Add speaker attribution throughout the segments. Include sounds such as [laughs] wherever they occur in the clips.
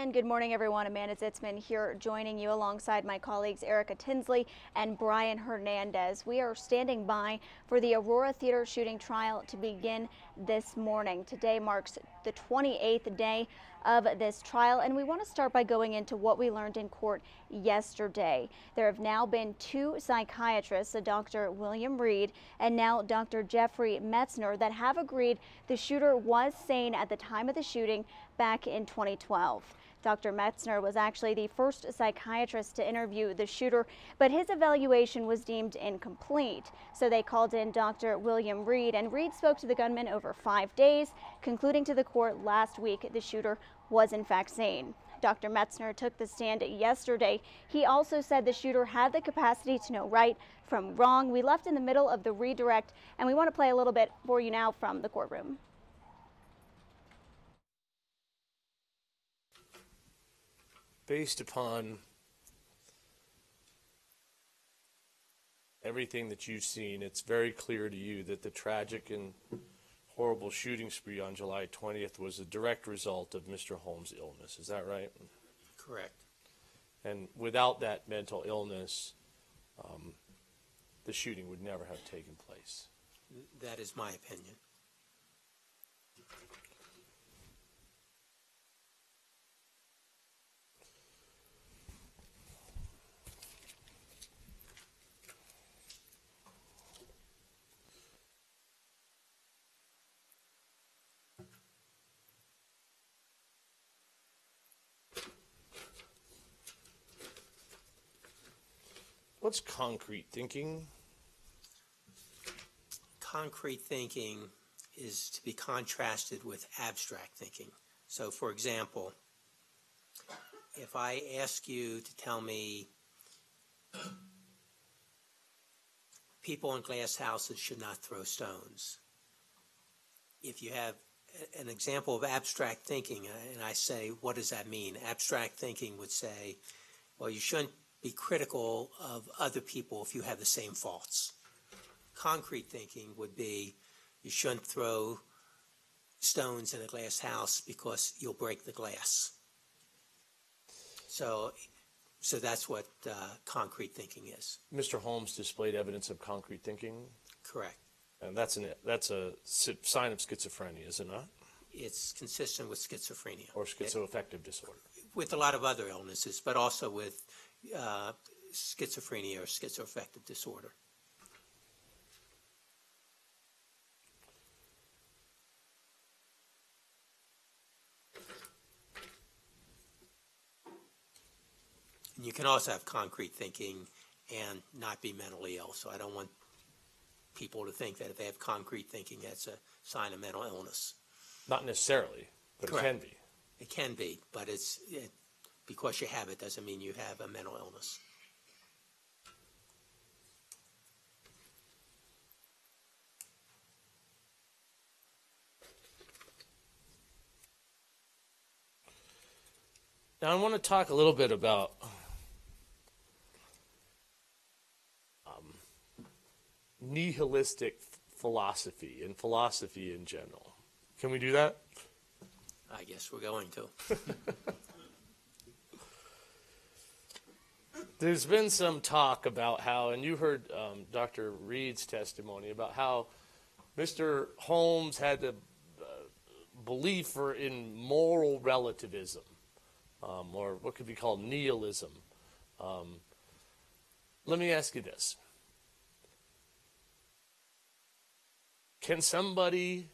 Speaker 1: And good morning, everyone. Amanda Zitzman here, joining you alongside my colleagues Erica Tinsley and Brian Hernandez. We are standing by for the Aurora Theater shooting trial to begin this morning. Today marks the 28th day of this trial, and we want to start by going into what we learned in court yesterday. There have now been two psychiatrists, Dr. William Reid and now Dr. Jeffrey Metzner, that have agreed the shooter was sane at the time of the shooting back in 2012. Dr. Metzner was actually the first psychiatrist to interview the shooter, but his evaluation was deemed incomplete. So they called in Dr. William Reid, and Reid spoke to the gunman over five days, concluding to the court last week the shooter was in fact sane. Dr. Metzner took the stand yesterday. He also said the shooter had the capacity to know right from wrong. We left in the middle of the redirect, and we want to play a little bit for you now from the courtroom.
Speaker 2: based upon everything that you've seen, it's very clear to you that the tragic and horrible shooting spree on July 20th was a direct result of Mr. Holmes' illness. Is that right? Correct. And without that mental illness, um, the shooting would never have taken place. That is my opinion. What's concrete thinking?
Speaker 3: Concrete thinking is to be contrasted with abstract thinking. So, for example, if I ask you to tell me people in glass houses should not throw stones, if you have an example of abstract thinking, uh, and I say, what does that mean? Abstract thinking would say, well, you shouldn't be critical of other people if you have the same faults. Concrete thinking would be you shouldn't throw stones in a glass house because you'll break the glass. So, so that's what uh, concrete thinking is.
Speaker 2: Mr. Holmes displayed evidence of concrete thinking, Correct. and that's an that's a sign of schizophrenia, is it not? It's
Speaker 3: consistent with schizophrenia, Or schizoaffective
Speaker 2: disorder. with a lot of
Speaker 3: other illnesses, but also with uh, schizophrenia or schizoaffective disorder. And you can also have concrete thinking and not be mentally ill. So I don't want people to think that if they have concrete thinking, that's a sign of mental illness.
Speaker 2: Not necessarily,
Speaker 3: but Correct. it can be. It can be, but it's it, because you have it doesn't mean you have a mental illness.
Speaker 2: Now, I want to talk a little bit about um, nihilistic philosophy and philosophy in general. Can we do that? I guess we're going to. [laughs] there's been some talk about how, and you heard um, Dr. Reid's testimony about how Mr. Holmes had a uh, belief in moral relativism, um, or what could be called nihilism. Um, let me ask you this Can somebody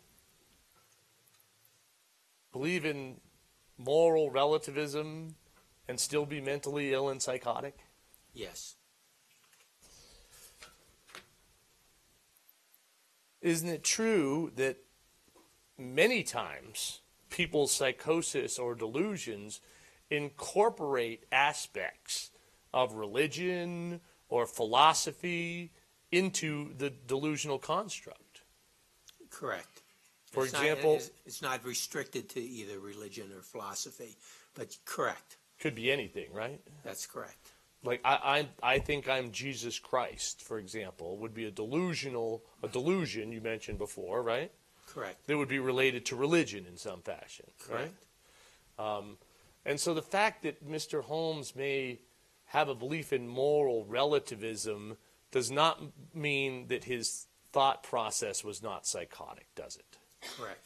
Speaker 2: believe in moral relativism and still be mentally ill and psychotic? Yes. Isn't it true that many times people's psychosis or delusions incorporate aspects of religion or philosophy into the delusional construct? Correct. For it's example, not,
Speaker 3: it's not restricted to
Speaker 2: either religion or philosophy, but correct. Could be anything, right? That's correct like I, I I think I'm Jesus Christ, for example, would be a delusional a delusion you mentioned before, right? Correct. That would be related to religion in some fashion, Correct. right? Um, and so the fact that Mr. Holmes may have a belief in moral relativism does not mean that his thought process was not psychotic, does it? Correct.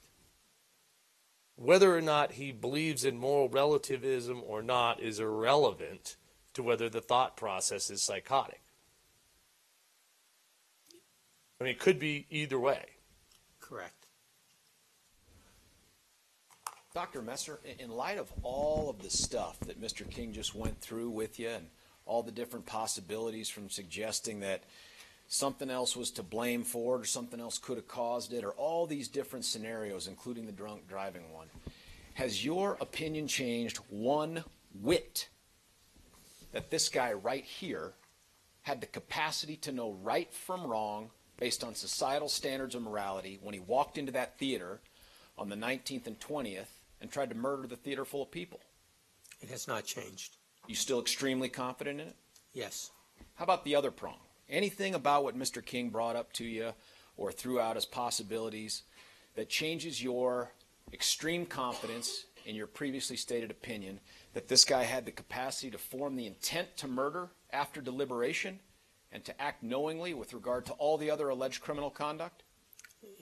Speaker 2: Whether or not he believes in moral relativism or not is irrelevant to whether the thought process is psychotic. I mean, it could be either way. Correct.
Speaker 4: Dr. Metzner, in light of all of the stuff that Mr. King just went through with you and all the different possibilities from suggesting that something else was to blame for it or something else could have caused it or all these different scenarios, including the drunk driving one, has your opinion changed one whit that this guy right here had the capacity to know right from wrong based on societal standards of morality when he walked into that theater on the 19th and 20th and tried to murder the theater full of people.
Speaker 3: It has not changed.
Speaker 4: You still extremely confident in it? Yes. How about the other prong? Anything about what Mr. King brought up to you or threw out as possibilities that changes your extreme confidence in your previously stated opinion that this guy had the capacity to form the intent to murder after deliberation and to act knowingly with regard to all the other alleged criminal conduct?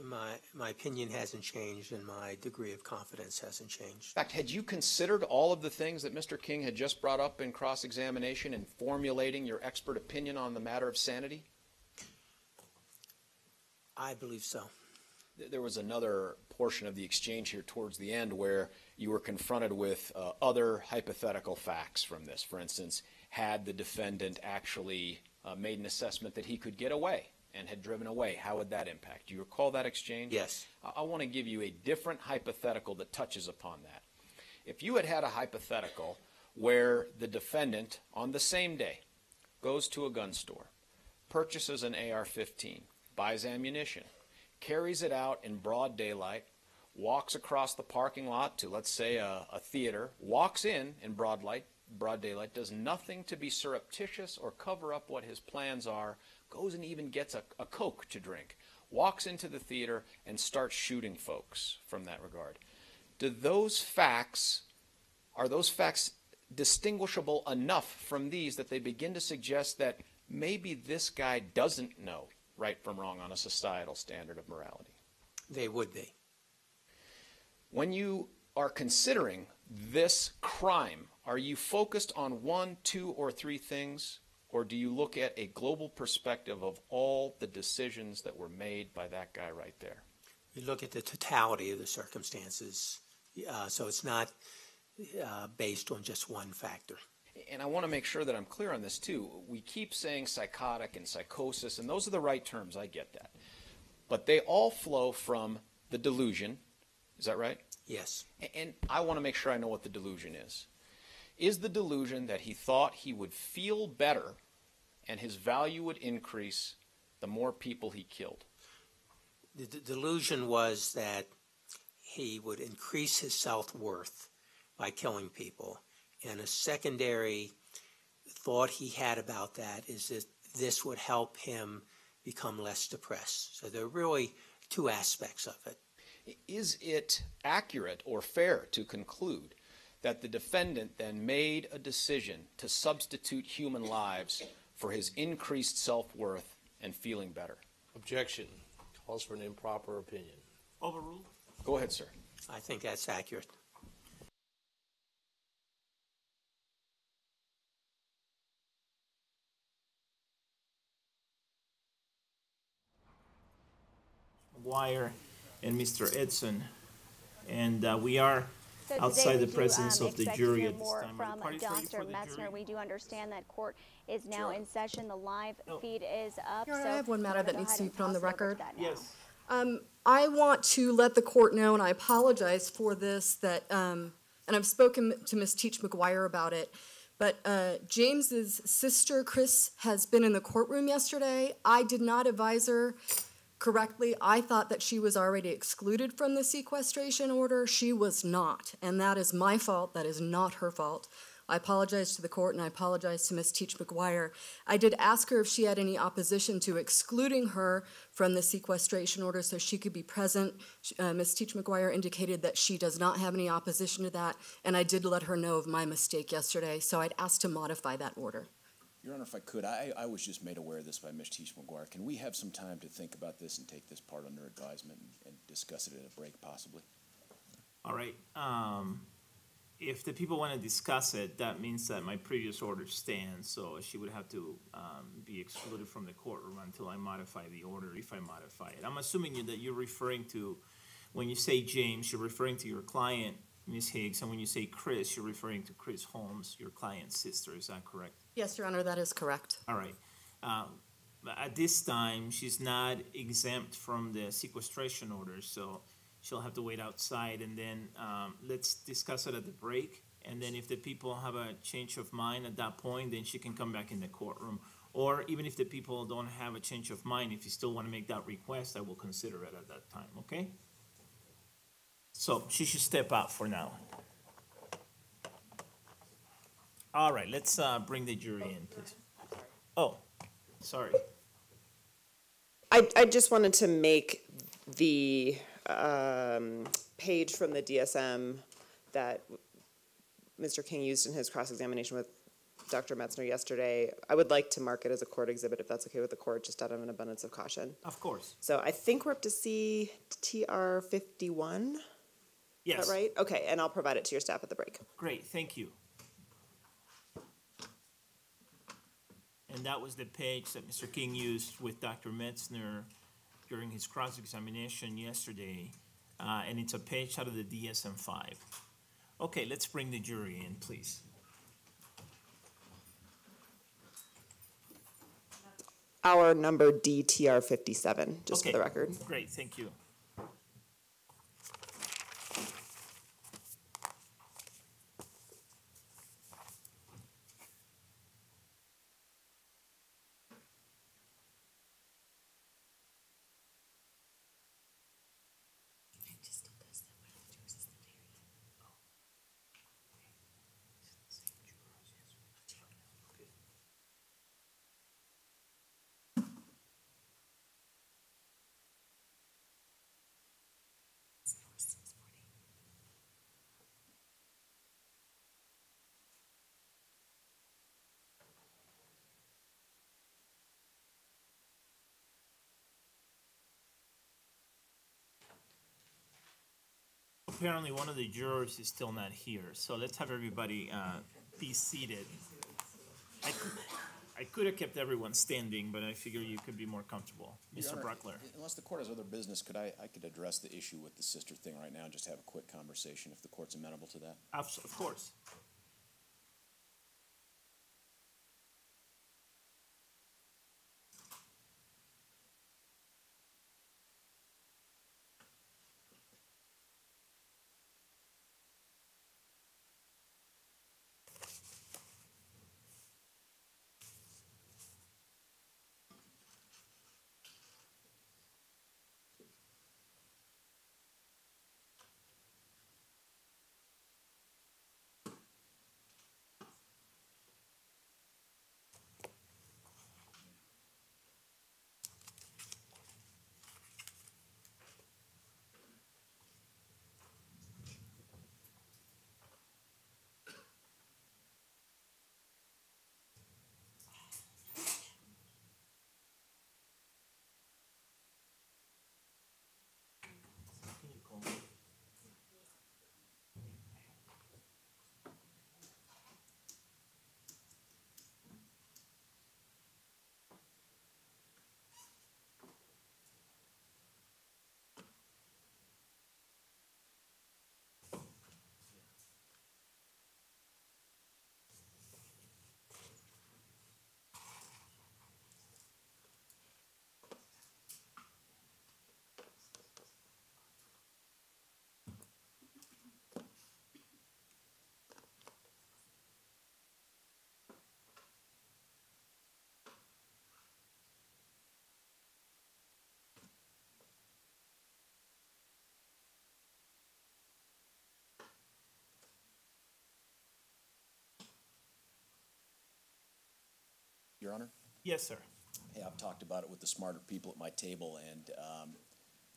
Speaker 4: My, my opinion hasn't changed and my degree of confidence hasn't changed. In fact, had you considered all of the things that Mr. King had just brought up in cross examination in formulating your expert opinion on the matter of sanity? I believe so there was another portion of the exchange here towards the end where you were confronted with uh, other hypothetical facts from this. For instance, had the defendant actually uh, made an assessment that he could get away and had driven away, how would that impact? Do you recall that exchange? Yes. I, I want to give you a different hypothetical that touches upon that. If you had had a hypothetical where the defendant on the same day goes to a gun store, purchases an AR 15, buys ammunition, carries it out in broad daylight, walks across the parking lot to, let's say, a, a theater, walks in in broad light, broad daylight, does nothing to be surreptitious or cover up what his plans are, goes and even gets a, a Coke to drink, walks into the theater and starts shooting folks from that regard. Do those facts, are those facts distinguishable enough from these that they begin to suggest that maybe this guy doesn't know right from wrong on a societal standard of morality. They would be. When you are considering this crime, are you focused on one, two, or three things, or do you look at a global perspective of all the decisions that were made by that guy right there? You look at the totality of the circumstances, uh, so it's not uh, based on just one factor and I want to make sure that I'm clear on this too. We keep saying psychotic and psychosis, and those are the right terms. I get that. But they all flow from the delusion. Is that right? Yes. And I want to make sure I know what the delusion is. Is the delusion that he thought he would feel better and his value would increase the more people he killed? The d- delusion was that he would increase his
Speaker 3: self worth by killing people and a secondary thought he had about that is that this would help him become less depressed.
Speaker 4: So there are really two aspects of it. Is it accurate or fair to conclude that the defendant then made a decision to substitute human lives for his increased self worth and feeling better? Objection. Calls for an improper opinion. Overruled. Go ahead, sir. I think that's accurate.
Speaker 5: Maguire and Mr. Edson. And uh, we are
Speaker 1: so outside the presence do, um, of the jury at this time. From Dr. Metzner. we do understand that court is now sure. in session. The live no. feed is up. Your Honor, so I have one matter that needs to be put
Speaker 4: on the record.
Speaker 6: Yes. Um, I want to let the court know, and I apologize for this, that, um, and I've spoken to Ms. Teesch-Maguire about it, but uh, James's sister, Chris, has been in the courtroom yesterday. I did not advise her correctly, I thought that she was already excluded from the sequestration order. She was not, and that is my fault. That is not her fault. I apologize to the court and I apologize to Ms. Teesch-Maguire. I did ask her if she had any opposition to excluding her from the sequestration order so she could be present. Uh, Ms. Teesch-Maguire indicated that she does not have any opposition to that, and I did let her know of my mistake yesterday, so I'd ask to modify that order.
Speaker 4: Your Honor, if I could, I, I was just made aware of this by Ms. Teesch-Maguire. Can we have some time to think about this and take this part under advisement and, and discuss it at a break, possibly?
Speaker 5: All right. Um, if the people want to discuss it, that means that my previous order stands, so she would have to um, be excluded from the courtroom until I modify the order, if I modify it. I'm assuming that you're referring to, when you say James, you're referring to your client Ms. Higgs, and when you say Chris, you're referring to Chris Holmes, your client's sister, is that correct?
Speaker 7: Yes,
Speaker 8: Your Honor, that is correct. All right.
Speaker 5: Uh, at this time, she's not exempt from the sequestration order, so she'll have to wait outside. And then um, let's discuss it at the break. And then if the people have a change of mind at that point, then she can come back in the courtroom. Or even if the people don't have a change of mind, if you still want to make that request, I will consider it at that time, okay? So she should step out for now. All right, let's uh, bring the jury in, please. Oh, oh sorry.
Speaker 9: I, I just wanted to make the um, page from the DSM that Mr. King used in his cross-examination with Dr. Metzner yesterday. I would like to mark it as a court exhibit if that's okay with the court, just out of an abundance of caution. Of course. So I think we're up to see TR 51. Yes. Is that right? Okay, and I'll provide it to your staff at the break.
Speaker 5: Great, thank you. And that was the page that Mr. King used with Dr. Metzner during his cross-examination yesterday. Uh, and it's a page out of the DSM-5. Okay, let's bring the jury in, please.
Speaker 9: Our number DTR 57, just okay. for the record.
Speaker 5: Great, thank you. apparently one of the jurors is still not here, so let's have everybody uh, be seated. I could, I could have kept everyone standing, but I figure you could be more comfortable. Mr. Honor, Brauchler.
Speaker 4: Unless the court has other business, could I, I could address the issue with the sister thing right now and just have a quick conversation if the court's amenable to that?
Speaker 5: Absolutely, Of course. Your Honor? Yes, sir.
Speaker 4: Hey, I've talked about it with the smarter people at my table, and um,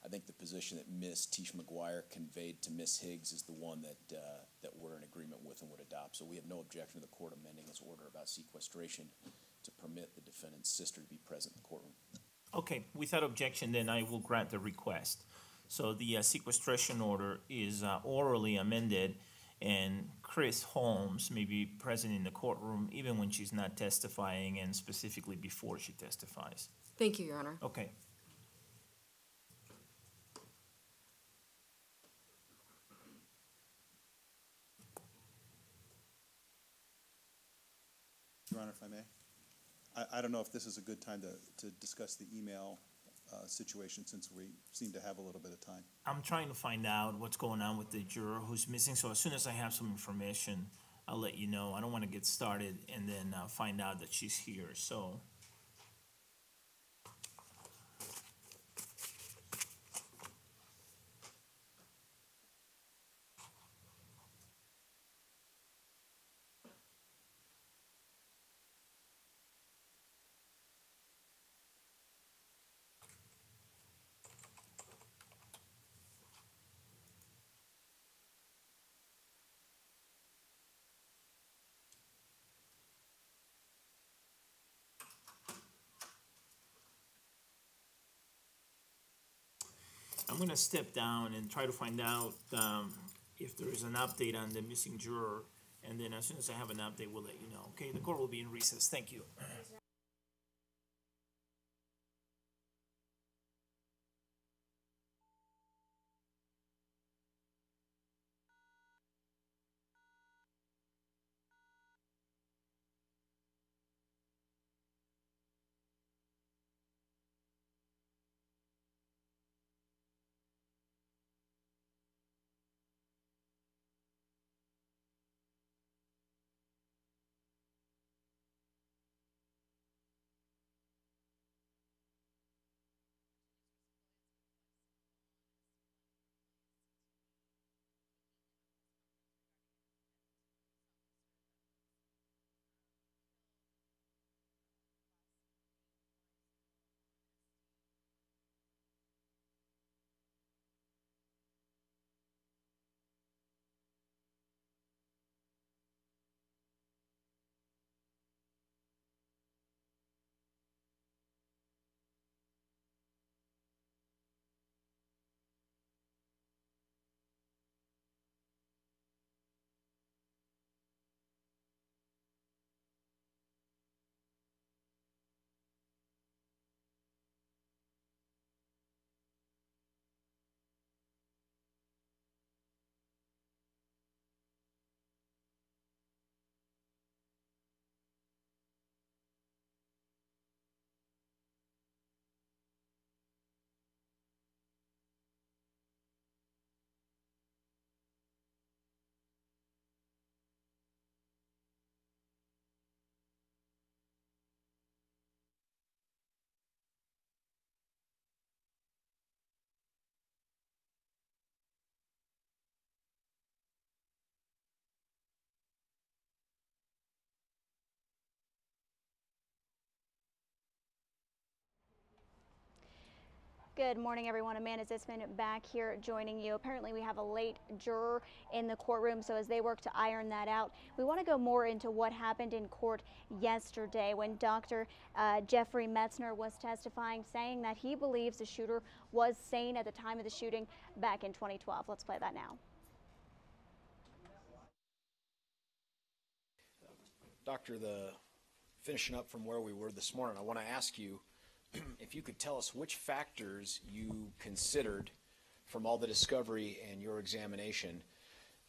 Speaker 4: I think the position that Ms. Teesch-Maguire conveyed to Ms. Higgs is the one that, uh, that we're in agreement with and would adopt. So we have no objection to the court amending its order about sequestration to permit the defendant's sister to be present in the courtroom.
Speaker 5: Okay, without objection, then I will grant the request. So the uh, sequestration order is uh, orally amended and Chris Holmes may be present in the courtroom even when she's not testifying and specifically before she testifies. Thank you, Your Honor. Okay.
Speaker 10: Your Honor, if I may. I, I don't know if this is a good time to, to discuss the email uh, situation since we seem to have a little bit of time.
Speaker 5: I'm trying to find out what's going on with the juror who's missing. So as soon as I have some information, I'll let you know. I don't want to get started and then uh, find out that she's here. So I'm going to step down and try to find out um, if there is an update on the missing juror. And then as soon as I have an update, we'll let you know. Okay, the court will be in recess. Thank you.
Speaker 1: Good morning, everyone. Amanda Zisman back here joining you. Apparently, we have a late juror in the courtroom, so as they work to iron that out, we want to go more into what happened in court yesterday when Dr. Uh, Jeffrey Metzner was testifying, saying that he believes the shooter was sane at the time of the shooting back in 2012. Let's play that now.
Speaker 4: Doctor, the finishing up from where we were this morning, I want to ask you [clears throat] if you could tell us which factors you considered from all the discovery and your examination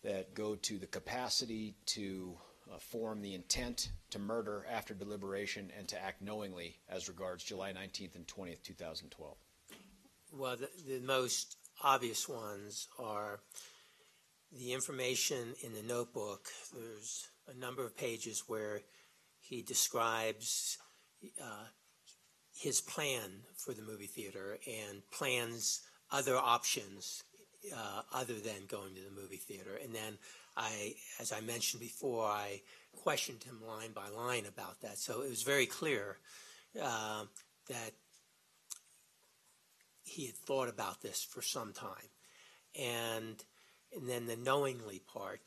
Speaker 4: that go to the capacity to uh, form the intent to murder after deliberation and to act knowingly as regards July 19th and 20th, 2012? Well,
Speaker 3: the, the most obvious ones are the information in the notebook. There's a number of pages where he describes uh, his plan for the movie theater and plans other options uh, other than going to the movie theater. And then I, as I mentioned before, I questioned him line by line about that. So it was very clear uh, that he had thought about this for some time. And, and then the knowingly part,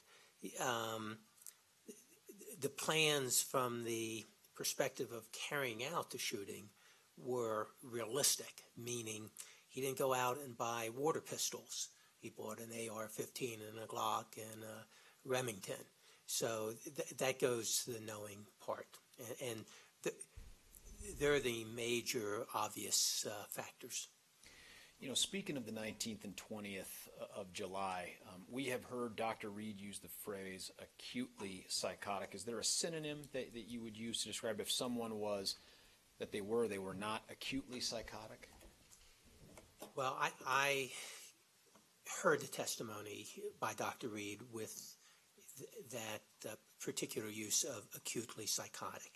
Speaker 3: um, the plans from the perspective of carrying out the shooting – were realistic, meaning he didn't go out and buy water pistols. He bought an AR 15 and a Glock and a Remington. So th- that goes to the knowing part. And, and th- they're the major obvious uh, factors.
Speaker 4: You know, speaking of the 19th and 20th uh, of July, um, we have heard Dr. Reid use the phrase acutely psychotic. Is there a synonym that, that you would use to describe if someone was that they were. They were not acutely psychotic. Well,
Speaker 3: I, I heard the testimony by Dr. Reid with th- that uh, particular use of acutely psychotic.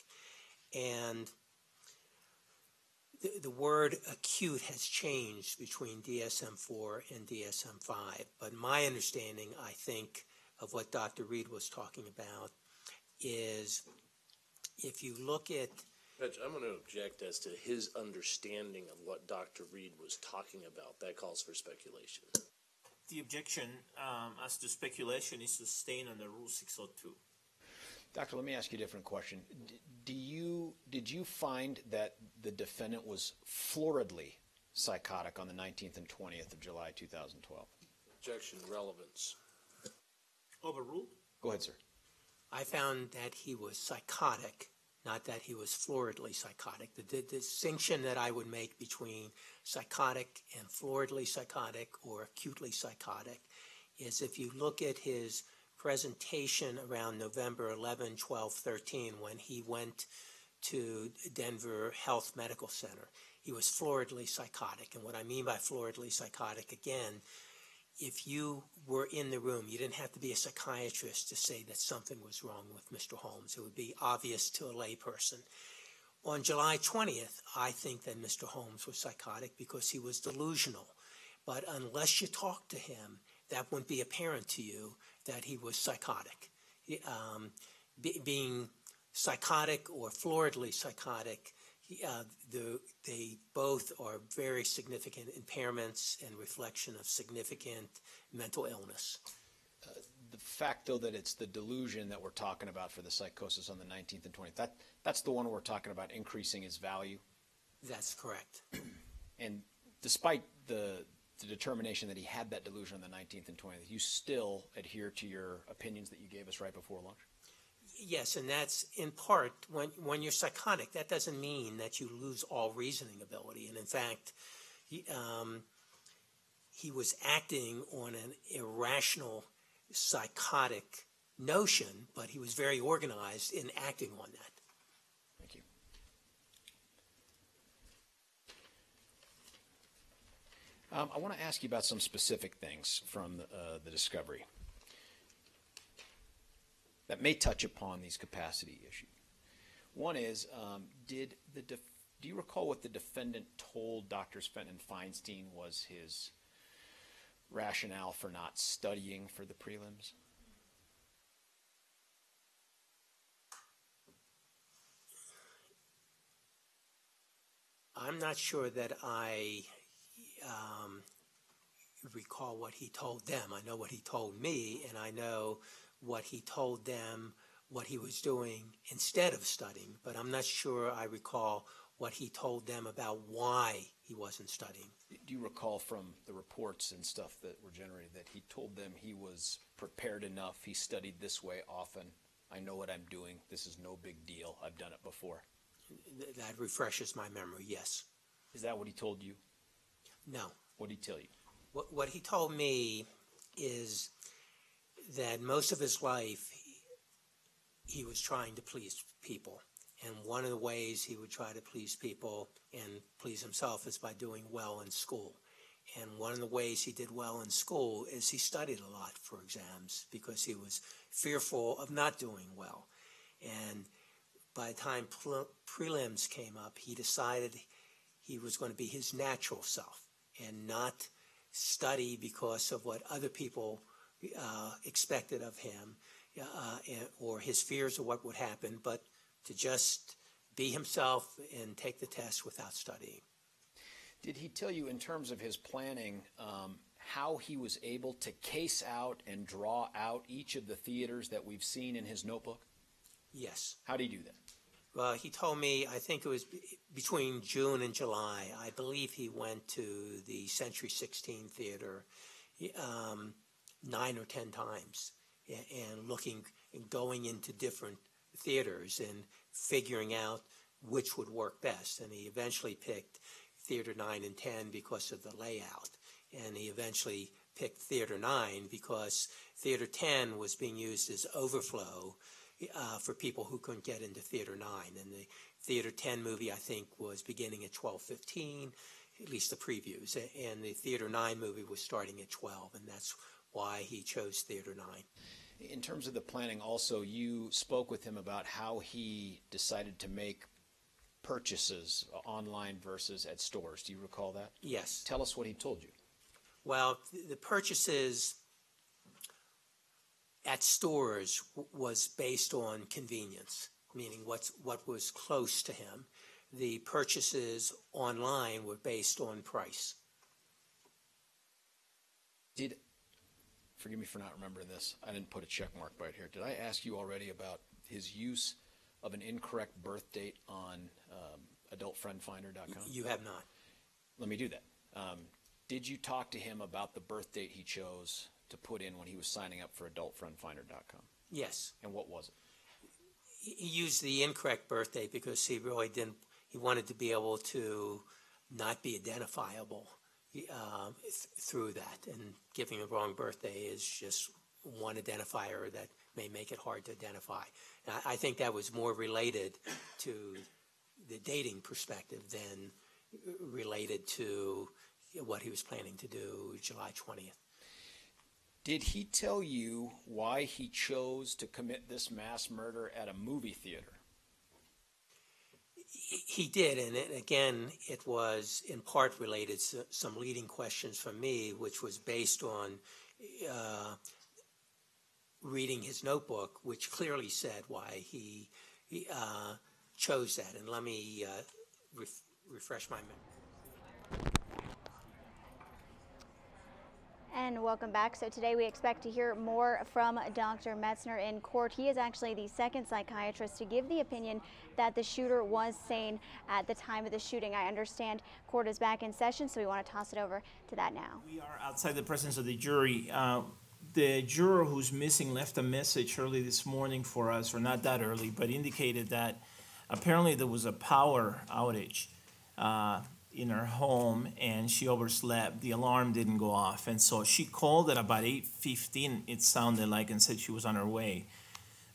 Speaker 3: And the, the word acute has changed between DSM 4 and DSM 5. But my understanding, I think, of what Dr. Reid was talking about is if you look at
Speaker 2: Mitch, I'm going to object as to his understanding of what Dr. Reid was talking about. That calls for speculation.
Speaker 5: The objection um, as to speculation is sustained under Rule 602.
Speaker 4: Doctor, let me ask you a different question. D- do you did you find that the defendant was floridly psychotic on the 19th and 20th of July 2012?
Speaker 2: Objection relevance.
Speaker 3: Overruled. Go ahead, sir. I found that he was psychotic not that he was floridly psychotic. The, the, distinction that I would make between psychotic and floridly psychotic or acutely psychotic is if you look at his presentation around November 11, 12, 13, when he went to Denver Health Medical Center, he was floridly psychotic. And what I mean by floridly psychotic, again, if you were in the room, you didn't have to be a psychiatrist to say that something was wrong with Mr. Holmes. It would be obvious to a layperson. On July 20th, I think that Mr. Holmes was psychotic because he was delusional. But unless you talked to him, that wouldn't be apparent to you that he was psychotic. Um, be, being psychotic or floridly psychotic yeah, the, they both are very significant impairments and reflection of significant
Speaker 4: mental illness. Uh, the fact, though, that it's the delusion that we're talking about for the psychosis on the 19th and 20th, that, that's the one we're talking about increasing his value? That's correct. [clears throat] and despite the, the determination that he had that delusion on the 19th and 20th, you still adhere to your opinions that you gave us right before lunch?
Speaker 3: Yes, and that's in part when when you're psychotic. That doesn't mean that you lose all reasoning ability. And in fact, he, um, he was acting on an irrational, psychotic notion, but he was very organized in acting on that. Thank
Speaker 7: you.
Speaker 4: Um, I want to ask you about some specific things from uh, the discovery that may touch upon these capacity issues. One is, um, did the def- do you recall what the defendant told Doctors Fenton Feinstein was his rationale for not studying for the prelims?
Speaker 3: I'm not sure that I um, recall what he told them. I know what he told me, and I know what he told them, what he was doing instead of studying, but I'm not sure I recall what he told them about why he wasn't studying. Do you
Speaker 4: recall from the reports and stuff that were generated that he told them he was prepared enough, he studied this way often, I know what I'm doing, this is no big deal, I've done it before? That refreshes my memory, yes. Is that what he told you? No. What
Speaker 3: did he tell you? What, what he told me is that most of his life he, was trying to please people. And one of the ways he would try to please people and please himself is by doing well in school. And one of the ways he did well in school is he studied a lot for exams because he was fearful of not doing well. And by the time prelims came up, he decided he was going to be his natural self and not study because of what other people uh, expected of him uh, or his fears of what would happen, but to just be
Speaker 4: himself and take the test without studying. Did he tell you, in terms of his planning, um, how he was able to case out and draw out each of the theaters that we've seen in his notebook? Yes. How did he do that?
Speaker 3: Well, he told me, I think it was between June and July. I believe he went to the Century 16 Theater. He, um, nine or ten times and looking and going into different theaters and figuring out which would work best. And he eventually picked Theater 9 and 10 because of the layout. And he eventually picked Theater 9 because Theater 10 was being used as overflow uh, for people who couldn't get into Theater 9. And the Theater 10 movie, I think, was beginning at 1215, at least the previews. And the Theater 9 movie was starting at 12. And that's why he chose Theater 9. In
Speaker 4: terms of the planning, also, you spoke with him about how he decided to make purchases online versus at stores. Do you recall that? Yes. Tell us what he told you.
Speaker 3: Well, the purchases at stores was based on convenience, meaning what's what was close to him. The purchases online were based on price.
Speaker 4: Did forgive me for not remembering this. I didn't put a check mark right here. Did I ask you already about his use of an incorrect birth date on um, adultfriendfinder.com? You have not. Let me do that. Um, did you talk to him about the birth date he chose to put in when he was signing up for adultfriendfinder.com? Yes. And what was it? He used the incorrect birth date because he really
Speaker 3: didn't. He wanted to be able to not be identifiable. Um, through that. And giving the wrong birthday is just one identifier that may make it hard to identify. And I, I think that was more related to the dating perspective than related to what he was planning
Speaker 4: to do July 20th. Did he tell you why he chose to commit this mass murder at a movie theater?
Speaker 3: he did, and it, again, it was in part related to some leading questions from me, which was based on uh, reading his notebook, which clearly said why he, he uh, chose that. And let me uh, ref- refresh my memory.
Speaker 1: And welcome back. So today we expect to hear more from Dr. Metzner in court. He is actually the second psychiatrist to give the opinion that the shooter was sane at the time of the shooting. I understand court is back in session, so we want to toss it over to that now. We
Speaker 5: are outside the presence of the jury. Uh, the juror who's missing left a message early this morning for us, or not that early, but indicated that apparently there was a power outage. Uh, in her home and she overslept. The alarm didn't go off, and so she called at about eight fifteen. It sounded like and said she was on her way,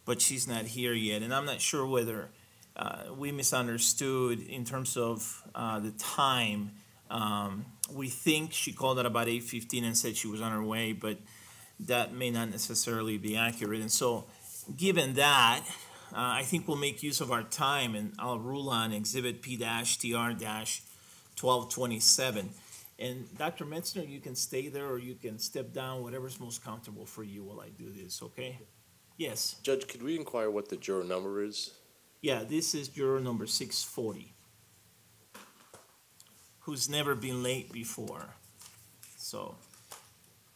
Speaker 5: but she's not here yet, and I'm not sure whether. Uh, we misunderstood in terms of uh, the time. Um, we think she called at about 8.15 and said she was on her way, but that may not necessarily be accurate. And so given that, uh, I think we'll make use of our time and I'll rule on Exhibit P-TR-1 1227. And Dr. Metzner, you can stay there or you can step down, whatever's most comfortable for you while I do this, okay?
Speaker 2: Yes. Judge, could we inquire what the juror number is?
Speaker 5: Yeah, this is juror number 640, who's never been late before. So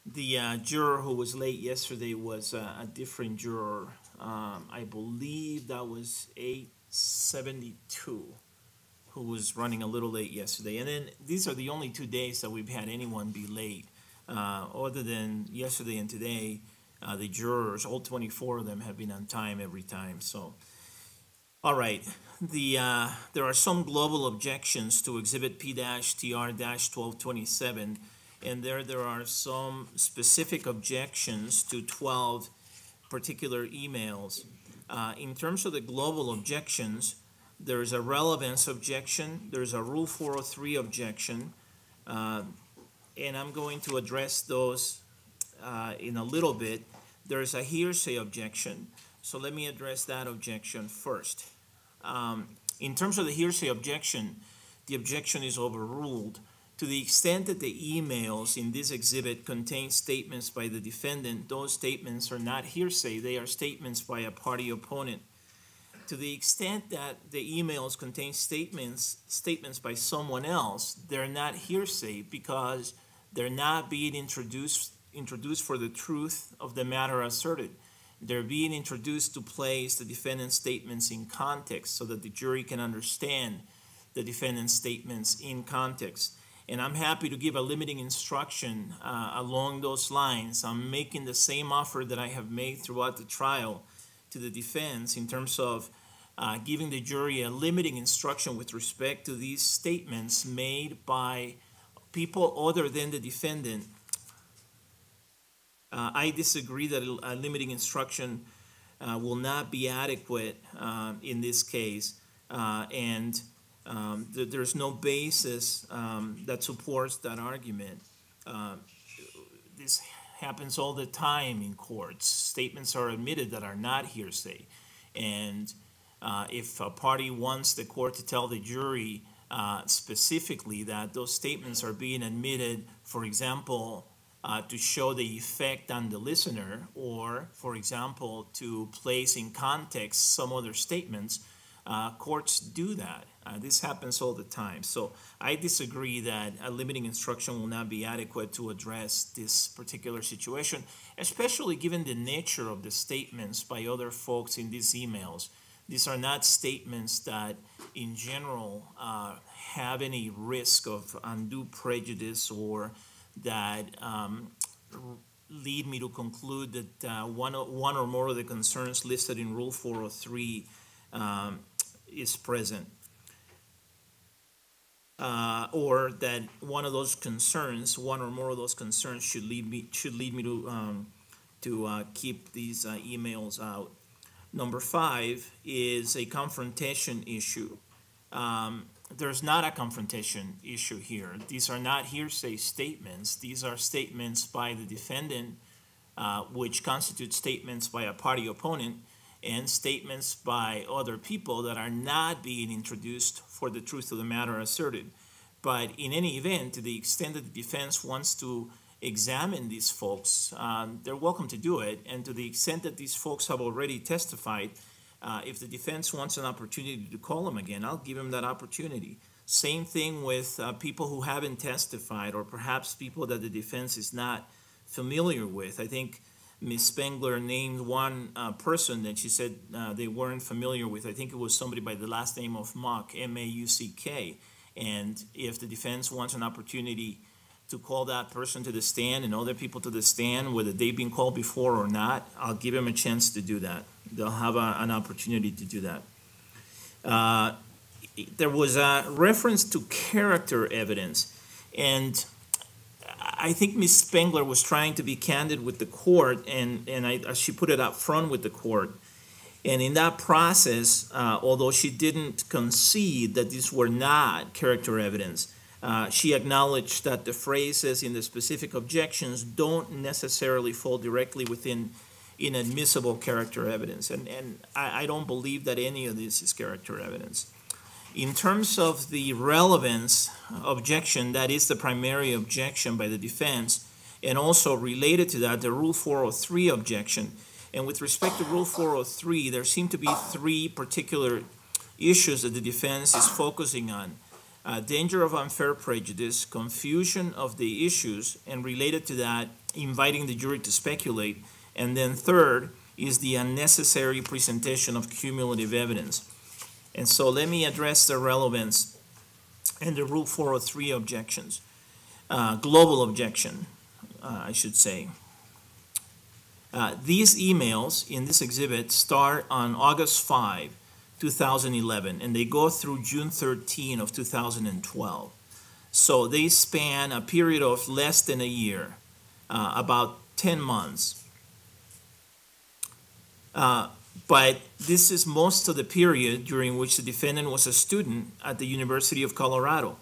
Speaker 5: the uh, juror who was late yesterday was uh, a different juror. Um, I believe that was 872 who was running a little late yesterday. And then these are the only two days that we've had anyone be late. Uh, other than yesterday and today, uh, the jurors, all 24 of them, have been on time every time. So, all right. The uh, there are some global objections to Exhibit P-TR-1227, and there there are some specific objections to 12 particular emails. Uh, in terms of the global objections, there's a relevance objection. There's a Rule 403 objection. Uh, and I'm going to address those uh, in a little bit. There's a hearsay objection. So let me address that objection first. Um, in terms of the hearsay objection, the objection is overruled to the extent that the emails in this exhibit contain statements by the defendant, those statements are not hearsay, they are statements by a party opponent to the extent that the emails contain statements statements by someone else, they're not hearsay because they're not being introduced introduced for the truth of the matter asserted. They're being introduced to place the defendant's statements in context so that the jury can understand the defendant's statements in context. And I'm happy to give a limiting instruction uh, along those lines. I'm making the same offer that I have made throughout the trial to the defense in terms of uh, giving the jury a limiting instruction with respect to these statements made by people other than the defendant. Uh, I disagree that a limiting instruction uh, will not be adequate uh, in this case, uh, and um, th- there's no basis um, that supports that argument. Um, this happens all the time in courts. Statements are admitted that are not hearsay, and uh, if a party wants the court to tell the jury uh, specifically that those statements are being admitted, for example, uh, to show the effect on the listener, or, for example, to place in context some other statements, uh, courts do that. Uh, this happens all the time. So I disagree that a limiting instruction will not be adequate to address this particular situation, especially given the nature of the statements by other folks in these emails. These are not statements that, in general, uh, have any risk of undue prejudice or that um, lead me to conclude that uh, one, or, one or more of the concerns listed in Rule 403 um, is present. Uh, or that one of those concerns, one or more of those concerns, should lead me should lead me to um, to uh, keep these uh, emails out. Number five is a confrontation issue. Um, there's not a confrontation issue here. These are not hearsay statements. These are statements by the defendant, uh, which constitute statements by a party opponent and statements by other people that are not being introduced for the truth of the matter asserted. But in any event, to the extent that the defense wants to examine these folks, um, they're welcome to do it. And to the extent that these folks have already testified, uh, if the defense wants an opportunity to call them again, I'll give them that opportunity. Same thing with uh, people who haven't testified or perhaps people that the defense is not familiar with. I think Ms. Spengler named one uh, person that she said uh, they weren't familiar with. I think it was somebody by the last name of Mock, M A U C K. And if the defense wants an opportunity, to call that person to the stand and other people to the stand, whether they've been called before or not, I'll give them a chance to do that. They'll have a, an opportunity to do that. Uh, there was a reference to character evidence, and I think Ms. Spengler was trying to be candid with the court, and, and I, uh, she put it up front with the court. And in that process, uh, although she didn't concede that these were not character evidence, uh, she acknowledged that the phrases in the specific objections don't necessarily fall directly within inadmissible character evidence, and, and I, I don't believe that any of this is character evidence. In terms of the relevance objection, that is the primary objection by the defense, and also related to that, the Rule 403 objection. And with respect to Rule 403, there seem to be three particular issues that the defense is focusing on uh, danger of unfair prejudice, confusion of the issues, and related to that, inviting the jury to speculate. And then third is the unnecessary presentation of cumulative evidence. And so let me address the relevance and the Rule 403 objections, uh, global objection, uh, I should say. Uh, these emails in this exhibit start on August 5, 2011, and they go through June 13 of 2012. So they span a period of less than a year, uh, about 10 months. Uh, but this is most of the period during which the defendant was a student at the University of Colorado.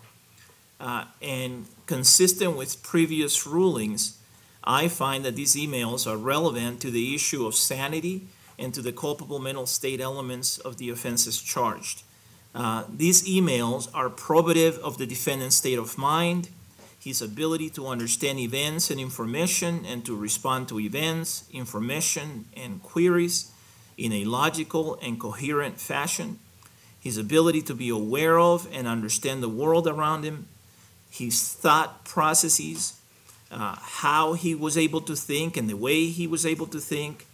Speaker 5: Uh, and consistent with previous rulings, I find that these emails are relevant to the issue of sanity and to the culpable mental state elements of the offenses charged. Uh, these emails are probative of the defendant's state of mind, his ability to understand events and information and to respond to events, information, and queries in a logical and coherent fashion, his ability to be aware of and understand the world around him, his thought processes, uh, how he was able to think and the way he was able to think,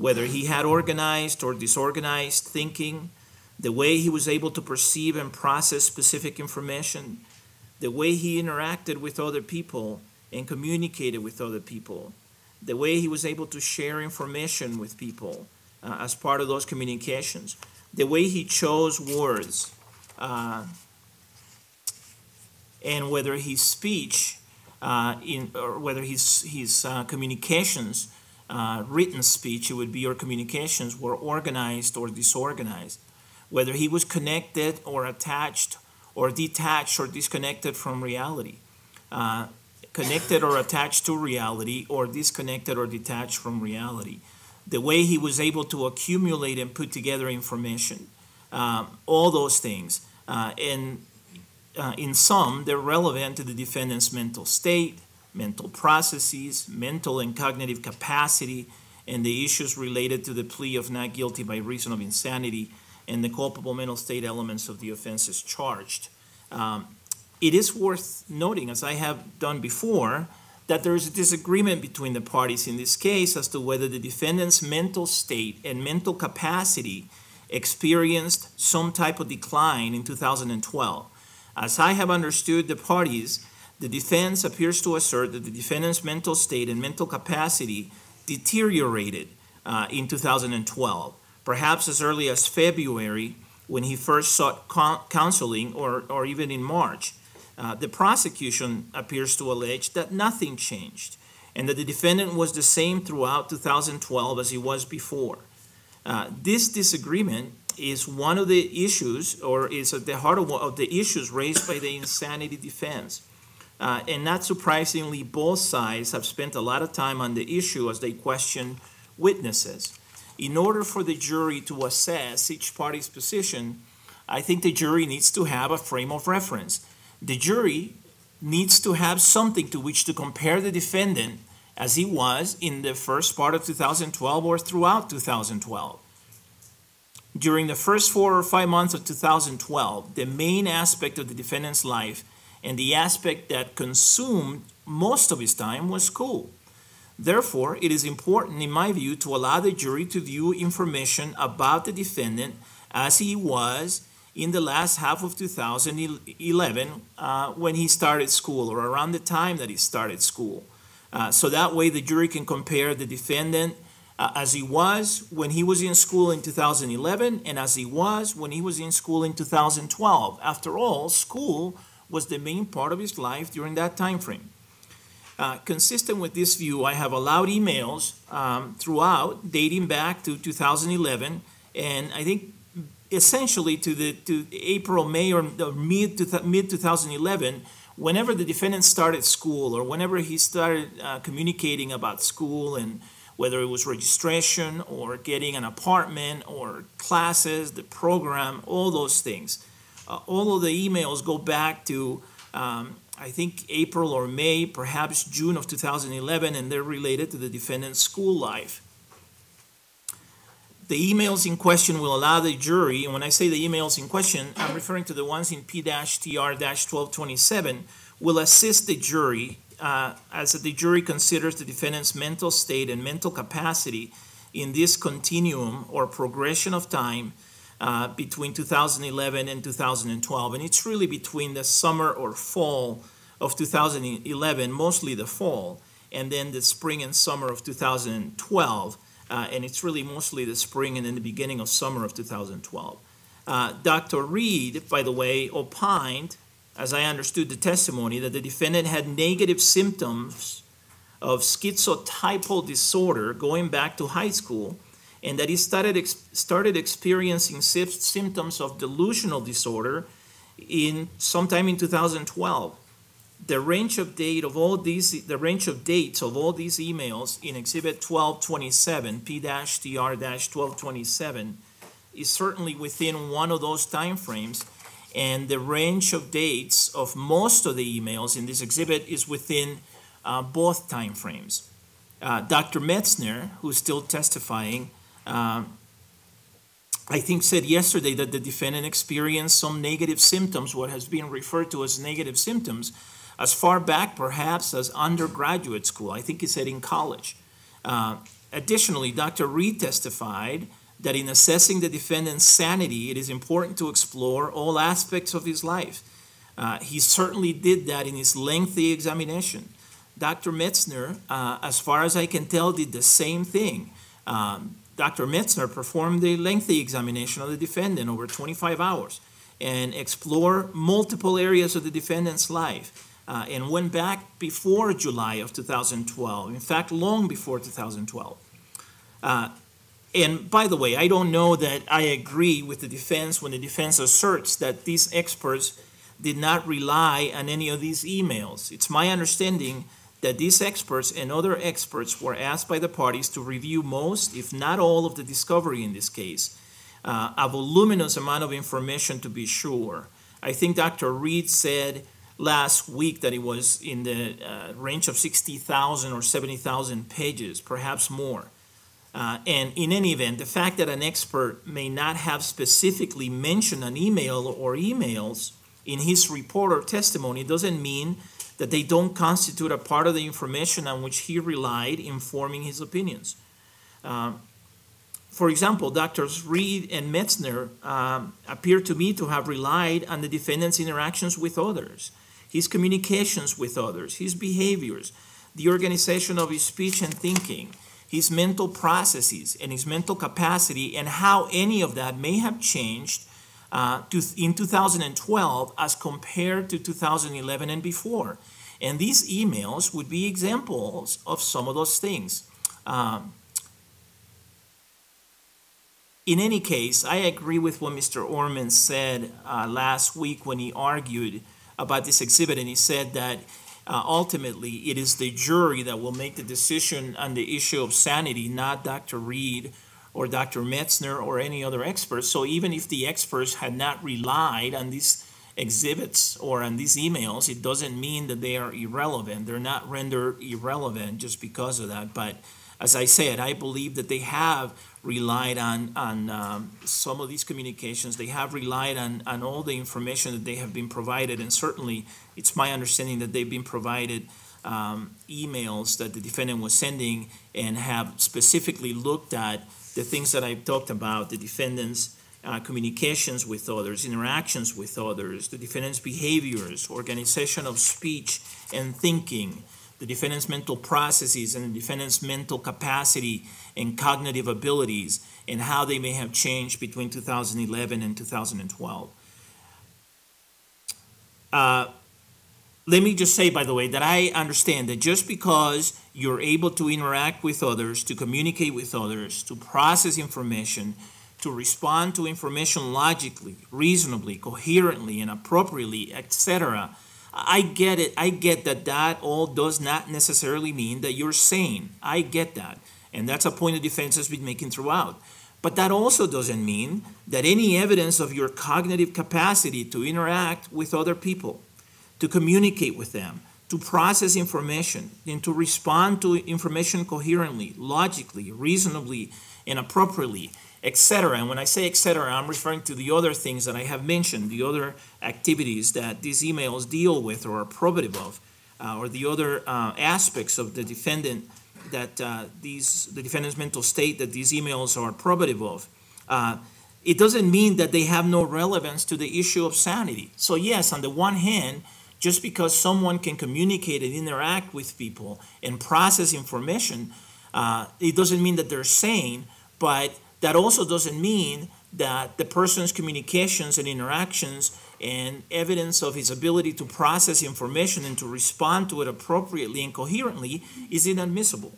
Speaker 5: whether he had organized or disorganized thinking, the way he was able to perceive and process specific information, the way he interacted with other people and communicated with other people, the way he was able to share information with people uh, as part of those communications, the way he chose words, uh, and whether his speech uh, in, or whether his, his uh, communications uh, written speech, it would be your communications were organized or disorganized. Whether he was connected or attached or detached or disconnected from reality, uh, connected or attached to reality, or disconnected or detached from reality. The way he was able to accumulate and put together information, um, all those things. Uh, and uh, in sum, they're relevant to the defendant's mental state, mental processes, mental and cognitive capacity, and the issues related to the plea of not guilty by reason of insanity and the culpable mental state elements of the offenses charged. Um, it is worth noting, as I have done before, that there is a disagreement between the parties in this case as to whether the defendant's mental state and mental capacity experienced some type of decline in 2012. As I have understood the parties, the defense appears to assert that the defendant's mental state and mental capacity deteriorated uh, in 2012, perhaps as early as February when he first sought counseling or, or even in March. Uh, the prosecution appears to allege that nothing changed and that the defendant was the same throughout 2012 as he was before. Uh, this disagreement is one of the issues, or is at the heart of, of the issues raised by the insanity defense. Uh, and not surprisingly, both sides have spent a lot of time on the issue as they question witnesses. In order for the jury to assess each party's position, I think the jury needs to have a frame of reference. The jury needs to have something to which to compare the defendant as he was in the first part of 2012 or throughout 2012. During the first four or five months of 2012, the main aspect of the defendant's life and the aspect that consumed most of his time was school. Therefore, it is important, in my view, to allow the jury to view information about the defendant as he was in the last half of 2011 uh, when he started school or around the time that he started school. Uh, so that way the jury can compare the defendant uh, as he was when he was in school in 2011 and as he was when he was in school in 2012. After all, school was the main part of his life during that time frame. Uh, consistent with this view, I have allowed emails um, throughout, dating back to 2011, and I think essentially to the to April, May, or, mid to mid 2011. Whenever the defendant started school, or whenever he started uh, communicating about school and whether it was registration or getting an apartment or classes, the program, all those things. Uh, all of the emails go back to, um, I think, April or May, perhaps June of 2011, and they're related to the defendant's school life. The emails in question will allow the jury, and when I say the emails in question, I'm referring to the ones in P-TR-1227, will assist the jury uh, as the jury considers the defendant's mental state and mental capacity in this continuum or progression of time uh, between 2011 and 2012. And it's really between the summer or fall of 2011, mostly the fall, and then the spring and summer of 2012. Uh, and it's really mostly the spring and then the beginning of summer of 2012. Uh, Dr. Reid, by the way, opined, as I understood the testimony, that the defendant had negative symptoms of schizotypal disorder going back to high school and that he started, ex started experiencing symptoms of delusional disorder in sometime in 2012. The range of date of all these the range of dates of all these emails in exhibit 1227 P-TR-1227 is certainly within one of those time frames and the range of dates of most of the emails in this exhibit is within uh, both time frames. Uh, Dr. Metzner, who's still testifying, um, I think said yesterday that the defendant experienced some negative symptoms, what has been referred to as negative symptoms, as far back perhaps as undergraduate school. I think he said in college. Uh, additionally, Dr. Reid testified that in assessing the defendant's sanity, it is important to explore all aspects of his life. Uh, he certainly did that in his lengthy examination. Dr. Metzner, uh, as far as I can tell, did the same thing. Um, Dr. Metzner performed a lengthy examination of the defendant over 25 hours and explored multiple areas of the defendant's life uh, and went back before July of 2012, in fact, long before 2012. Uh, and by the way, I don't know that I agree with the defense when the defense asserts that these experts did not rely on any of these emails. It's my understanding that these experts and other experts were asked by the parties to review most, if not all, of the discovery in this case. Uh, a voluminous amount of information to be sure. I think Dr. Reid said last week that it was in the uh, range of 60,000 or 70,000 pages, perhaps more. Uh, and in any event, the fact that an expert may not have specifically mentioned an email or emails in his report or testimony doesn't mean that they don't constitute a part of the information on which he relied in forming his opinions. Um, for example, Drs. Reid and Metzner um, appear to me to have relied on the defendant's interactions with others, his communications with others, his behaviors, the organization of his speech and thinking, his mental processes and his mental capacity, and how any of that may have changed uh, to, in 2012 as compared to 2011 and before. And these emails would be examples of some of those things. Um, in any case, I agree with what Mr. Orman said uh, last week when he argued about this exhibit, and he said that uh, ultimately it is the jury that will make the decision on the issue of sanity, not Dr. Reid or Dr. Metzner or any other expert. So even if the experts had not relied on these exhibits or on these emails, it doesn't mean that they are irrelevant. They're not rendered irrelevant just because of that. But as I said, I believe that they have relied on, on um, some of these communications. They have relied on, on all the information that they have been provided. And certainly, it's my understanding that they've been provided um, emails that the defendant was sending and have specifically looked at the things that I talked about, the defendant's uh, communications with others, interactions with others, the defendant's behaviors, organization of speech and thinking, the defendant's mental processes and the defendant's mental capacity and cognitive abilities, and how they may have changed between 2011 and 2012. Uh, let me just say, by the way, that I understand that just because you're able to interact with others, to communicate with others, to process information, to respond to information logically, reasonably, coherently, and appropriately, etc., I get it. I get that that all does not necessarily mean that you're sane. I get that. And that's a point of defense has been making throughout. But that also doesn't mean that any evidence of your cognitive capacity to interact with other people to communicate with them, to process information, and to respond to information coherently, logically, reasonably, and appropriately, etc. And when I say etc., I'm referring to the other things that I have mentioned, the other activities that these emails deal with or are probative of, uh, or the other uh, aspects of the defendant that uh, these the defendant's mental state that these emails are probative of. Uh, it doesn't mean that they have no relevance to the issue of sanity. So yes, on the one hand, just because someone can communicate and interact with people and process information, uh, it doesn't mean that they're sane, but that also doesn't mean that the person's communications and interactions and evidence of his ability to process information and to respond to it appropriately and coherently is inadmissible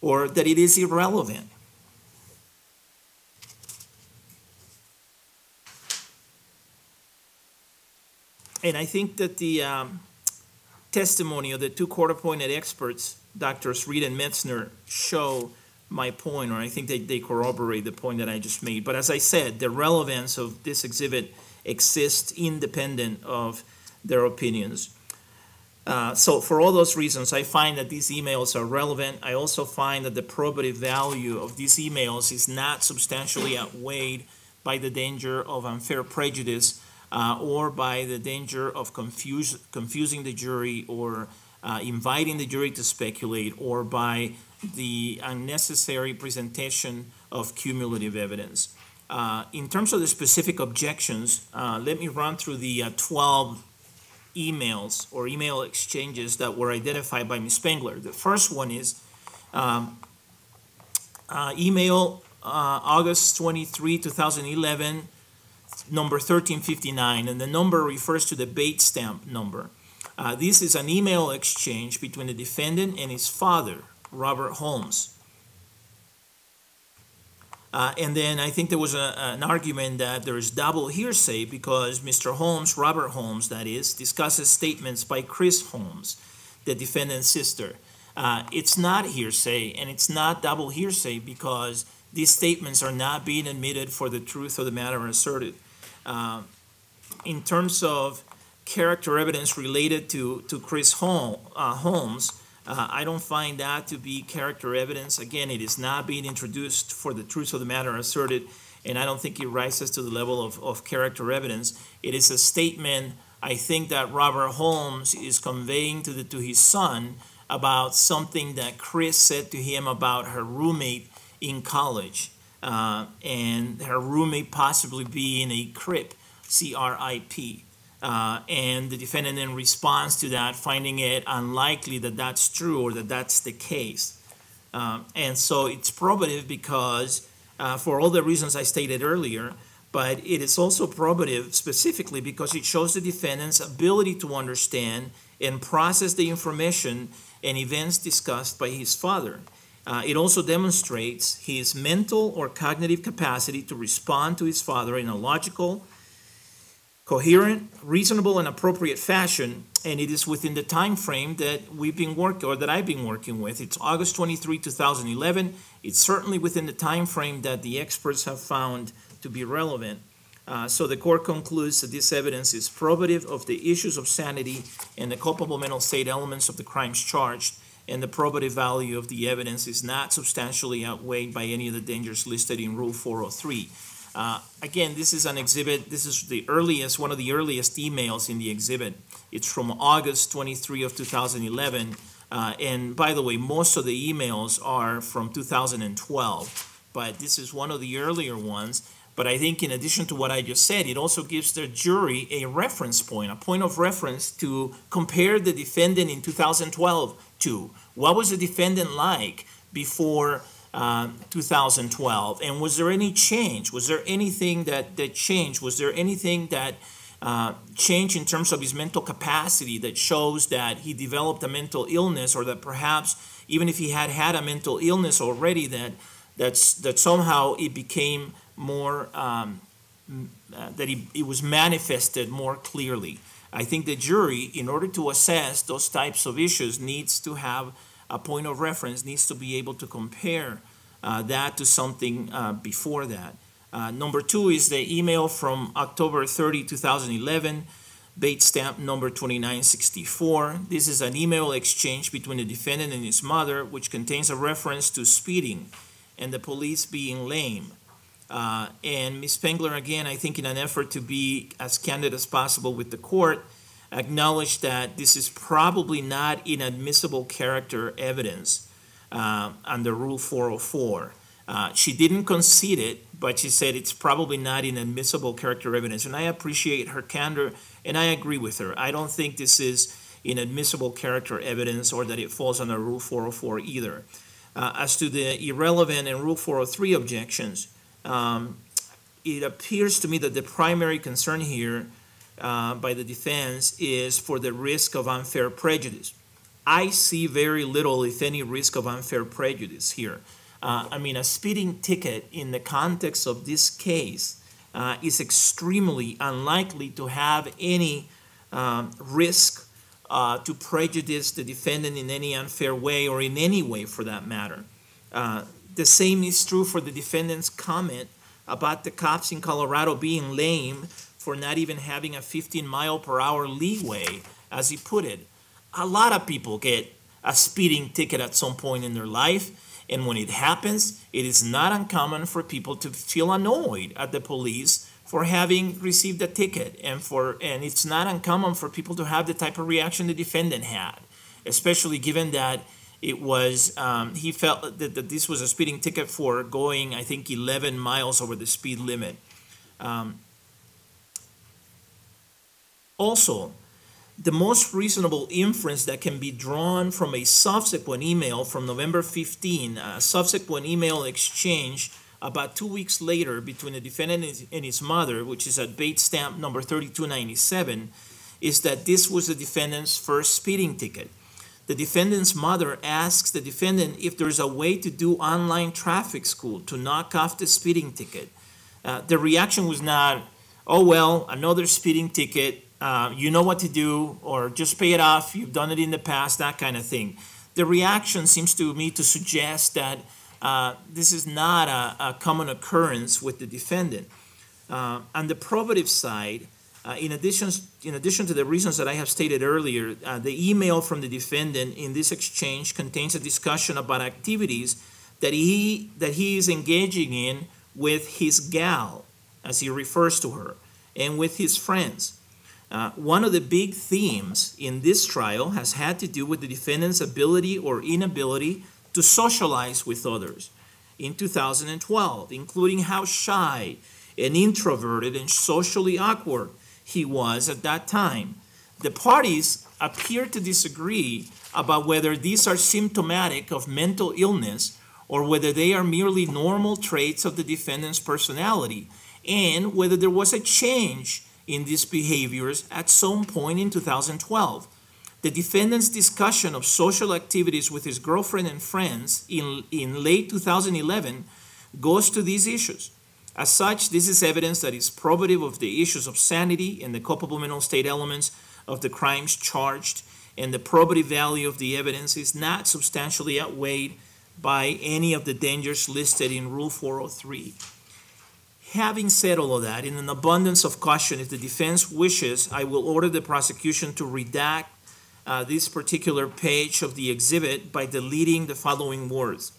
Speaker 5: or that it is irrelevant. And I think that the um, testimony of the two court appointed experts, Drs. Reid and Metzner, show my point, or I think they, they corroborate the point that I just made. But as I said, the relevance of this exhibit exists independent of their opinions. Uh, so for all those reasons, I find that these emails are relevant. I also find that the probative value of these emails is not substantially outweighed by the danger of unfair prejudice uh, or by the danger of confuse, confusing the jury or uh, inviting the jury to speculate or by the unnecessary presentation of cumulative evidence. Uh, in terms of the specific objections, uh, let me run through the uh, 12 emails or email exchanges that were identified by Ms. Spengler. The first one is um, uh, email August 23, 2011, number 1359, and the number refers to the Bates stamp number. Uh, this is an email exchange between the defendant and his father, Robert Holmes. Uh, and then I think there was a, an argument that there is double hearsay because Mr. Holmes, Robert Holmes, that is, discusses statements by Chris Holmes, the defendant's sister. Uh, it's not hearsay and it's not double hearsay because these statements are not being admitted for the truth of the matter asserted. Um, in terms of character evidence related to, to Chris Holmes, uh, Holmes uh, I don't find that to be character evidence. Again, it is not being introduced for the truth of the matter asserted, and I don't think it rises to the level of, of character evidence. It is a statement, I think, that Robert Holmes is conveying to, the, to his son about something that Chris said to him about her roommate in college uh, and her room may possibly be in a crib, C-R-I-P. Uh, and the defendant then responds to that, finding it unlikely that that's true or that that's the case. Um, and so it's probative because, uh, for all the reasons I stated earlier, but it is also probative specifically because it shows the defendant's ability to understand and process the information and events discussed by his father. Uh, it also demonstrates his mental or cognitive capacity to respond to his father in a logical, coherent, reasonable, and appropriate fashion. And it is within the time frame that we've been working or that I've been working with. It's August 23, 2011. It's certainly within the time frame that the experts have found to be relevant. Uh, so the court concludes that this evidence is probative of the issues of sanity and the culpable mental state elements of the crimes charged and the probative value of the evidence is not substantially outweighed by any of the dangers listed in Rule 403. Uh, again, this is an exhibit. This is the earliest, one of the earliest emails in the exhibit. It's from August 23 of 2011. Uh, and by the way, most of the emails are from 2012, but this is one of the earlier ones. But I think, in addition to what I just said, it also gives the jury a reference point, a point of reference to compare the defendant in 2012 to? What was the defendant like before uh, 2012? And was there any change? Was there anything that, that changed? Was there anything that uh, changed in terms of his mental capacity that shows that he developed a mental illness or that perhaps even if he had had a mental illness already that that's that somehow it became more um, uh, that he it was manifested more clearly I think the jury, in order to assess those types of issues, needs to have a point of reference, needs to be able to compare uh, that to something uh, before that. Uh, number two is the email from October 30, 2011, date stamp number 2964. This is an email exchange between the defendant and his mother, which contains a reference to speeding and the police being lame. Uh, and Ms. Spengler, again, I think in an effort to be as candid as possible with the court, acknowledged that this is probably not inadmissible character evidence uh, under Rule 404. Uh, she didn't concede it, but she said it's probably not inadmissible character evidence. And I appreciate her candor, and I agree with her. I don't think this is inadmissible character evidence or that it falls under Rule 404 either. Uh, as to the irrelevant and Rule 403 objections, um, it appears to me that the primary concern here uh, by the defense is for the risk of unfair prejudice. I see very little, if any, risk of unfair prejudice here. Uh, I mean, a speeding ticket in the context of this case uh, is extremely unlikely to have any um, risk uh, to prejudice the defendant in any unfair way or in any way for that matter. Uh, the same is true for the defendant's comment about the cops in Colorado being lame for not even having a 15 mile per hour leeway, as he put it. A lot of people get a speeding ticket at some point in their life, and when it happens, it is not uncommon for people to feel annoyed at the police for having received a ticket and for and it's not uncommon for people to have the type of reaction the defendant had especially given that it was um, he felt that, that, this was a speeding ticket for going, I think, 11 miles over the speed limit. Um, also, the most reasonable inference that can be drawn from a subsequent email from November 15, a subsequent email exchange about two weeks later between the defendant and his mother, which is at Bates stamp number 3297, is that this was the defendant's first speeding ticket. The defendant's mother asks the defendant if there's a way to do online traffic school to knock off the speeding ticket. Uh, the reaction was not, oh, well, another speeding ticket. Uh, you know what to do, or just pay it off. You've done it in the past, that kind of thing. The reaction seems to me to suggest that uh, this is not a, a, common occurrence with the defendant. Uh, on the probative side, uh, in, addition, in addition to the reasons that I have stated earlier, uh, the email from the defendant in this exchange contains a discussion about activities that he, that he is engaging in with his gal, as he refers to her, and with his friends. Uh, one of the big themes in this trial has had to do with the defendant's ability or inability to socialize with others in 2012, including how shy and introverted and socially awkward he was at that time. The parties appear to disagree about whether these are symptomatic of mental illness or whether they are merely normal traits of the defendant's personality and whether there was a change in these behaviors at some point in 2012. The defendant's discussion of social activities with his girlfriend and friends in, in late 2011 goes to these issues. As such, this is evidence that is probative of the issues of sanity and the culpable mental state elements of the crimes charged, and the probative value of the evidence is not substantially outweighed by any of the dangers listed in Rule 403. Having said all of that, in an abundance of caution, if the defense wishes, I will order the prosecution to redact uh, this particular page of the exhibit by deleting the following words.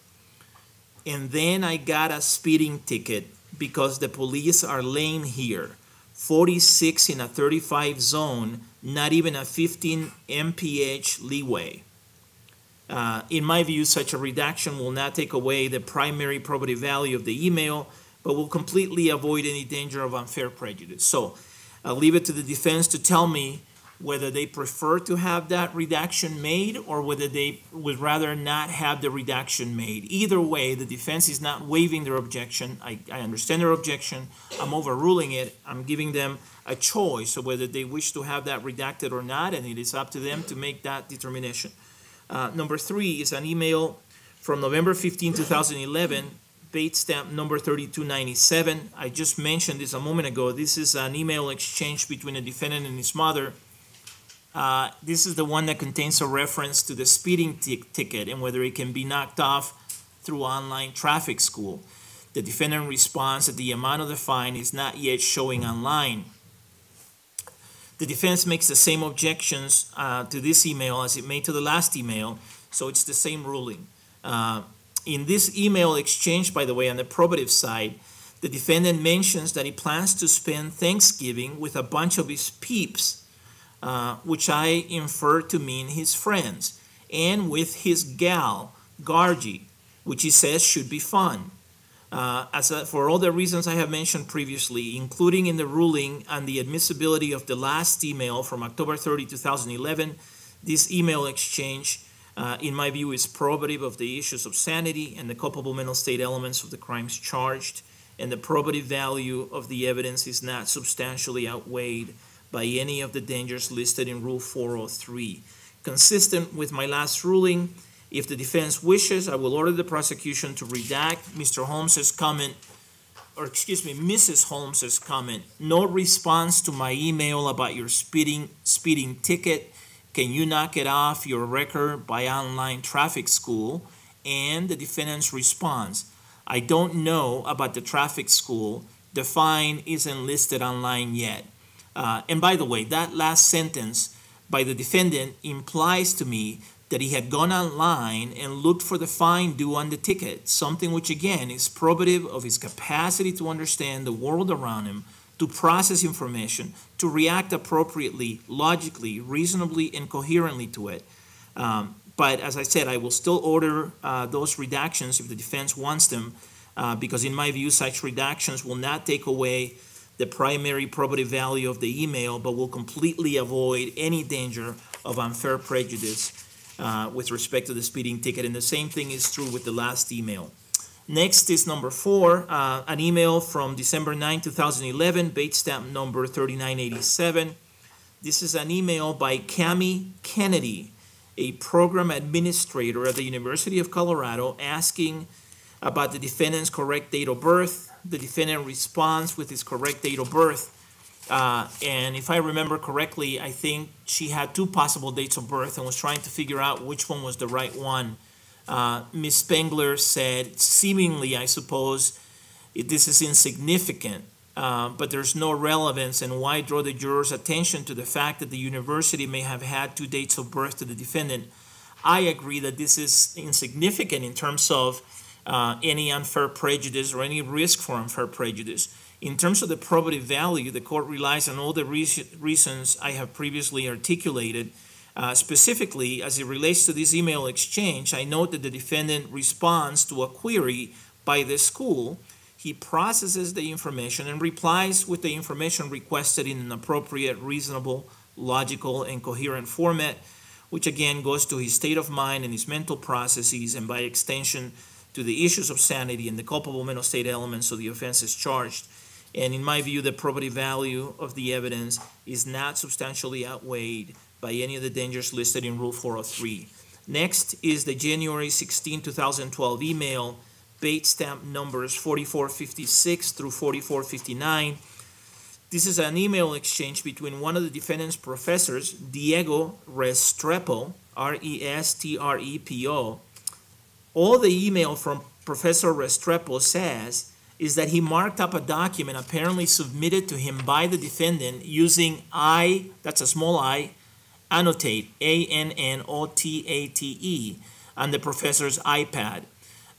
Speaker 5: And then I got a speeding ticket because the police are lame here. 46 in a 35 zone, not even a 15 mph leeway. Uh, in my view, such a redaction will not take away the primary probative value of the email, but will completely avoid any danger of unfair prejudice. So I'll leave it to the defense to tell me whether they prefer to have that redaction made or whether they would rather not have the redaction made. Either way, the defense is not waiving their objection. I, I understand their objection. I'm overruling it. I'm giving them a choice of whether they wish to have that redacted or not, and it is up to them to make that determination. Uh, number three is an email from November 15, 2011 date stamp number 3297. I just mentioned this a moment ago. This is an email exchange between a defendant and his mother uh, this is the one that contains a reference to the speeding ticket and whether it can be knocked off through online traffic school. The defendant responds that the amount of the fine is not yet showing online. The defense makes the same objections uh, to this email as it made to the last email, so it's the same ruling. Uh, in this email exchange, by the way, on the probative side, the defendant mentions that he plans to spend Thanksgiving with a bunch of his peeps uh, which I infer to mean his friends, and with his gal, Gargi, which he says should be fun. Uh, as a, uh, for all the reasons I have mentioned previously, including in the ruling on the admissibility of the last email from October 30, 2011, this email exchange, uh, in my view, is probative of the issues of sanity and the culpable mental state elements of the crimes charged, and the probative value of the evidence is not substantially outweighed by any of the dangers listed in Rule 403. Consistent with my last ruling, if the defense wishes, I will order the prosecution to redact Mr. Holmes's comment, or excuse me, Mrs. Holmes's comment. No response to my email about your speeding speeding ticket. Can you knock it off your record by online traffic school? And the defendant's response. I don't know about the traffic school. The fine isn't listed online yet. Uh, and by the way, that last sentence by the defendant implies to me that he had gone online and looked for the fine due on the ticket, something which again is probative of his capacity to understand the world around him, to process information, to react appropriately, logically, reasonably, and coherently to it. Um, but as I said, I will still order uh, those redactions if the defense wants them, uh, because in my view, such redactions will not take away the primary probative value of the email, but will completely avoid any danger of unfair prejudice uh, with respect to the speeding ticket. And the same thing is true with the last email. Next is number four, uh, an email from December 9, 2011, Bates stamp number 3987. This is an email by Cami Kennedy, a program administrator at the University of Colorado, asking about the defendant's correct date of birth, the defendant responds with his correct date of birth. Uh, and if I remember correctly, I think she had two possible dates of birth and was trying to figure out which one was the right one. Uh, Ms. Spengler said, seemingly, I suppose, this is insignificant, uh, but there's no relevance, and why draw the jurors' attention to the fact that the university may have had two dates of birth to the defendant? I agree that this is insignificant in terms of uh, any unfair prejudice or any risk for unfair prejudice. In terms of the probative value, the court relies on all the reasons I have previously articulated. Uh, specifically, as it relates to this email exchange, I note that the defendant responds to a query by the school. He processes the information and replies with the information requested in an appropriate, reasonable, logical, and coherent format, which again goes to his state of mind and his mental processes, and by extension, to the issues of sanity and the culpable mental state elements of the offenses charged. And in my view, the probative value of the evidence is not substantially outweighed by any of the dangers listed in Rule 403. Next is the January 16, 2012 email, Bates stamp numbers 4456 through 4459. This is an email exchange between one of the defendant's professors, Diego Restrepo, R E S T R E P O, all the email from Professor Restrepo says is that he marked up a document apparently submitted to him by the defendant using I, that's a small i, annotate, A N N O T A T E, on the professor's iPad.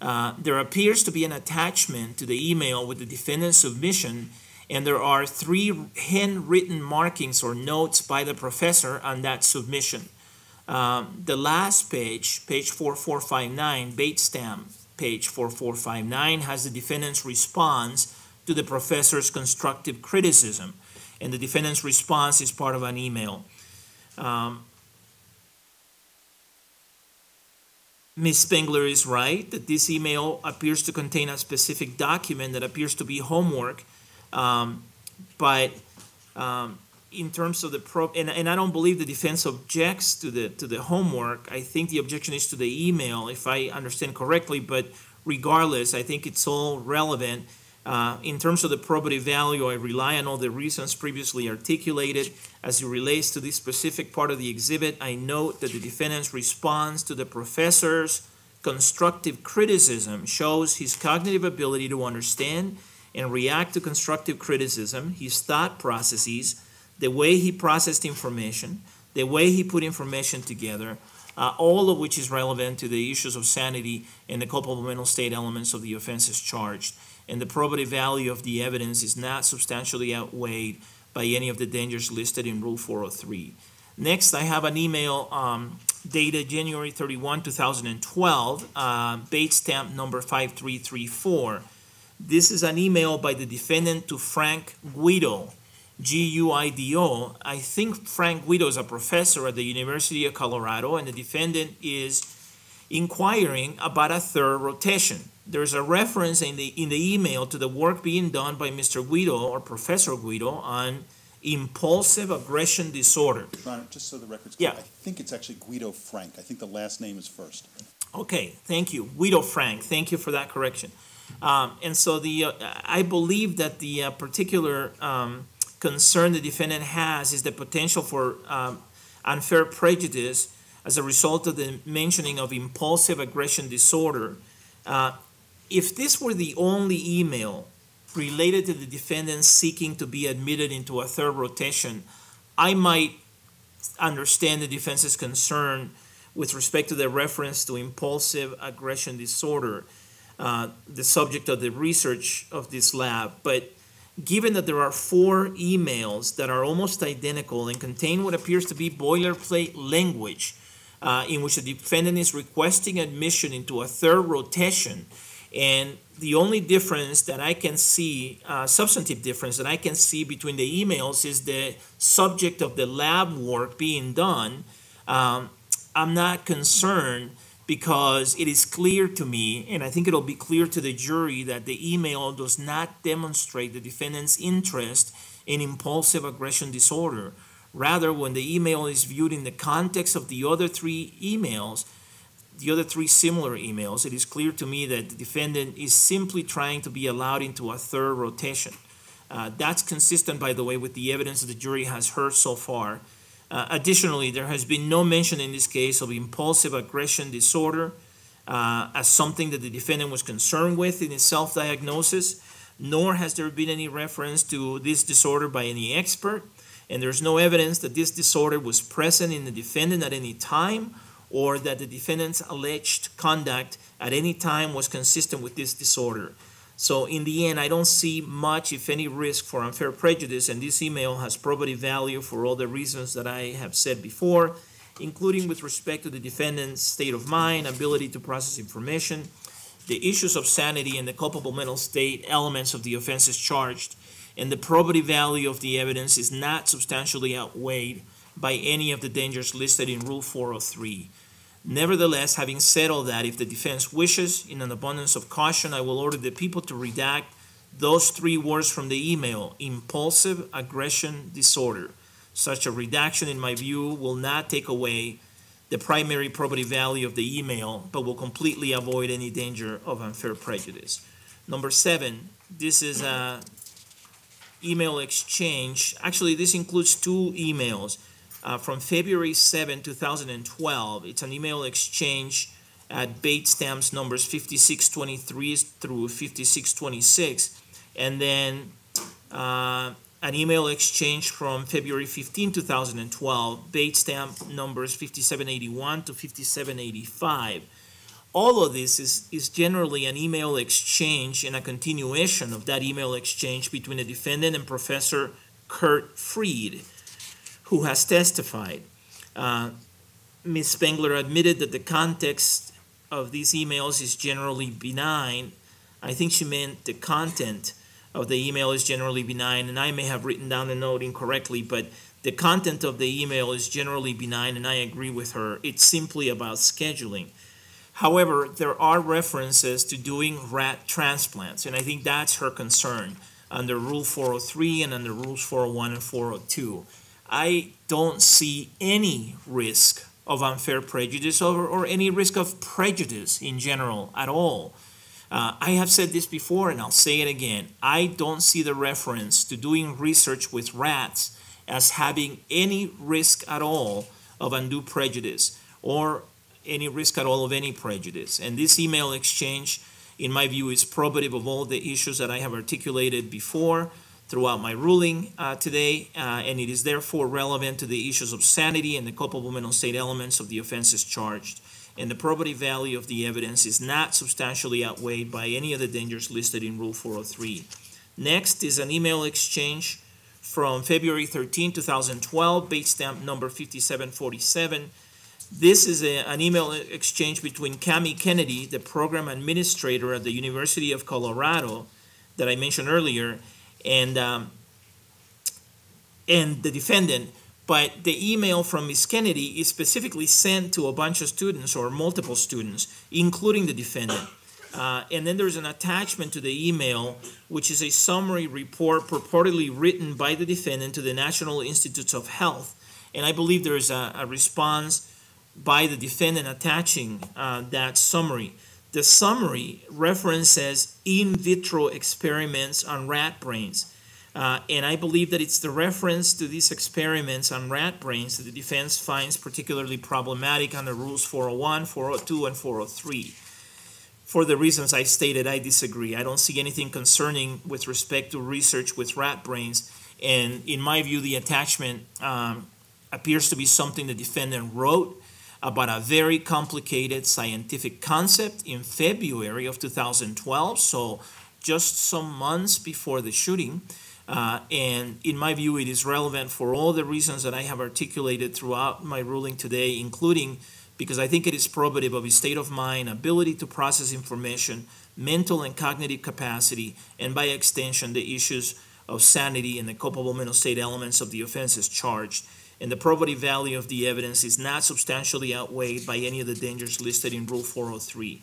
Speaker 5: Uh, there appears to be an attachment to the email with the defendant's submission, and there are three handwritten markings or notes by the professor on that submission. Um, the last page, page 4459, Bates stamp, page 4459, has the defendant's response to the professor's constructive criticism. And the defendant's response is part of an email. Um, Ms. Spengler is right that this email appears to contain a specific document that appears to be homework, um, but um, in terms of the pro and, and I don't believe the defense objects to the to the homework. I think the objection is to the email, if I understand correctly. But regardless, I think it's all relevant. Uh, in terms of the probative value, I rely on all the reasons previously articulated. As it relates to this specific part of the exhibit, I note that the defendant's response to the professor's constructive criticism shows his cognitive ability to understand and react to constructive criticism, his thought processes, the way he processed information, the way he put information together, uh, all of which is relevant to the issues of sanity and the culpable mental state elements of the offenses charged. And the probative value of the evidence is not substantially outweighed by any of the dangers listed in Rule 403. Next, I have an email um, dated January 31, 2012, uh, stamp number 5334. This is an email by the defendant to Frank Guido, G-U-I-D-O. I think Frank Guido is a professor at the University of Colorado, and the defendant is inquiring about a third rotation. There's a reference in the, in the email to the work being done by Mr. Guido or Professor Guido on impulsive aggression disorder. Honor,
Speaker 10: just so the record's clear, yeah. I think it's actually Guido Frank. I think the last name is first.
Speaker 5: Okay, thank you. Guido Frank, thank you for that correction. Um, and so the uh, I believe that the uh, particular um, concern the defendant has is the potential for um, unfair prejudice as a result of the mentioning of impulsive aggression disorder. Uh, if this were the only email related to the defendant seeking to be admitted into a third rotation, I might understand the defense's concern with respect to the reference to impulsive aggression disorder, uh, the subject of the research of this lab. But given that there are four emails that are almost identical and contain what appears to be boilerplate language uh, in which the defendant is requesting admission into a third rotation. And the only difference that I can see, uh, substantive difference that I can see between the emails is the subject of the lab work being done. Um, I'm not concerned because it is clear to me, and I think it'll be clear to the jury, that the email does not demonstrate the defendant's interest in impulsive aggression disorder. Rather, when the email is viewed in the context of the other three emails, the other three similar emails, it is clear to me that the defendant is simply trying to be allowed into a third rotation. Uh, that's consistent, by the way, with the evidence that the jury has heard so far uh, additionally, there has been no mention in this case of impulsive aggression disorder uh, as something that the defendant was concerned with in his self diagnosis, nor has there been any reference to this disorder by any expert. And there's no evidence that this disorder was present in the defendant at any time or that the defendant's alleged conduct at any time was consistent with this disorder. So in the end, I don't see much, if any, risk for unfair prejudice, and this email has probative value for all the reasons that I have said before, including with respect to the defendant's state of mind, ability to process information, the issues of sanity and the culpable mental state elements of the offenses charged, and the probative value of the evidence is not substantially outweighed by any of the dangers listed in Rule 403. Nevertheless, having said all that, if the defense wishes, in an abundance of caution, I will order the people to redact those three words from the email impulsive aggression disorder. Such a redaction, in my view, will not take away the primary probative value of the email, but will completely avoid any danger of unfair prejudice. Number seven, this is a email exchange. Actually, this includes two emails uh, from February 7, 2012. It's an email exchange at Bates stamps numbers 5623 through 5626. And then uh, an email exchange from February 15, 2012, Bates stamp numbers 5781 to 5785. All of this is, is generally an email exchange and a continuation of that email exchange between the defendant and Professor Curt Freed who has testified. Uh, Ms. Spengler admitted that the context of these emails is generally benign. I think she meant the content of the email is generally benign, and I may have written down the note incorrectly, but the content of the email is generally benign, and I agree with her. It's simply about scheduling. However, there are references to doing rat transplants, and I think that's her concern under Rule 403 and under Rules 401 and 402. I don't see any risk of unfair prejudice or, or any risk of prejudice in general at all. Uh, I have said this before and I'll say it again. I don't see the reference to doing research with rats as having any risk at all of undue prejudice or any risk at all of any prejudice. And this email exchange, in my view, is probative of all the issues that I have articulated before throughout my ruling uh, today, uh, and it is therefore relevant to the issues of sanity and the culpable mental state elements of the offenses charged, and the probative value of the evidence is not substantially outweighed by any of the dangers listed in Rule 403. Next is an email exchange from February 13, 2012, Bates stamp number 5747. This is a, an email exchange between Cami Kennedy, the program administrator at the University of Colorado that I mentioned earlier, and um, and the defendant. But the email from Ms. Kennedy is specifically sent to a bunch of students or multiple students, including the defendant. Uh, and then there's an attachment to the email, which is a summary report purportedly written by the defendant to the National Institutes of Health. And I believe there is a, a response by the defendant attaching uh, that summary. The summary references in vitro experiments on rat brains. Uh, and I believe that it's the reference to these experiments on rat brains that the defense finds particularly problematic under Rules 401, 402, and 403. For the reasons I stated, I disagree. I don't see anything concerning with respect to research with rat brains. And in my view, the attachment um, appears to be something the defendant wrote about a very complicated scientific concept in February of 2012, so just some months before the shooting. Uh, and in my view, it is relevant for all the reasons that I have articulated throughout my ruling today, including because I think it is probative of his state of mind, ability to process information, mental and cognitive capacity, and by extension, the issues of sanity and the culpable mental state elements of the offenses charged and the probative value of the evidence is not substantially outweighed by any of the dangers listed in Rule 403.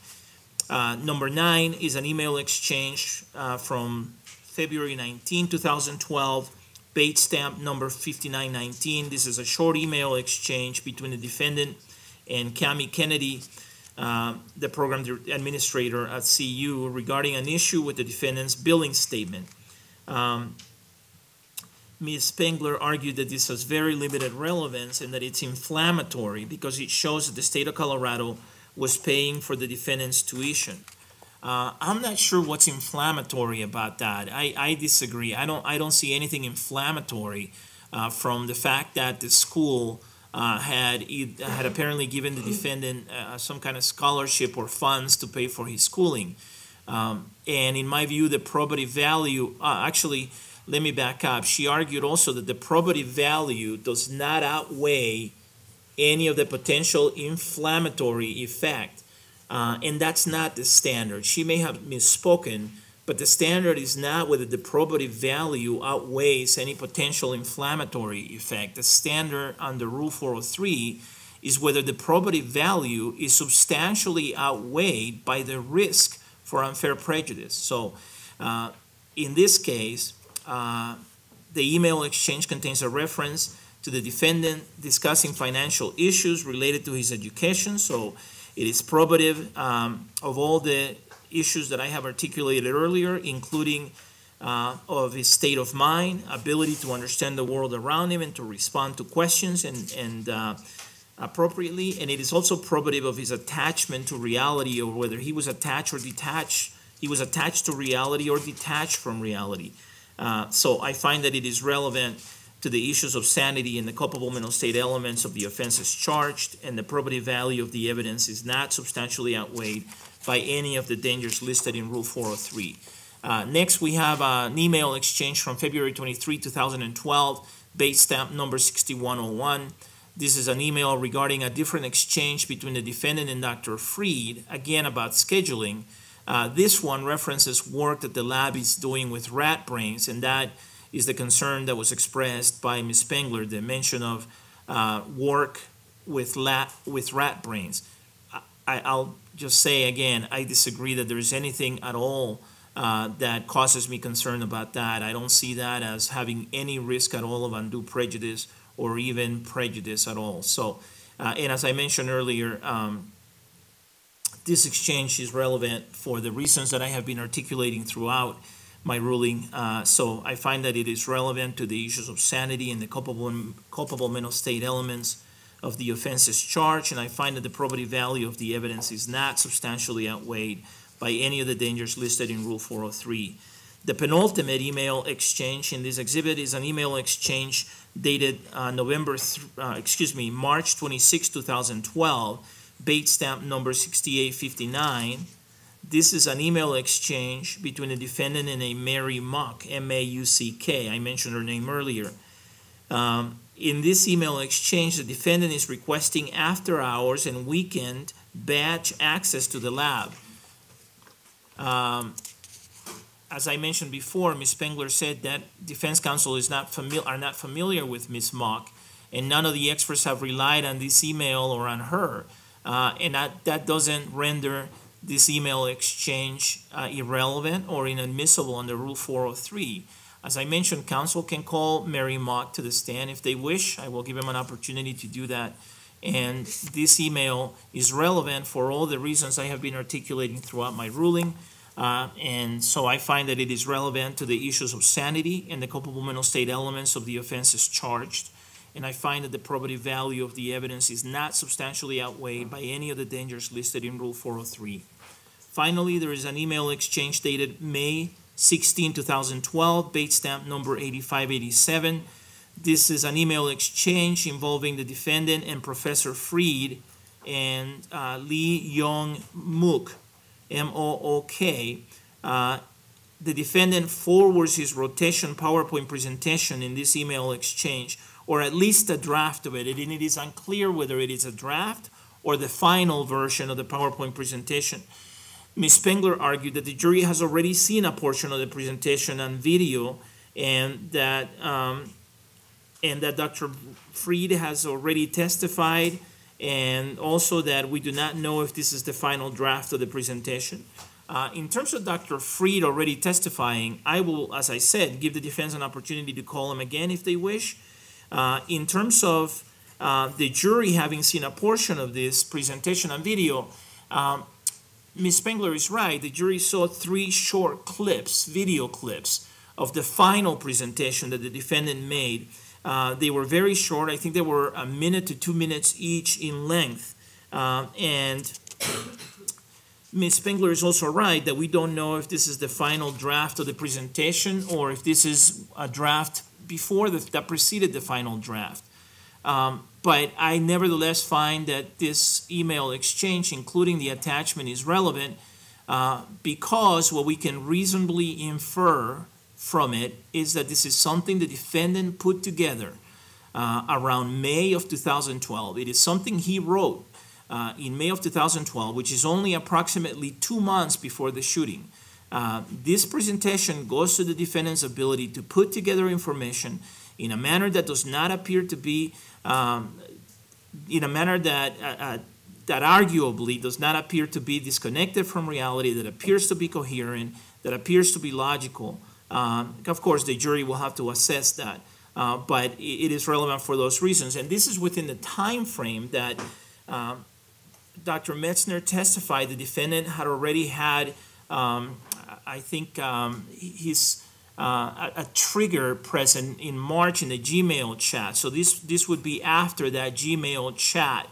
Speaker 5: Uh, number nine is an email exchange uh, from February 19, 2012, Bates stamp number 5919. This is a short email exchange between the defendant and Cami Kennedy, uh, the program administrator at CU, regarding an issue with the defendant's billing statement. Um, Ms. Spengler argued that this has very limited relevance and that it's inflammatory because it shows that the state of Colorado was paying for the defendant's tuition. Uh, I'm not sure what's inflammatory about that. I, I disagree. I don't I don't see anything inflammatory uh, from the fact that the school uh, had had apparently given the defendant uh, some kind of scholarship or funds to pay for his schooling. Um, and in my view, the probative value uh, actually let me back up. She argued also that the probity value does not outweigh any of the potential inflammatory effect, uh, and that's not the standard. She may have misspoken, but the standard is not whether the probative value outweighs any potential inflammatory effect. The standard under Rule 403 is whether the probative value is substantially outweighed by the risk for unfair prejudice. So uh, in this case, uh, the email exchange contains a reference to the defendant discussing financial issues related to his education. So it is probative um, of all the issues that I have articulated earlier, including uh, of his state of mind, ability to understand the world around him and to respond to questions and, and uh, appropriately. And it is also probative of his attachment to reality or whether he was attached or detached. He was attached to reality or detached from reality. Uh, so I find that it is relevant to the issues of sanity and the culpable mental state elements of the offenses charged, and the probative value of the evidence is not substantially outweighed by any of the dangers listed in Rule 403. Uh, next, we have uh, an email exchange from February 23, 2012, Bates stamp number 6101. This is an email regarding a different exchange between the defendant and Dr. Freed, again about scheduling. Uh, this one references work that the lab is doing with rat brains, and that is the concern that was expressed by Ms. Spengler, the mention of uh, work with, la- with rat brains. I- will just say again, I disagree that there is anything at all uh, that causes me concern about that. I don't see that as having any risk at all of undue prejudice or even prejudice at all. So, uh, and as I mentioned earlier, um, this exchange is relevant for the reasons that I have been articulating throughout my ruling. Uh, so I find that it is relevant to the issues of sanity and the culpable, culpable mental state elements of the offenses charged, and I find that the probative value of the evidence is not substantially outweighed by any of the dangers listed in Rule 403. The penultimate email exchange in this exhibit is an email exchange dated uh, November, uh, excuse me, March 26, 2012, Bates stamp number 6859. This is an email exchange between a defendant and a Mary Mauck, M A U C K. I mentioned her name earlier. Um, in this email exchange, the defendant is requesting after hours and weekend batch access to the lab. Um, as I mentioned before, Ms. Spengler said that defense counsel is not familiar are not familiar with Ms. Mauck, and none of the experts have relied on this email or on her uh, and that, that doesn't render this email exchange uh, irrelevant or inadmissible under Rule 403. As I mentioned, counsel can call Mary Mauck to the stand if they wish. I will give them an opportunity to do that. And this email is relevant for all the reasons I have been articulating throughout my ruling. Uh, and so I find that it is relevant to the issues of sanity and the culpable mental state elements of the offenses charged and I find that the probative value of the evidence is not substantially outweighed by any of the dangers listed in Rule 403. Finally, there is an email exchange dated May 16, 2012, date stamp number 8587. This is an email exchange involving the defendant and Professor Freed and uh, Lee Young Mook, M O O K. Uh, the defendant forwards his rotation PowerPoint presentation in this email exchange or at least a draft of it. And it is unclear whether it is a draft or the final version of the PowerPoint presentation. Ms. Spengler argued that the jury has already seen a portion of the presentation and video and that, um, and that Dr. Freed has already testified and also that we do not know if this is the final draft of the presentation. Uh, in terms of Dr. Freed already testifying, I will, as I said, give the defense an opportunity to call him again if they wish. Uh, in terms of uh, the jury having seen a portion of this presentation and video, um, Ms. Spengler is right. The jury saw three short clips, video clips, of the final presentation that the defendant made. Uh, they were very short. I think they were a minute to two minutes each in length. Uh, and Ms. Spengler is also right that we don't know if this is the final draft of the presentation or if this is a draft before the, that preceded the final draft. Um, but I nevertheless find that this email exchange, including the attachment, is relevant uh, because what we can reasonably infer from it is that this is something the defendant put together uh, around May of 2012. It is something he wrote uh, in May of 2012, which is only approximately two months before the shooting. Uh, this presentation goes to the defendant's ability to put together information in a manner that does not appear to be, um, in a manner that, uh, uh, that arguably does not appear to be disconnected from reality, that appears to be coherent, that appears to be logical. Um, of course, the jury will have to assess that, uh, but it is relevant for those reasons. And this is within the time frame that um, Dr. Metzner testified the defendant had already had um, I think um, he's uh, a, trigger present in March in the Gmail chat. So this this would be after that Gmail chat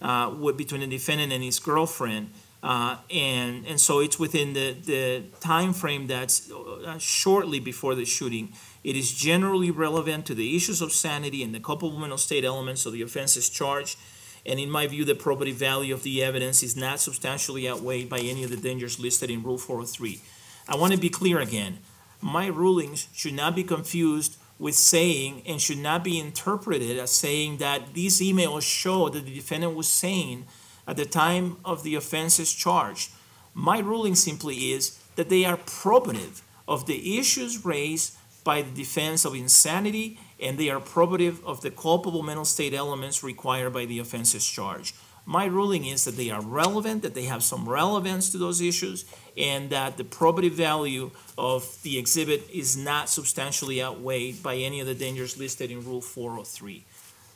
Speaker 5: uh, between the defendant and his girlfriend, uh, and and so it's within the the time frame that's uh, shortly before the shooting. It is generally relevant to the issues of sanity and the culpable state elements of the offenses charged. And in my view, the probative value of the evidence is not substantially outweighed by any of the dangers listed in Rule 403. I want to be clear again. My rulings should not be confused with saying and should not be interpreted as saying that these emails show that the defendant was sane at the time of the offenses charged. My ruling simply is that they are probative of the issues raised by the defense of insanity and they are probative of the culpable mental state elements required by the offenses charged. My ruling is that they are relevant, that they have some relevance to those issues, and that the probative value of the exhibit is not substantially outweighed by any of the dangers listed in Rule 403.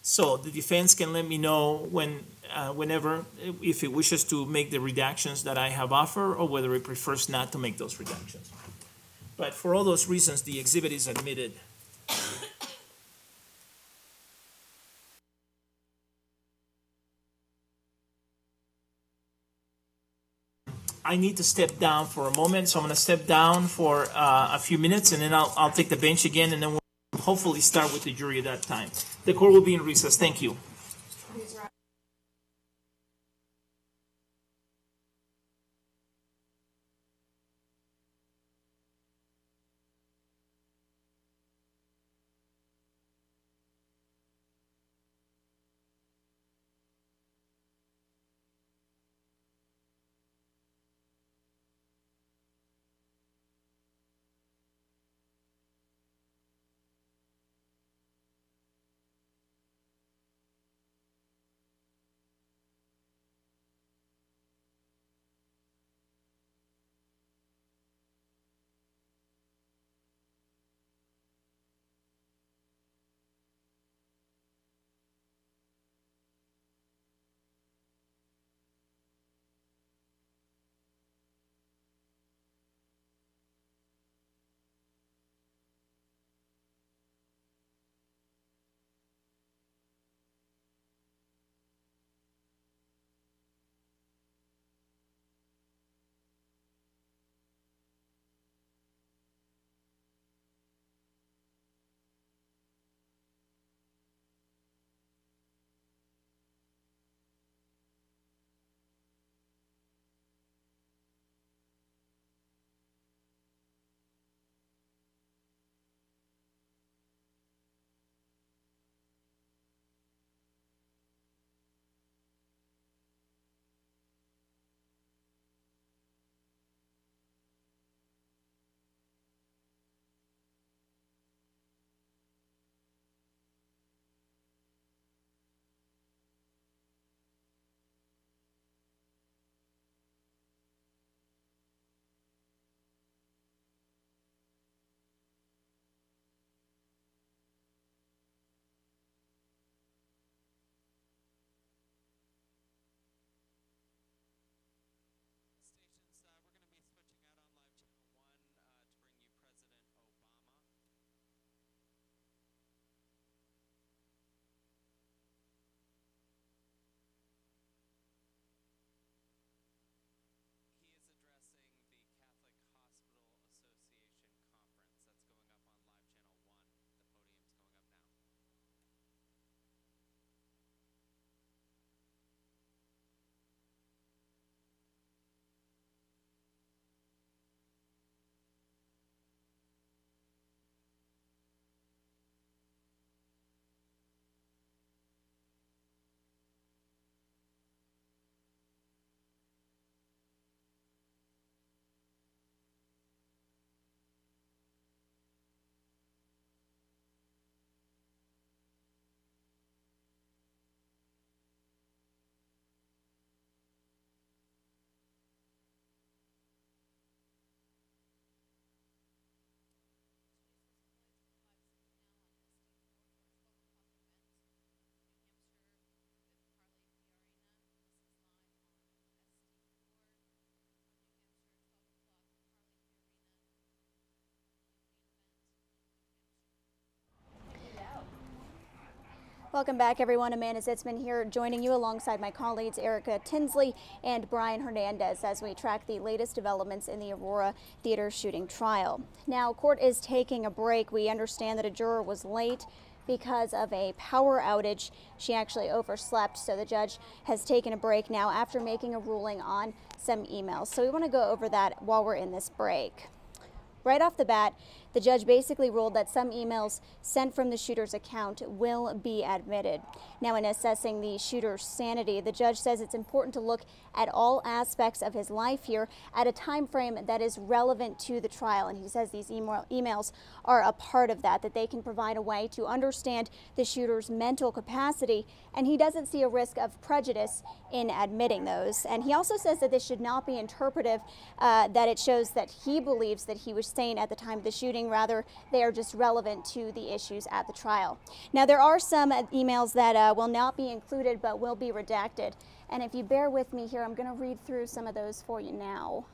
Speaker 5: So the defense can let me know when, uh, whenever, if it wishes to make the redactions that I have offered, or whether it prefers not to make those redactions. But for all those reasons, the exhibit is admitted. I need to step down for a moment, so I'm going to step down for uh, a few minutes, and then I'll, I'll take the bench again, and then we'll hopefully start with the jury at that time. The court will be in recess. Thank you.
Speaker 1: Welcome back, everyone. Amanda Zitzman here, joining you alongside my colleagues Erica Tinsley and Brian Hernandez as we track the latest developments in the Aurora Theater shooting trial. Now, court is taking a break. We understand that a juror was late because of a power outage. She actually overslept, so the judge has taken a break now after making a ruling on some emails. So we want to go over that while we're in this break. Right off the bat, the judge basically ruled that some emails sent from the shooter's account will be admitted. Now, in assessing the shooter's sanity, the judge says it's important to look at all aspects of his life here at a time frame that is relevant to the trial. And he says these email emails are a part of that, that they can provide a way to understand the shooter's mental capacity. And he doesn't see a risk of prejudice in admitting those. And he also says that this should not be interpretive, uh, that it shows that he believes that he was sane at the time of the shooting anything, rather they are just relevant to the issues at the trial. Now there are some emails that uh, will not be included but will be redacted. And if you bear with me here, I'm going to read through some of those for you now.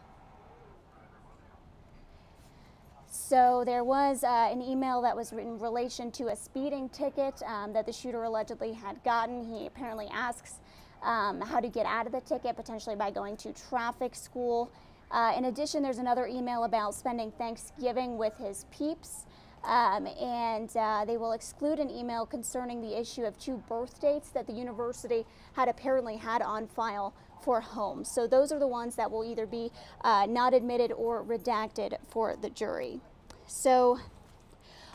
Speaker 1: So there was uh, an email that was written in relation to a speeding ticket um, that the shooter allegedly had gotten. He apparently asks um, how to get out of the ticket, potentially by going to traffic school. Uh, in addition, there's another email about spending Thanksgiving with his peeps. Um, and uh, they will exclude an email concerning the issue of two birth dates that the university had apparently had on file for Holmes. So those are the ones that will either be uh, not admitted or redacted for the jury. So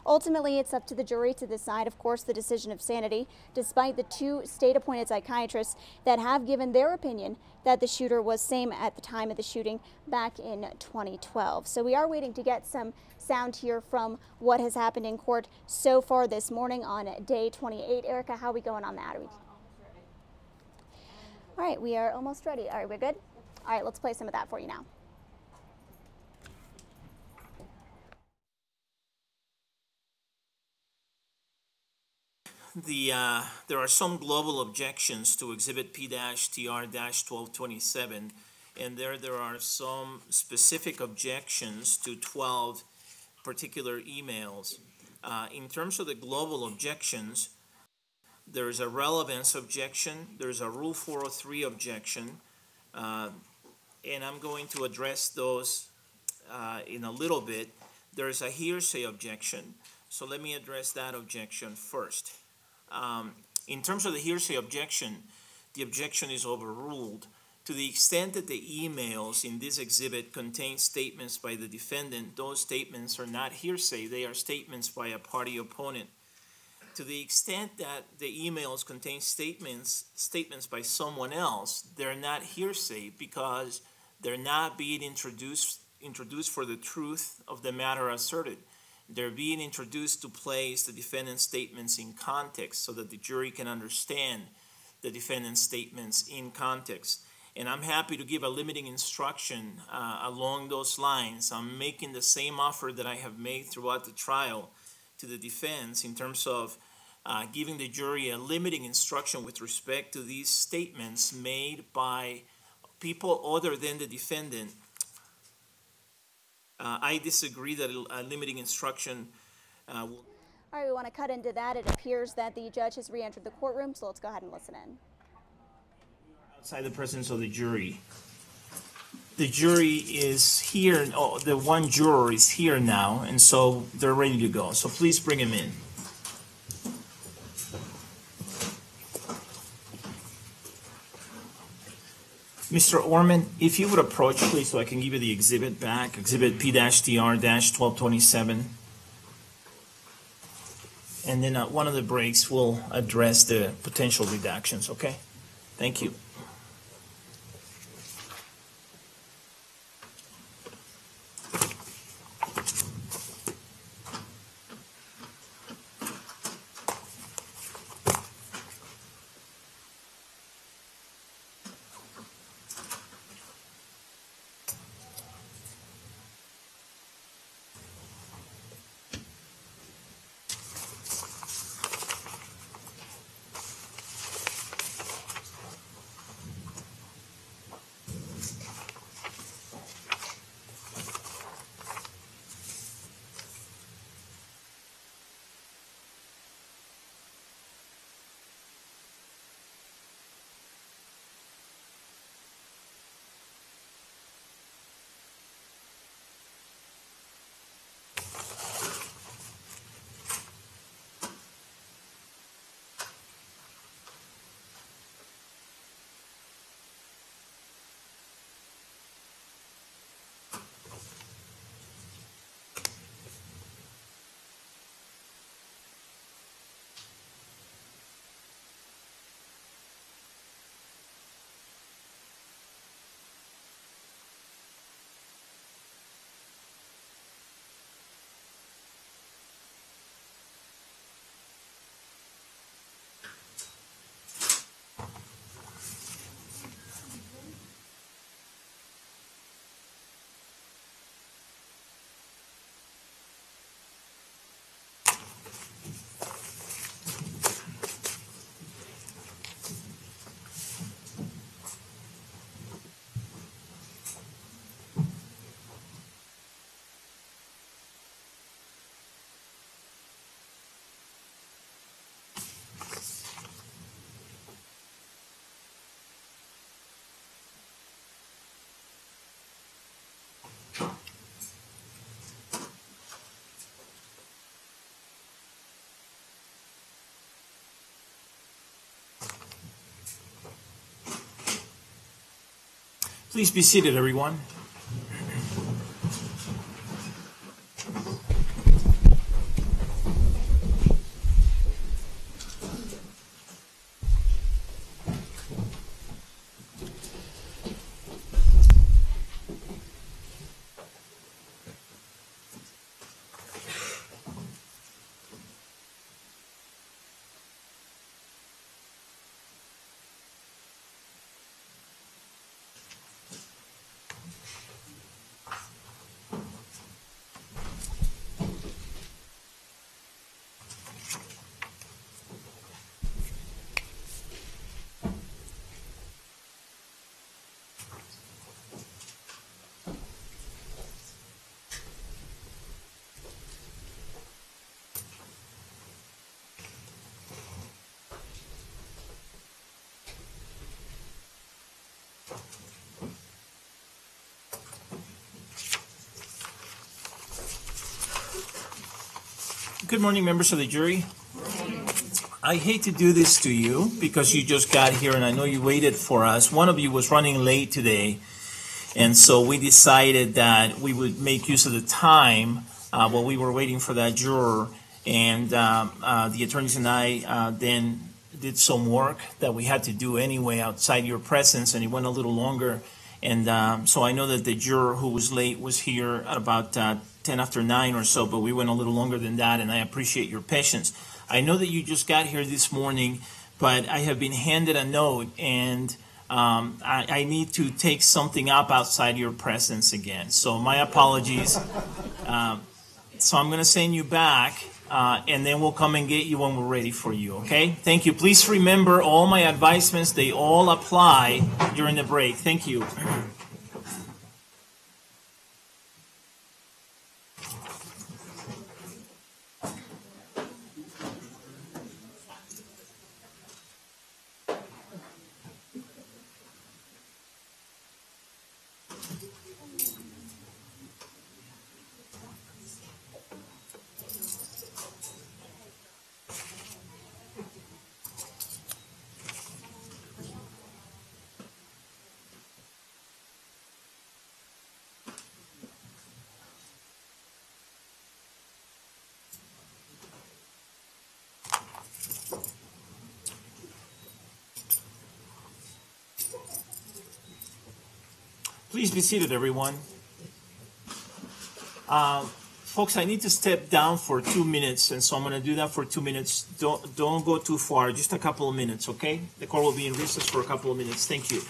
Speaker 1: Ultimately, it's up to the jury to decide, of course, the decision of sanity, despite the two state appointed psychiatrists that have given their opinion that the shooter was same at the time of the shooting back in 2012. So we are waiting to get some sound here from what has happened in court so far this morning on day 28. Erica, how are we going on that? Are we... All right, we are almost ready. All right, we're good? All right, let's play some of that for you now.
Speaker 5: the, uh, there are some global objections to Exhibit P-TR-1227, and there, there are some specific objections to 12 particular emails. Uh, in terms of the global objections, there is a relevance objection, there's a Rule 403 objection, uh, and I'm going to address those uh, in a little bit. There's a hearsay objection, so let me address that objection first. Um, in terms of the hearsay objection, the objection is overruled to the extent that the emails in this exhibit contain statements by the defendant, those statements are not hearsay, they are statements by a party opponent. To the extent that the emails contain statements statements by someone else, they're not hearsay because they're not being introduced introduced for the truth of the matter asserted. They're being introduced to place the defendant's statements in context so that the jury can understand the defendant's statements in context. And I'm happy to give a limiting instruction uh, along those lines. I'm making the same offer that I have made throughout the trial to the defense in terms of uh, giving the jury a limiting instruction with respect to these statements made by people other than the defendant uh, I disagree that a limiting instruction uh, will.
Speaker 1: All right, we want to cut into that. It appears that the judge has re entered the courtroom, so let's go ahead and listen in.
Speaker 5: Outside the presence of the jury. The jury is here, oh, the one juror is here now, and so they're ready to go. So please bring him in. Mr. Orman, if you would approach, please, so I can give you the exhibit back, exhibit P-TR-1227. And then at uh, one of the breaks, we'll address the potential redactions, okay? Thank you. Please be seated, everyone. Good morning, members of the jury. I hate to do this to you because you just got here and I know you waited for us. One of you was running late today, and so we decided that we would make use of the time uh, while we were waiting for that juror. And uh, uh the attorneys and I uh, then did some work that we had to do anyway outside your presence, and it went a little longer and um, so I know that the juror who was late was here at about uh, 10 after 9 or so, but we went a little longer than that, and I appreciate your patience. I know that you just got here this morning, but I have been handed a note, and um, I, I, need to take something up outside your presence again. So my apologies. [laughs] Um, so I'm going to send you back uh, and then we'll come and get you when we're ready for you, okay? Thank you. Please remember all my advisements, they all apply during the break. Thank you. [clears throat] be seated, everyone. Uh, folks, I need to step down for two minutes, and so I'm going to do that for two minutes. Don't, don't go too far, just a couple of minutes, okay? The court will be in recess for a couple of minutes. Thank you.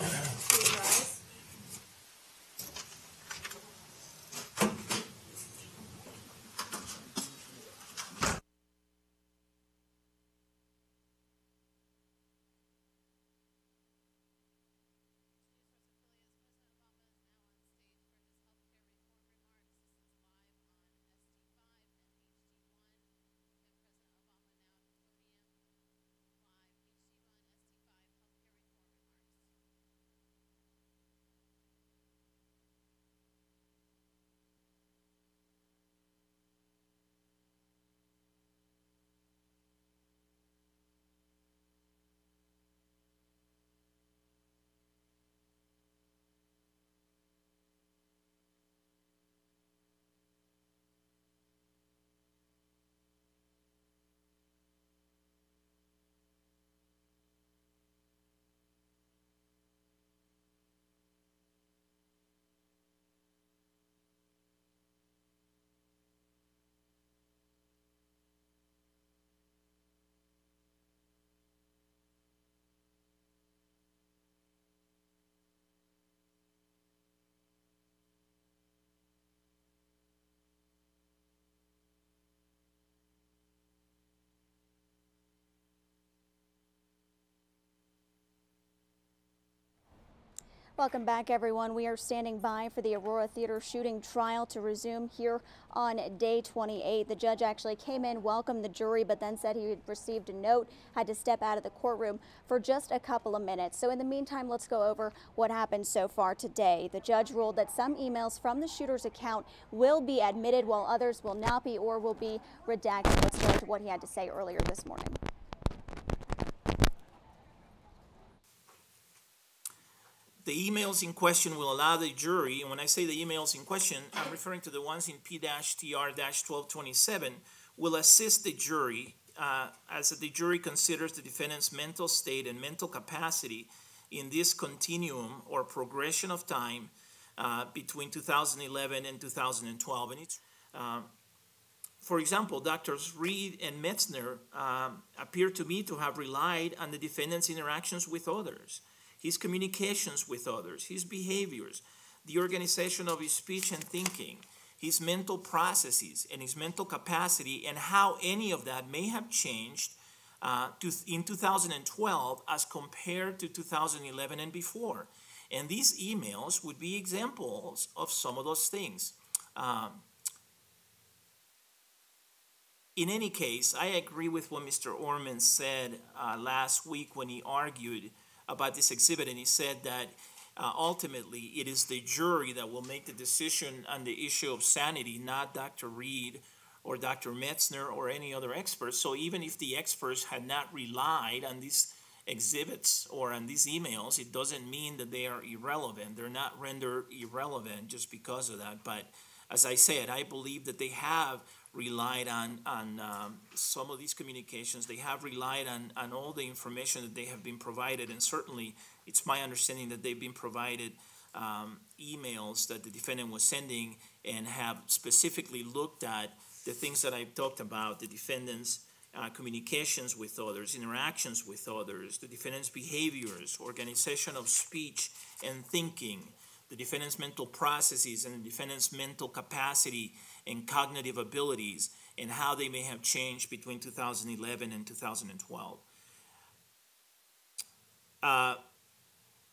Speaker 1: Welcome back, everyone. We are standing by for the Aurora Theater shooting trial to resume here on day 28. The judge actually came in, welcomed the jury, but then said he had received a note, had to step out of the courtroom for just a couple of minutes. So in the meantime, let's go over what happened so far today. The judge ruled that some emails from the shooter's account will be admitted while others will not be or will be redacted. Let's go to what he had to say earlier this morning.
Speaker 5: The emails in question will allow the jury, and when I say the emails in question, I'm referring to the ones in P-TR-1227, will assist the jury uh, as the jury considers the defendant's mental state and mental capacity in this continuum or progression of time uh, between 2011 and 2012. And it's, uh, for example, Drs. Reid and Metzner um, appear to me to have relied on the defendant's interactions with others his communications with others, his behaviors, the organization of his speech and thinking, his mental processes and his mental capacity, and how any of that may have changed uh, to, in 2012 as compared to 2011 and before. And these emails would be examples of some of those things. Um, in any case, I agree with what Mr. Orman said uh, last week when he argued about this exhibit, and he said that uh, ultimately it is the jury that will make the decision on the issue of sanity, not Dr. Reid or Dr. Metzner or any other expert. So even if the experts had not relied on these exhibits or on these emails, it doesn't mean that they are irrelevant. They're not rendered irrelevant just because of that. But as I said, I believe that they have relied on, on um, some of these communications. They have relied on, on all the information that they have been provided, and certainly it's my understanding that they've been provided um, emails that the defendant was sending and have specifically looked at the things that I've talked about, the defendant's uh, communications with others, interactions with others, the defendant's behaviors, organization of speech and thinking, the defendant's mental processes and the defendant's mental capacity and cognitive abilities and how they may have changed between 2011 and 2012. Uh,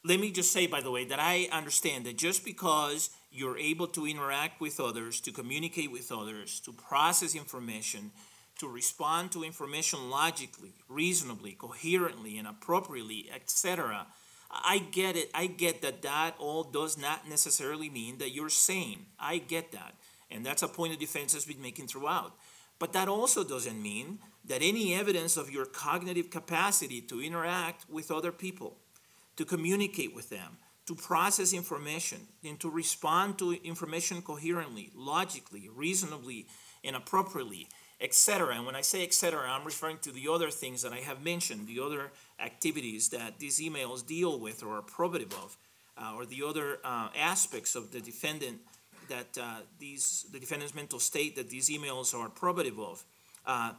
Speaker 5: let me just say, by the way, that I understand that just because you're able to interact with others, to communicate with others, to process information, to respond to information logically, reasonably, coherently, and appropriately, etc. I get it. I get that that all does not necessarily mean that you're sane. I get that. And that's a point of defense has been making throughout. But that also doesn't mean that any evidence of your cognitive capacity to interact with other people, to communicate with them, to process information, and to respond to information coherently, logically, reasonably, and appropriately, etc. And when I say etc., I'm referring to the other things that I have mentioned, the other activities that these emails deal with or are probative of, uh, or the other uh, aspects of the defendant that uh, these the defendant's mental state that these emails are probative of, uh,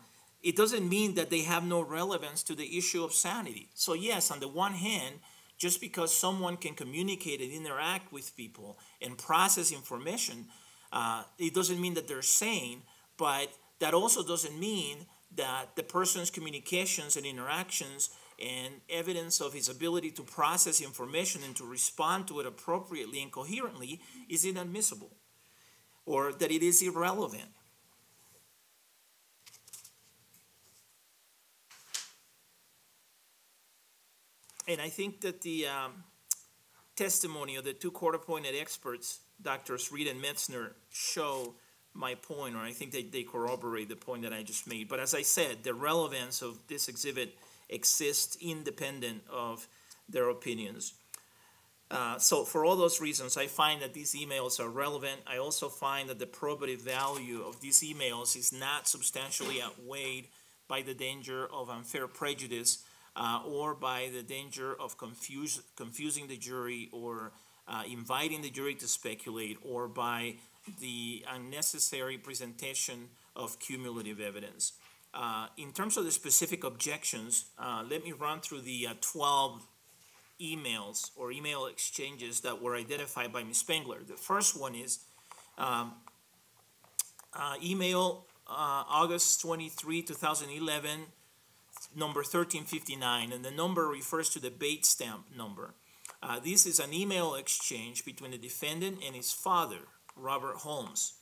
Speaker 5: it doesn't mean that they have no relevance to the issue of sanity. So yes, on the one hand, just because someone can communicate and interact with people and process information, uh, it doesn't mean that they're sane. But that also doesn't mean that the person's communications and interactions and evidence of his ability to process information and to respond to it appropriately and coherently is inadmissible or that it is irrelevant. And I think that the um, testimony of the two court appointed experts, Drs. Reid and Metzner, show my point, or I think they, they corroborate the point that I just made. But as I said, the relevance of this exhibit exist independent of their opinions. Uh, so for all those reasons, I find that these emails are relevant. I also find that the probative value of these emails is not substantially outweighed by the danger of unfair prejudice uh, or by the danger of confuse, confusing the jury or uh, inviting the jury to speculate or by the unnecessary presentation of cumulative evidence. Uh, in terms of the specific objections, uh, let me run through the uh, 12 emails or email exchanges that were identified by Ms. Spengler. The first one is um, uh, email August 23, 2011, number 1359, and the number refers to the Bates stamp number. Uh, this is an email exchange between the defendant and his father, Robert Holmes.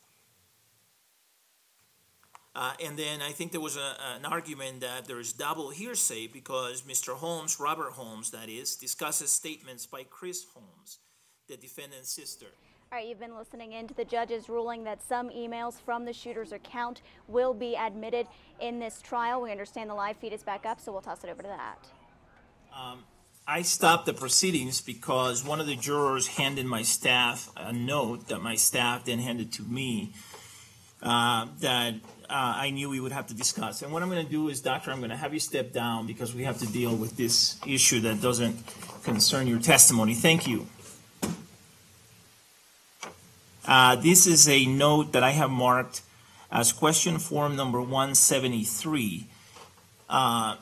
Speaker 5: Uh, and then I think there was a, an argument that there is double hearsay because Mr. Holmes, Robert Holmes, that is, discusses statements by Chris Holmes, the defendant's sister.
Speaker 1: All right, you've been listening in to the judge's ruling that some emails from the shooter's account will be admitted in this trial. We understand the live feed is back up, so we'll toss it over to that.
Speaker 5: Um, I stopped the proceedings because one of the jurors handed my staff a note that my staff then handed to me uh, that uh, I knew we would have to discuss. And what I'm going to do is, Doctor, I'm going to have you step down because we have to deal with this issue that doesn't concern your testimony. Thank you. Uh, this is a note that I have marked as question form number 173. Uh,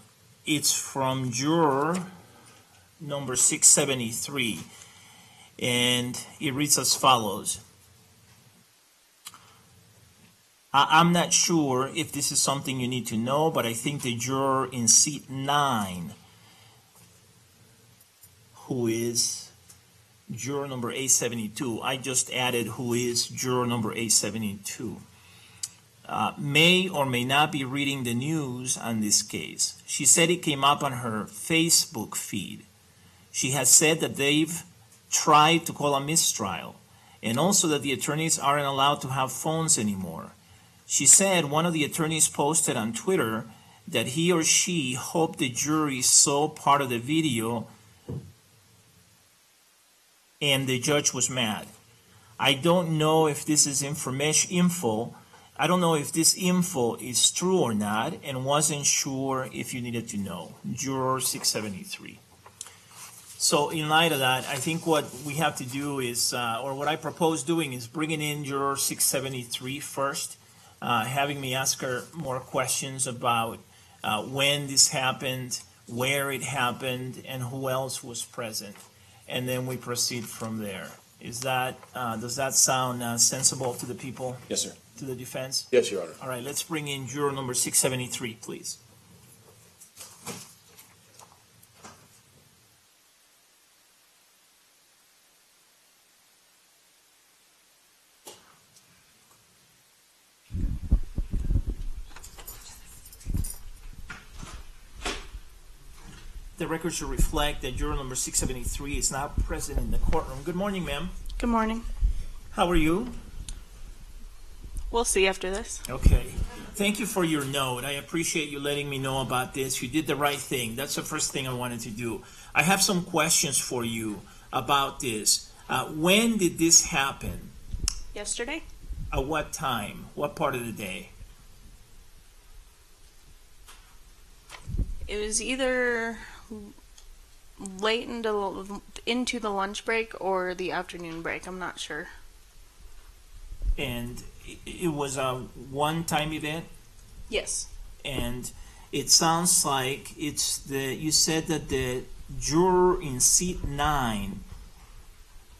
Speaker 5: it's from juror number 673, and it reads as follows. I'm not sure if this is something you need to know, but I think the juror in seat nine, who is juror number A72, I just added who is juror number A72, uh, may or may not be reading the news on this case. She said it came up on her Facebook feed. She has said that they've tried to call a mistrial and also that the attorneys aren't allowed to have phones anymore she said one of the attorneys posted on Twitter that he or she hoped the jury saw part of the video and the judge was mad. I don't know if this is information info. I don't know if this info is true or not and wasn't sure if you needed to know. Juror 673. So in light of that, I think what we have to do is, uh, or what I propose doing is bringing in juror 673 first uh, having me ask her more questions about uh, when this happened, where it happened, and who else was present. And then we proceed from there. Is that, uh, does that sound uh, sensible to the people, Yes, sir. to the defense? Yes, Your Honor. All right, let's bring in juror number 673, please. The record should reflect that juror number 673 is not present in the courtroom. Good morning, ma'am. Good morning. How are you?
Speaker 11: We'll see after this.
Speaker 5: Okay. Thank you for your note. I appreciate you letting me know about this. You did the right thing. That's the first thing I wanted to do. I have some questions for you about this. Uh, when did this happen? Yesterday. At what time? What part of the day?
Speaker 11: It was either late into into the lunch break or the afternoon break. I'm not sure.
Speaker 5: And it was a one-time event. Yes. And it sounds like it's the you said that the juror in seat nine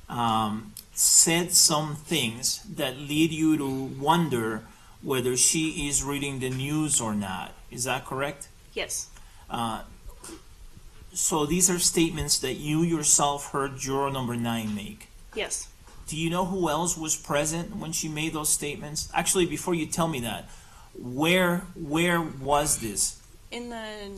Speaker 5: um, said some things that lead you to wonder whether she is reading the news or not. Is that correct? Yes. Uh, so these are statements that you yourself heard juror number nine make. Yes. Do you know who else was present when she made those statements? Actually, before you tell me that, where where was this?
Speaker 11: In the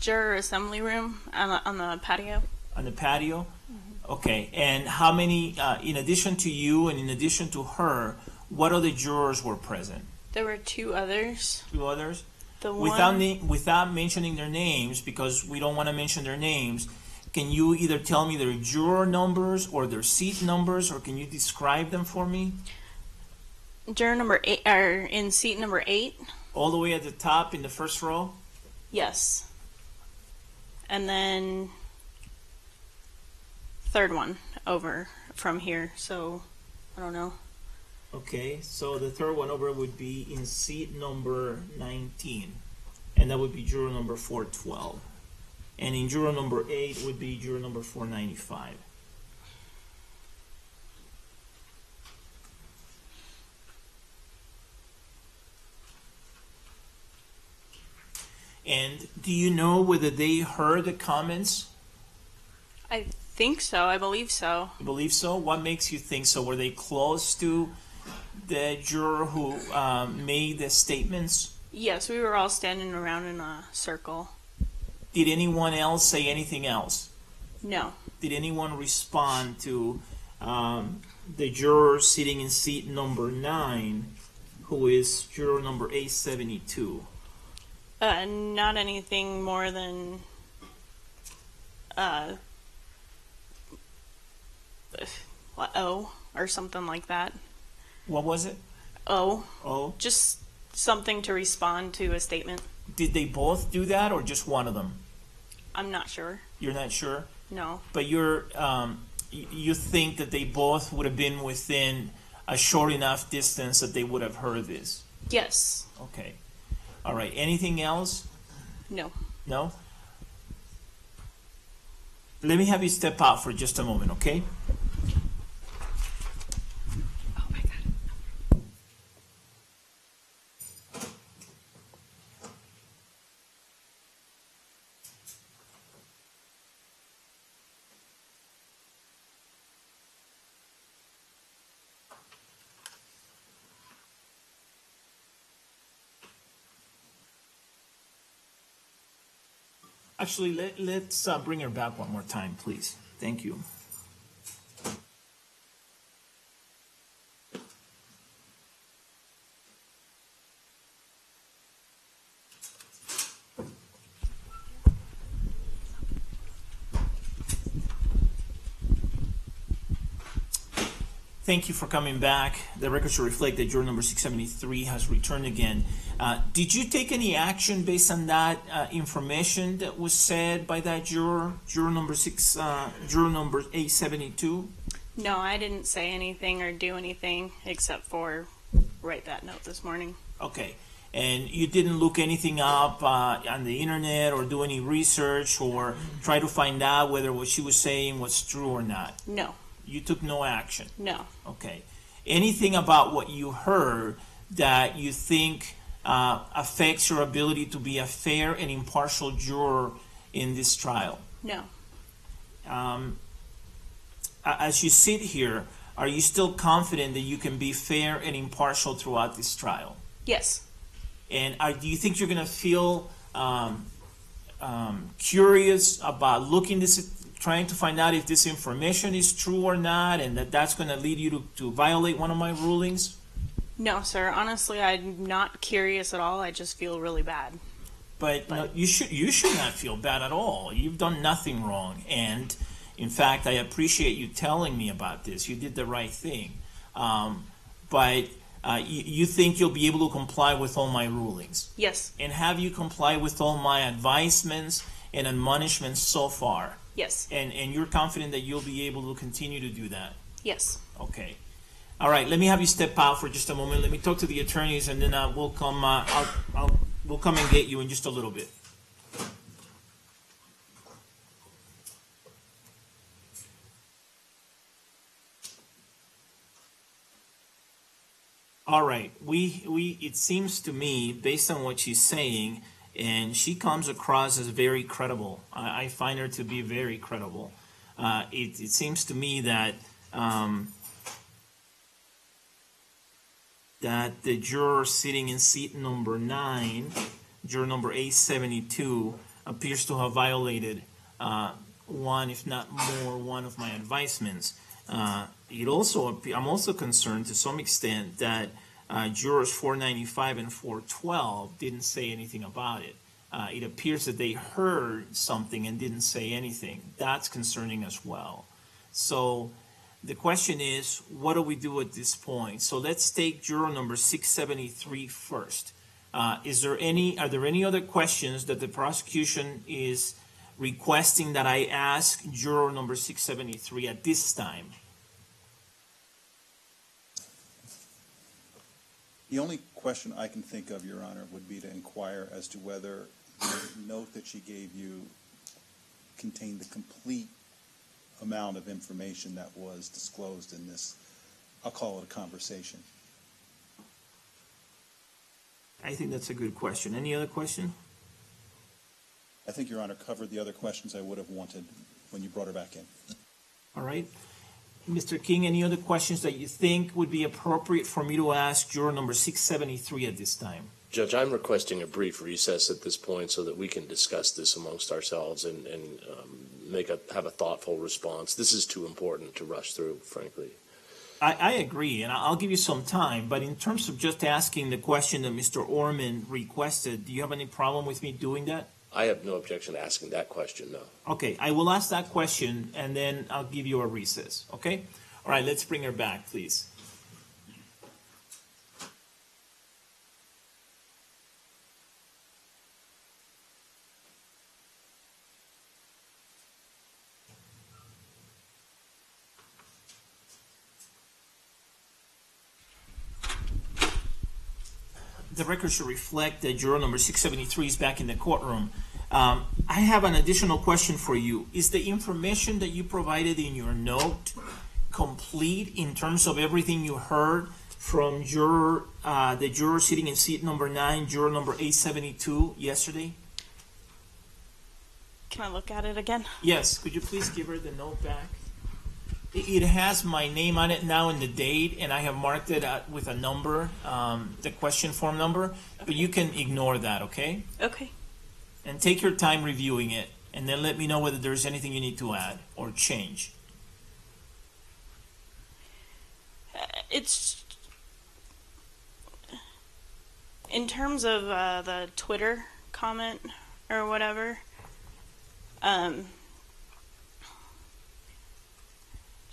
Speaker 11: juror assembly room on the, on the patio.
Speaker 5: On the patio. Mm-hmm. Okay, and how many, uh, in addition to you and in addition to her, what other jurors were present?
Speaker 11: There were two others. Two others? The
Speaker 12: without
Speaker 5: without mentioning their names because we don't want to mention their names. Can you either tell me their juror numbers or their seat numbers, or can you describe them for me?
Speaker 11: Juror number eight, or in seat number eight.
Speaker 5: All the way at the top in the first row.
Speaker 11: Yes. And then third one over from here. So I don't know.
Speaker 5: Okay, so the third one over would be in seat number 19, and that would be juror number 412. And in juror number 8 would be juror number 495. And do you know whether they heard the comments?
Speaker 11: I think so. I believe so.
Speaker 5: You believe so? What makes you think so? Were they close to the juror who um, made the statements?
Speaker 11: Yes, we were all standing around in a circle.
Speaker 5: Did anyone else say anything else? No. Did anyone respond to um, the juror sitting in seat number nine, who is juror number A72?
Speaker 11: Uh, not anything more than uh, uh, oh or something like that. What was it? Oh. Oh. Just something to respond to a statement.
Speaker 5: Did they both do that or just one of them?
Speaker 11: I'm
Speaker 13: not sure.
Speaker 5: You're not sure? No. But you're um, you think that they both would have been within a short enough distance that they would have heard this? Yes. Okay. All right. Anything else? No. No? Let me have you step out for just a moment, okay? Actually, let, us uh, bring her back one more time, please. Thank you. thank you for coming back. The record should reflect that your number 673 has returned again. Uh, did you take any action based on that uh, information that was said by that juror, juror number six, uh, juror number 872?
Speaker 11: No, I didn't say anything or do anything except for write that note this morning.
Speaker 5: Okay. And you didn't look anything up uh, on the internet or do any research or try to find out whether what she was saying was true or not? No. You took no action? No. Okay. Anything about what you heard that you think uh, affects your ability to be a fair and impartial juror in this trial? No. Um, as you sit here, are you still confident that you can be fair and impartial throughout this trial? Yes. And are, uh, do you think you're going to feel um, um, curious about looking this trying to find out if this information is true or not and that that's going to lead you to, to violate one of my rulings?
Speaker 11: No, sir. Honestly, I'm not curious at all. I just feel really bad.
Speaker 5: But, but. No, you should you should not feel bad at all. You've done nothing wrong, and in fact, I appreciate you telling me about this. You did the right thing. Um, but uh, you, you, think you'll be able to comply with all my rulings? Yes. And have you complied with all my advisements and admonishments so far? Yes. And, and you're confident that you'll be able to continue to do that? Yes. Okay. All right, let me have you step out for just a moment. Let me talk to the attorneys, and then uh, we'll come. Uh, I'll, I'll, we'll come and get you in just a little bit. All right, we we it seems to me, based on what she's saying, and she comes across as very credible. I, I find her to be very credible. Uh, it, it, seems to me that um, that the juror sitting in seat number nine, juror number A72, appears to have violated uh, one, if not more, one of my advisements. Uh, it also, I'm also concerned to some extent that uh, jurors 495 and 412 didn't say anything about it. Uh, it appears that they heard something and didn't say anything. That's concerning as well. So the question is, what do we do at this point? So let's take juror number 673 first. Uh, is there any, are there any other questions that the prosecution is requesting that I ask juror number 673 at this time?
Speaker 10: The only question I can think of, Your Honor, would be to inquire as to whether the note that she gave you contained the complete amount of information that was disclosed in this, I'll call it a conversation.
Speaker 5: I think that's a good question. Any other
Speaker 10: question? I think Your Honor covered the other questions I would have wanted when you
Speaker 2: brought her
Speaker 5: back in. All right. Mr. King, any other questions that you think would be appropriate for me to ask juror number 673 at this time?
Speaker 2: Judge, I'm requesting a brief recess at this point so that we can discuss this amongst ourselves and, and um, make a, have a thoughtful response. This is too important to rush through, frankly.
Speaker 5: I, I, agree, and I'll give you some time. But in terms of just asking the question that Mr. Orman requested, do you have any problem with me doing that?
Speaker 2: I have no objection to asking that question, no.
Speaker 5: Okay, I will ask that question and then I'll give you a recess, okay? All right, let's bring her back, please. the record should reflect that juror number 673 is back in the courtroom. Um, I have an additional question for you. Is the information that you provided in your note complete in terms of everything you heard from juror, uh, the juror sitting in seat number nine, juror number 872 yesterday?
Speaker 11: Can I look at it again?
Speaker 5: Yes. Could you please give her the note back? it has my name on it now and the date, and I have marked it at, uh, with a number, um, the question form number, but you can ignore that, okay? Okay. And take your time reviewing it, and then let me know whether there's anything you need to add or change. Uh, it's
Speaker 11: in terms of uh, the Twitter comment or whatever. Um,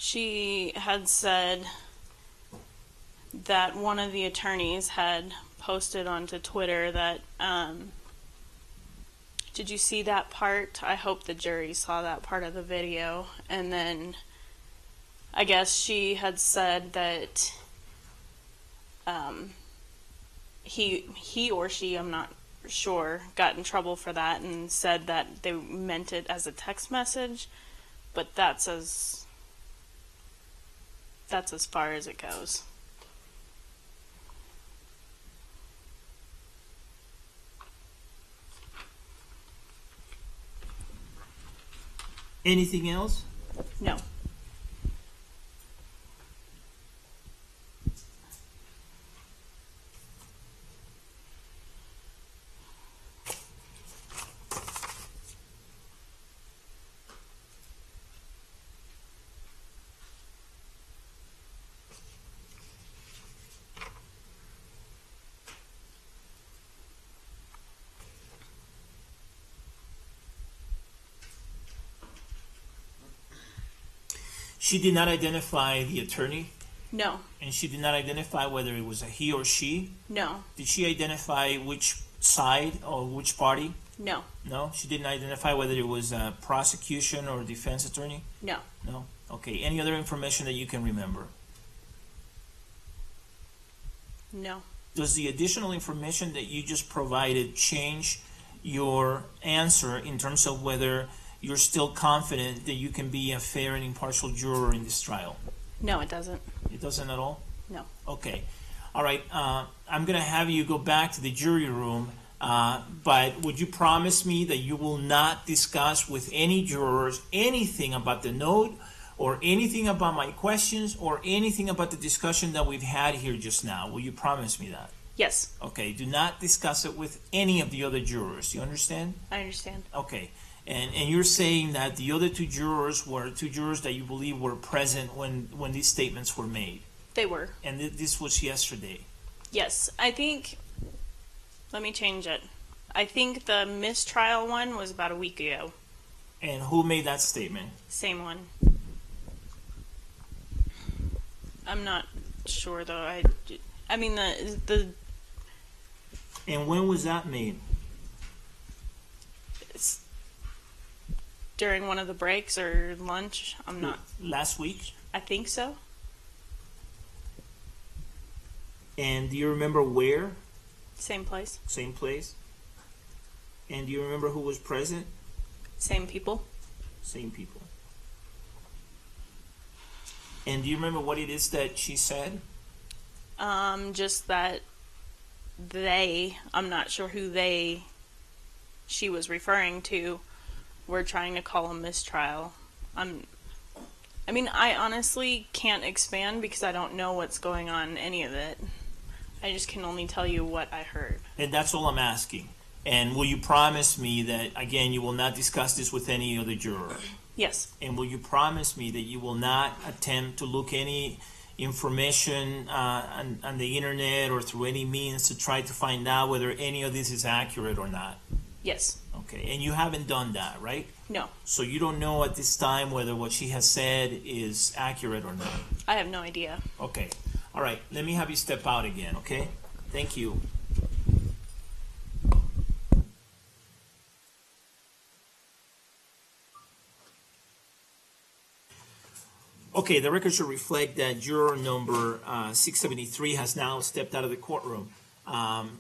Speaker 11: she had said that one of the attorneys had posted onto Twitter that, um, did you see that part? I hope the jury saw that part of the video. And then I guess she had said that um, he he or she, I'm not sure, got in trouble for that and said that they meant it as a text message, but that's as that's as far as it goes.
Speaker 5: Anything else? No. She did not identify the attorney, No, and she did not identify whether it was a he or she. no, Did she identify which side or which party? no, No, she didn't identify whether it was a prosecution or defense attorney. no. No. Okay. Any other information that you can remember? No. Does the additional information that you just provided change your answer in terms of whether you're still confident that you can be a fair and impartial juror in this trial? No, it doesn't. It doesn't at all? No. Okay. All right. Uh, I'm going to have you go back to the jury room, uh, but would you promise me that you will not discuss with any jurors anything about the note or anything about my questions or anything about the discussion that we've had here just now? Will you promise me that? Yes. Okay. Do not discuss it with any of the other jurors. You understand? I understand. Okay. And, and you're saying that the other two jurors were two jurors that you believe were present when, when these statements were made. They were. And th- this was yesterday.
Speaker 11: Yes. I think, let me change it. I think the mistrial one was about a week ago.
Speaker 5: And who made that statement?
Speaker 11: Same one. I'm not sure though. I, I mean the the.
Speaker 5: And when was that made?
Speaker 11: during one of the breaks or lunch. I'm not.
Speaker 5: Last week?
Speaker 11: I think so.
Speaker 5: And do you remember where? Same place. Same place. And do you remember who was present? Same people. Same people. And do you remember what it is that she said?
Speaker 11: Um, just that they, I'm not sure who they she was referring to, we're trying to call a mistrial. I'm, um, I mean, I honestly can't expand because I don't know what's going on in any of it. I just can only tell you what I heard.
Speaker 5: And that's all I'm asking. And will you promise me that, again, you will not discuss this with any other juror? Yes. And will you promise me that you will not attempt to look any information uh, on, on the internet or through any means to try to find out whether any of this is accurate or not? Yes. Okay, and you haven't done that, right? No. So you don't know at this time whether what she has said is accurate or not?
Speaker 11: I have no idea.
Speaker 5: Okay. All right, let me have you step out again, okay? Thank you. Okay, the record should reflect that juror number uh, 673 has now stepped out of the courtroom. Um,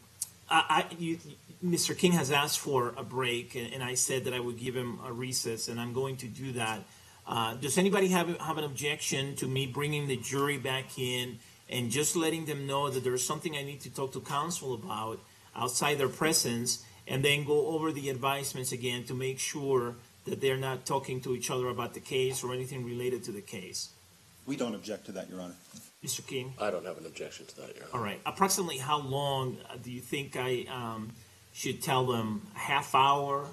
Speaker 5: I, I, you, Mr. King has asked for a break, and, and I said that I would give him a recess, and I'm going to do that. Uh, does anybody have, have an objection to me bringing the jury back in and just letting them know that there's something I need to talk to counsel about outside their presence and then go over the advisements again to make sure that they're not talking to each other about the case or anything related to the case? We don't object to that, Your Honor. Mr. King? I don't have an objection to that, Your Honor. All right. Approximately how long uh, do you think I um, – should tell them a half hour,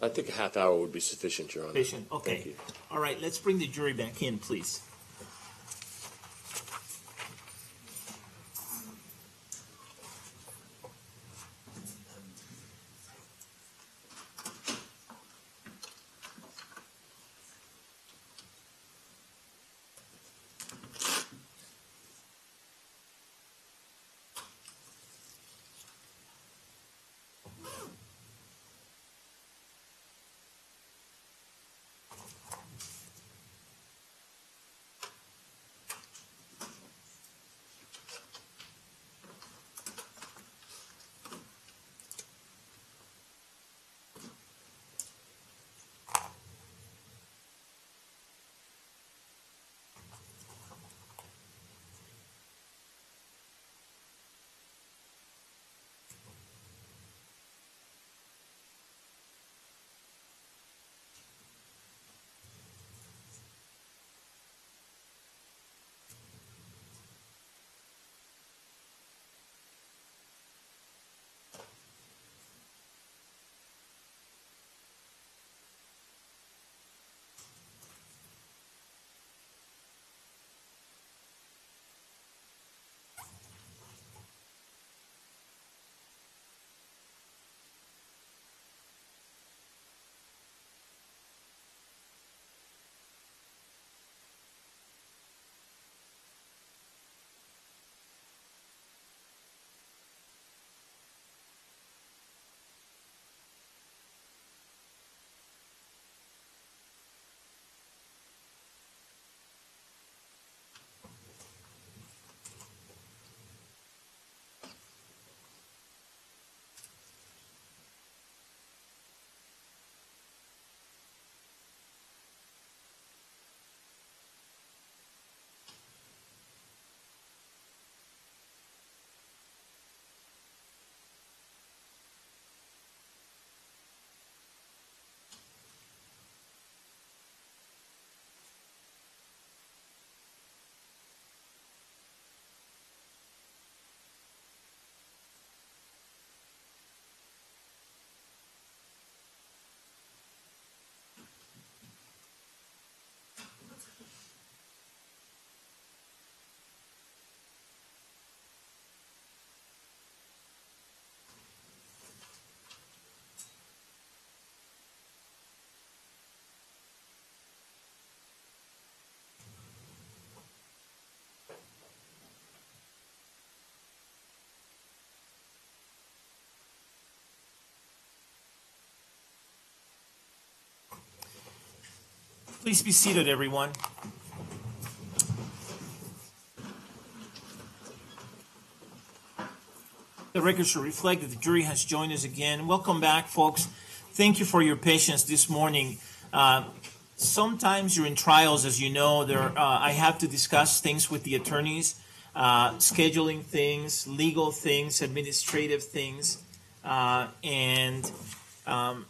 Speaker 2: I think a half hour would be sufficient, Your Honor. sufficient, okay. you.
Speaker 5: All right, let's bring the jury back in, please. Please be seated, everyone. The record should reflect that the jury has joined us again. Welcome back, folks. Thank you for your patience this morning. Uh, sometimes during trials, as you know, there uh, I have to discuss things with the attorneys, uh, scheduling things, legal things, administrative things, uh, and um,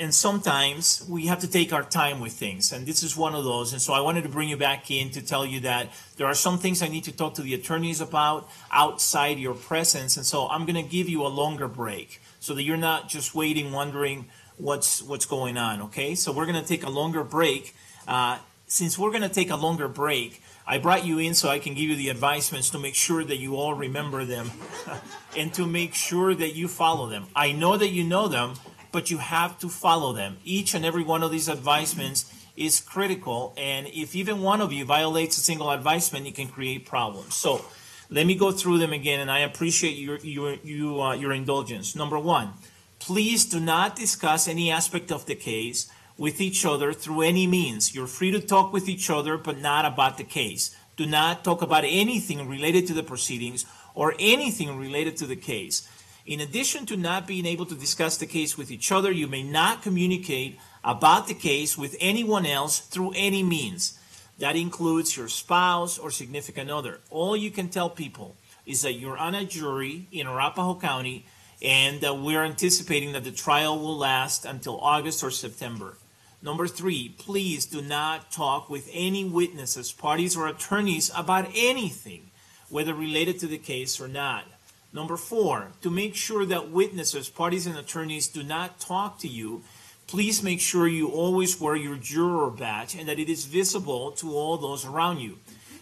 Speaker 5: and sometimes we have to take our time with things and this is one of those and so i wanted to bring you back in to tell you that there are some things i need to talk to the attorneys about outside your presence and so i'm going to give you a longer break so that you're not just waiting wondering what's what's going on okay so we're going to take a longer break uh, since we're going to take a longer break i brought you in so i can give you the advisements to make sure that you all remember them [laughs] and to make sure that you follow them i know that you know them but you have to follow them. Each and every one of these advisements is critical, and if even one of you violates a single advisement, it can create problems. So let me go through them again, and I appreciate your your you, uh, your indulgence. Number one, please do not discuss any aspect of the case with each other through any means. You're free to talk with each other, but not about the case. Do not talk about anything related to the proceedings or anything related to the case. In addition to not being able to discuss the case with each other, you may not communicate about the case with anyone else through any means. That includes your spouse or significant other. All you can tell people is that you're on a jury in Arapahoe County and that uh, we're anticipating that the trial will last until August or September. Number three, please do not talk with any witnesses, parties, or attorneys about anything, whether related to the case or not. Number four, to make sure that witnesses, parties, and attorneys do not talk to you, please make sure you always wear your juror badge and that it is visible to all those around you.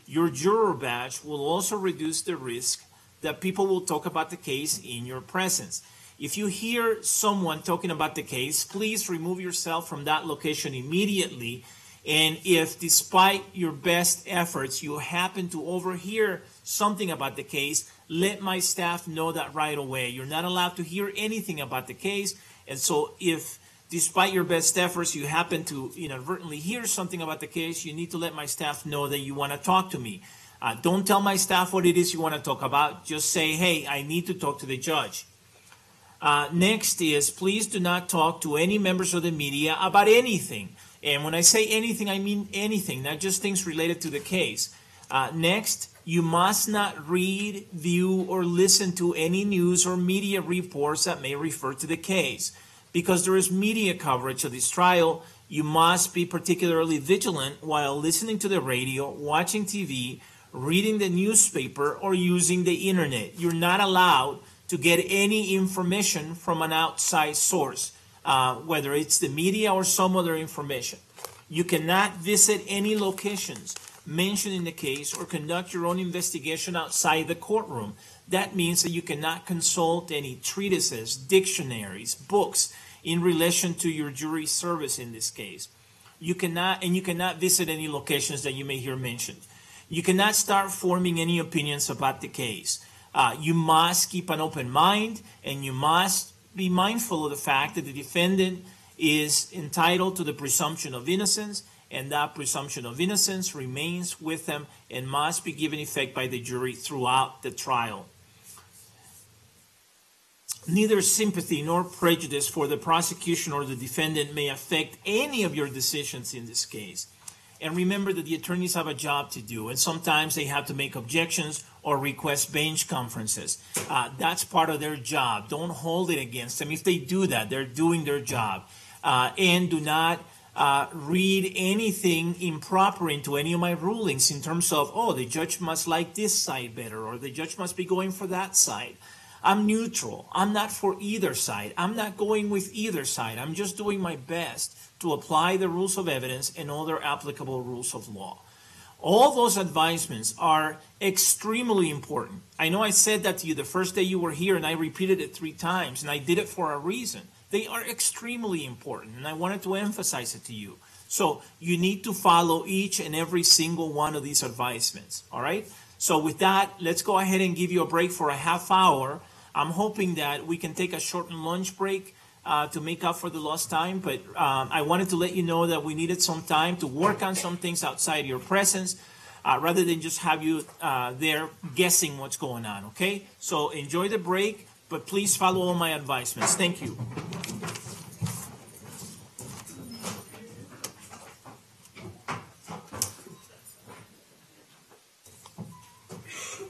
Speaker 5: Your juror badge will also reduce the risk that people will talk about the case in your presence. If you hear someone talking about the case, please remove yourself from that location immediately. And if, despite your best efforts, you happen to overhear something about the case, let my staff know that right away. You're not allowed to hear anything about the case. And so if despite your best efforts, you happen to inadvertently hear something about the case, you need to let my staff know that you want to talk to me. Uh, don't tell my staff what it is you want to talk about. Just say, hey, I need to talk to the judge. Uh, next is please do not talk to any members of the media about anything. And when I say anything, I mean anything, not just things related to the case. Uh, next, you must not read, view, or listen to any news or media reports that may refer to the case. Because there is media coverage of this trial, you must be particularly vigilant while listening to the radio, watching TV, reading the newspaper, or using the internet. You're not allowed to get any information from an outside source, uh, whether it's the media or some other information. You cannot visit any locations mentioned in the case or conduct your own investigation outside the courtroom. That means that you cannot consult any treatises, dictionaries, books in relation to your jury service in this case. You cannot, and you cannot visit any locations that you may hear mentioned. You cannot start forming any opinions about the case. Uh, you must keep an open mind and you must be mindful of the fact that the defendant is entitled to the presumption of innocence and that presumption of innocence remains with them and must be given effect by the jury throughout the trial. Neither sympathy nor prejudice for the prosecution or the defendant may affect any of your decisions in this case. And remember that the attorneys have a job to do, and sometimes they have to make objections or request bench conferences. Uh, that's part of their job. Don't hold it against them. If they do that, they're doing their job. Uh, and do not uh, read anything improper into any of my rulings in terms of, oh, the judge must like this side better or the judge must be going for that side. I'm neutral. I'm not for either side. I'm not going with either side. I'm just doing my best to apply the rules of evidence and other applicable rules of law. All those advancements are extremely important. I know I said that to you the first day you were here, and I repeated it three times, and I did it for a reason. They are extremely important, and I wanted to emphasize it to you. So you need to follow each and every single one of these advisements, all right? So with that, let's go ahead and give you a break for a half hour. I'm hoping that we can take a shortened lunch break uh, to make up for the lost time, but um, I wanted to let you know that we needed some time to work on some things outside your presence uh, rather than just have you uh, there guessing what's going on, okay? So enjoy the break. But please follow all my advisements. Thank you.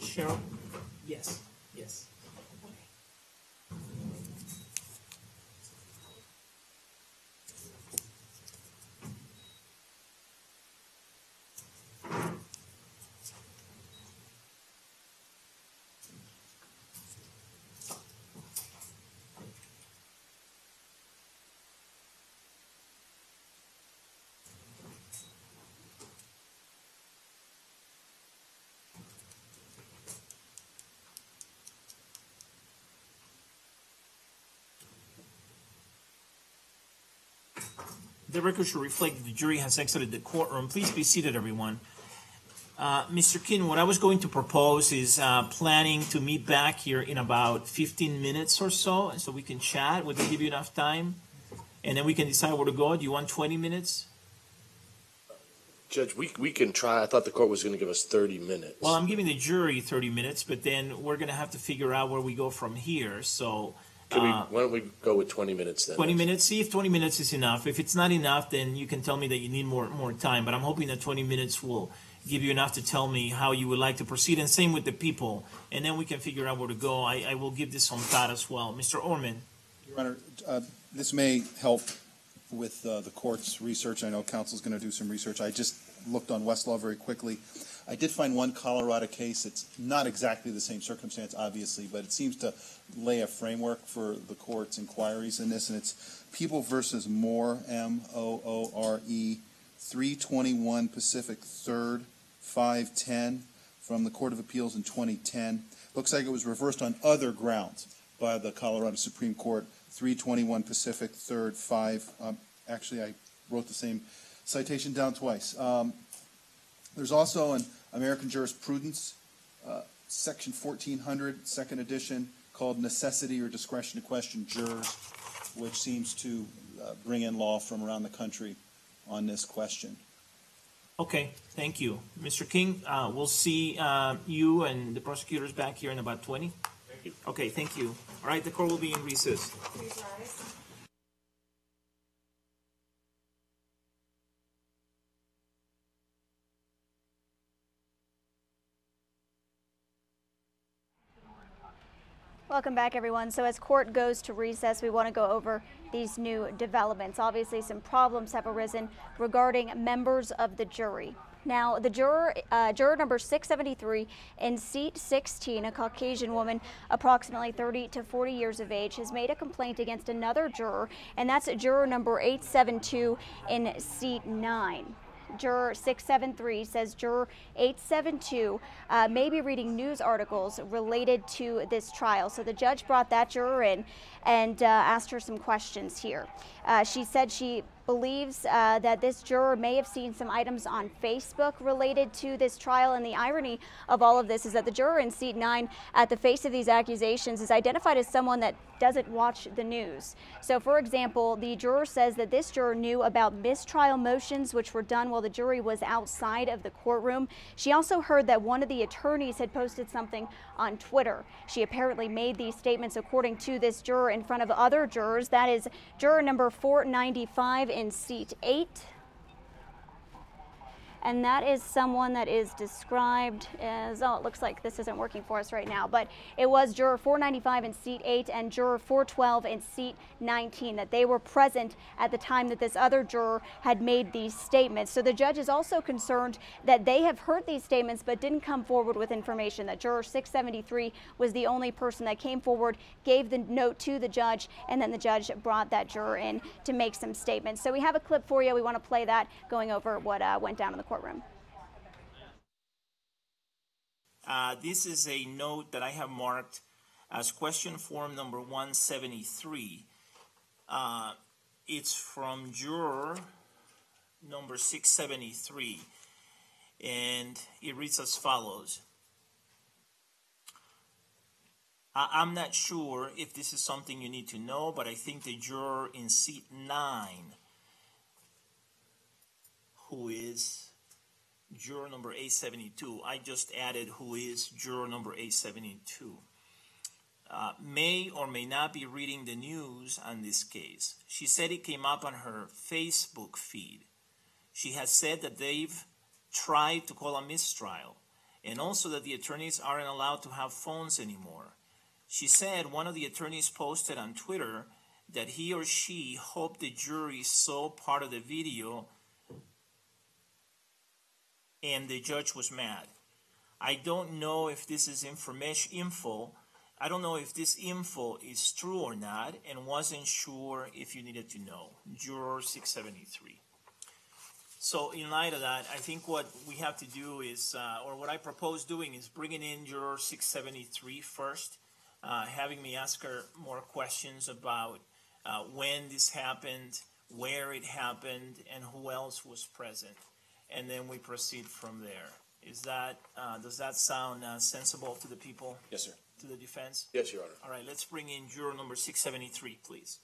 Speaker 5: Cheryl? the record should reflect that the jury has exited the courtroom. Please be seated, everyone. Uh, Mr. King, what I was going to propose is uh, planning to meet back here in about 15 minutes or so, so we can chat. Would that give you enough time? And then we can decide where to go. Do you want 20 minutes?
Speaker 2: Judge, we, we can try. I thought the court was going to give us 30 minutes.
Speaker 5: Well, I'm giving the jury 30 minutes, but then we're going to have to figure out where we go from here. So can we, uh, why don't we go with 20 minutes then? 20 minutes, see if 20 minutes is enough. If it's not enough, then you can tell me that you need more, more time. But I'm hoping that 20 minutes will give you enough to tell me how you would like to proceed. And same with the people. And then we can figure out where to go. I, I will give this some thought as well. Mr. Orman.
Speaker 10: Your Honor, uh, this may help with uh, the court's research. I know is going to do some research. I just looked on Westlaw very quickly. I did find one Colorado case. It's not exactly the same circumstance, obviously, but it seems to lay a framework for the court's inquiries in this, and it's People versus Moore, M-O-O-R-E, 321 Pacific 3rd, 510, from the Court of Appeals in 2010. Looks like it was reversed on other grounds by the Colorado Supreme Court, 321 Pacific 3rd, 5, um, actually I wrote the same citation down twice. Um, there's also an American Jurisprudence, uh, Section 1400, second edition, called Necessity or Discretion to Question Jurors, which seems to uh, bring in law from around the country on this question.
Speaker 5: Okay, thank you. Mr. King, uh, we'll see uh, you and the prosecutors back here in about 20. Thank you. Okay, thank you. All right, the court will be in recess.
Speaker 1: Welcome back, everyone. So as court goes to recess, we want to go over these new developments. Obviously, some problems have arisen regarding members of the jury. Now, the juror, uh, juror number 673 in seat 16, a Caucasian woman, approximately 30 to 40 years of age, has made a complaint against another juror, and that's juror number 872 in seat 9. Juror 673 says Juror 872 uh, may be reading news articles related to this trial. So the judge brought that juror in and uh, asked her some questions here. Uh, she said she believes uh, that this juror may have seen some items on Facebook related to this trial. And the irony of all of this is that the juror in seat nine, at the face of these accusations, is identified as someone that doesn't watch the news. So, for example, the juror says that this juror knew about mistrial motions, which were done while the jury was outside of the courtroom. She also heard that one of the attorneys had posted something on Twitter. She apparently made these statements according to this juror in front of other jurors. That is juror number 495 in seat 8 and that is someone that is described as, oh, it looks like this isn't working for us right now, but it was juror 495 in seat 8 and juror 412 in seat 19 that they were present at the time that this other juror had made these statements. So the judge is also concerned that they have heard these statements but didn't come forward with information, that juror 673 was the only person that came forward, gave the note to the judge, and then the judge brought that juror in to make some statements. So we have a clip for you. We want to play that going over what uh, went down in the court courtroom.
Speaker 5: Uh, this is a note that I have marked as question form number 173. Uh, it's from juror number 673, and it reads as follows. I'm not sure if this is something you need to know, but I think the juror in seat nine, who is juror number A72. I just added who is juror number A72. Uh, may or may not be reading the news on this case. She said it came up on her Facebook feed. She has said that they've tried to call a mistrial and also that the attorneys aren't allowed to have phones anymore. She said one of the attorneys posted on Twitter that he or she hoped the jury saw part of the video and the judge was mad. I don't know if this is information info. I don't know if this info is true or not, and wasn't sure if you needed to know. Juror 673. So in light of that, I think what we have to do is, uh, or what I propose doing is bringing in juror 673 first, uh, having me ask her more questions about uh, when this happened, where it happened, and who else was present and then we proceed from there. Is that, uh, does that sound uh, sensible to the people, Yes, sir. to the defense? Yes, Your Honor. All right, let's bring in juror number six seventy-three, please.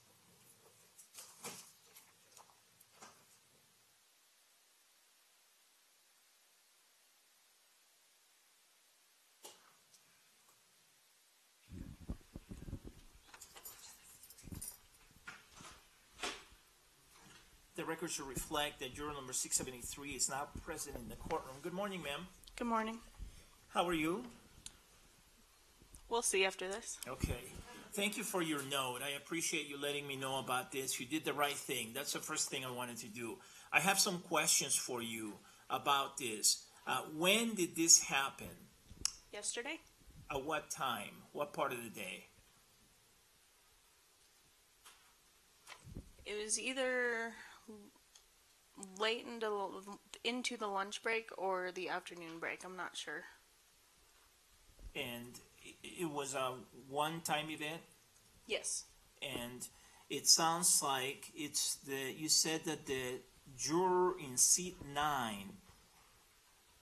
Speaker 5: Records to reflect that juror number 673 is now present in the courtroom. Good morning, ma'am. Good morning. How are you?
Speaker 11: We'll see after this.
Speaker 5: Okay. Thank you for your note. I appreciate you letting me know about this. You did the right thing. That's the first thing I wanted to do. I have some questions for you about this. Uh, when did this happen? Yesterday. At what time? What part of the day?
Speaker 11: It was either late into into the lunch break or the afternoon break. I'm not sure.
Speaker 5: And it was a one-time event. Yes. And it sounds like it's the you said that the juror in seat nine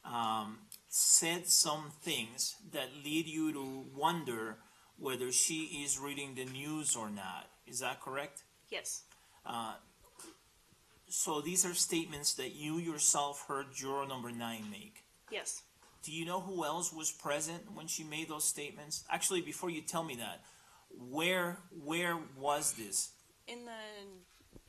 Speaker 5: um, said some things that lead you to wonder whether she is reading the news or not. Is that correct? Yes. Uh, so these are statements that you yourself heard juror number nine make. Yes. Do you know who else was present when she made those statements? Actually, before you tell me that, where where was this?
Speaker 11: In the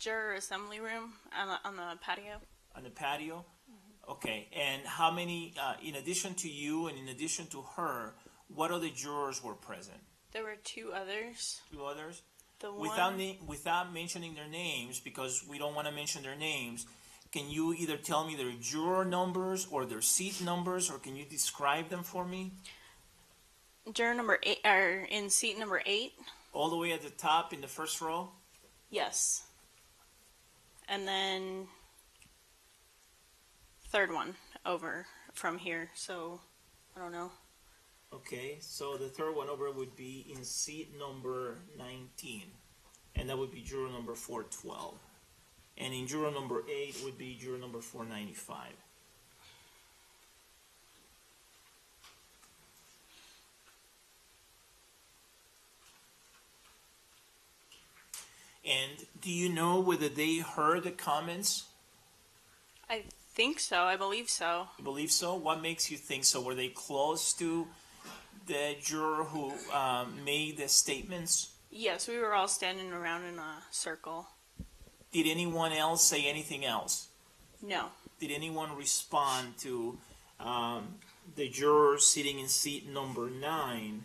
Speaker 11: juror assembly room on the, on the patio.
Speaker 5: On the patio. Mm-hmm. Okay. And how many? Uh, in addition to you, and in addition to her, what other jurors were present?
Speaker 11: There were two others. Two others. The without one- na-
Speaker 5: without mentioning their names because we don't want to mention their names. Can you either tell me their juror numbers or their seat numbers, or can you describe them for me?
Speaker 11: Juror number eight, or in seat number eight?
Speaker 5: All the way at the top in the first row?
Speaker 11: Yes. And then third one over from here, so I don't know.
Speaker 5: Okay, so the third one over would be in seat number 19, and that would be juror number 412. And in juror number 8 would be juror number 495. And do you know whether they heard the comments?
Speaker 11: I think so. I believe so.
Speaker 5: You believe so? What makes you think so? Were they close to the juror who um, made the statements?
Speaker 11: Yes, we were all standing around in a
Speaker 5: circle. Did anyone else say anything else? No. Did anyone respond to um, the juror sitting in seat number nine,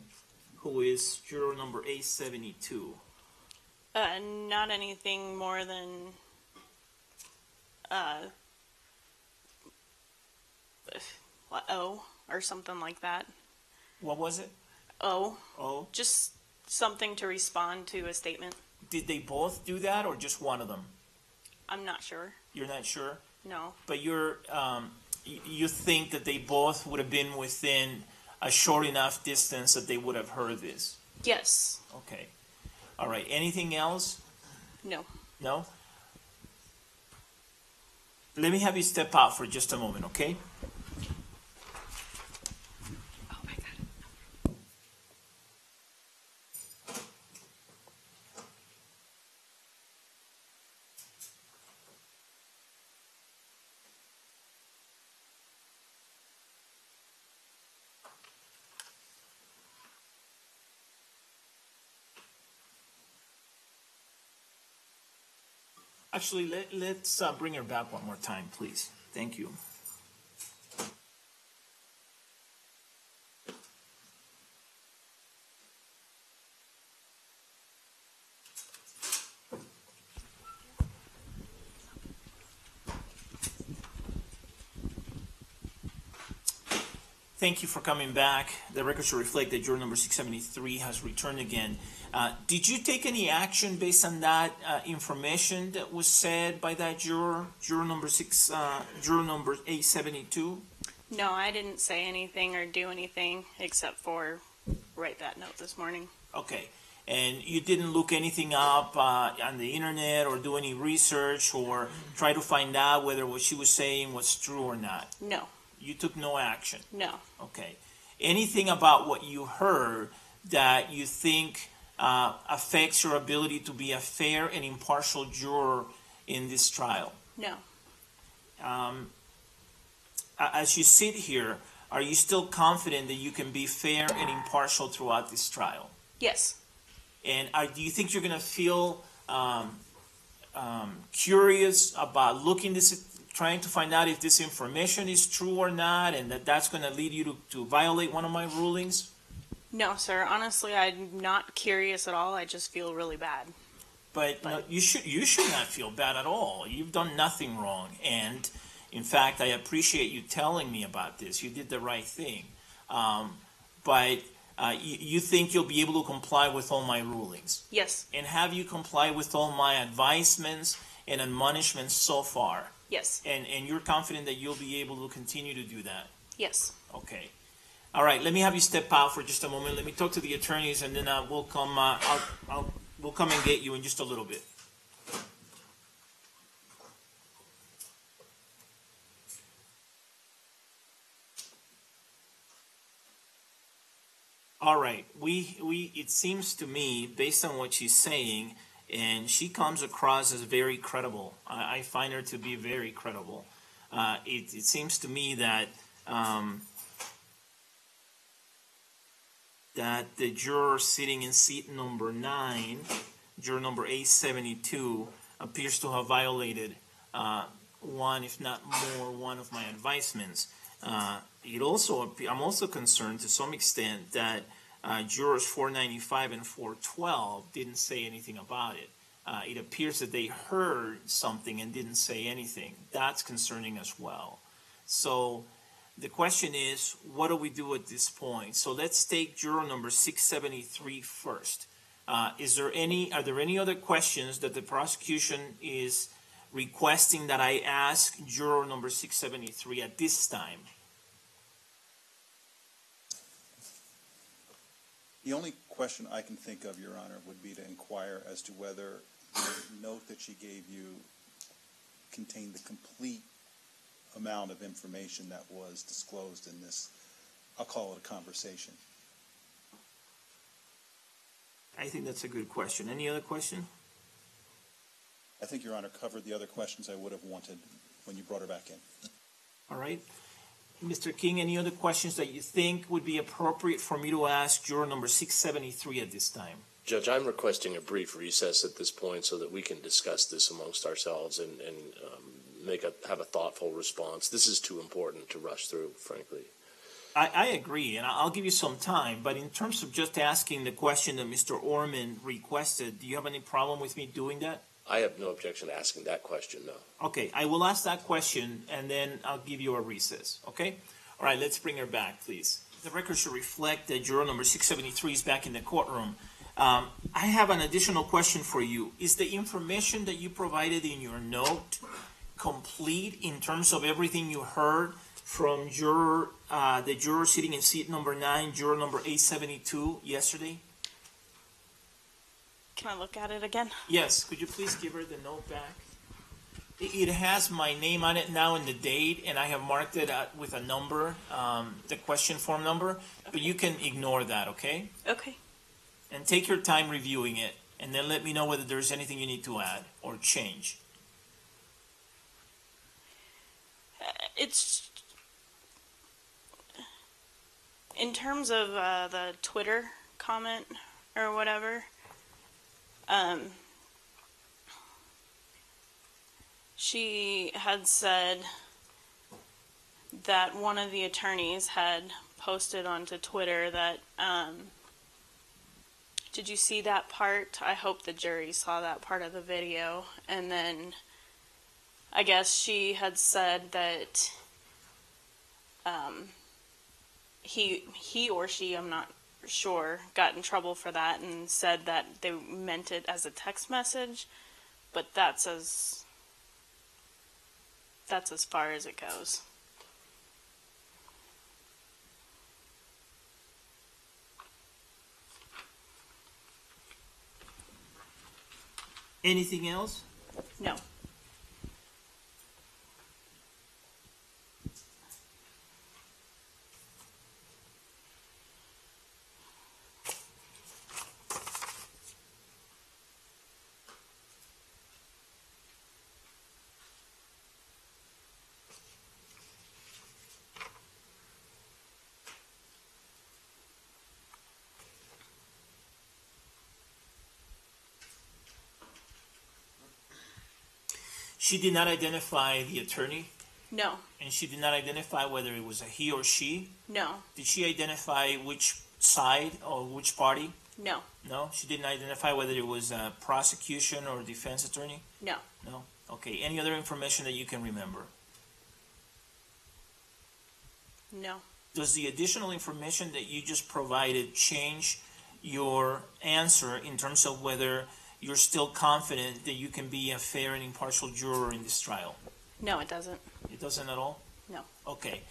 Speaker 5: who is juror number A72?
Speaker 11: Uh, not anything more than uh, uh "o" or something like that. What was it? Oh. Oh. Just something to respond to a statement. Did they both
Speaker 5: do that or just one of them?
Speaker 11: I'm not sure.
Speaker 5: You're not sure? No. But you're, um, you think that they both would have been within a short enough distance that they would have heard this? Yes. Okay. All right. Anything else? No. No? Let me have you step out for just a moment, okay? Actually, let, let's uh, bring her back one more time, please. Thank you. Thank you for coming back. The record should reflect that juror number 673 has returned again. Uh, did you take any action based on that uh, information that was said by that juror, juror number six, uh, juror number 872?
Speaker 11: No, I didn't say anything or do anything except for write that note this morning.
Speaker 5: Okay. And you didn't look anything up uh, on the internet or do any research or try to find out whether what she was saying was true or not? No you took no action?
Speaker 13: No. Okay.
Speaker 5: Anything about what you heard that you think uh, affects your ability to be a fair and impartial juror in this trial? No. Um, as you sit here, are you still confident that you can be fair and impartial throughout this trial? Yes. And are, uh, do you think you're going to feel um, um, curious about looking this trying to find out if this information is true or not and that that's going to lead you to, to violate one of my rulings?
Speaker 11: No, sir. Honestly, I'm not curious at all. I just feel really bad.
Speaker 5: But, but. No, you should you should not feel bad at all. You've done nothing wrong, and in fact, I appreciate you telling me about this. You did the right thing. Um, but uh, you, you, think you'll be able to comply with all my rulings? Yes. And have you complied with all my advisements and admonishments so far? Yes, And, and you're confident that you'll be able to continue to do that? yes. Okay. All right, let me have you step out for just a moment. Let me talk to the attorneys and then uh, we'll come, uh, I'll, I'll, we'll come and get you in just a little bit. All right, we, we, it seems to me, based on what she's saying, and she comes across as very credible. I, I find her to be very credible. Uh, it, it, seems to me that um, that the juror sitting in seat number nine, juror number A72, appears to have violated uh, one, if not more, one of my advisements. Uh, it also, I'm also concerned to some extent that uh, jurors 495 and 412 didn't say anything about it. Uh, it appears that they heard something and didn't say anything. That's concerning as well. So the question is, what do we do at this point? So let's take juror number 673 first. Uh, is there any? Are there any other questions that the prosecution is requesting that I ask juror number 673 at this time?
Speaker 10: The only question I can think of, Your Honor, would be to inquire as to whether the note that she gave you contained the complete amount of information that was disclosed in this, I'll call it a conversation. I think that's a good question. Any other question? I think Your Honor covered the other questions I would have wanted when you brought her back in.
Speaker 5: All right. Mr. King, any other questions that you think would be appropriate for me to ask juror number 673 at this time?
Speaker 2: Judge, I'm requesting a brief recess at this point so that we can discuss this amongst ourselves and, and um, make a, have a thoughtful response. This is too important to rush through, frankly.
Speaker 5: I, I, agree, and I'll give you some time. But in terms of just asking the question that Mr. Orman requested, do you have any problem with me doing that?
Speaker 2: I have no objection to asking that question, no.
Speaker 5: Okay, I will ask that question and then I'll give you a recess, okay? All right, let's bring her back, please. The record should reflect that juror number 673 is back in the courtroom. Um, I have an additional question for you. Is the information that you provided in your note complete in terms of everything you heard from juror, uh, the juror sitting in seat number nine, juror number 872 yesterday?
Speaker 11: Can I look at it again?
Speaker 5: Yes, could you please give her the note back? It has my name on it now and the date, and I have marked it at- uh, with a number, um, the question form number, but you can ignore that, okay? Okay. And take your time reviewing it, and then let me know whether there's anything you need to add or change.
Speaker 11: Uh, it's in terms of uh, the Twitter comment or whatever. Um, she had said that one of the attorneys had posted onto Twitter that, um, did you see that part? I hope the jury saw that part of the video. And then I guess she had said that um, he, he or she, I'm not sure got in trouble for that and said that they meant it as a text message, but that's as that's as far as it goes.
Speaker 5: Anything else? No. She did not identify the attorney, No, and she did not identify whether it was a he or she. no, Did she identify which side or which party? no, No, she didn't identify whether it was a prosecution or defense attorney. no. No. Okay. Any other information that you can remember? No, Does the additional information that you just provided change your answer in terms of whether you're still confident that you can be a fair and impartial juror in this trial? No, it doesn't. It doesn't at all? No. Okay.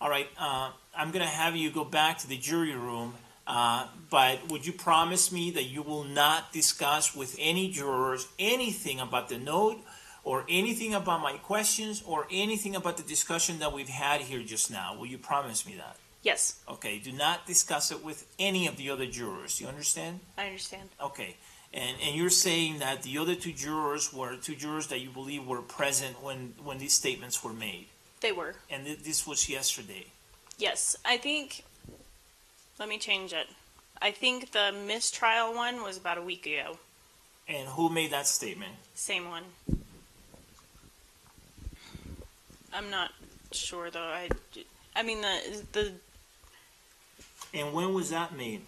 Speaker 5: All right. Uh, I'm going to have you go back to the jury room, uh, but would you promise me that you will not discuss with any jurors anything about the note or anything about my questions or anything about the discussion that we've had here just now? Will you promise me that? Yes. Okay. Do not discuss it with any of the other jurors. Do you understand? I understand. Okay. And, and you're saying that the other two jurors were two jurors that you believe were present when, when these statements were made. They were. And th- this was yesterday.
Speaker 11: Yes. I think, let me change it. I think the mistrial one was about a week ago.
Speaker 5: And who made that statement?
Speaker 11: Same one. I'm not sure though. I, I mean the the.
Speaker 5: And when was that made?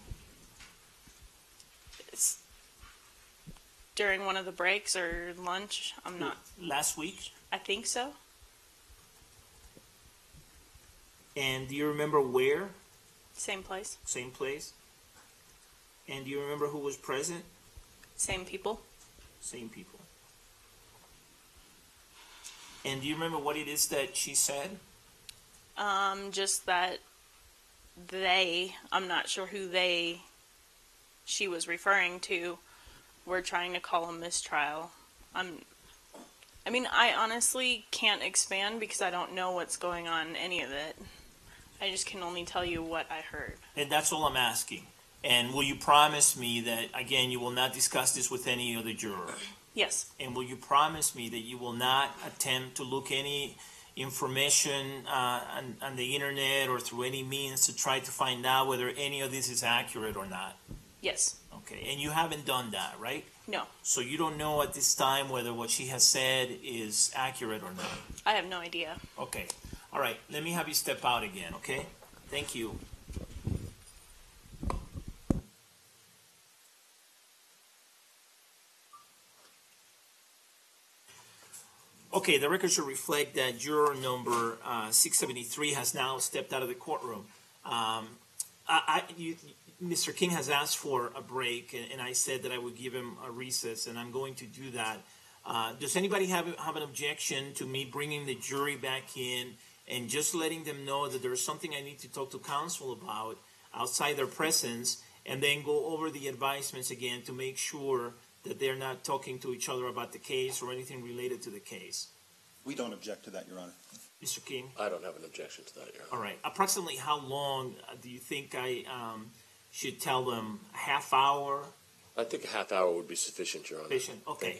Speaker 11: during one of the breaks or
Speaker 5: lunch. I'm not. Last week? I think so. And do you remember where? Same place. Same place. And do you remember who was present? Same people. Same people. And do you remember what it is that she said?
Speaker 11: Um, just that they, I'm not sure who they she was referring to, we're trying to call a mistrial. I'm um, I mean, I honestly can't expand because I don't know what's going on in any of it. I just can only tell you what I heard.
Speaker 5: And that's all I'm asking. And will you promise me that again you will not discuss this with any other juror? Yes. And will you promise me that you will not attempt to look any information uh, on, on the internet or through any means to try to find out whether any of this is accurate or not? Yes. Okay, and you haven't done that, right? No, So you don't know at this time whether what she has said is accurate or not.
Speaker 11: I have no idea.
Speaker 5: Okay. All right. Let me have you step out again, okay? Thank you. Okay, the record should reflect that juror number uh, 673 has now stepped out of the courtroom. Um, I, I, you, Mr. King has asked for a break, and, and I said that I would give him a recess, and I'm going to do that. Uh, does anybody have, have an objection to me bringing the jury back in and just letting them know that there's something I need to talk to counsel about outside their presence, and then go over the advisements again to make sure that they're not talking to each other about the case or anything related to the case? We don't object to that, Your Honor. Mr. King? I don't have an objection to that, Your Honor. All right. Approximately how long uh, do you think I um, – should tell them a half hour,
Speaker 2: I think a half hour would be sufficient, Your Honor. sufficient? Okay.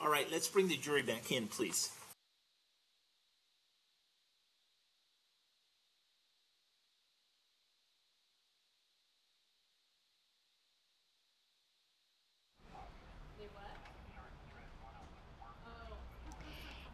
Speaker 5: All right, let's bring the jury back in, please.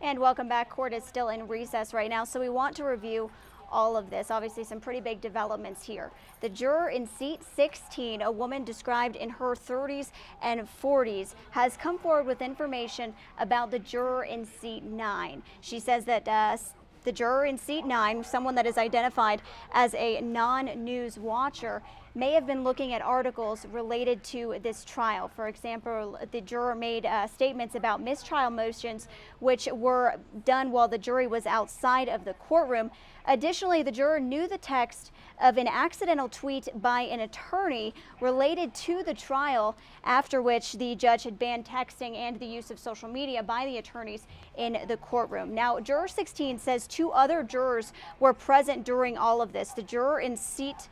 Speaker 1: And welcome back. Court is still in recess right now, so we want to review all of this. Obviously, some pretty big developments here. The juror in seat 16, a woman described in her 30s and 40s, has come forward with information about the juror in seat 9. She says that uh, the juror in seat 9, someone that is identified as a non-news watcher, may have been looking at articles related to this trial. For example, the juror made uh, statements about mistrial motions, which were done while the jury was outside of the courtroom. Additionally, the juror knew the text of an accidental tweet by an attorney related to the trial, after which the judge had banned texting and the use of social media by the attorneys in the courtroom. Now, juror 16 says two other jurors were present during all of this. The juror in seat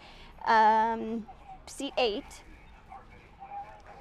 Speaker 1: um, seat eight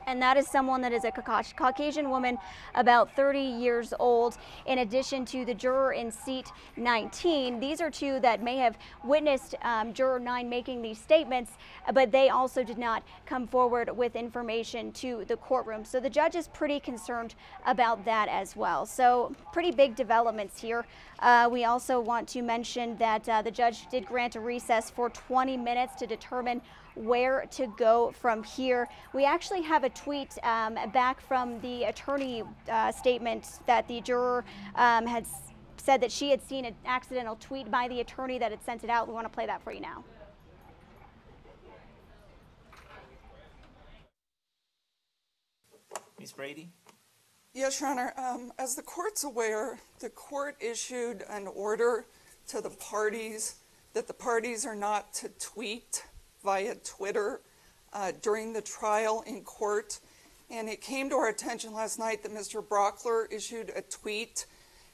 Speaker 1: and that is someone that is a Caucasian woman about 30 years old. In addition to the juror in seat 19, these are two that may have witnessed um, juror 9 making these statements, but they also did not come forward with information to the courtroom. So the judge is pretty concerned about that as well. So pretty big developments here. Uh, we also want to mention that uh, the judge did grant a recess for 20 minutes to determine where to go from here. We actually have a tweet um, back from the attorney uh, statement that the juror um, had said that she had seen an accidental tweet by the attorney that had sent it out. We want to play that for you now. Ms. Brady? Yes, Your Honor.
Speaker 14: Um, as the court's aware, the court issued an order to the parties that the parties are not to tweet via Twitter uh, during the trial in court. And it came to our attention last night that Mr. Brauchler issued a tweet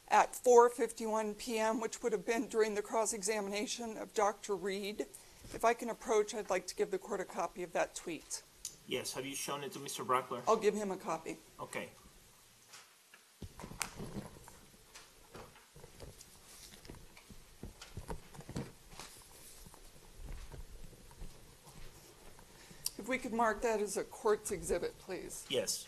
Speaker 14: at 4:51 p.m., which would have been during the cross-examination of Dr. Reid. If I can approach, I'd like to give the court a copy of that tweet.
Speaker 5: Yes, have you shown it to Mr. Brauchler? I'll give
Speaker 14: him a copy. Okay. If we could mark that as a courts exhibit, please. Yes.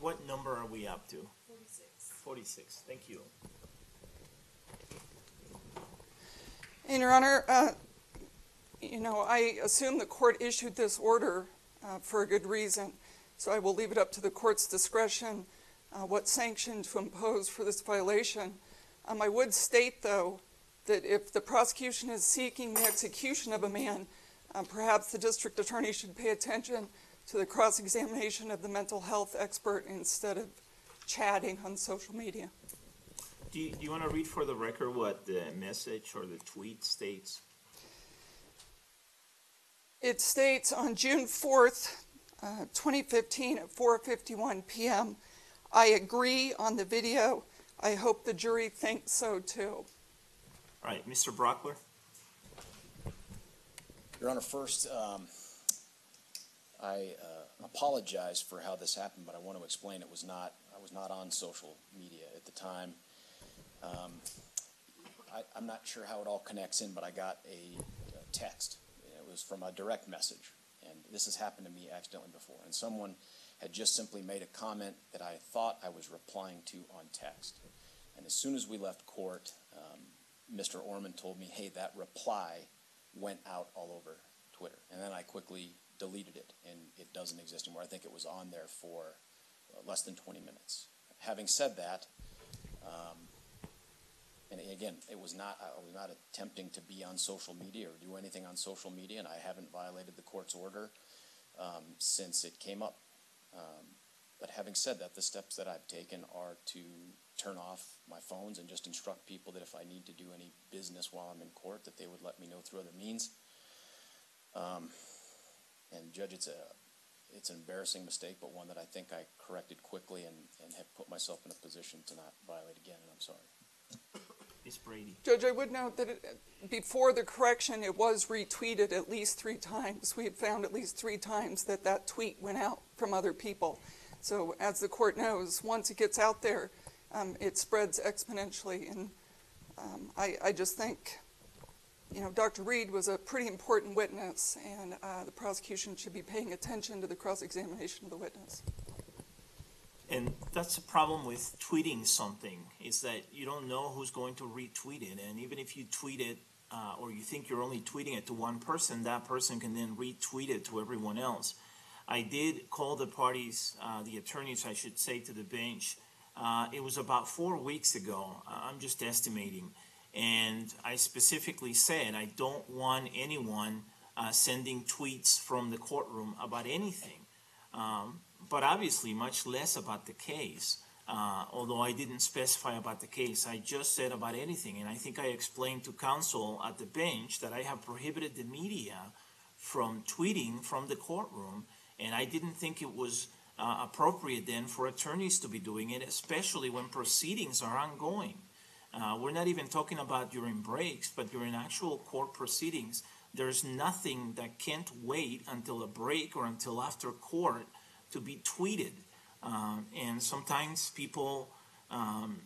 Speaker 5: What number are we up to? Forty-six. Forty-six, thank you.
Speaker 14: And Your Honor, uh, you know, I assume the court issued this order uh, for a good reason, so I will leave it up to the court's discretion uh, what sanction to impose for this violation. Um, I would state, though, that if the prosecution is seeking the execution of a man, um, perhaps the district attorney should pay attention to the cross examination of the mental health expert instead of chatting on social media.
Speaker 5: Do you, do you want to read for the record what the message or the tweet states?
Speaker 14: It states on June 4th, uh, 2015 at 4:51 p.m. I agree on the video I hope the jury thinks so too. All
Speaker 5: right, Mr. Brauchler. Your Honor, first, um,
Speaker 4: I uh, apologize for how this happened, but I want to explain it was not, I was not on social media at the time. Um, I, am not sure how it all connects in, but I got a, a text. It was from a direct message, and this has happened to me accidentally before. And someone had just simply made a comment that I thought I was replying to on text. And as soon as we left court, um, Mr. Orman told me, hey, that reply went out all over Twitter. And then I quickly deleted it, and it doesn't exist anymore. I think it was on there for uh, less than 20 minutes. Having said that, um, and again, it was not I was not attempting to be on social media or do anything on social media, and I haven't violated the court's order um, since it came up um, but having said that, the steps that I've taken are to turn off my phones and just instruct people that if I need to do any business while I'm in court, that they would let me know through other means. Um, and judge, it's a it's an embarrassing mistake, but one that I think I corrected quickly and, and have put myself in a position to not violate again, and I'm sorry. Brady.
Speaker 14: Judge, I would note that it, before the correction, it was retweeted at least three times. We have found at least three times that that tweet went out from other people. So as the court knows, once it gets out there, um, it spreads exponentially. And um, I, I, just think, you know, Dr. Reid was a pretty important witness, and uh, the prosecution should be paying attention to the cross-examination of the witness
Speaker 5: and that's the problem with tweeting something is that you don't know who's going to retweet it and even if you tweet it uh, or you think you're only tweeting it to one person that person can then retweet it to everyone else i did call the parties uh, the attorneys i should say to the bench uh, it was about four weeks ago uh, i'm just estimating and i specifically said i don't want anyone uh, sending tweets from the courtroom about anything um, but obviously much less about the case. Uh, although I didn't specify about the case, I just said about anything. And I think I explained to counsel at the bench that I have prohibited the media from tweeting from the courtroom. And I didn't think it was uh, appropriate then for attorneys to be doing it, especially when proceedings are ongoing. Uh, we're not even talking about during breaks, but during actual court proceedings, there's nothing that can't wait until a break or until after court to be tweeted. Um, and sometimes people um,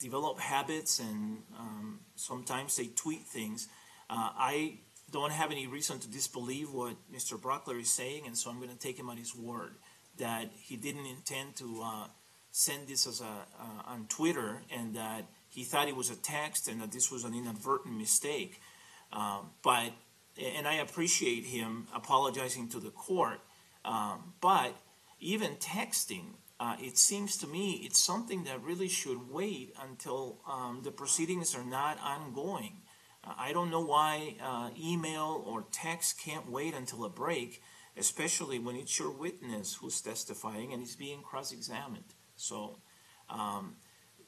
Speaker 5: develop habits and um, sometimes they tweet things. Uh, I don't have any reason to disbelieve what Mr. Brauchler is saying, and so I'm going to take him at his word that he didn't intend to uh, send this as a uh, on Twitter, and that he thought it was a text, and that this was an inadvertent mistake. Um, but and I appreciate him apologizing to the court, um, but even texting, uh, it seems to me it's something that really should wait until um, the proceedings are not ongoing. Uh, I don't know why uh, email or text can't wait until a break, especially when it's your witness who's testifying and is being cross-examined. So um,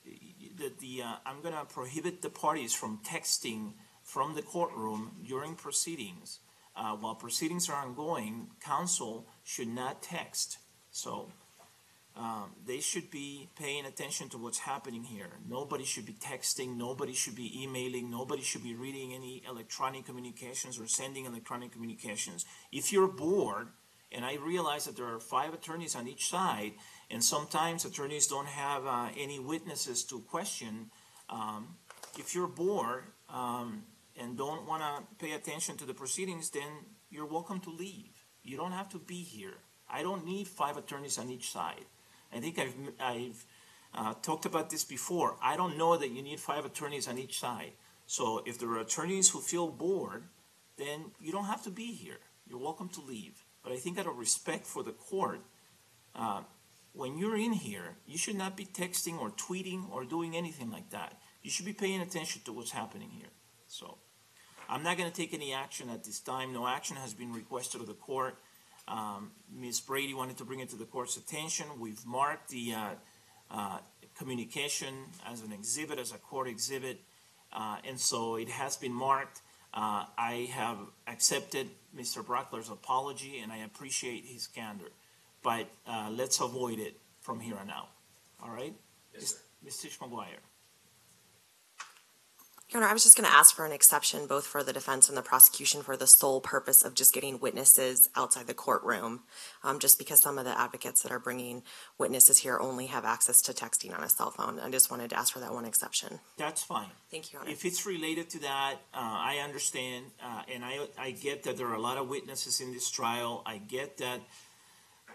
Speaker 5: the, the, uh, I'm going to prohibit the parties from texting from the courtroom during proceedings. Uh, while proceedings are ongoing, counsel should not text so um, they should be paying attention to what's happening here. Nobody should be texting, nobody should be emailing, nobody should be reading any electronic communications or sending electronic communications. If you're bored, and I realize that there are five attorneys on each side, and sometimes attorneys don't have uh, any witnesses to question. Um, if you're bored um, and don't want to pay attention to the proceedings, then you're welcome to leave. You don't have to be here. I don't need five attorneys on each side. I think I've, I've uh, talked about this before. I don't know that you need five attorneys on each side. So if there are attorneys who feel bored, then you don't have to be here. You're welcome to leave. But I think out of respect for the court, uh, when you're in here, you should not be texting or tweeting or doing anything like that. You should be paying attention to what's happening here. So I'm not going to take any action at this time. No action has been requested of the court. Ms. Um, Brady wanted to bring it to the court's attention. We've marked the uh, uh, communication as an exhibit, as a court exhibit, uh, and so it has been marked. Uh, I have accepted Mr. Brauchler's apology, and I appreciate his candor, but uh, let's avoid it from here on out. All right? Yes, Ms. Teesch-Maguire.
Speaker 15: Your Honor, I was
Speaker 9: just going to ask for an exception both for the defense and the prosecution for the sole purpose of just getting witnesses outside the courtroom, um, just because some of the advocates that are bringing witnesses here only have access to texting on a cell phone. I just wanted to ask for that one exception. That's fine.
Speaker 5: Thank you, Your Honor. If it's related to that, uh, I understand, uh, and I, I get that there are a lot of witnesses in this trial. I get that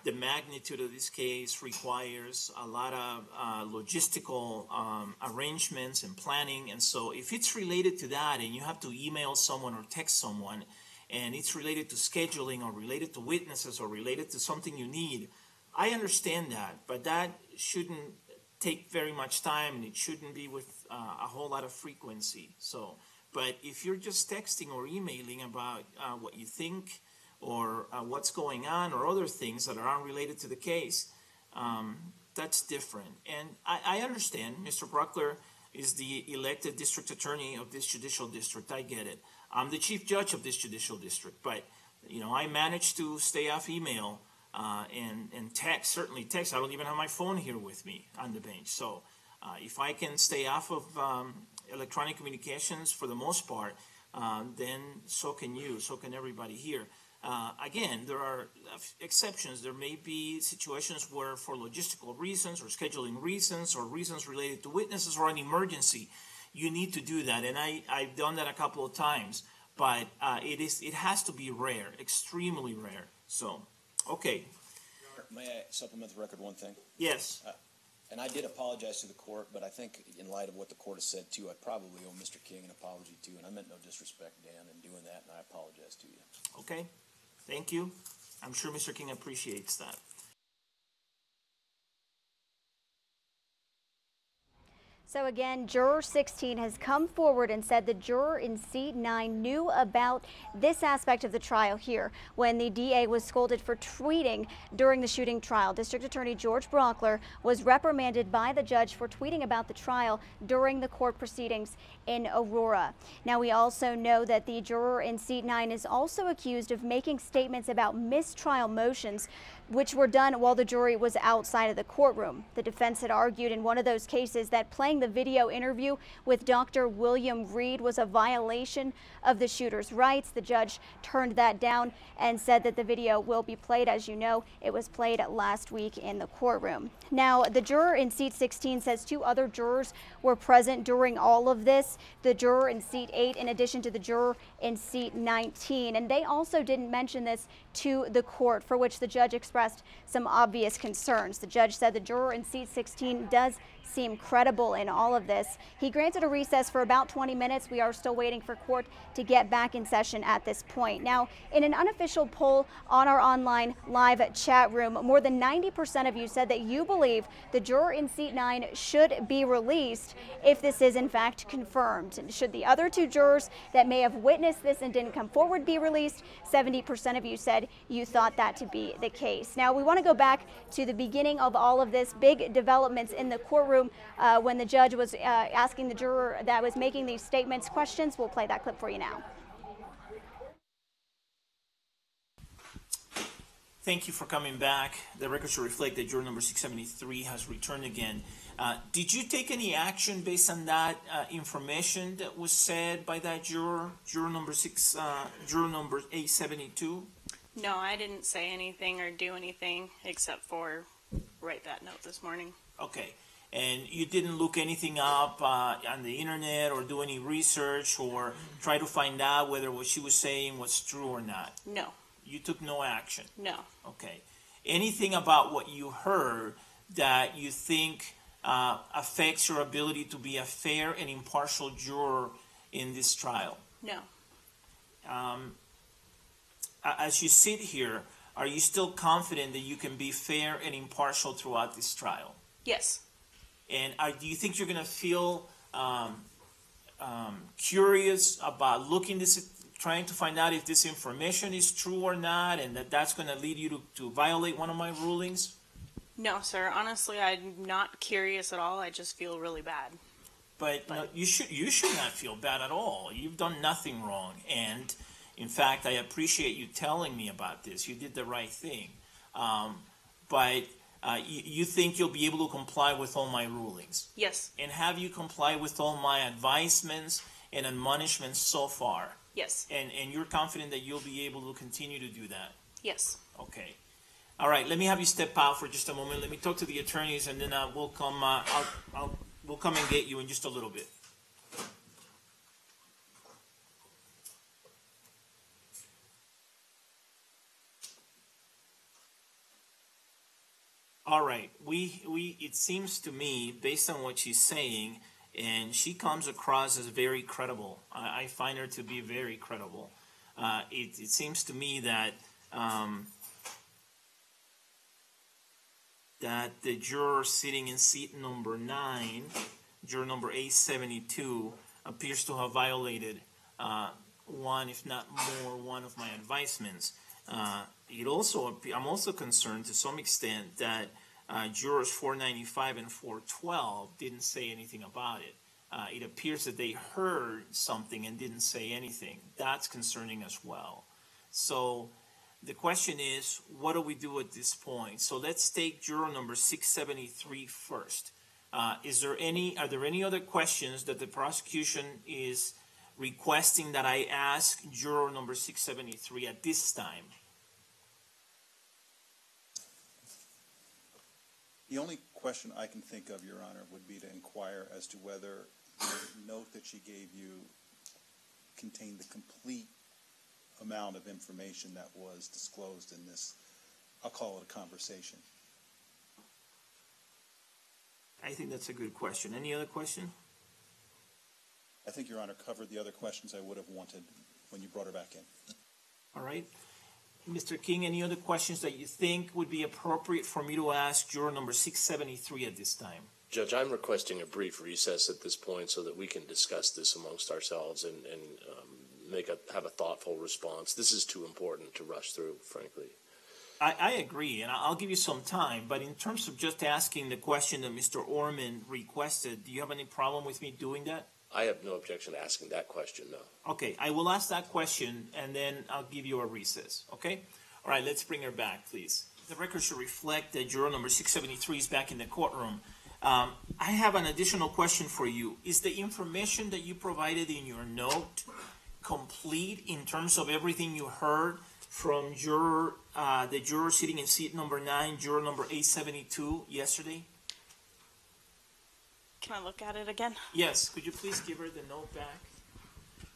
Speaker 5: the magnitude of this case requires a lot of uh, logistical um, arrangements and planning. And so, if it's related to that and you have to email someone or text someone, and it's related to scheduling or related to witnesses or related to something you need, I understand that, but that shouldn't take very much time and it shouldn't be with uh, a whole lot of frequency. So, but if you're just texting or emailing about uh, what you think, or uh, what's going on or other things that are unrelated to the case. Um, that's different. And I, I, understand Mr. Brauchler is the elected district attorney of this judicial district. I get it. I'm the chief judge of this judicial district, but you know I managed to stay off email uh, and and text. Certainly text. I don't even have my phone here with me on the bench. So uh, if I can stay off of um, electronic communications for the most part, uh, then so can you. So can everybody here. Uh, again, there are uh, exceptions. There may be situations where, for logistical reasons or scheduling reasons or reasons related to witnesses or an emergency, you need to do that. And I, I've done that a couple of times, but uh, it is it has to be rare, extremely rare. So, okay.
Speaker 4: May I supplement the record one thing? Yes. Uh, and I did apologize to the court, but I think in light of what the court has said too, I probably owe Mr. King an
Speaker 5: apology too, and I meant no disrespect, Dan, in doing that, and I apologize to you. Okay. Thank you. I'm sure Mr. King appreciates that.
Speaker 1: So again, juror 16 has come forward and said the juror in seat 9 knew about this aspect of the trial here when the DA was scolded for tweeting during the shooting trial. District Attorney George Brauchler was reprimanded by the judge for tweeting about the trial during the court proceedings in Aurora. Now we also know that the juror in seat 9 is also accused of making statements about mistrial motions which were done while the jury was outside of the courtroom. The defense had argued in one of those cases that playing the video interview with Dr. William Reid was a violation of the shooter's rights. The judge turned that down and said that the video will be played. As you know, it was played last week in the courtroom. Now, the juror in seat 16 says two other jurors were present during all of this, the juror in seat 8 in addition to the juror in seat 19. And they also didn't mention this to the court, for which the judge expressed expressed some obvious concerns. The judge said the juror in seat 16 does seem credible in all of this. He granted a recess for about 20 minutes. We are still waiting for court to get back in session at this point. Now, in an unofficial poll on our online live chat room, more than 90% of you said that you believe the juror in seat 9 should be released if this is in fact confirmed. Should the other two jurors that may have witnessed this and didn't come forward be released, 70% of you said you thought that to be the case. Now, we want to go back to the beginning of all of this, big developments in the courtroom courtroom uh, when the judge was uh, asking the juror that was making these statements questions. We'll play that clip for you now.
Speaker 5: Thank you for coming back. The record should reflect that juror number 673 has returned again. Uh, did you take any action based on that uh, information that was said by that juror, juror number six, uh, juror number 872?
Speaker 13: No,
Speaker 11: I didn't say anything or do anything except for write that note this morning.
Speaker 5: Okay and you didn't look anything up uh, on the internet or do any research or try to find out whether what she was saying was true or not? No. You took no action? No. Okay. Anything about what you heard that you think uh, affects your ability to be a fair and impartial juror in this trial? No. Um, as you sit here, are you still confident that you can be fair and impartial throughout this trial? Yes. And are, do you think you're going to feel um, um, curious about looking this, trying to find out if this information is true or not, and that that's going to lead you to, to violate one of my rulings?
Speaker 11: No, sir. Honestly, I'm not curious at all. I just feel really bad.
Speaker 5: But, but. you should you should not feel bad at all. You've done nothing wrong, and in fact, I appreciate you telling me about this. You did the right thing. Um, but uh, you, you think you'll be able to comply with all my rulings Yes. and have you complied with all my advisements and admonishments so far Yes. and and you're confident that you'll be able to continue to do that Yes. okay all right let me have you step out for just a moment let me talk to the attorneys and then uh, we'll come uh, I'll, I'll, we'll come and get you in just a little bit All right. We we it seems to me, based on what she's saying, and she comes across as very credible. I, I find her to be very credible. Uh, it, it seems to me that um, that the juror sitting in seat number nine, juror number eight seventy two, appears to have violated uh, one, if not more, one of my advisements. Uh, it also I'm also concerned to some extent that uh, jurors 495 and 412 didn't say anything about it. Uh, it appears that they heard something and didn't say anything. That's concerning as well. So the question is, what do we do at this point? So let's take juror number 673 first. Uh, is there any? Are there any other questions that the prosecution is requesting that I ask juror number 673 at this time?
Speaker 10: The only question I can think of, Your Honor, would be to inquire as to whether the note that she gave you contained the complete amount of information that was disclosed in this, I'll call it a conversation. I think that's a good question. Any other question? I think Your Honor covered the other
Speaker 5: questions I would have wanted when you brought her back in. All right. Mr. King, any other questions that you think would be appropriate for me to ask juror number 673 at this time?
Speaker 2: Judge, I'm requesting a brief recess at this point so that we can discuss this amongst ourselves and, and um, make a, have a thoughtful response. This is too important to rush through, frankly.
Speaker 5: I, I, agree, and I'll give you some time. But in terms of just asking the question that Mr. Orman requested, do you have any problem with me doing that?
Speaker 2: I have no objection to asking that question,
Speaker 5: no. Okay, I will ask that question and then I'll give you a recess, okay? All right, let's bring her back, please. The record should reflect that juror number 673 is back in the courtroom. Um, I have an additional question for you. Is the information that you provided in your note complete in terms of everything you heard from juror, uh, the juror sitting in seat number nine, juror number 872 yesterday?
Speaker 11: Can I look at it again?
Speaker 5: Yes, could you please give her the note back?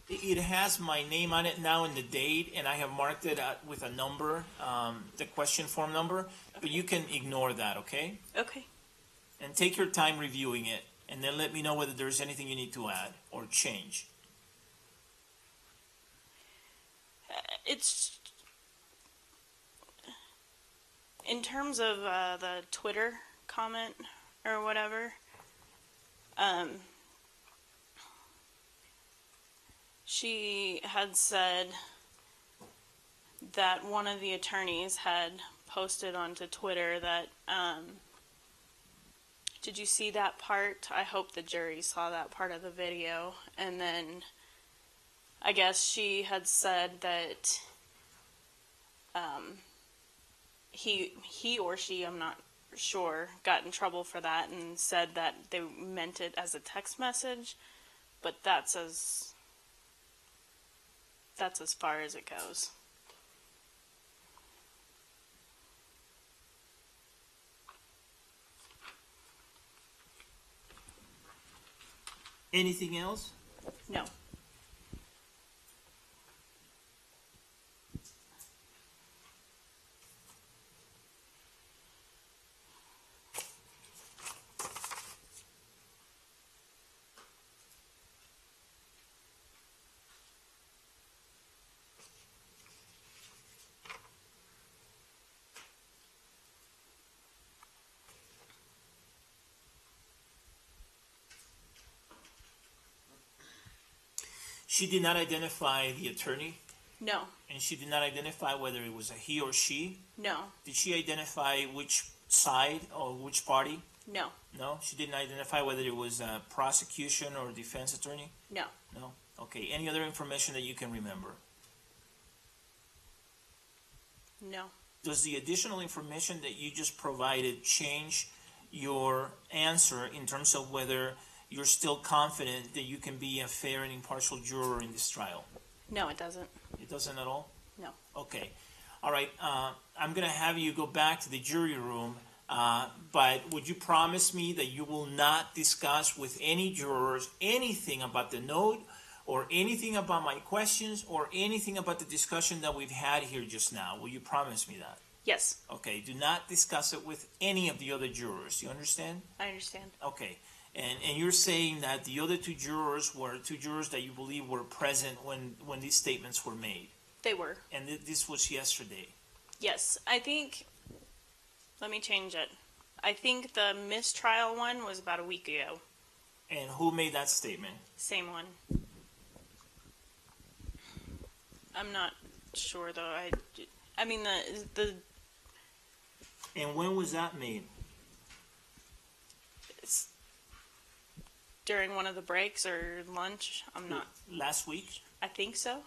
Speaker 5: It has my name on it now and the date, and I have marked it at- uh, with a number, um, the question form number, but you can ignore that, okay? Okay. And take your time reviewing it, and then let me know whether there's anything you need to add or change. Uh, it's
Speaker 11: in terms of uh, the Twitter comment or whatever. Um, she had said that one of the attorneys had posted onto Twitter that, um, did you see that part? I hope the jury saw that part of the video. And then I guess she had said that um, he he or she, I'm not Sure, got in trouble for that and said that they meant it as a text message, but that's as that's as far as it goes.
Speaker 5: Anything else? No. She did not identify the attorney. No. And she did not identify whether it was a he or she. No. Did she identify which side or which party? No. No, she didn't identify whether it was a prosecution or defense attorney. No. No. Okay. Any other information that you can remember? No. Does the additional information that you just provided change your answer in terms of whether you're still confident that you can be a fair and impartial juror in this trial? No, it doesn't. It doesn't at all? No. Okay. All right. Uh, I'm going to have you go back to the jury room, uh, but would you promise me that you will not discuss with any jurors anything about the note or anything about my questions or anything about the discussion that we've had here just now? Will you promise me that? Yes. Okay. Do not discuss it with any of the other jurors. You understand? I understand. Okay. And, and you're saying that the other two jurors were two jurors that you believe were present when, when these statements were made. They were. And th- this was yesterday.
Speaker 11: Yes. I think, let me change it. I think the mistrial one was about a week ago.
Speaker 5: And who made that statement?
Speaker 11: Same one. I'm not sure though. I, I mean the the.
Speaker 5: And when was that made?
Speaker 11: during one of the breaks or lunch. I'm not. Last week? I think so.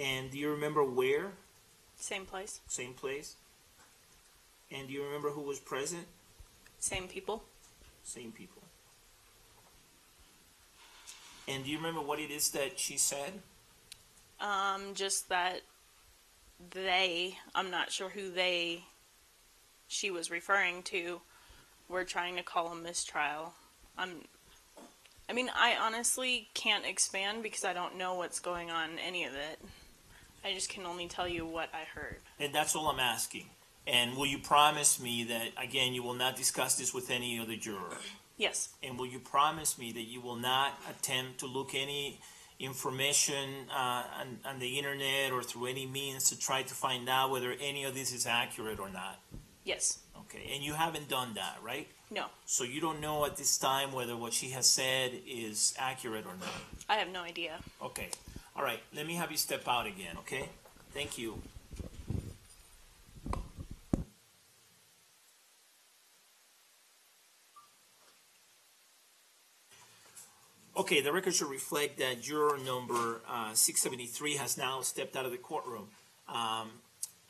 Speaker 5: And do you remember where? Same place. Same place. And do you remember who was present? Same people. Same people. And do you remember what it is that she said?
Speaker 11: Um, just that they, I'm not sure who they she was referring to, we're trying to call a mistrial. I'm I mean, I honestly can't expand because I don't know what's going on in any of it. I just can only tell you what I heard.
Speaker 5: And that's all I'm asking. And will you promise me that again you will not discuss this with any other juror? Yes. And will you promise me that you will not attempt to look any information uh, on, on the internet or through any means to try to find out whether any of this is accurate or not? Yes. Okay, and you haven't done that, right? No, So you don't know at this time whether what she has said is accurate or not?
Speaker 11: I have no idea.
Speaker 5: Okay, all right, let me have you step out again, okay? Thank you. Okay, the record should reflect that juror number uh, 673 has now stepped out of the courtroom. Um,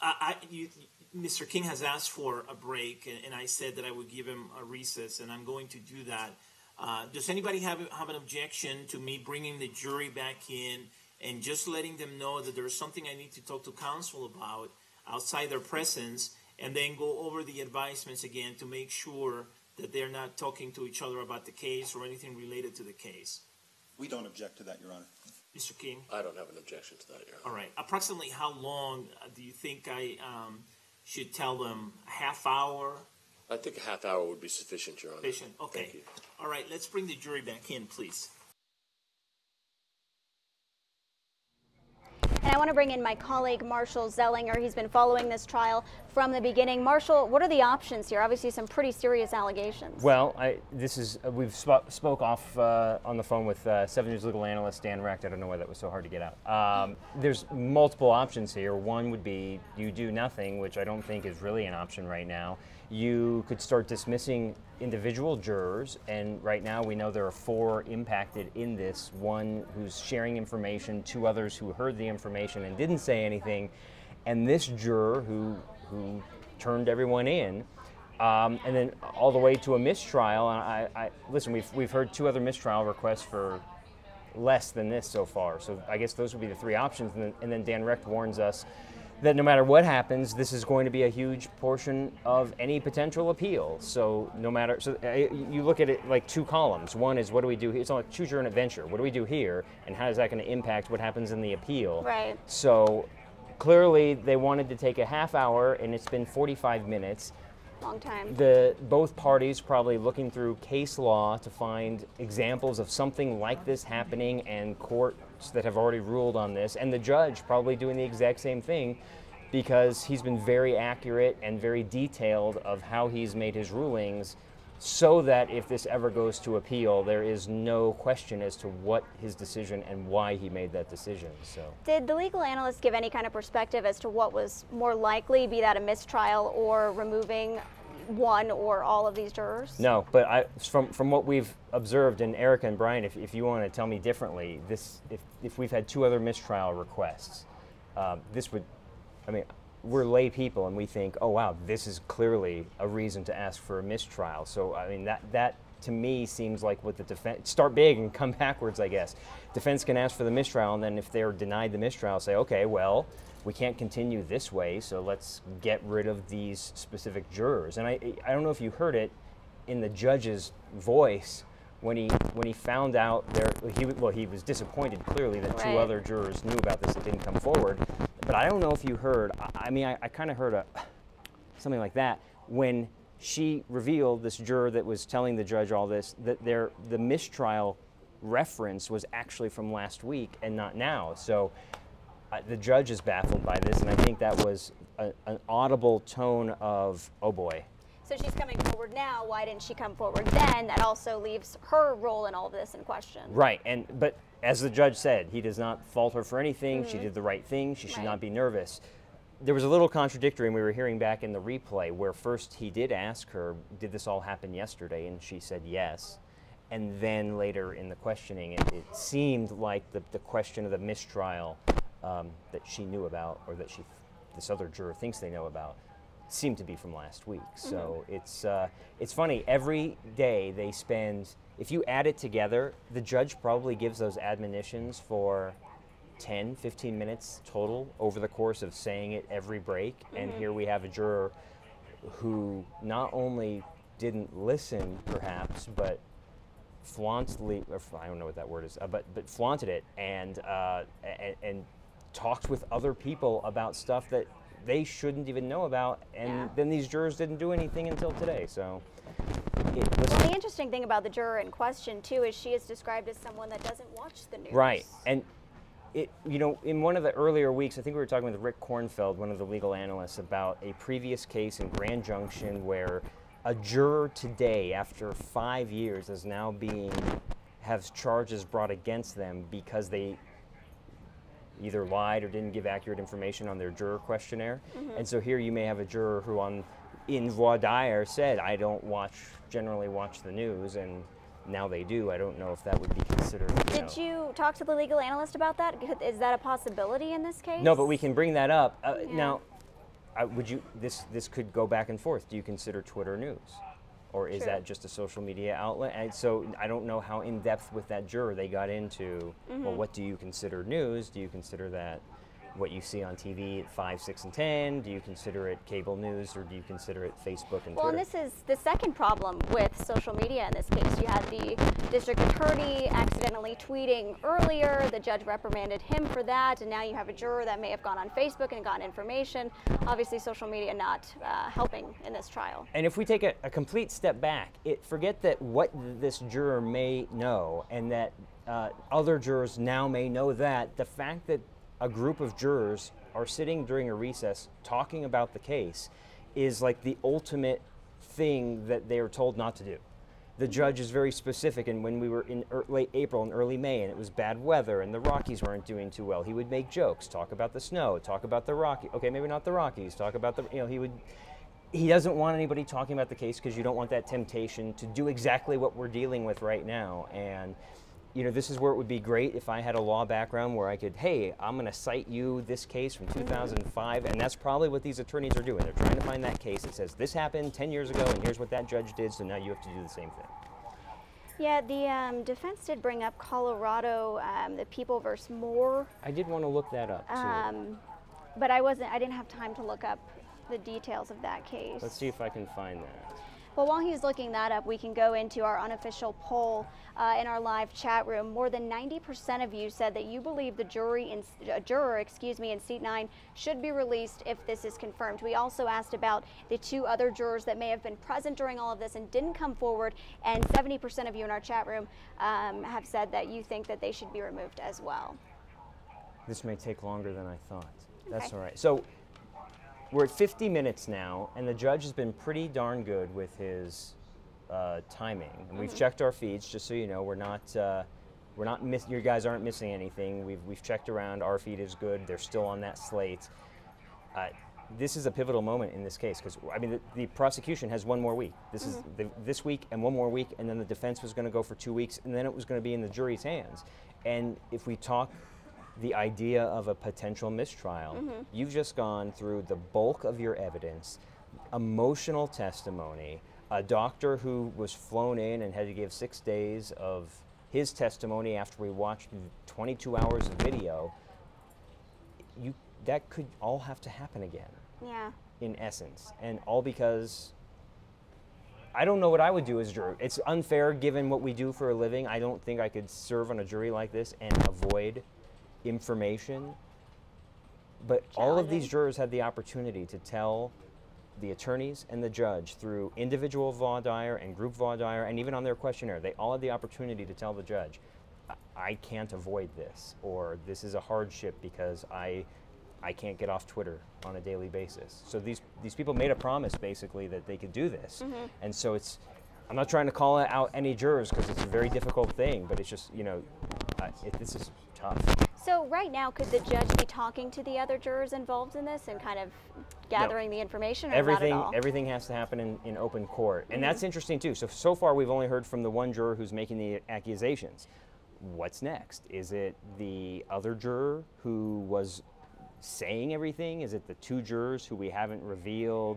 Speaker 5: I, I, you, Mr. King has asked for a break, and, I said that I would give him a recess, and I'm going to do that. Uh, does anybody have, have an objection to me bringing the jury back in and just letting them know that there's something I need to talk to counsel about outside their presence, and then go over the advisements again to make sure that they're not talking to each other about the case or anything related to the case?
Speaker 10: We don't object to that, Your Honor. Mr. King? I don't have an objection to that, Your Honor. All right.
Speaker 5: Approximately how long uh, do you think I um, – should tell them half hour, I think a half hour would be sufficient, Your Honor. sufficient, okay. Thank you. All right, let's bring the jury back in, please.
Speaker 1: And I want to bring in my colleague, Marshall Zellinger. He's been following this trial from the beginning. Marshall, what are the options here? Obviously, some pretty serious allegations.
Speaker 16: Well, I, this is uh, we've sp spoke off uh, on the phone with uh, Seven News legal analyst Dan Recht. I don't know why that was so hard to get out. Um, there's multiple options here. One would be you do nothing, which I don't think is really an option right now you could start dismissing individual jurors, and right now we know there are four impacted in this one who's sharing information, two others who heard the information and didn't say anything, and this juror who, who turned everyone in. Um, and then all the way to a mistrial. And I, I, listen, we've, we've heard two other mistrial requests for less than this so far. So I guess those would be the three options. And then, and then Dan Recht warns us that no matter what happens, this is going to be a huge portion of any potential appeal. So no matter, so uh, you look at it like two columns. One is what do we do? Here? It's like choose your own adventure. What do we do here, and how is that going to impact what happens in the appeal? Right. So clearly, they wanted to take a half hour, and it's been 45 minutes. Long time. The both parties probably looking through case law to find examples of something like this happening and court courts that have already ruled on this, and the judge probably doing the exact same thing because he's been very accurate and very detailed of how he's made his rulings so that if this ever goes to appeal, there is no question as to what his decision and why he made that decision. So,
Speaker 1: did the legal analyst give any kind of perspective as to what was more likely, be that a mistrial or removing one or all of these jurors?
Speaker 16: No, but I, from, from what we've observed, and Erica and Brian, if, if you want to tell me differently, this, if, if we've had two other mistrial requests, um, this would, I mean, we're lay people and we think, oh wow, this is clearly a reason to ask for a mistrial. So I mean, that, that to me seems like what the defense start big and come [laughs] backwards, I guess. Defense can ask for the mistrial, and then if they're denied the mistrial, say, okay, well, we can't continue this way, so let's get rid of these specific jurors. And I, I don't know if you heard it in the judge's voice when he when he found out there he well he was disappointed clearly that right. two other jurors knew about this and didn't come forward. But I don't know if you heard. I, I mean, I, I kind of heard a something like that when she revealed this juror that was telling the judge all this that their the mistrial reference was actually from last week and not now. So the judge is baffled by this, and I think that was a, an audible tone of, oh boy.
Speaker 1: So she's coming forward now. Why didn't she come forward then? That also leaves her role in all of this in question.
Speaker 16: Right, and but as the judge said, he does not fault her for anything. Mm -hmm. She mm-hmm. did the right thing. She should right. not be nervous. There was a little contradictory, and we were hearing back in the replay where first he did ask her, "Did this all happen yesterday?" and she said yes and then later in the questioning, it, it seemed like the, the, question of the mistrial um, that she knew about or that she th this other juror thinks they know about seem to be from last week. Mm -hmm. So mm-hmm. it's uh, it's funny. Every day they spend. If you add it together, the judge probably gives those admonitions for 10, 15 minutes total over the course of saying it every break. Mm -hmm. And mm-hmm. here we have a juror who not only didn't listen, perhaps, but flauntedly, I don't know what that word is, uh, but but flaunted it and uh, and, and talks with other people about stuff that they shouldn't even know about, and yeah. then these jurors didn't do anything until today. So.
Speaker 1: well, the interesting thing about the juror in question too is she is described as someone that doesn't watch the news. Right,
Speaker 16: and it, you know, in one of the earlier weeks, I think we were talking with Rick Kornfeld, one of the legal analysts, about a previous case in Grand Junction where a juror today, after five years, is now being has charges brought against them because they either lied or didn't give accurate information on their juror questionnaire. Mm -hmm. And so here you may have a juror who on in voir dire said, I don't watch generally watch the news and now they do. I don't know if that would be considered. You Did know.
Speaker 1: you talk to the legal analyst about that? Is that a possibility in this case? No, but
Speaker 16: we can bring that up. Uh, yeah. Now, uh, would you this this could go back and forth. Do you consider Twitter news? or is that just a social media outlet? And so I don't know how in depth with that juror they got into. Mm -hmm. Well, mm-hmm. what do you consider news? Do you consider that what you see on TV at 5, 6, and 10? Do you consider it cable news or do you consider it Facebook and well, Twitter? Well, and
Speaker 1: this is the second problem with social media in this case. You had the district attorney accidentally tweeting earlier. The judge reprimanded him for that. And now you have a juror that may have gone on Facebook and gotten information. Obviously, social media not uh, helping in this trial.
Speaker 16: And if we take a, a complete step back, it, forget that what this juror may know and that uh, other jurors now may know that. The fact that a group of jurors are sitting during a recess talking about the case is like the ultimate thing that they are told not to do. The judge is very specific, and when we were in late April and early May, and it was bad weather, and the Rockies weren't doing too well, he would make jokes, talk about the snow, talk about the Rockies. Okay, maybe not the Rockies. Talk about the, you know, he would. He doesn't want anybody talking about the case because you don't want that temptation to do exactly what we're dealing with right now, and you know, this is where it would be great if I had a law background where I could, hey, I'm going to cite you this case from 2005, and that's probably what these attorneys are doing. They're trying to find that case that says this happened 10 years ago, and here's what that judge did, so now you have to do the same thing.
Speaker 1: Yeah, the um, defense did bring up Colorado, um, the People versus Moore.
Speaker 16: I did want to look that up too. Um,
Speaker 1: but I wasn't. I didn't have time to look up the details of that case. Let's
Speaker 16: see if I can find that.
Speaker 1: But while he's looking that up, we can go into our unofficial poll uh, in our live chat room. More than 90% of you said that you believe the jury in, uh, juror, excuse me, in seat nine should be released if this is confirmed. We also asked about the two other jurors that may have been present during all of this and didn't come forward, and 70% of you in our chat room um, have said that you think that they should be removed as well.
Speaker 16: This may take longer than I thought. That's okay. all right. So we're at 50 minutes now, and the judge has been pretty darn good with his uh, timing. And we've mm-hmm. checked our feeds, just so you know, we're not. Uh, we're not miss- your guys aren't missing anything. We've, we've checked around. Our feed is good. They're still on that slate. Uh, this is a pivotal moment in this case because I mean the, the, prosecution has one more week. This mm-hmm. is the, this week and one more week, and then the defense was going to go for two weeks, and then it was going to be in the jury's hands. And if we talk the idea of a potential mistrial. Mm -hmm. You've just gone through the bulk of your evidence, emotional testimony, a doctor who was flown in and had to give six days of his testimony after we watched 22 hours of video. You that could all have to happen again. Yeah. In essence, and all because I don't know what I would do as juror. It's unfair given what we do for a living. I don't think I could serve on a jury like this and avoid information. But all of these jurors had the opportunity to tell the attorneys and the judge through individual voir dire and group voir dire, and even on their questionnaire, they all had the opportunity to tell the judge, I can't avoid this, or this is a hardship because I, I can't get off Twitter on a daily basis. So these, these people made a promise basically that they could do this. Mm -hmm. And so it's, I'm not trying to call out any jurors because it's a very difficult thing, but it's just, you know, uh, it, this is tough.
Speaker 1: So right now, could the judge be talking to the other jurors involved in this and kind of gathering no. the information? everything,
Speaker 16: everything has to happen in, in open court, and mm -hmm. that's mm-hmm. interesting too. So so far, we've only heard from the one juror who's making the accusations. What's next? Is it the other juror who was saying everything? Is it the two jurors who we haven't revealed,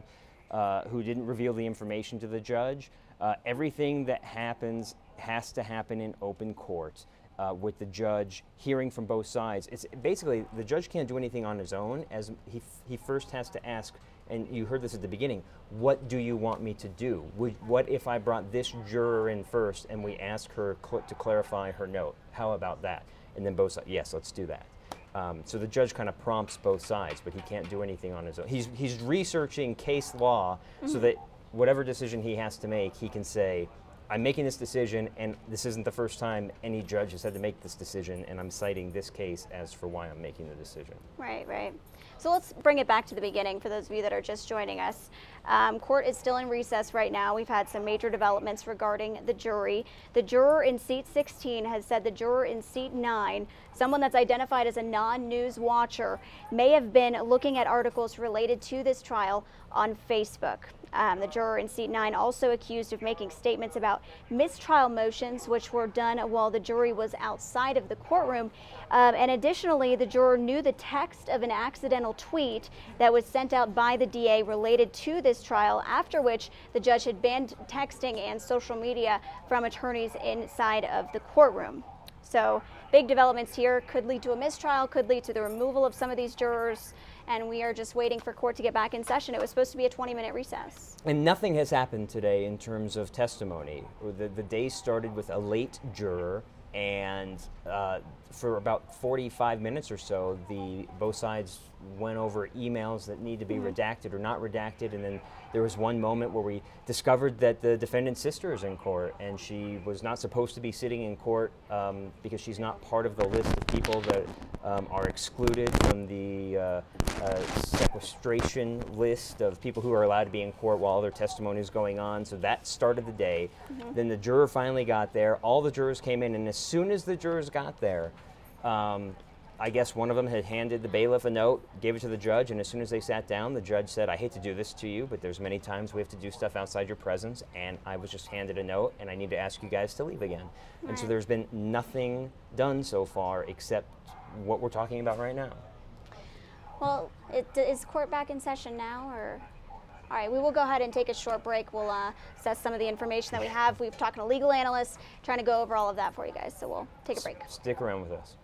Speaker 16: uh, who didn't reveal the information to the judge? Uh, everything that happens has to happen in open court uh, with the judge, hearing from both sides. It's basically the judge can't do anything on his own, as he, he first has to ask, and you heard this at the beginning, what do you want me to do? Would, what if I brought this juror in first and we ask her cl to clarify her note? How about that? And then both sides, yes, let's do that. Um, so the judge kind of prompts both sides, but he can't do anything on his own. He's, he's researching case law mm -hmm. so that whatever decision he has to make, he can say, I'm making this decision, and this isn't the first time any judge has had to make this decision, and I'm citing this case as for why I'm making the decision.
Speaker 1: Right, right. So let's bring it back to the beginning for those of you that are just joining us. Um, court is still in recess right now. We've had some major developments regarding the jury. The juror in seat 16 has said the juror in seat 9, someone that's identified as a non news watcher, may have been looking at articles related to this trial on Facebook. Um, the juror in seat nine also accused of making statements about mistrial motions, which were done while the jury was outside of the courtroom. Um, and additionally, the juror knew the text of an accidental tweet that was sent out by the DA related to this trial, after which the judge had banned texting and social media from attorneys inside of the courtroom. So, big developments here could lead to a mistrial, could lead to the removal of some of these jurors and we are just waiting for court to get back in session. It was supposed to be a 20 minute recess.
Speaker 16: And nothing has happened today in terms of testimony. The, the day started with a late juror and uh, for about 45 minutes or so, the both sides went over emails that need to be mm-hmm. redacted or not redacted, and then there was one moment where we discovered that the defendant's sister is in court, and she was not supposed to be sitting in court um, because she's not part of the list of people that um, are excluded from the uh, uh, sequestration list of people who are allowed to be in court while their testimony is going on. So that started the day. Mm-hmm. Then the juror finally got there. All the jurors came in, and as soon as the jurors got there, um, I guess one of them had handed the bailiff a note, gave it to the judge, and as soon as they sat down, the judge said, I hate to do this to you, but there's many times we have to do stuff outside your presence, and I was just handed a note, and I need to ask you guys to leave again. Right. And so there's been nothing done so far except what we're talking about right now.
Speaker 1: Well, it, is court back in session now, or? All right, we will go ahead and take a short break. We'll uh, assess some of the information that we have. We've talked to legal analysts, trying to go over all of that for you guys, so we'll take a break. S
Speaker 16: stick around with us.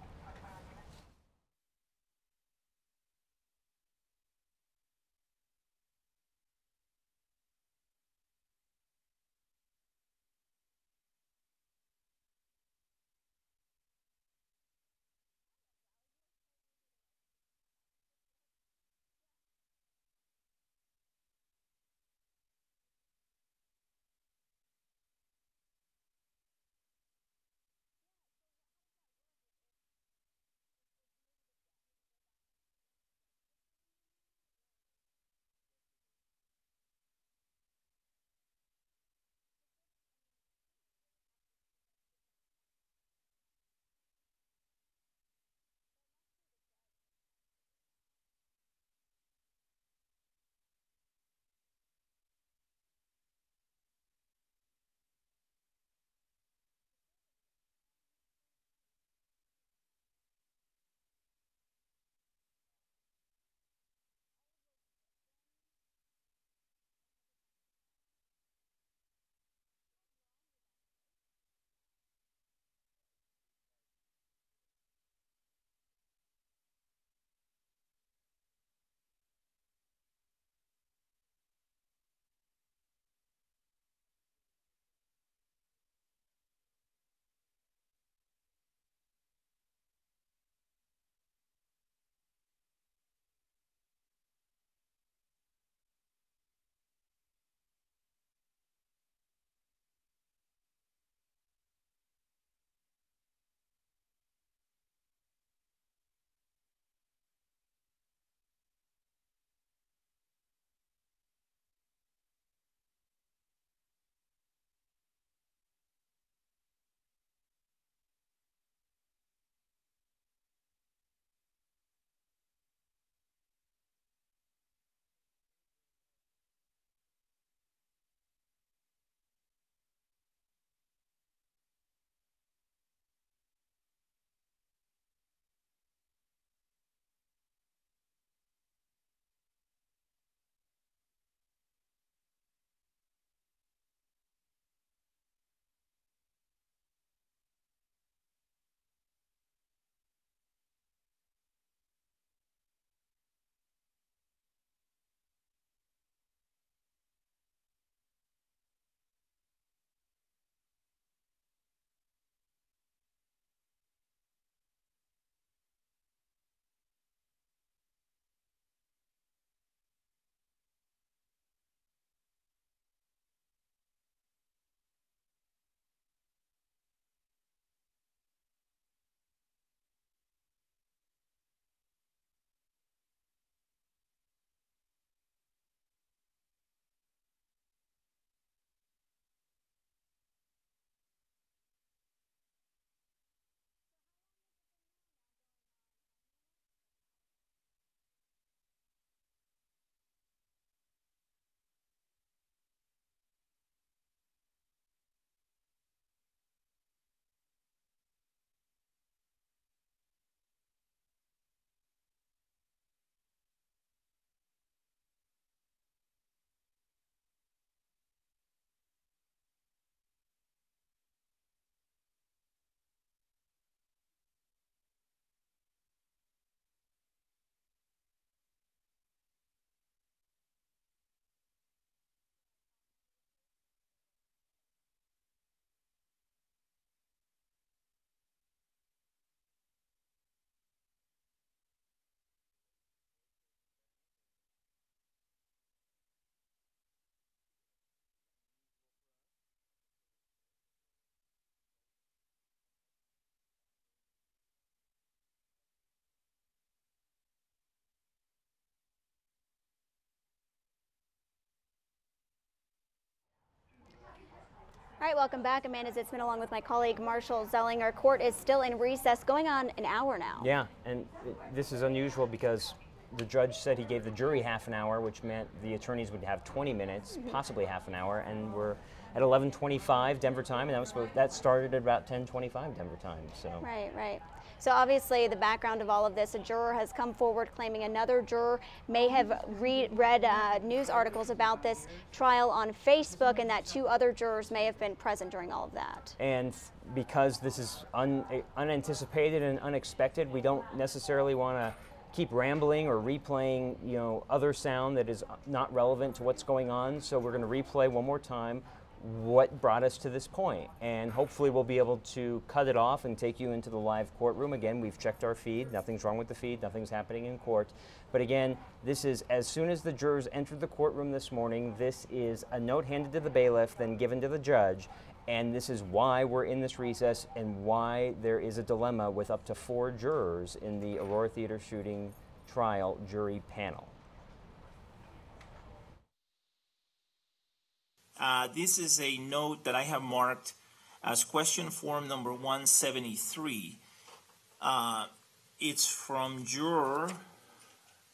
Speaker 1: All right, welcome back. Amanda Zitzman along with my colleague Marshall Zelinger. Court is still in recess, going on an hour now.
Speaker 16: Yeah, and this is unusual because the judge said he gave the jury half an hour, which meant the attorneys would have 20 minutes, mm -hmm. possibly half an hour, and we're at 11:25 Denver time, and that was supposed, that started at about 10:25 Denver time. So right,
Speaker 1: right. So obviously the background of all of this, a juror has come forward claiming another juror may have re read uh, news articles about this trial on Facebook and that two other jurors may have been present during all of that.
Speaker 16: And because this is un unanticipated and unexpected, we don't necessarily want to keep rambling or replaying, you know, other sound that is not relevant to what's going on. So we're going to replay one more time what brought us to this point. And hopefully we'll be able to cut it off and take you into the live courtroom. Again, we've checked our feed. Nothing's wrong with the feed. Nothing's happening in court. But again, this is as soon as the jurors entered the courtroom this morning, this is a note handed to the bailiff, then given to the judge. And this is why we're in this recess and why there is a dilemma with up to four jurors in the Aurora Theater shooting trial jury panel.
Speaker 5: Uh, this is a note that I have marked as question form number 173. Uh, it's from juror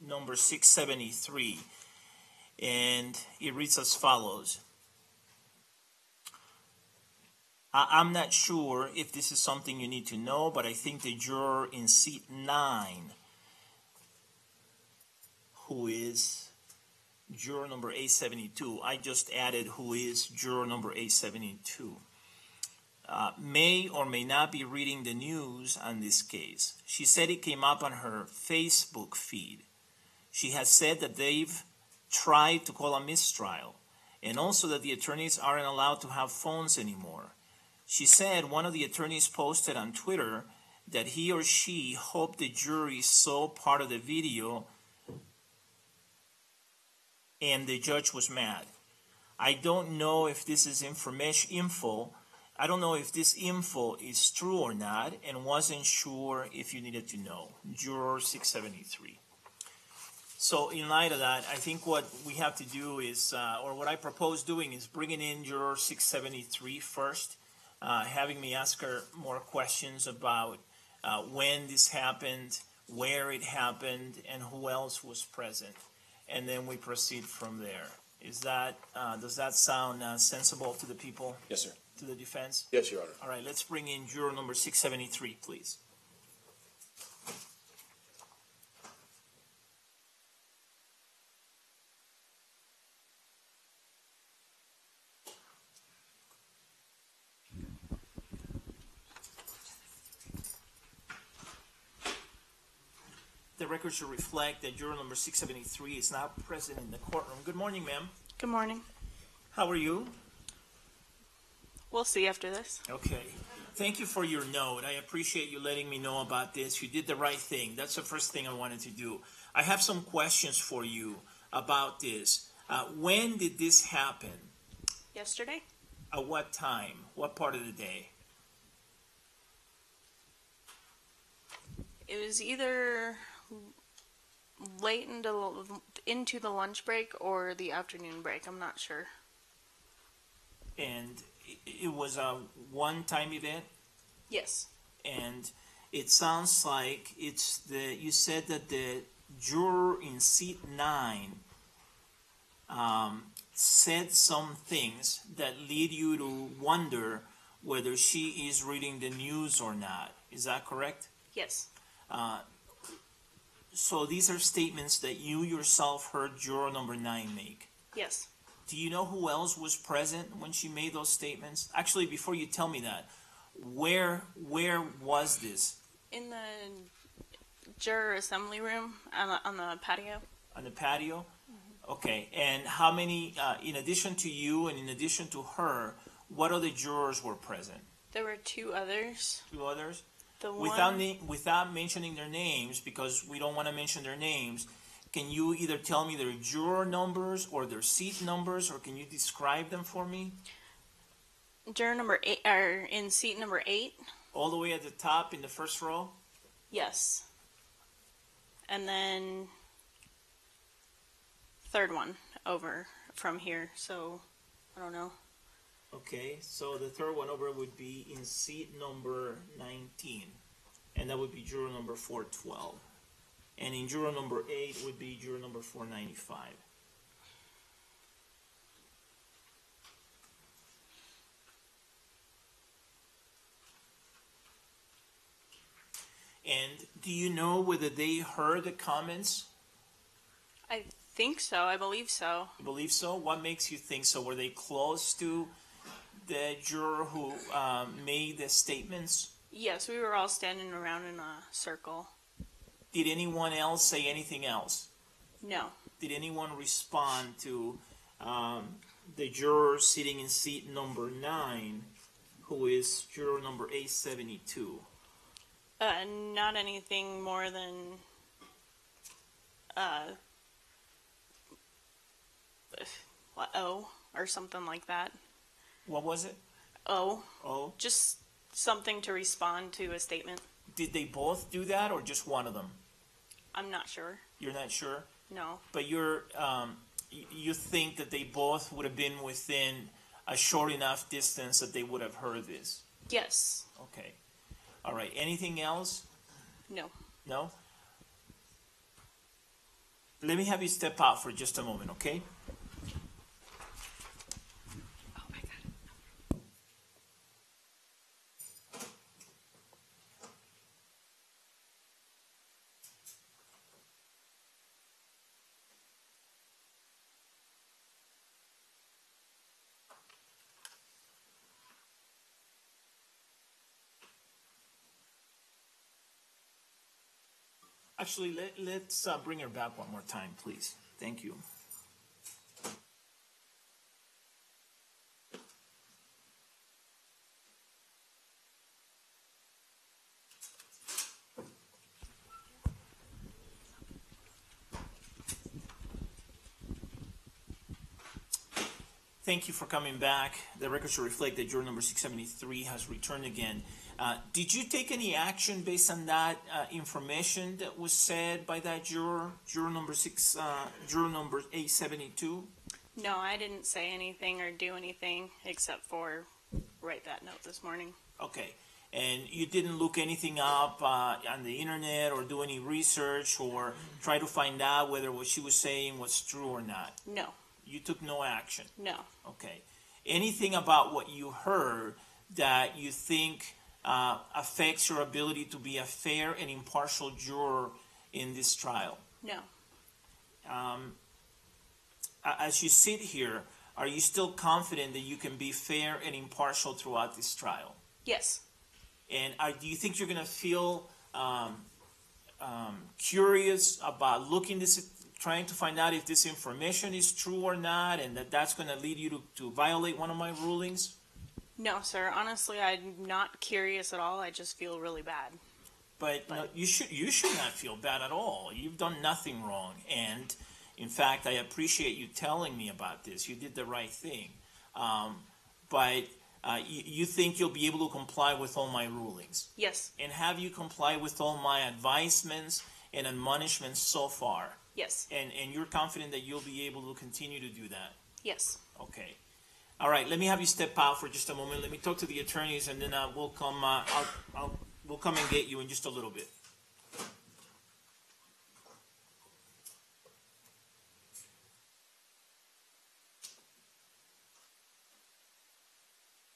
Speaker 5: number 673, and it reads as follows. I am not sure if this is something you need to know, but I think the juror in seat 9, who is juror number A72. I just added who is juror number A72. Uh, may or may not be reading the news on this case. She said it came up on her Facebook feed. She has said that they've tried to call a mistrial and also that the attorneys aren't allowed to have phones anymore. She said one of the attorneys posted on Twitter that he or she hoped the jury saw part of the video and the judge was mad. I don't know if this is information info. I don't know if this info is true or not, and wasn't sure if you needed to know. Juror 673. So in light of that, I think what we have to do is, uh, or what I propose doing is bringing in juror 673 first, uh, having me ask her more questions about uh, when this happened, where it happened, and who else was present and then we proceed from there. Is that, uh, does that sound uh, sensible to the people, Yes, sir. to the defense? Yes, Your Honor. All right, let's bring in juror number six seventy-three, please. the record should reflect that juror number 673 is now present in the courtroom. Good morning, ma'am. Good morning. How are you?
Speaker 11: We'll see after this.
Speaker 5: Okay. Thank you for your note. I appreciate you letting me know about this. You did the right thing. That's the first thing I wanted to do. I have some questions for you about this. Uh, when did this happen? Yesterday. At what time? What part of the day?
Speaker 11: It was either late into into the lunch break or the afternoon break. I'm not sure.
Speaker 5: And it was a one-time event. Yes. And it sounds like it's the you said that the juror in seat nine um, said some things that lead you to wonder whether she is reading the news or not. Is that correct? Yes. Uh, so these are statements that you yourself heard juror number nine make. Yes. Do you know who else was present when she made those statements? Actually, before you tell me that, where where was this?
Speaker 11: In the juror assembly room on the, on the patio.
Speaker 5: On the patio. Mm-hmm. Okay. And how many? Uh, in addition to you, and in addition to her, what other jurors were present?
Speaker 11: There were two others. Two others. The without na-
Speaker 5: without mentioning their names because we don't want to mention their names. Can you either tell me their juror numbers or their seat numbers, or can you describe them for me?
Speaker 11: juror number eight, or in seat number eight?
Speaker 5: All the way at the top in the first row?
Speaker 11: Yes. And then third one over from here, so I don't know.
Speaker 5: Okay, so the third one over would be in seat number 19, and that would be juror number 412. And in juror number 8 would be juror number 495. And do you know whether they heard the comments?
Speaker 11: I think so. I believe so.
Speaker 5: You believe so? What makes you think so? Were they close to the juror who um, made the statements?
Speaker 11: Yes, we were all standing
Speaker 5: around in a circle. Did anyone else say anything else? No. Did anyone respond to um, the juror sitting in seat number nine, who is juror number A72?
Speaker 11: Uh, not anything more than uh, uh, what, oh, or something like that.
Speaker 5: What was it? Oh. Oh. Just something to respond to a statement. Did they both do that, or just one of them?
Speaker 11: I'm not sure.
Speaker 5: You're not sure, No. but you're um, you think that they both would have been within a short enough distance that they would have heard this. Yes. Okay. All right. Anything else? No. No? Let me have you step out for just a moment, okay? Actually, let, let's uh, bring her back one more time, please. Thank you. Thank you for coming back. The record should reflect that your number 673 has returned again. Uh, did you take any action based on that uh, information that was said by that juror, juror number six, uh, juror number A seventy-two?
Speaker 11: No, I didn't say anything or do anything except for write that note this morning.
Speaker 5: Okay, and you didn't look anything up uh, on the internet or do any research or try to find out whether what she was saying was true or not? No, You took no action?
Speaker 13: no. Okay.
Speaker 5: Anything about what you heard that you think uh, affects your ability to be a fair and impartial juror in this trial. No. Um, as you sit here, are you still confident that you can be fair and impartial throughout this trial? Yes. And are, uh, do you think you're going to feel um, um, curious about looking this, trying to find out if this information is true or not, and that that's going to lead you to, to violate one of my rulings?
Speaker 11: No, sir. Honestly, I'm not curious at all. I just feel really bad.
Speaker 5: But, but. No, you should you should not feel bad at all. You've done nothing wrong, and in fact, I appreciate you telling me about this. You did the right thing. Um, but uh, you, you, think you'll be able to comply with all my rulings? Yes. And have you complied with all my advisements and admonishments so far? Yes. And and you're confident that you'll be able to continue to do that? Yes. Okay. All right, let me have you step out for just a moment. Let me talk to the attorneys, and then uh, we'll come. Uh, I'll, I'll, we'll come and get you in just a little bit.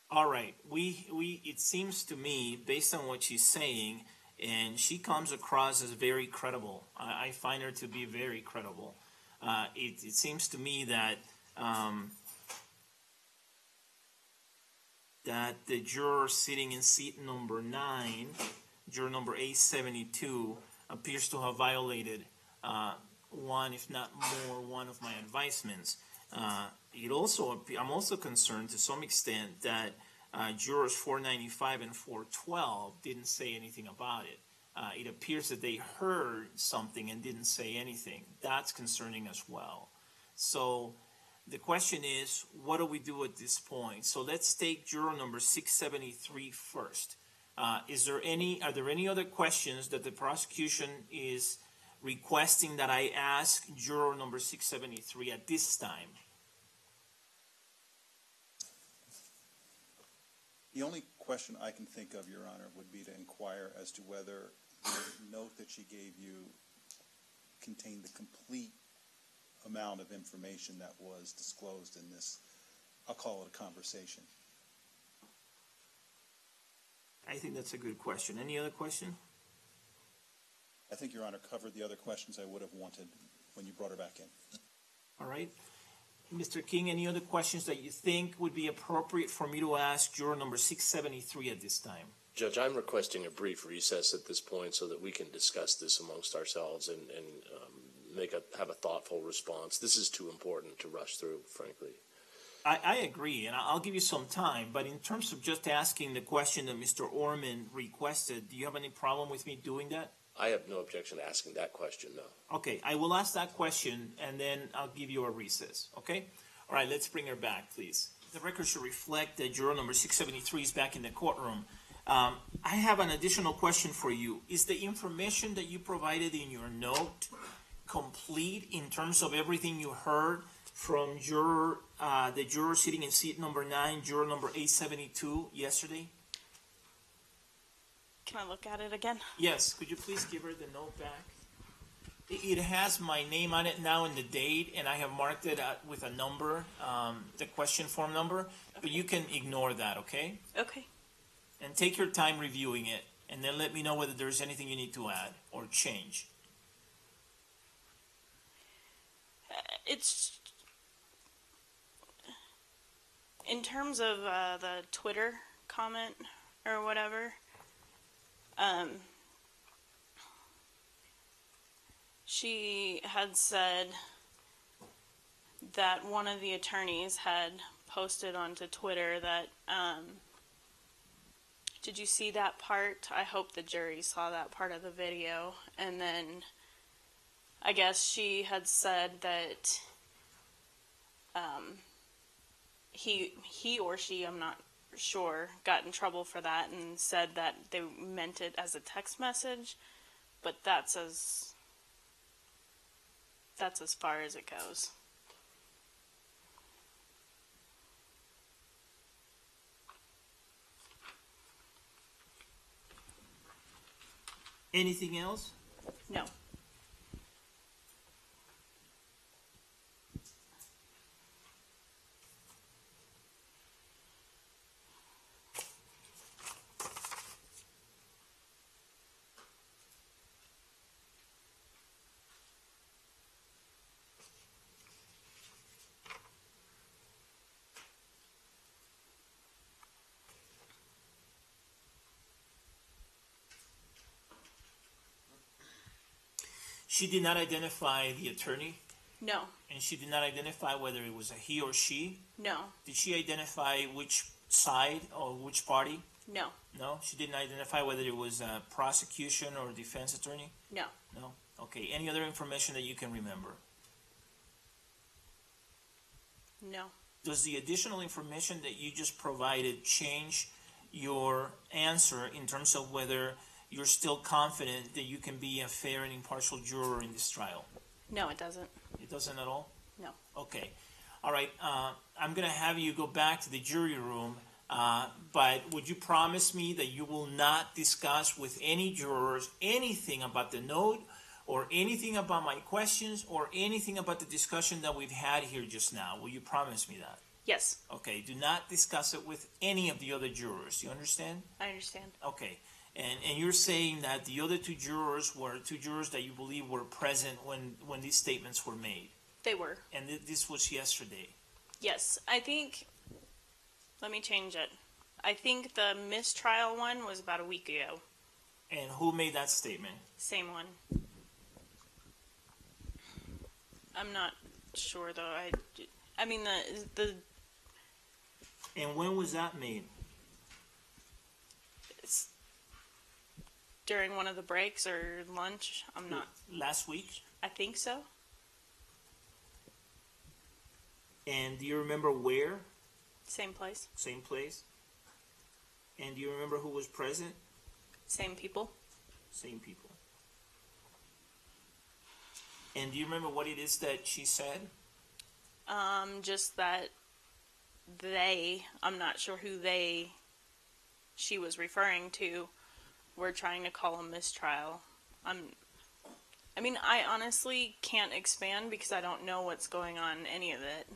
Speaker 5: All right, we we it seems to me, based on what she's saying, and she comes across as very credible. I, I find her to be very credible. Uh, it, it seems to me that. Um, that the juror sitting in seat number nine, juror number A72, appears to have violated uh, one, if not more, one of my advisements. Uh, it also, I'm also concerned to some extent that uh, jurors 495 and 412 didn't say anything about it. Uh, it appears that they heard something and didn't say anything. That's concerning as well. So the question is, what do we do at this point? So let's take juror number 673 first. Uh, is there any, are there any other questions that the prosecution is requesting that I ask juror number 673 at this time?
Speaker 10: The only question I can think of, Your Honor, would be to inquire as to whether the note that she gave you contained the complete amount of information that was disclosed in this, I'll call it a conversation. I think that's a good question. Any other question? I think Your Honor covered the other questions I would have wanted when you brought her back in.
Speaker 5: All right. Mr. King, any other questions that you think would be appropriate for me to ask juror number 673 at this time?
Speaker 2: Judge, I'm requesting a brief recess at this point so that we can discuss this amongst ourselves and, and um, make a have a thoughtful response. This is too important to rush through, frankly.
Speaker 5: I, I, agree, and I'll give you some time. But in terms of just asking the question that Mr. Orman requested, do you have any problem with me doing that?
Speaker 2: I have no objection to asking that question, no.
Speaker 5: Okay, I will ask that question, and then I'll give you a recess, okay? All right, let's bring her back, please. The record should reflect that juror number 673 is back in the courtroom. Um, I have an additional question for you. Is the information that you provided in your note complete in terms of everything you heard from your uh, the juror sitting in seat number nine, juror number 872 yesterday?
Speaker 11: Can I look at it again?
Speaker 5: Yes. Could you please give her the note back? It has my name on it now and the date, and I have marked it uh, with a number, um, the question form number. Okay. But you can ignore that, okay? Okay. And take your time reviewing it, and then let me know whether there's anything you need to add or change.
Speaker 11: it's in terms of uh, the Twitter comment or whatever. Um, she had said that one of the attorneys had posted onto Twitter that. Um, did you see that part? I hope the jury saw that part of the video. And then I guess she had said that um, he he or she, I'm not sure, got in trouble for that and said that they meant it as a text message, but that's as that's as far as it goes.
Speaker 5: Anything else? No. She did not identify the attorney, No, and she did not identify whether it was a he or she. no, Did she identify which side or which party? no, No, she didn't identify whether it was a prosecution or defense attorney. no. No. Okay. Any other information that you can remember? No. Does the additional information that you just provided change your answer in terms of whether you're still confident that you can be a fair and impartial juror in this trial? No, it doesn't. It doesn't at all? No. Okay. All right. Uh, I'm going to have you go back to the jury room, uh, but would you promise me that you will not discuss with any jurors anything about the note or anything about my questions or anything about the discussion that we've had here just now? Will you promise me that? Yes. Okay. Do not discuss it with any of the other jurors. You understand? I understand. Okay. And, and you're saying that the other two jurors were two jurors that you believe were present when, when these statements were made. They were. And th- this was yesterday.
Speaker 11: Yes. I think, let me change it. I think the mistrial one was about a week ago.
Speaker 5: And who made that statement?
Speaker 11: Same one. I'm not sure though. I, I mean the the.
Speaker 5: And when was that made?
Speaker 11: during one of the breaks or lunch. I'm not.
Speaker 5: Last week? I think so. And do you remember where?
Speaker 11: Same place.
Speaker 5: Same place. And do you remember who was present? Same people. Same people. And do you remember what it is that she said?
Speaker 11: Um, just that they, I'm not sure who they she was referring to, we're trying to call a mistrial. I'm I mean, I honestly can't expand because I don't know what's going on in any of it.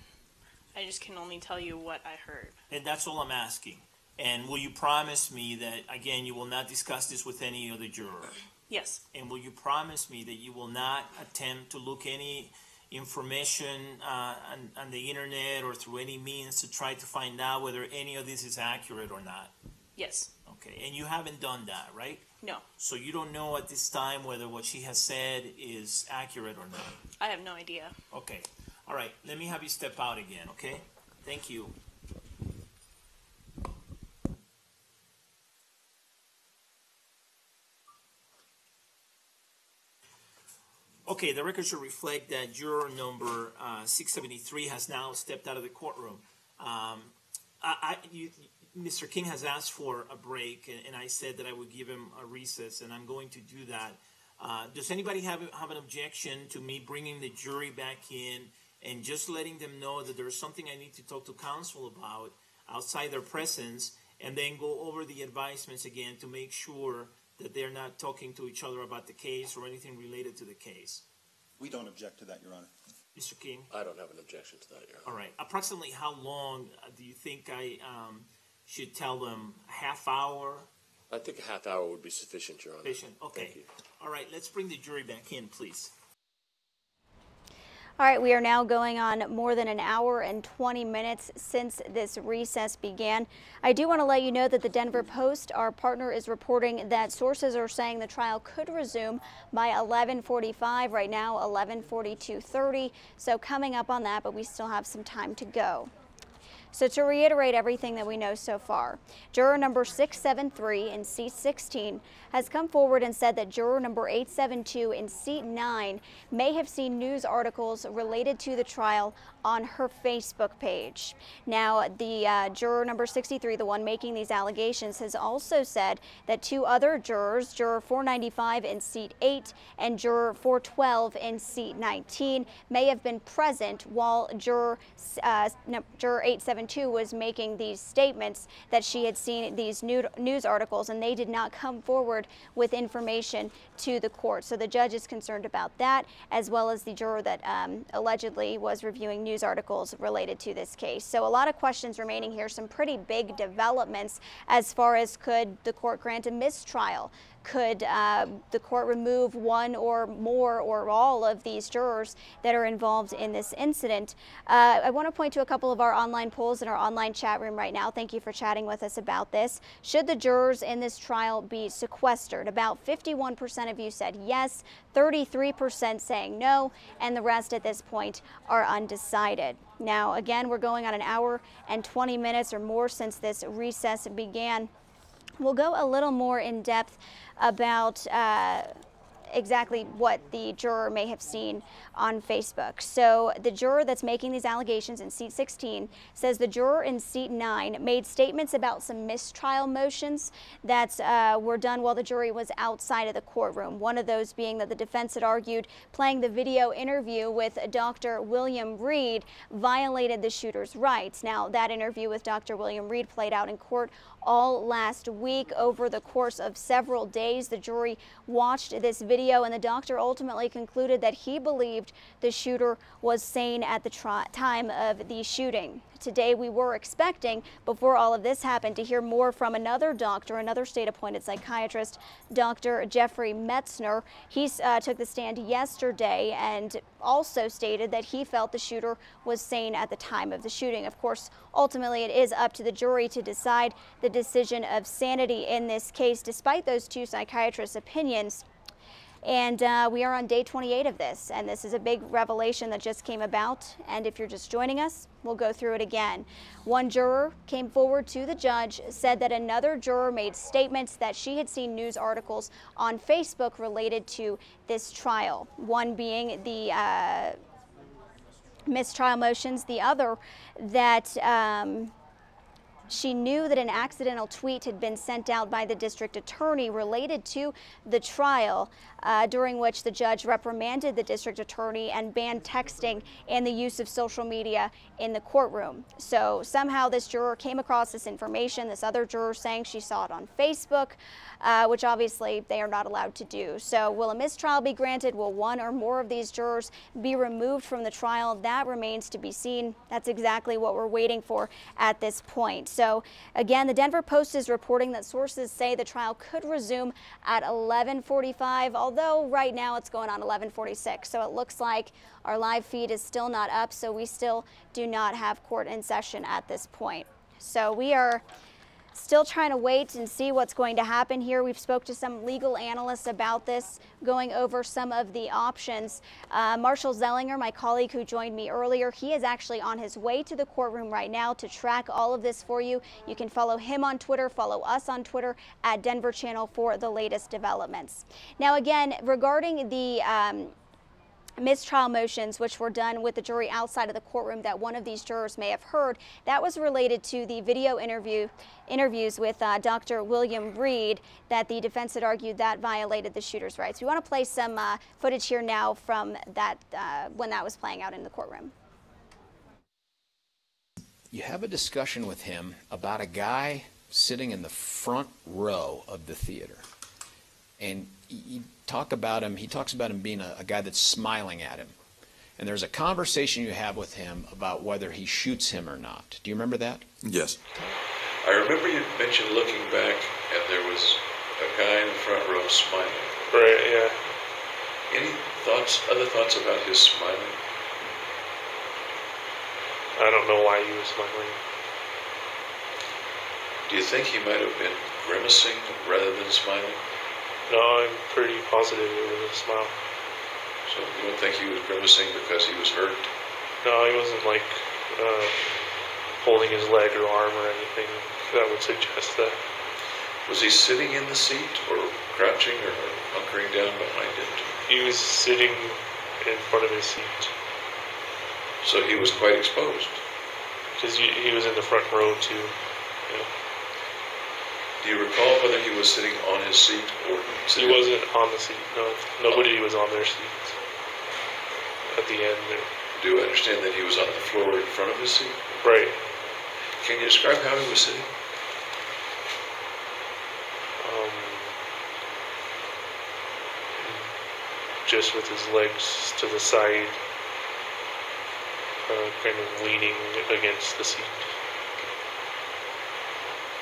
Speaker 11: I just can only tell you what I heard.
Speaker 5: And that's all I'm asking. And will you promise me that again you will not discuss this with any other juror? Yes. And will you promise me that you will not attempt to look any information uh, on, on the internet or through any means to try to find out whether any of this is accurate or not? Yes. Okay, and you haven't done that, right? No, So you don't know at this time whether what she has said is accurate or not.
Speaker 11: I have no idea.
Speaker 5: Okay, all right, let me have you step out again, okay? Thank you. Okay, the record should reflect that juror number uh, 673 has now stepped out of the courtroom. Um, I, I, you, Mr. King has asked for a break, and, and I said that I would give him a recess, and I'm going to do that. Uh, does anybody have, have an objection to me bringing the jury back in and just letting them know that there's something I need to talk to counsel about outside their presence, and then go over the advisements again to make sure that they're not talking to each other about the case or anything related to the case? We don't object to that, Your Honor. Mr. King? I don't have an objection to that, Your Honor. All right. Approximately how long uh, do you think I um, – should tell them
Speaker 1: a half hour,
Speaker 5: I think a half hour would be sufficient, Your Honor. sufficient, okay. Thank you. All right, let's bring the jury back in, please.
Speaker 1: All right, we are now going on more than an hour and 20 minutes since this recess began. I do want to let you know that the Denver Post, our partner, is reporting that sources are saying the trial could resume by 11:45. Right now, 11:42:30. So coming up on that, but we still have some time to go. So to reiterate everything that we know so far, juror number 673 in seat 16 has come forward and said that juror number 872 in seat 9 may have seen news articles related to the trial on her Facebook page. Now, the uh, juror number 63, the one making these allegations, has also said that two other jurors, juror 495 in seat 8 and juror 412 in seat 19, may have been present while juror, uh, no, juror 872 too, was making these statements that she had seen these news articles, and they did not come forward with information to the court. So the judge is concerned about that, as well as the juror that um, allegedly was reviewing news articles related to this case. So a lot of questions remaining here, some pretty big developments as far as could the court grant a mistrial could uh, the court remove one or more or all of these jurors that are involved in this incident. Uh, I want to point to a couple of our online polls in our online chat room right now. Thank you for chatting with us about this. Should the jurors in this trial be sequestered? About 51% of you said yes, 33% saying no, and the rest at this point are undecided. Now, again, we're going on an hour and 20 minutes or more since this recess began. We'll go a little more in depth about uh, exactly what the juror may have seen on Facebook. So the juror that's making these allegations in seat 16 says the juror in seat 9 made statements about some mistrial motions that uh, were done while the jury was outside of the courtroom. One of those being that the defense had argued playing the video interview with Dr. William Reid violated the shooter's rights. Now that interview with Dr. William Reid played out in court all last week. Over the course of several days, the jury watched this video and the doctor ultimately concluded that he believed the shooter was sane at the time of the shooting. Today, we were expecting, before all of this happened, to hear more from another doctor, another state appointed psychiatrist, Dr. Jeffrey Metzner. He uh, took the stand yesterday and also stated that he felt the shooter was sane at the time of the shooting. Of course, Ultimately, it is up to the jury to decide the decision of sanity in this case, despite those two psychiatrists' opinions. And uh, we are on day 28 of this, and this is a big revelation that just came about. And if you're just joining us, we'll go through it again. One juror came forward to the judge, said that another juror made statements that she had seen news articles on Facebook related to this trial. One being the uh, mistrial motions. The other that um, she knew that an accidental tweet had been sent out by the district attorney related to the trial uh, during which the judge reprimanded the district attorney and banned texting and the use of social media in the courtroom. So somehow this juror came across this information, this other juror saying she saw it on Facebook, uh, which obviously they are not allowed to do. So will a mistrial be granted? Will one or more of these jurors be removed from the trial? That remains to be seen. That's exactly what we're waiting for at this point. So again, the Denver Post is reporting that sources say the trial could resume at 1145 although right now it's going on 1146. So it looks like our live feed is still not up. So we still do not have court in session at this point. So we are still trying to wait and see what's going to happen here. We've spoke to some legal analysts about this, going over some of the options. Uh, Marshall Zelinger, my colleague who joined me earlier, he is actually on his way to the courtroom right now to track all of this for you. You can follow him on Twitter, follow us on Twitter at Denver Channel for the latest developments. Now, again, regarding the um, mistrial motions, which were done with the jury outside of the courtroom that one of these jurors may have heard, that was related to the video interview interviews with uh, Dr. William Reid that the defense had argued that violated the shooter's rights. We want to play some uh, footage here now from that uh, when that was playing out in the courtroom.
Speaker 4: You have a discussion with him about a guy sitting in the front row of the theater, and talk about him, he talks about him being a, a guy that's smiling at him. And there's a conversation you have with him about whether he shoots him or not. Do you remember that? Yes.
Speaker 17: I remember you mentioned looking back and there was a guy in the front row smiling. Right, yeah. Any thoughts, other thoughts about his smiling? I don't know why he was smiling. Do you think he might have been grimacing rather than smiling? No, I'm pretty positive he was a smile. So you don't think he was grimacing because he was hurt? No, he wasn't like uh, holding his leg or arm or anything that would suggest that. Was he sitting in the seat or crouching or hunkering down behind it? He was sitting in front of his seat. So he was quite exposed. Because he was in the front row too. Yeah. Do you recall whether he was sitting on his seat or? He wasn't on the seat, no. Nobody was on their seats at the end there. Do you understand that he was on the floor in front of his seat? Right. Can you describe how he was sitting? Um, just with his legs to the side, uh, kind of leaning against the seat.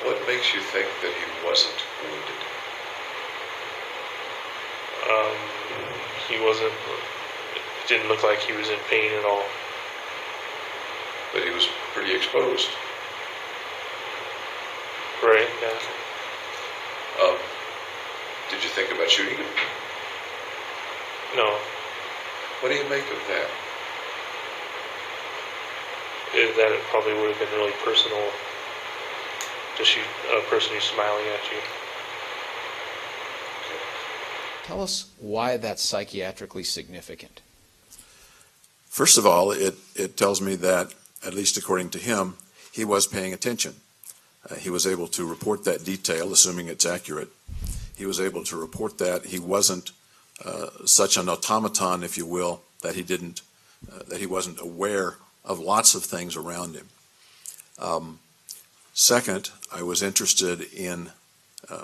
Speaker 17: What makes you think that he wasn't wounded? Um, he wasn't. It didn't look like he was in pain at all. But he was pretty exposed. Right. Yeah. Um, did you think about shooting him? No. What do you make of that? that it probably would have been really personal to a person who's smiling at you.
Speaker 4: Tell us why that's psychiatrically significant. First of all, it,
Speaker 17: it tells me that, at least according to him, he was paying attention. Uh, he was able to report that detail, assuming it's accurate. He was able to report that he wasn't uh, such an automaton, if you will, that he didn't, uh, that he wasn't aware of lots of things around him. Um, Second, I was interested in uh,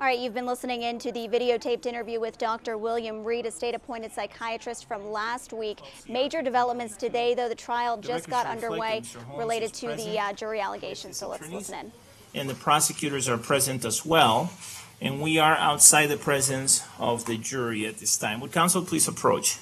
Speaker 1: all right, you've been listening in to the videotaped interview with Dr. William Reid, a state appointed psychiatrist from last week. Major developments today, though the trial just got underway related to the uh, jury allegations. So let's listen
Speaker 5: in. And the prosecutors are present as well. And we are outside the presence of the jury at this time. Would counsel please approach?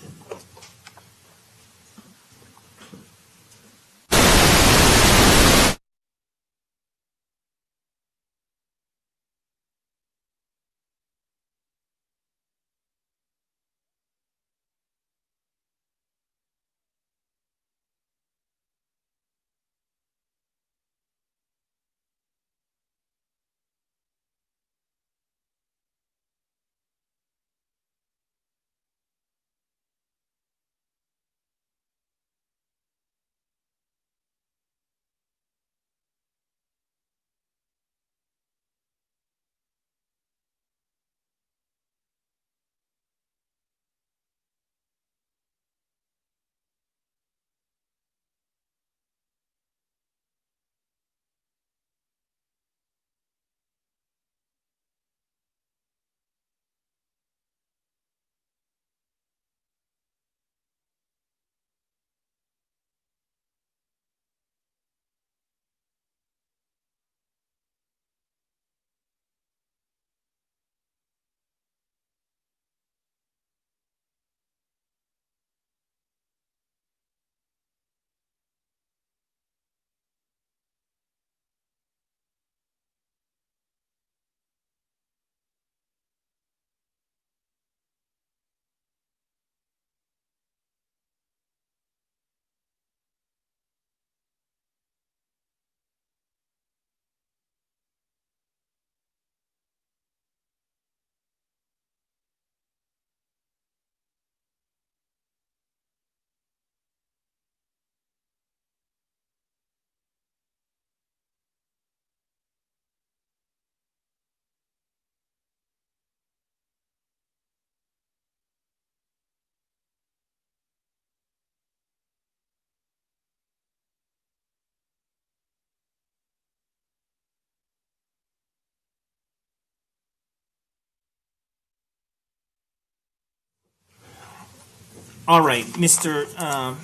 Speaker 5: All right, Mr. Uh, um,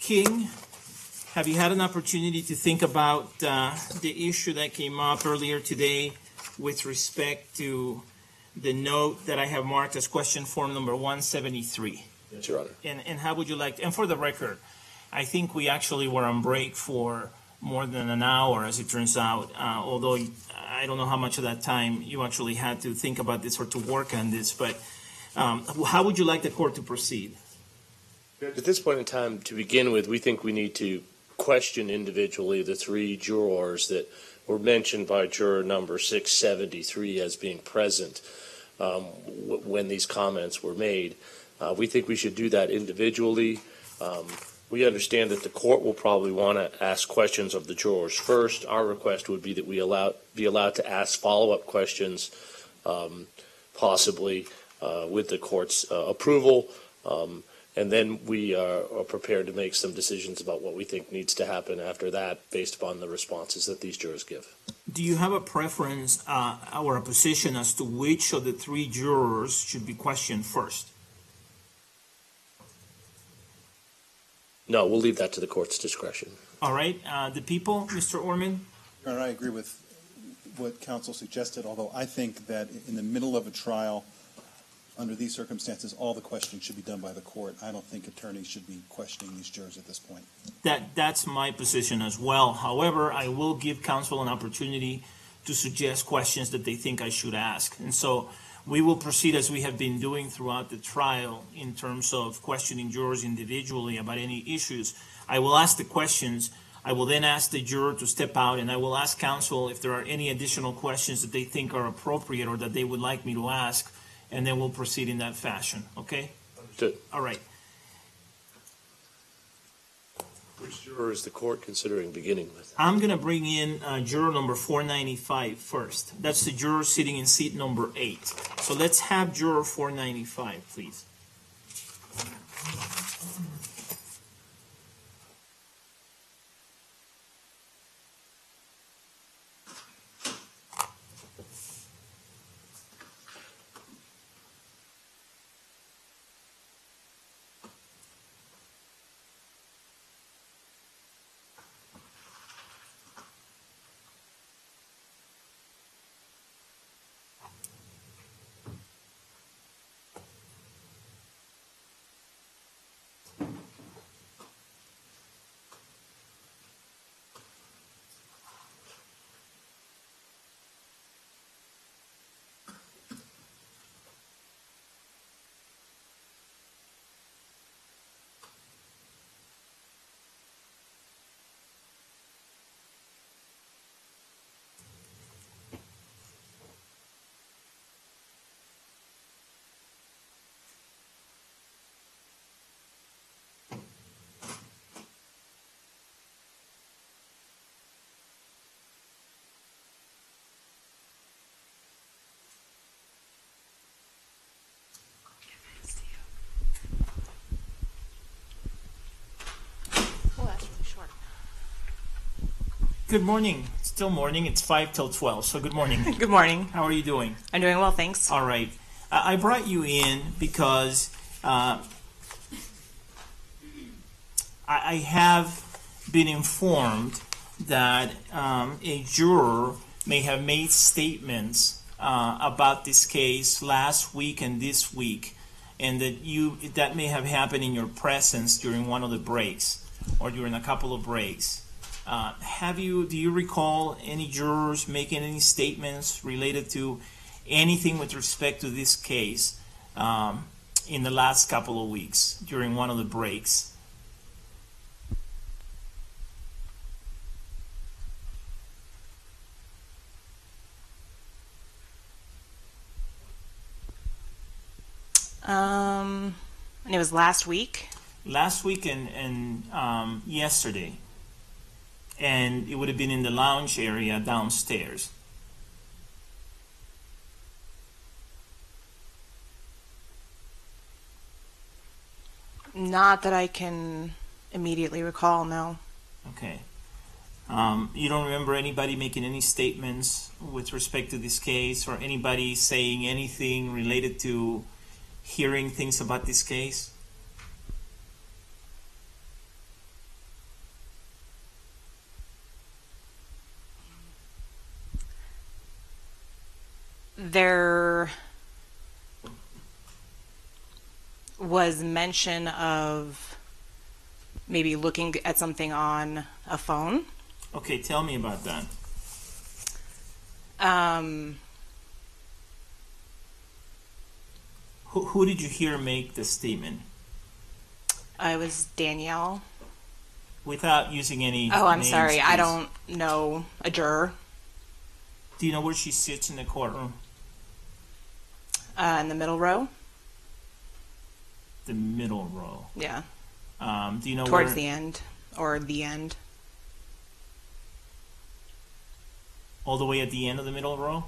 Speaker 5: King, have you had an opportunity to think about uh, the issue that came up earlier today with respect to the note that I have marked as question form number 173? Yes, Your Honor. And, and how would you like, to, and for the record, I think we actually were on break for more than an hour, as it turns out, uh, although I don't know how much of that time you actually had to think about this or to work on this, but um, how would you like the court to proceed?
Speaker 2: At this point in time, to begin with, we think we need to question individually the three jurors that were mentioned by juror number 673 as being present um, when these comments were made. Uh, we think we should do that individually. Um, we understand that the court will probably want to ask questions of the jurors first. Our request would be that we allow be allowed to ask follow-up questions, um, possibly uh, with the court's uh, approval. Um, and then we are, uh, are prepared to make some decisions about what we think needs to happen after that based upon the responses that these jurors give.
Speaker 5: Do you have a preference uh, or a position as to which of the three jurors should be questioned first?
Speaker 2: No, we'll leave that to the court's discretion.
Speaker 5: All right. Uh, the people, Mr. Orman?
Speaker 10: I agree with what counsel suggested, although I think that in the middle of a trial – under these circumstances, all the questioning should be done by the court. I don't think attorneys should be questioning these jurors at this point.
Speaker 5: That, that's my position as well. However, I will give counsel an opportunity to suggest questions that they think I should ask. And so we will proceed as we have been doing throughout the trial in terms of questioning jurors individually about any issues. I will ask the questions. I will then ask the juror to step out and I will ask counsel if there are any additional questions that they think are appropriate or that they would like me to ask and then we'll proceed in that fashion, okay? Understood. All right.
Speaker 2: Which juror is the court considering beginning with?
Speaker 5: I'm going to bring in uh, juror number 495 first. That's the juror sitting in seat number eight. So let's have juror 495, please. Good morning. It's still morning. It's 5 till 12, so good morning. [laughs] good morning. How are you doing? I'm doing well, thanks. All right. Uh, I brought you in because uh, I, I, have been informed that um, a juror may have made statements uh, about this case last week and this week, and that you that may have happened in your presence during one of the breaks or during a couple of breaks. Uh, have you? Do you recall any jurors making any statements related to anything with respect to this case um, in the last couple of weeks during one of the breaks? Um, and it was last week. Last week and and um, yesterday and it would have been in the lounge area downstairs.
Speaker 9: Not that I can immediately recall, no.
Speaker 5: Okay. Um, you don't remember anybody making any statements with respect to this case or anybody saying anything related to hearing things about this case?
Speaker 9: there was mention of maybe looking at something on a phone.
Speaker 5: Okay, tell me about that. Um, who, who did you hear make the statement? I
Speaker 9: was Danielle.
Speaker 5: Without using any. Oh, I'm names, sorry. Please. I don't know a juror. Do you know where she sits in the courtroom?
Speaker 9: uh, in the middle row.
Speaker 5: The middle row. Yeah. Um, do you know towards where... the
Speaker 9: end or the end?
Speaker 5: All the way at the end of the middle row.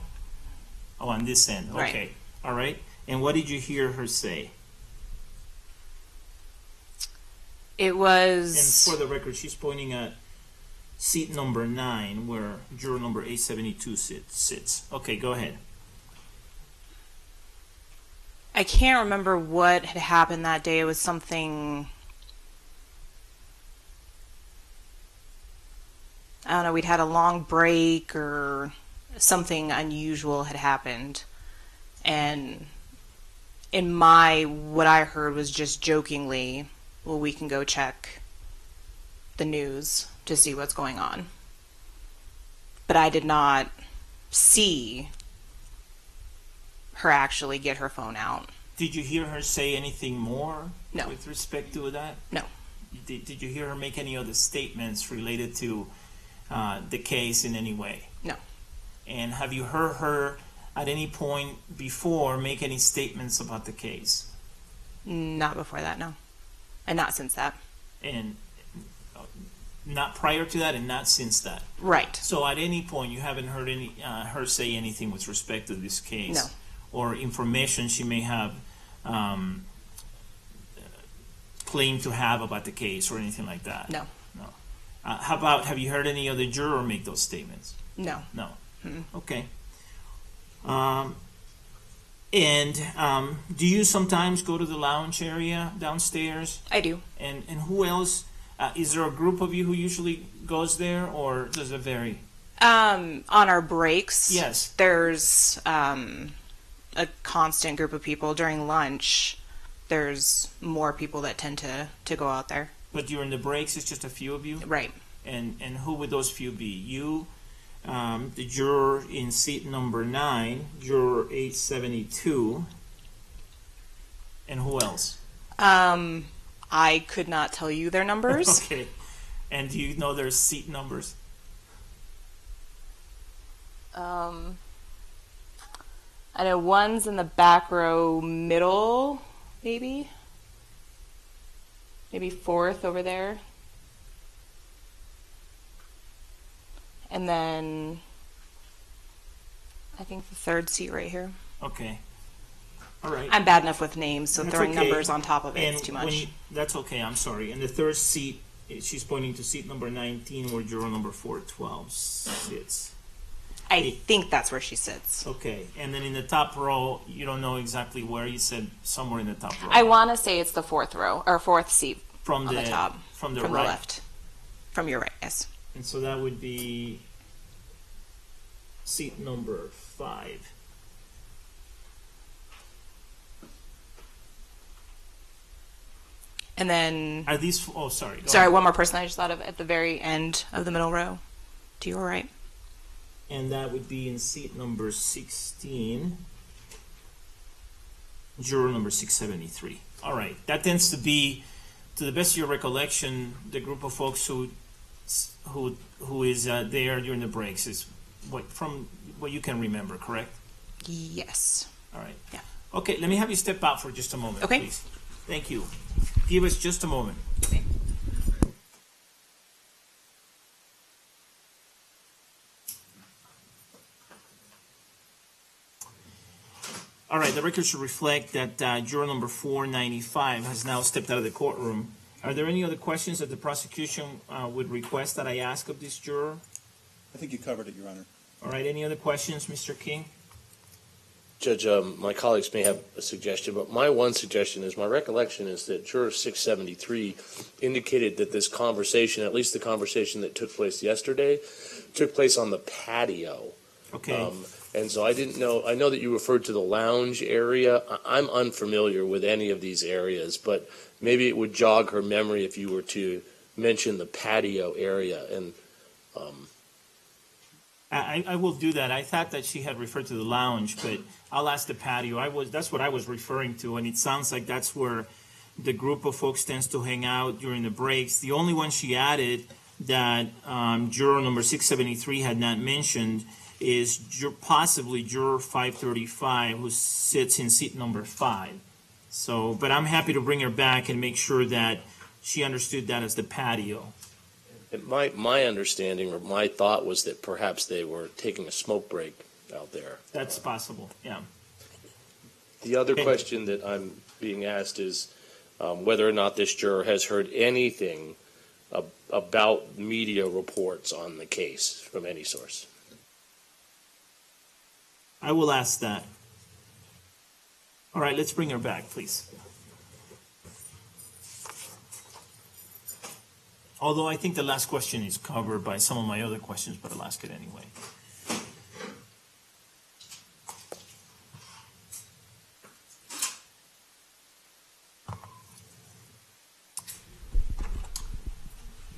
Speaker 5: Oh, on this end. Okay. Right. All right. And what did you hear her say?
Speaker 6: It was.
Speaker 5: And for the record, she's pointing at seat number nine, where juror number A72 sits. Okay, go ahead.
Speaker 9: I can't remember what had happened that day. It was something. I don't know, we'd had a long break or something unusual had happened. And in my, what I heard was just jokingly, well, we can go check the news to see what's going on. But I did not see her actually get her phone out.
Speaker 5: Did you hear her say anything more? No. With respect to that? No. Did, did you hear her make any other statements related to uh, the case in any way? No. And have you heard her at any point before make any statements about the case?
Speaker 9: Not before that, no. And not since
Speaker 5: that. And uh, not prior to that and not since that. Right. So at any point you haven't heard any uh, her say anything with respect to this case. No or information she may have um, claimed to have about the case or anything like that? No. No. Uh, how about have you heard any other juror make those statements? No. No. Mm-mm. Okay. Um, and um, do you sometimes go to the lounge area downstairs? I do. And and who else? Uh, is there a group of you who usually goes there, or does it vary?
Speaker 9: Um, on our breaks, yes. There's um, a constant group of people during lunch, there's more people that tend to to go out
Speaker 5: there. But during the breaks, it's just a few of you, right? And and who would those few be? You, um, the juror in seat number nine, juror eight seventy two, and who else?
Speaker 9: Um, I could not
Speaker 5: tell you their numbers. [laughs] okay, and do you know their seat numbers?
Speaker 9: Um. I know one's in the back row middle, maybe. Maybe fourth over there. And then I think the third seat right here.
Speaker 5: Okay. All right. I'm bad enough with names, so that's throwing okay. numbers on top of it is too much. You, that's okay. I'm sorry. And the third seat, she's pointing to seat number 19 where drawer number 412 sits. I think that's where she sits. Okay, and then in the top row, you don't know exactly where. You said somewhere in the top row. I
Speaker 9: want to say it's the fourth row or fourth seat from the, the, top, from the from right, the
Speaker 5: left, from your right. Yes. And so that would be seat number five.
Speaker 9: And then are these? Oh, sorry. Sorry, one more person I just thought of at the very end of the middle row. To your right
Speaker 5: and that would be in seat number 16, juror number 673. All right, that tends to be, to the best of your recollection, the group of folks who who who is uh, there during the breaks is what from what you can remember, correct?
Speaker 9: Yes.
Speaker 5: All right. Yeah. Okay, let me have you step out for just a moment, okay. please. Thank you. Give us just a moment. Okay. All right, the record should reflect that uh, juror number 495 has now stepped out of the courtroom. Are there any other questions that the prosecution uh, would request that I ask of this juror? I think you covered it, Your Honor. All right, any other questions, Mr. King?
Speaker 2: Judge, um, my colleagues may have a suggestion, but my one suggestion is my recollection is that juror 673 indicated that this conversation, at least the conversation that took place yesterday, took place on the patio. Okay. Um, and so I didn't know, I know that you referred to the lounge area. I- am unfamiliar with any of these areas, but maybe it would jog her memory if you were to mention the patio area and, um,
Speaker 5: I, I will do that. I thought that she had referred to the lounge, but I'll ask the patio. I was that's what I was referring to, and it sounds like that's where the group of folks tends to hang out during the breaks. The only one she added that um, juror number 673 had not mentioned is possibly juror 535 who sits in seat number five. So, but I'm happy to bring her back and make sure that she understood that as the patio.
Speaker 2: And My, my understanding or my thought was that perhaps they were taking a smoke break out there.
Speaker 5: That's possible, yeah.
Speaker 2: The other Okay. question that I'm being asked is um, whether or not this juror has heard anything ab- about media reports on the case from any
Speaker 5: source. I will ask that. All right, let's bring her back, please. Although I think the last question is covered by some of my other questions, but I'll ask it anyway.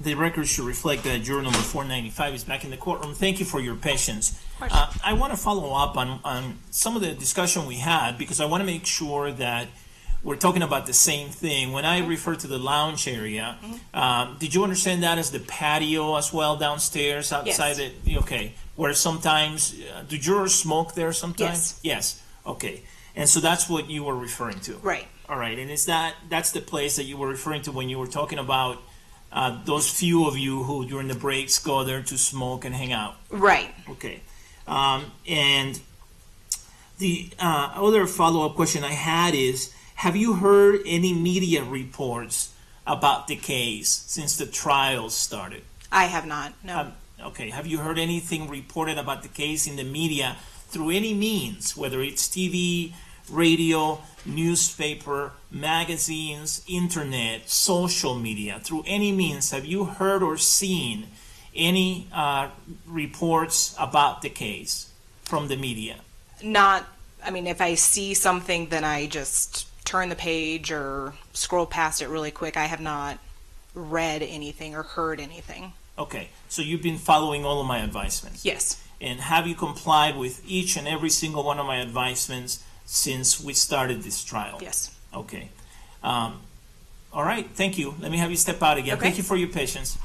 Speaker 5: the record should reflect that juror number 495 is back in the courtroom. Thank you for your patience. Uh, I want to follow up on, on some of the discussion we had because I want to make sure that we're talking about the same thing. When I refer to the lounge area, mm-hmm. um, did you understand that as the patio as well downstairs outside yes. the, okay, where sometimes, uh, do jurors smoke there sometimes? Yes. Yes, okay. And so that's what you were referring to? Right. All right, and is that, that's the place that you were referring to when you were talking about uh, those few of you who during the breaks go there to smoke and hang out. Right. Okay. Um, and the uh, other follow up question I had is Have you heard any media reports about the case since the trial started? I have not, no. Um, okay. Have you heard anything reported about the case in the media through any means, whether it's TV, radio? newspaper, magazines, internet, social media, through any means, have you heard or seen any uh, reports about the case from the media?
Speaker 9: Not, I mean, if I see something, then I just turn the page or scroll past it really quick. I have not read anything or heard anything.
Speaker 5: Okay, so you've been following all of my advisements? Yes. And have you complied with each and every single one of my advisements? since we started this trial? Yes. Okay. Um, all right. Thank you. Let me have you step out again. Okay. Thank you for your patience.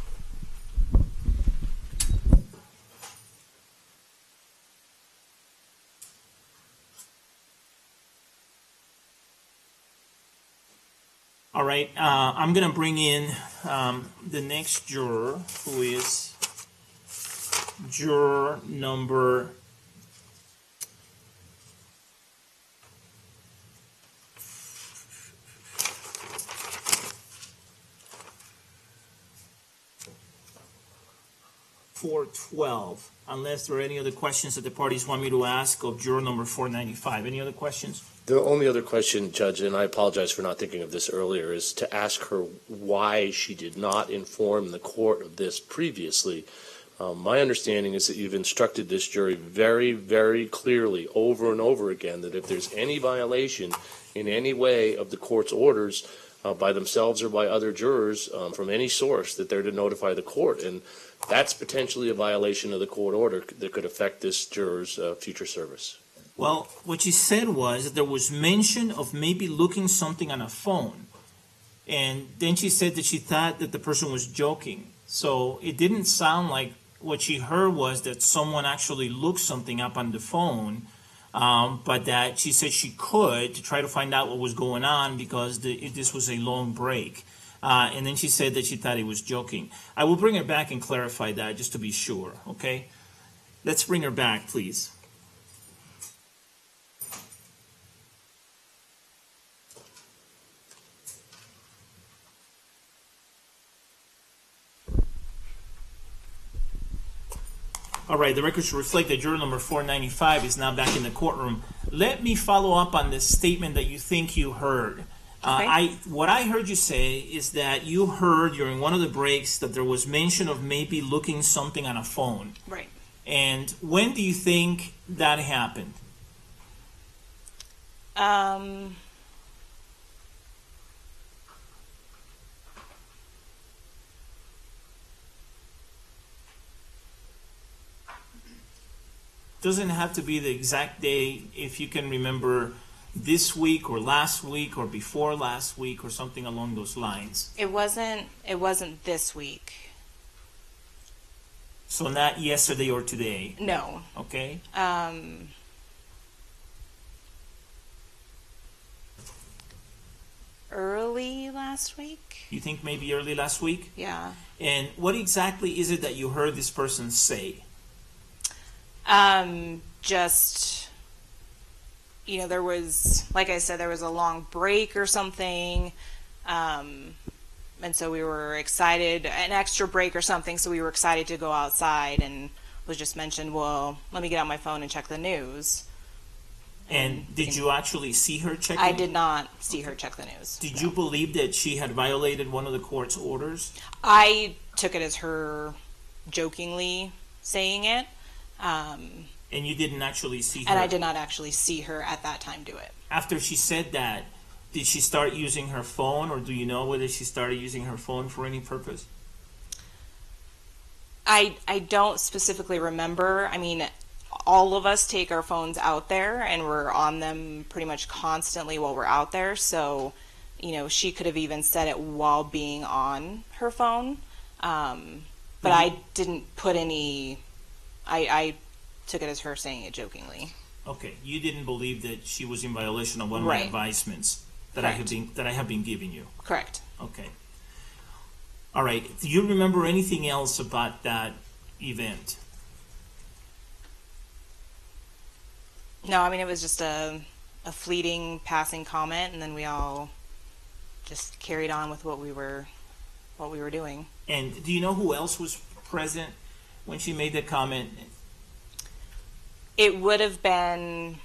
Speaker 5: All right, uh, I'm going to bring in um, the next juror, who is juror number 412, unless there are any other questions that the parties want me to ask of juror number 495. Any other questions? The
Speaker 2: only other question, Judge, and I apologize for not thinking of this earlier, is to ask her why she did not inform the court of this previously. Um, my understanding is that you've instructed this jury very, very clearly over and over again that if there's any violation in any way of the court's orders uh, by themselves or by other jurors um, from any source, that they're to notify the court. And that's potentially a violation of the court order that could affect this juror's uh, future service.
Speaker 5: Well, what she said was that there was mention of maybe looking something on a phone. And then she said that she thought that the person was joking. So it didn't sound like what she heard was that someone actually looked something up on the phone, um, but that she said she could to try to find out what was going on because the, this was a long break. Uh, and then she said that she thought he was joking. I will bring her back and clarify that just to be sure, okay? Let's bring her back, please. All right, the record should reflect that juror number 495 is now back in the courtroom. Let me follow up on this statement that you think you heard. Uh, I what I heard you say is that you heard during one of the breaks that there was mention of maybe looking something on a phone. Right. And when do you think that happened?
Speaker 9: Um.
Speaker 5: Doesn't have to be the exact day if you can remember this week or last week or before last week or something along those lines.
Speaker 9: It wasn't it wasn't this week.
Speaker 5: So not yesterday or today. No. Okay.
Speaker 9: Um early last week.
Speaker 5: You think maybe early last week? Yeah. And what exactly is it that you heard this person say?
Speaker 9: Um just you know, there was, like I said, there was a long break or something. Um, and so we were excited, an extra break or something. So we were excited to go outside and was just mentioned, well, let me get on my phone and check the news.
Speaker 5: And, and did you actually see her check? I did
Speaker 9: not see okay. her check the news.
Speaker 5: Did no. you believe that she had violated one of the court's orders?
Speaker 9: I took it as her jokingly saying it. Um,
Speaker 5: and you didn't actually see her. And I did not
Speaker 9: actually see her at that time do it.
Speaker 5: After she said that, did she start using her phone, or do you know whether she started using her phone for any purpose?
Speaker 9: I I don't specifically remember. I mean, all of us take our phones out there, and we're on them pretty much constantly while we're out there. So, you know, she could have even said it while being on her phone. Um, but mm-hmm. I didn't put any. I, I took it as her saying it jokingly.
Speaker 5: Okay, you didn't believe that she was in violation of one of my advisements that I have been, that I have been giving you. Correct. Okay. All right. Do you remember anything else about that event?
Speaker 9: No, I mean it was just a a fleeting passing comment, and then we all just carried on with what we were
Speaker 5: what we were doing. And do you know who else was present when she made the comment?
Speaker 9: it would have been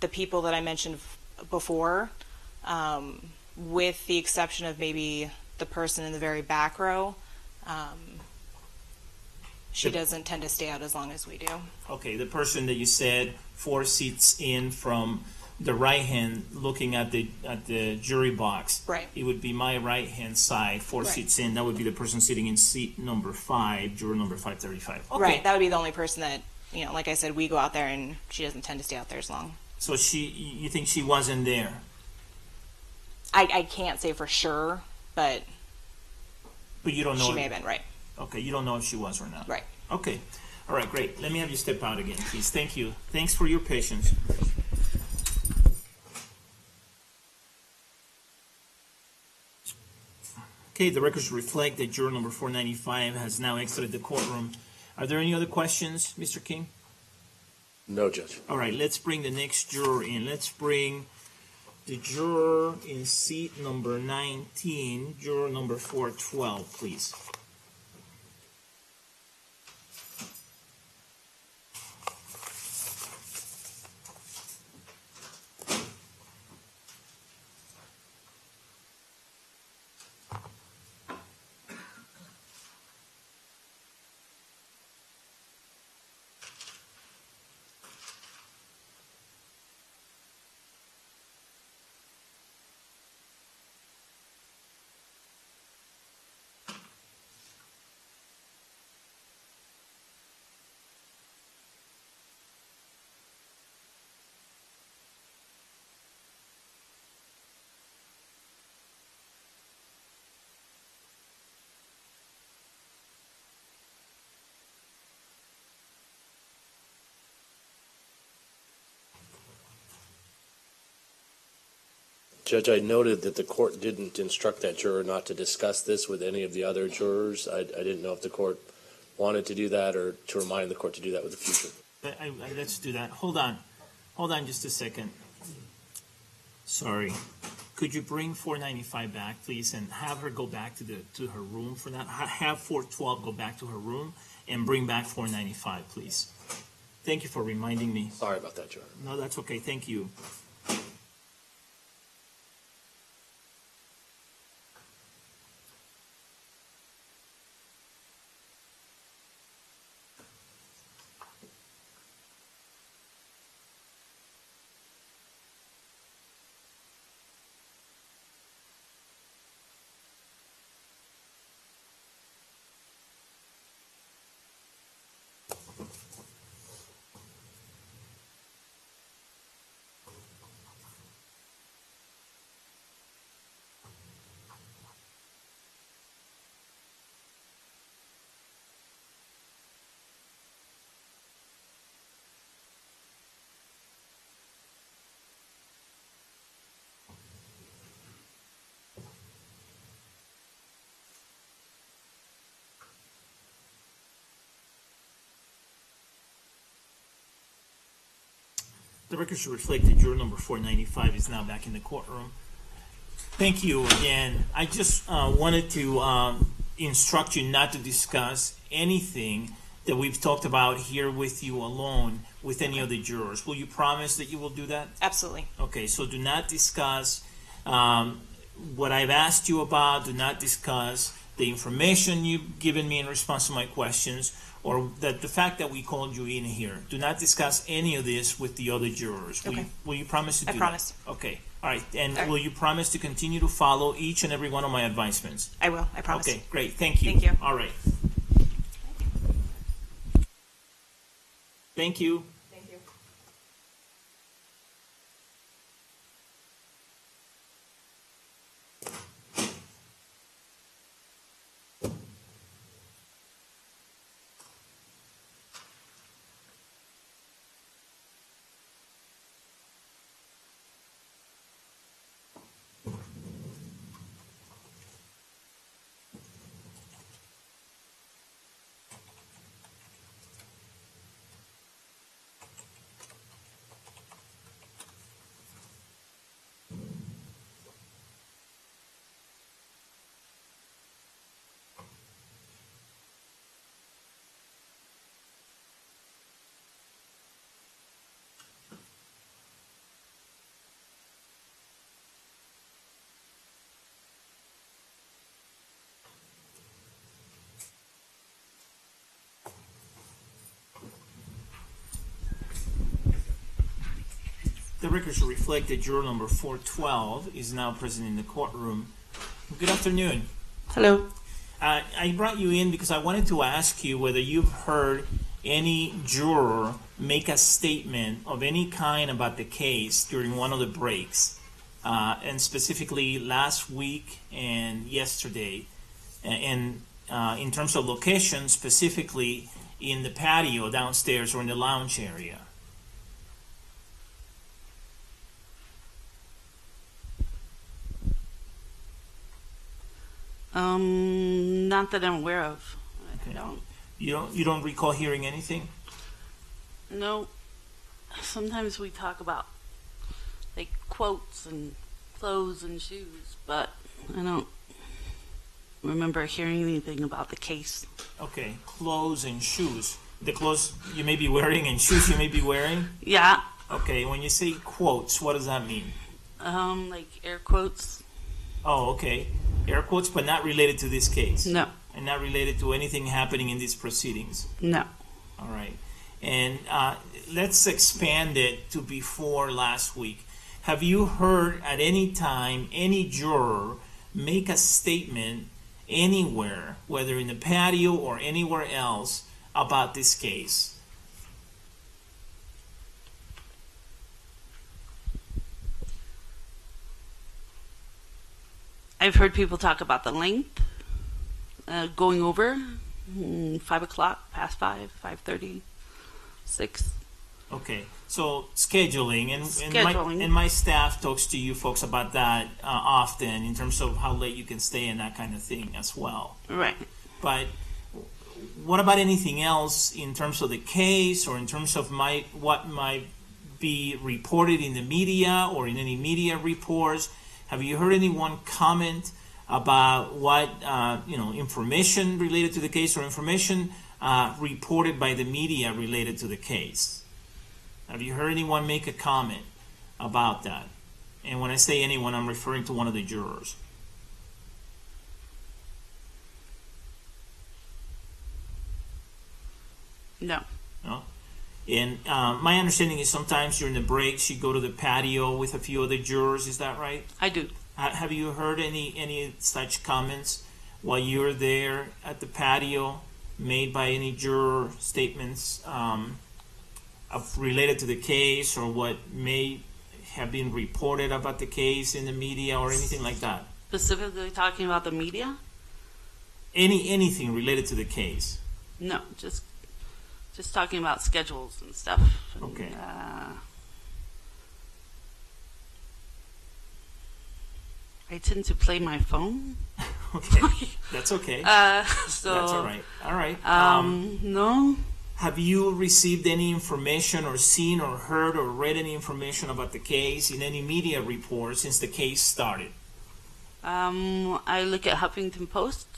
Speaker 9: the people that I mentioned before, um, with the exception of maybe the person in the very back row. Um, she doesn't tend to stay out as long as we do.
Speaker 5: Okay, the person that you said four seats in from the right hand, looking at the at the jury box. Right. It would be my right hand side, four right. seats in. That would be the person sitting in seat number five, juror number five thirty five. Okay. Right.
Speaker 9: That would be the only person that you know, like I said, we go out there and she doesn't tend to stay out there as long.
Speaker 5: So she, you think she wasn't there?
Speaker 9: I, I can't say for sure, but
Speaker 5: but you don't know she may have been right. Okay, you don't know if she was or not. Right. Okay. All right, great. Let me have you step out again, please. Thank you. Thanks for your patience. Okay, the records reflect that juror number 495 has now exited the courtroom. Are there any other questions, Mr. King?
Speaker 2: No, Judge. All right,
Speaker 5: let's bring the next juror in. Let's bring the juror in seat number 19, juror number 412, please.
Speaker 2: Judge, I noted that the court didn't instruct that juror not to discuss this with any of the other jurors. I, I didn't know if the court wanted to do that or to remind the court to do that with the future.
Speaker 5: I, I, let's do that. Hold on. Hold on just a second. Sorry. Could you bring 495 back, please, and have her go back to the to her room for that? Have 412 go back to her room and bring back 495, please. Thank you for reminding me. Sorry about that, Your Honor. No, that's okay. Thank you. The record should reflect that juror number 495 is now back in the courtroom. Thank you again. I just uh, wanted to um, instruct you not to discuss anything that we've talked about here with you alone with any of the jurors. Will you promise that you will do that? Absolutely. Okay, so do not discuss um, what I've asked you about, do not discuss the information you've given me in response to my questions, or that the fact that we called you in here. Do not discuss any of this with the other jurors. Will, Okay. you, will you promise to do I that? promise. Okay. All right. And All right. will you promise to continue to follow each and every one of my advisements? I will, I promise. Okay. Great. Thank you. Thank you. All right. Thank you. record should reflect that juror number 412 is now present in the courtroom. Good afternoon. Hello. Uh, I brought you in because I wanted to ask you whether you've heard any juror make a statement of any kind about the case during one of the breaks, uh, and specifically last week and yesterday. And uh, in terms of location, specifically in the patio downstairs or in the lounge area.
Speaker 18: Um, not that I'm aware of. I Okay. don't. You don't, you don't recall hearing anything? No. Sometimes we talk about like quotes and clothes and shoes, but I don't remember hearing
Speaker 5: anything about the case. Okay, clothes and shoes. The clothes you may be wearing and shoes you may be wearing? Yeah. Okay, when you say quotes, what does that mean? Um, like air quotes. Oh, okay air quotes, but not related to this case. No. And not related to anything happening in these proceedings. No. All right. And uh, let's expand it to before last week. Have you heard at any time any juror make a statement anywhere, whether in the patio or anywhere else, about this case?
Speaker 18: I've heard people talk about the length uh, going over mm, five o'clock, past five, five thirty, six.
Speaker 5: Okay, so scheduling and, scheduling. and, my, and my staff talks to you folks about that uh, often in terms of how late you can stay and that kind of thing as well. Right. But what about anything else in terms of the case or in terms of my what might be reported in the media or in any media reports? Have you heard anyone comment about what uh, you know information related to the case or information uh, reported by the media related to the case? Have you heard anyone make a comment about that? And when I say anyone, I'm referring to one of the jurors. No. And um, my understanding is sometimes during the breaks you go to the patio with a few other jurors. Is that right? I do. Have you heard any any such comments while you were there at the patio made by any juror statements um, of, related to the case or what may have been reported about the case in the media or anything like that?
Speaker 18: Specifically talking about the media?
Speaker 5: Any anything related to the case?
Speaker 18: No, just just talking about schedules and stuff. and, Okay. uh, I tend to play my phone. [laughs] Okay, that's okay. [laughs] Uh, so that's all right. All right. um, Um,
Speaker 5: no, Have you received any information or seen or heard or read any information about the case in any media reports since the case started?
Speaker 18: um, I look at Huffington Post,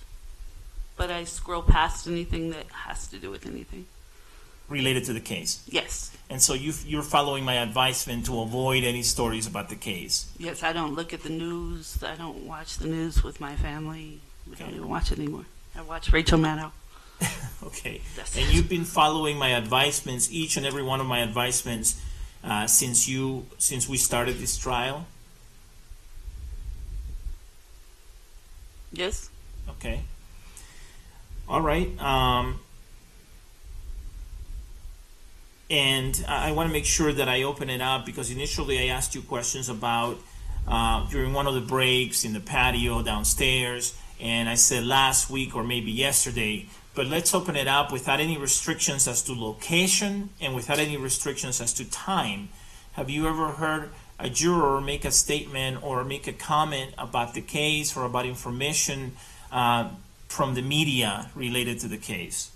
Speaker 18: but I scroll past anything that has to do with anything
Speaker 5: related to the case. Yes. And so you, you're following my advice, Vin, to avoid any stories about the case.
Speaker 18: Yes, I don't look at the news. I don't watch the news with my family. We don't even watch it anymore. I watch Rachel Maddow. [laughs]
Speaker 5: Okay. That's And you've been following my advisements, each and every one of my advisements, uh, since you, since we started this trial? Yes. Okay. All right. Um, and I want to make sure that I open it up because initially I asked you questions about uh, during one of the breaks in the patio downstairs, and I said last week or maybe yesterday. But let's open it up without any restrictions as to location and without any restrictions as to time. Have you ever heard a juror make a statement or make a comment about the case or about information uh, from the media related to the case?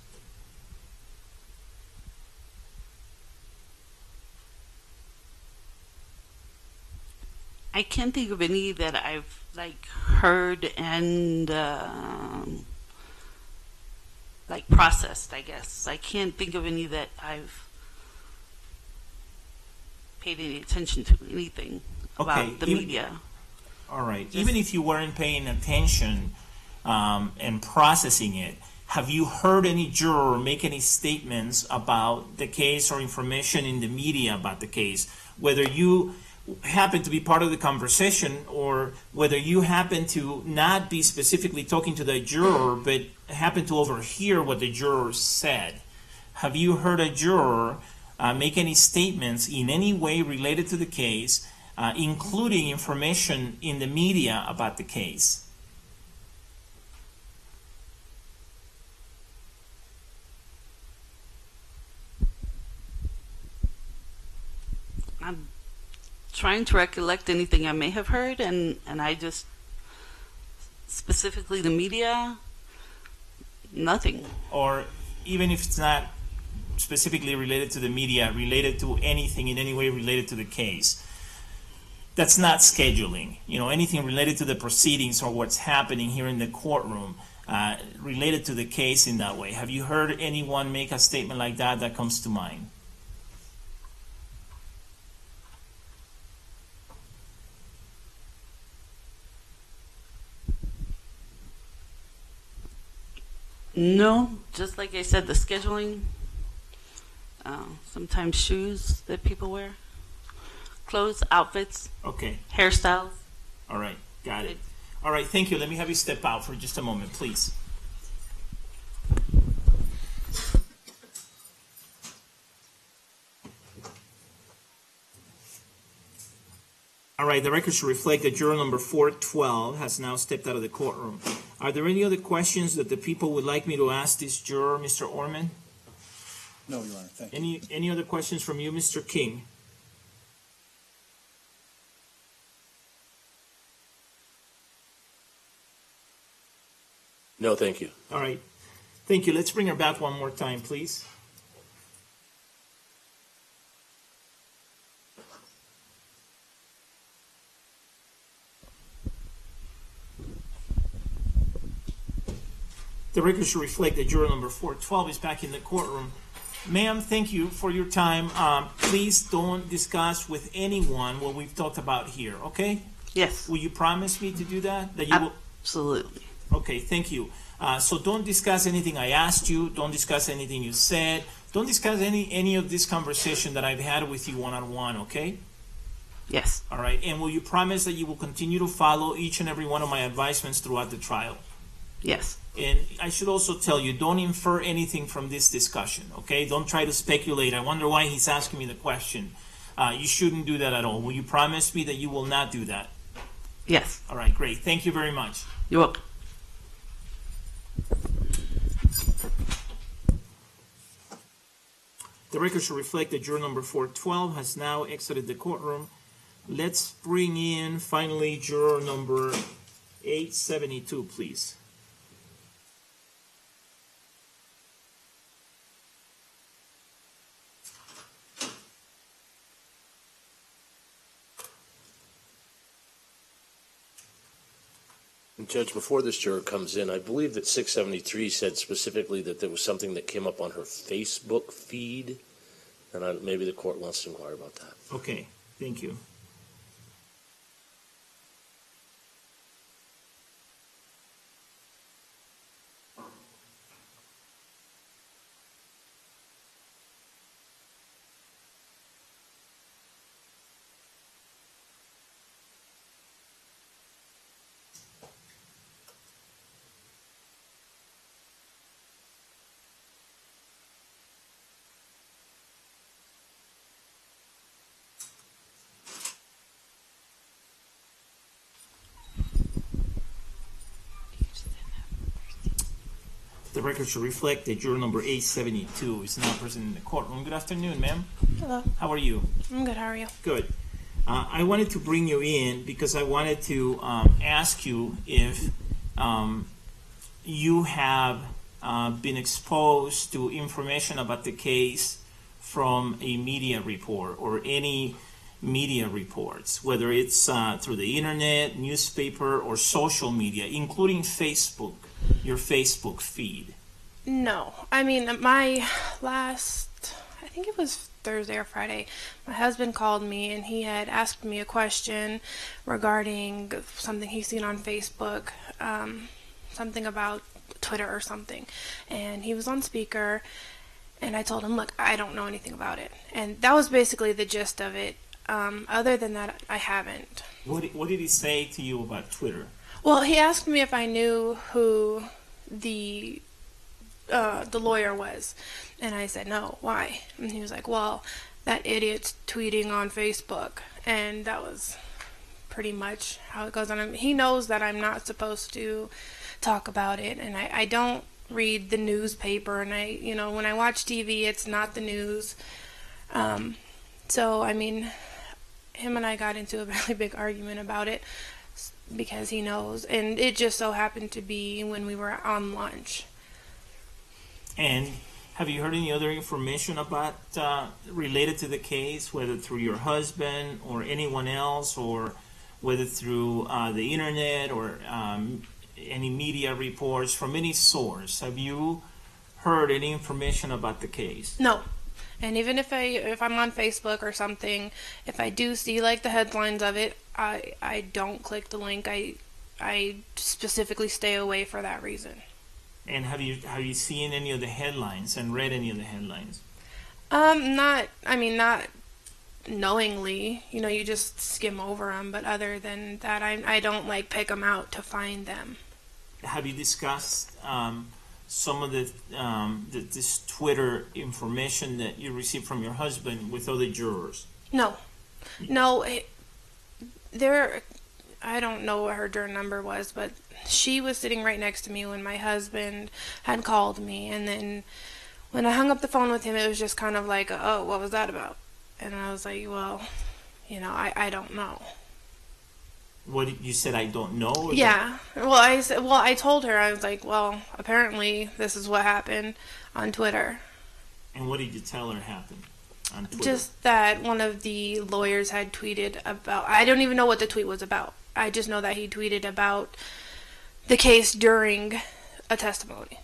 Speaker 18: I can't think of any that I've like heard and um, like processed. I guess I can't think of any that I've paid any attention to anything okay. about the even, media.
Speaker 5: All right. Just, even if you weren't paying attention um, and processing it, have you heard any juror make any statements about the case or information in the media about the case? Whether you happen to be part of the conversation or whether you happen to not be specifically talking to the juror but happen to overhear what the juror said. Have you heard a juror uh, make any statements in any way related to the case, uh, including information in the media about the case?
Speaker 18: trying to recollect anything I may have heard, and, and I just, specifically the media,
Speaker 5: nothing. Or even if it's not specifically related to the media, related to anything in any way related to the case. That's not scheduling. You know, anything related to the proceedings or what's happening here in the courtroom uh, related to the case in that way. Have you heard anyone make a statement like that that comes to mind?
Speaker 18: No, just like I said, the scheduling, uh, sometimes shoes that people wear,
Speaker 5: clothes, outfits, okay, hairstyles. All right, got it. All right, thank you. Let me have you step out for just a moment, please. All right, the record should reflect that juror number 412 has now stepped out of the courtroom. Are there any other questions that the people would like me to ask this juror, Mr. Orman? No, Your Honor, thank you. Any, any other questions from you, Mr. King? No, thank you. All right. Thank you. Let's bring her back one more time, please. The record should reflect that juror number 412 is back in the courtroom. Ma'am, thank you for your time. Um, please don't discuss with anyone what we've talked about here, okay? Yes, Will you promise me to do that? That you will? absolutely. Okay, thank you. Uh, so don't discuss anything I asked you. Don't discuss anything you said. Don't discuss any any of this conversation that I've had with you one on one. Okay. Yes, All right. And will you promise that you will continue to follow each and every one of my advisements throughout the trial? yes, and I should also tell you, don't infer anything from this discussion, okay? Don't try to speculate. I wonder why he's asking me the question. Uh, you shouldn't do that at all. Will you promise me that you will not do that? Yes. All right, great. Thank you very much. You're welcome. The record should reflect that juror number 412 has now exited the courtroom. Let's bring in finally juror number 872, please.
Speaker 2: Judge, before this juror comes in, I believe that 673 said specifically that there was something that came up on her Facebook feed, and I, maybe the court wants to inquire about that.
Speaker 5: Okay, thank you. record should reflect that you're number 872 is now present in the courtroom. Good afternoon, ma'am. Hello. How are you? I'm good. How are you? Good. Uh, I wanted to bring you in because I wanted to um, ask you if um, you have uh, been exposed to information about the case from a media report or any media reports, whether it's uh, through the internet, newspaper, or social media, including Facebook, your Facebook feed.
Speaker 15: No. I mean, my last, I think it was Thursday or Friday, my husband called me and he had asked me a question regarding something he's seen on Facebook, um, something about Twitter or something. And he was on speaker and I told him, look, I don't know anything about it. And that was basically the gist of it. Um, other than that, I haven't.
Speaker 5: What did, what did he say to you about Twitter?
Speaker 15: Well, he asked me if I knew who the uh, the lawyer was. And I said, no, why? And he was like, well, that idiot's tweeting on Facebook. And that was pretty much how it goes on. He knows that I'm not supposed to talk about it. And I, I don't read the newspaper. And I, you know, when I watch TV, it's not the news. Um, so, I mean, him and I got into a [laughs] really big argument about it because he knows. And it just so happened to be when we were on lunch.
Speaker 5: And have you heard any other information about uh, related to the case, whether through your husband or anyone else, or whether through uh, the internet or um, any media reports from any source? Have you heard any information about the case?
Speaker 15: No. And even if I if I'm on Facebook or something, if I do see like the headlines of it, I I don't click the link. I I specifically stay away for that reason.
Speaker 5: And have you have you seen any of the headlines and read any of the headlines?
Speaker 15: Um, not. I mean, not knowingly. You know, you just skim over them. But other than that, I I don't like pick them out to find them.
Speaker 5: Have you discussed um, some of the, um, the this Twitter information that you received from your husband with other jurors?
Speaker 15: No, no. It, there I don't know what her darn number was, but she was sitting right next to me when my husband had called me. And then when I hung up the phone with him, it was just kind of like, oh, what was that about? And I was like, well, you know, I, I don't know.
Speaker 5: What you said, I don't know. Yeah.
Speaker 15: Well, I said, well, I told her I was like, well, apparently this is what happened on Twitter.
Speaker 5: And what did you tell her happened?
Speaker 15: Just that one of the lawyers had tweeted about. I don't even know what the tweet was about. I just know that he tweeted about the case during a testimony.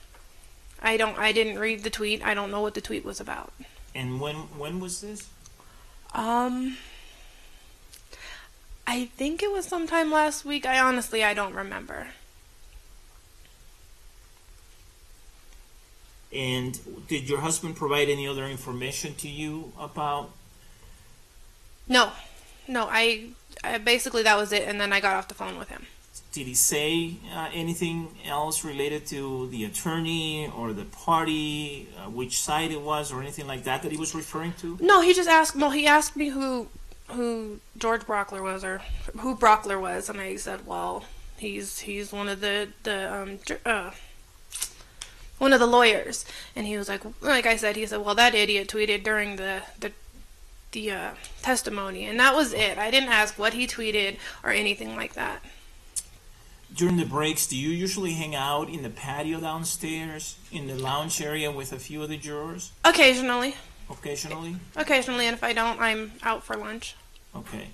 Speaker 15: I don't. I didn't read the tweet. I don't know what the tweet was about.
Speaker 5: And when when was this?
Speaker 15: Um, I think it was sometime last week. I honestly I don't remember.
Speaker 5: And did your husband provide any other information to you about?
Speaker 15: No, no. I I, basically that was it, and then I got off the phone with him.
Speaker 5: Did he say uh, anything else related to the attorney or the party, uh, which side it was, or anything like that that he was referring to?
Speaker 15: No, he just asked. No, he asked me who who George Brauchler was, or who Brauchler was, and I said, well, he's he's one of the the um, uh, one of the lawyers and he was like like i said he said well that idiot tweeted during the the the uh, testimony, and that was it. I didn't ask what he tweeted or anything like that.
Speaker 5: During the breaks, do you usually hang out in the patio downstairs, in the lounge area with a few of the jurors?
Speaker 15: Occasionally.
Speaker 5: Occasionally?
Speaker 15: Occasionally, and if I don't, I'm out for lunch.
Speaker 5: Okay.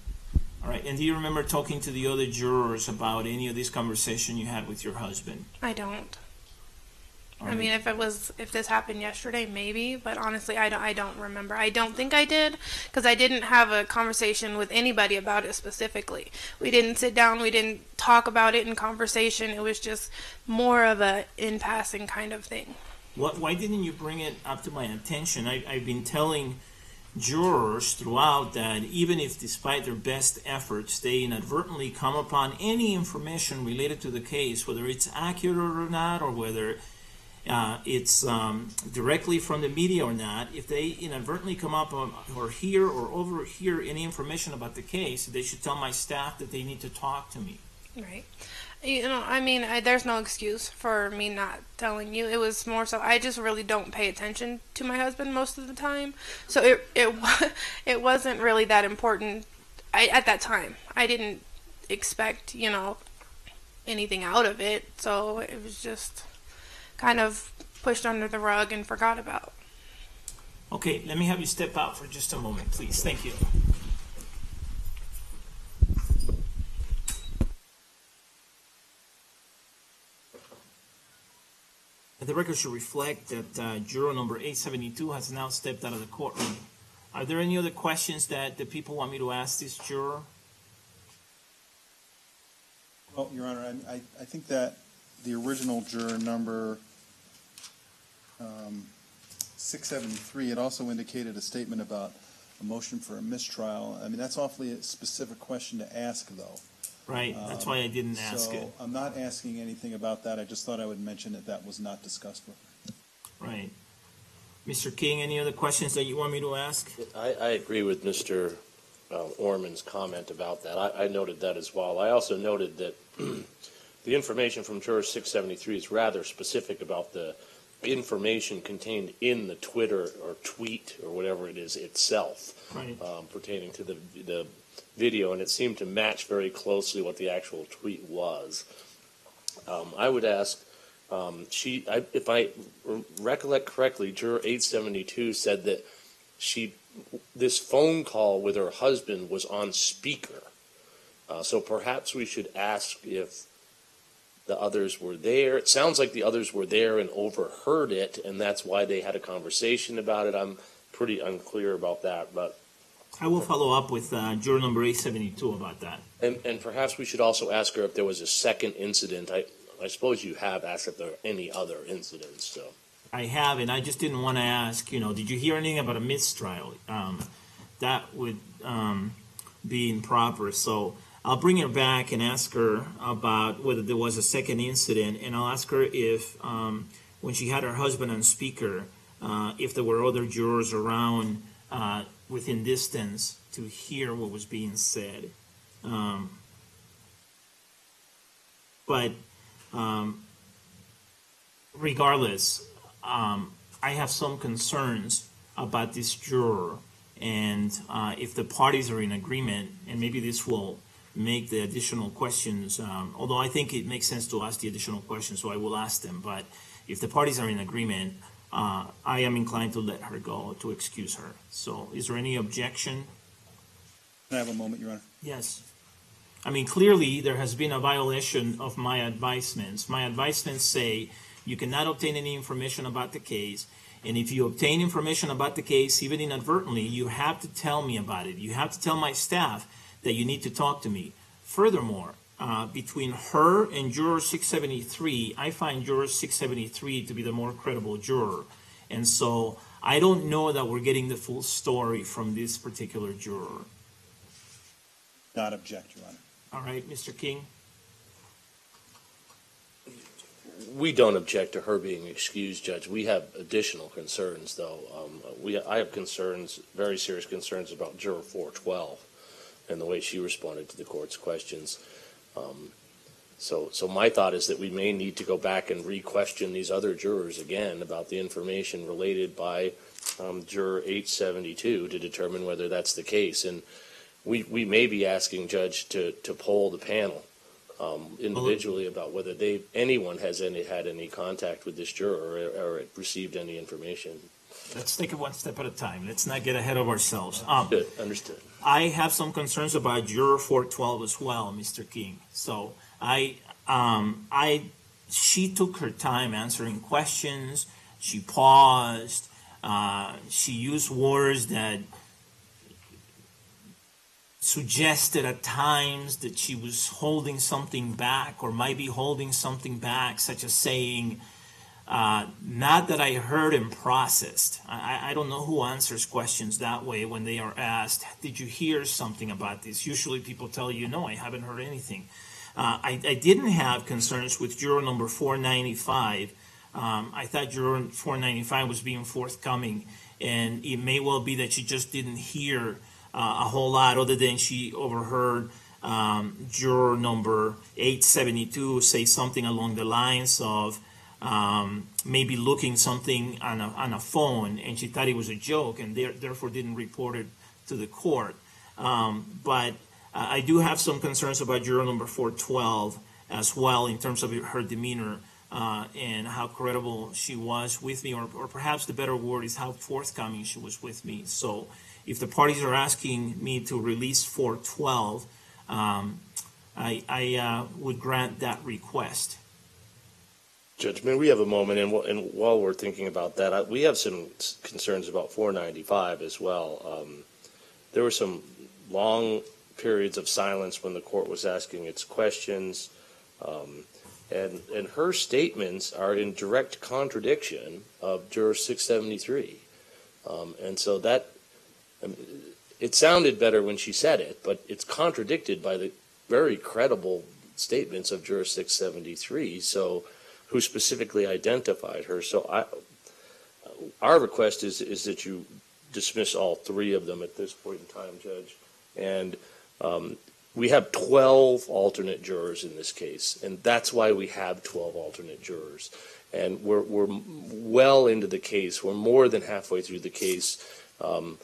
Speaker 5: All right. And do you remember talking to the other jurors about any of this conversation you had with your husband? I don't. I mean,
Speaker 15: if it was if this happened yesterday, maybe. But honestly, I don't I don't remember. I don't think I did because I didn't have a conversation with anybody about it specifically. We didn't sit down. We didn't talk about it in conversation. It was just more of a in passing kind
Speaker 5: of thing. What? Why didn't you bring it up to my attention? I, I've been telling jurors throughout that even if despite their best efforts they inadvertently come upon any information related to the case whether it's accurate or not or whether uh, it's um, directly from the media or not, if they inadvertently come up on, or hear or overhear any information about the case, they should tell my staff that they need to talk to me.
Speaker 15: Right. You know, I mean, I, there's no excuse for me not telling you. It was more so I just really don't pay attention to my husband most of the time, so it it [laughs] it wasn't really that important. I, at that time, I didn't expect you know anything out of it, so it was just kind of pushed under the rug and forgot about.
Speaker 5: Okay, let me have you step out for just a moment, please. Thank you. The record should reflect that uh, juror number 872 has now stepped out of the courtroom. Are there any other questions that the people want me to ask this juror?
Speaker 10: Well, Your Honor, I, I think that the original juror number um, 673, it also indicated a statement about a motion for a mistrial. I mean, that's awfully a specific question to ask, though. Right, that's um, why I didn't ask it. I'm not asking anything about that. I just thought I would mention that that was not discussed
Speaker 5: with Right. Mr. King, any other questions that you want me to ask?
Speaker 2: I, I agree with Mr. uh, Orman's comment about that. I, I noted that as well. I also noted that
Speaker 7: [clears throat] the
Speaker 2: information from juror 673 is rather specific about the information contained in the Twitter or tweet or whatever it is itself Right. um, pertaining to the, the video, and it seemed to match very closely what the actual tweet was. Um, I would ask, um, she, I, if I re- recollect correctly, juror 872 said that she, this phone call with her husband was on speaker. Uh, so perhaps we should ask if the others were there. It sounds like the others were there and overheard it, and that's why they had a conversation about it. I'm pretty unclear about that,
Speaker 5: but I will follow up with uh, juror number 872 about that.
Speaker 2: And, and perhaps we should also ask her if there was a second incident. I, I suppose you have asked if there are any other incidents.
Speaker 5: So I have, and I just didn't want to ask. You know, did you hear anything about a mistrial? Um, that would um, be improper. So I'll bring her back and ask her about whether there was a second incident, and I'll ask her if, um, when she had her husband on speaker, uh, if there were other jurors around uh, within distance to hear what was being said. Um, but um, regardless, um, I have some concerns about this juror, and uh, if the parties are in agreement, and maybe this will make the additional questions, um, although I think it makes sense to ask the additional questions, so I will ask them. But if the parties are in agreement, uh, I am inclined to let her go, to excuse her. So is there any objection?
Speaker 10: Can I have a moment, Your Honor?
Speaker 5: Yes. I mean, clearly there has been a violation of my advisements. My advisements say you cannot obtain any information about the case. And if you obtain information about the case, even inadvertently, you have to tell me about it. You have to tell my staff that you need to talk to me. Furthermore, uh, between her and juror 673, I find juror 673 to be the more credible juror. And so I don't know that we're getting the full story from this particular juror. Not object, Your Honor. All right, Mr. King.
Speaker 2: We don't object to her being excused, Judge. We have additional concerns, though. Um, we, I have concerns, very serious concerns about juror 412 and the way she responded to the court's questions. Um, so, so my thought is that we may need to go back and re-question these other jurors again about the information related by um, juror 872 to determine whether that's the case. And we, we may be asking judge to, to poll the panel um, individually about whether they anyone has any had any contact with this juror or, or received any information.
Speaker 5: Let's take it one step at a time. Let's not get ahead of ourselves. Um,
Speaker 2: Good, understood.
Speaker 5: I have some concerns about your 412 as well, Mr. King. So I, um, I, she took her time answering questions. She paused. Uh, she used words that suggested at times that she was holding something back or might be holding something back, such as saying, uh, not that I heard and processed. I, I don't know who answers questions that way when they are asked, Did you hear something about this? Usually people tell you, No, I haven't heard anything. Uh, I, I, didn't have concerns with juror number 495. Um, I thought juror 495 was being forthcoming, and it may well be that she just didn't hear uh, a whole lot other than she overheard um, juror number 872 say something along the lines of um, maybe looking something on a, on a phone and she thought it was a joke and there, therefore didn't report it to the court. Um, but uh, I do have some concerns about juror number 412 as well in terms of her demeanor uh, and how credible she was with me, or, or perhaps the better word is how forthcoming she was with me. So if the parties are asking me to release 412, um, I, I uh, would grant that request.
Speaker 2: Judge, may we have a moment, and, and while we're thinking about that, I, we have some concerns about 495 as well. Um, there were some long periods of silence when the court was asking its questions, um, and and her statements are in direct contradiction of Juror 673, um, and so that. I um, mean, it sounded better when she said it, but it's contradicted by the very credible statements of Juror 673. So who specifically identified her. So I, our request is, is that you dismiss all three of them at this point in time, Judge. And um, we have 12 alternate jurors in this case, and that's why we have 12 alternate jurors. And we're, we're well into the case. We're more than halfway through the case. Um,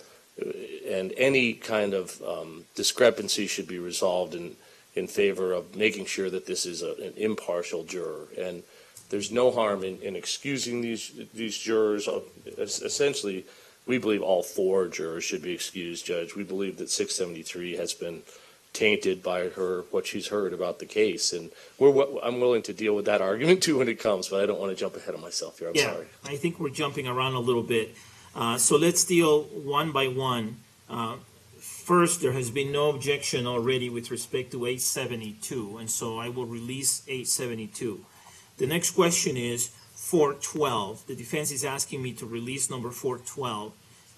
Speaker 2: and any kind of um, discrepancy should be resolved in, in favor of making sure that this is a, an impartial juror. And there's no harm in, in excusing these these jurors. Uh, essentially, we believe all four jurors should be excused, Judge. We believe that 673 has been tainted by her what she's heard about the case, and we're I'm willing to deal with that argument too when it comes, but I don't want to jump ahead of myself here. I'm yeah, sorry.
Speaker 5: I think we're jumping around a little bit, uh, so let's deal one by one. Uh, first, there has been no objection already with respect to 872, and so I will release 872. The next question is 412. The defense is asking me to release number 412.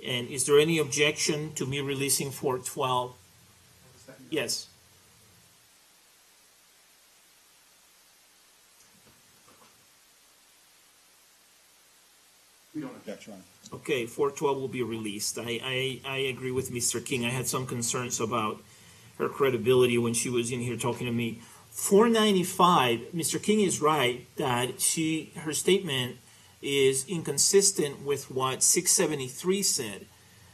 Speaker 5: And is there any objection to me releasing 412? Yes.
Speaker 10: We don't object, Your Honor.
Speaker 5: Okay, 412 will be released. I, I, I agree with Mr. King. I had some concerns about her credibility when she was in here talking to me. 495, Mr. King is right that she her statement is inconsistent with what 673 said.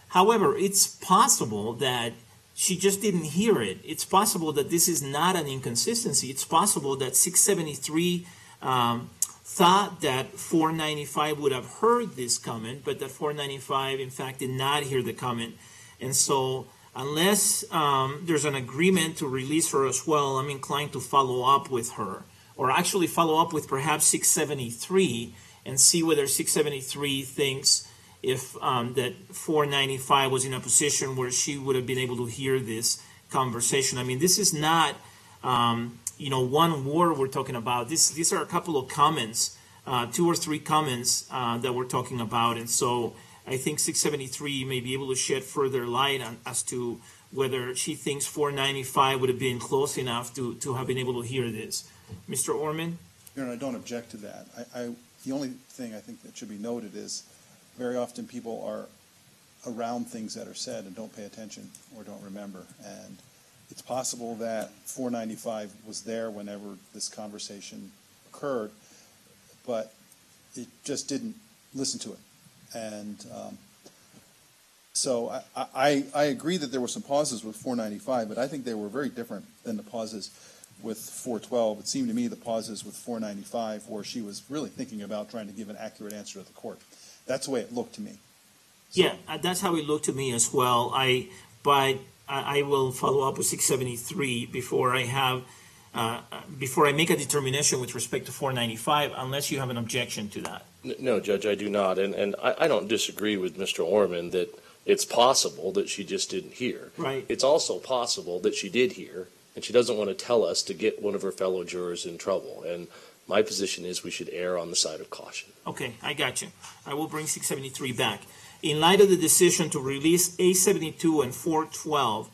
Speaker 5: However, it's possible that she just didn't hear it. It's possible that this is not an inconsistency. It's possible that 673 um, thought that 495 would have heard this comment, but that 495, in fact, did not hear the comment. And so unless um, there's an agreement to release her as well, I'm inclined to follow up with her, or actually follow up with perhaps 673 and see whether 673 thinks if um, that 495 was in a position where she would have been able to hear this conversation. I mean, this is not, um, you know, one war we're talking about. This, these are a couple of comments, uh, two or three comments uh, that we're talking about. And so, I think 673 may be able to shed further light on as to whether she thinks 495 would have been close enough to, to have been able to hear this. Mr. Orman?
Speaker 10: Your Honor, I don't object to that. I, I, the only thing I think that should be noted is very often people are around things that are said and don't pay attention or don't remember. And it's possible that 495 was there whenever this conversation occurred, but it just didn't listen to it. And um, so I, I, I agree that there were some pauses with 495, but I think they were very different than the pauses with 412. It seemed to me the pauses with 495 where she was really thinking about trying to give an accurate answer to the court. That's the way it looked to me.
Speaker 5: So. Yeah, uh, that's how it looked to me as well. I but I will follow up with 673 before I have uh, uh, before I make a determination with respect to 495, unless you have an objection to that.
Speaker 2: No, Judge, I do not. And, and I, I don't disagree with Mr. Orman that it's possible that she just didn't hear. Right. It's also possible that she did hear, and she doesn't want to tell us to get one of her fellow jurors in trouble. And my position is we should err on the side of caution.
Speaker 5: Okay, I got you. I will bring 673 back. In light of the decision to release A72 and 412,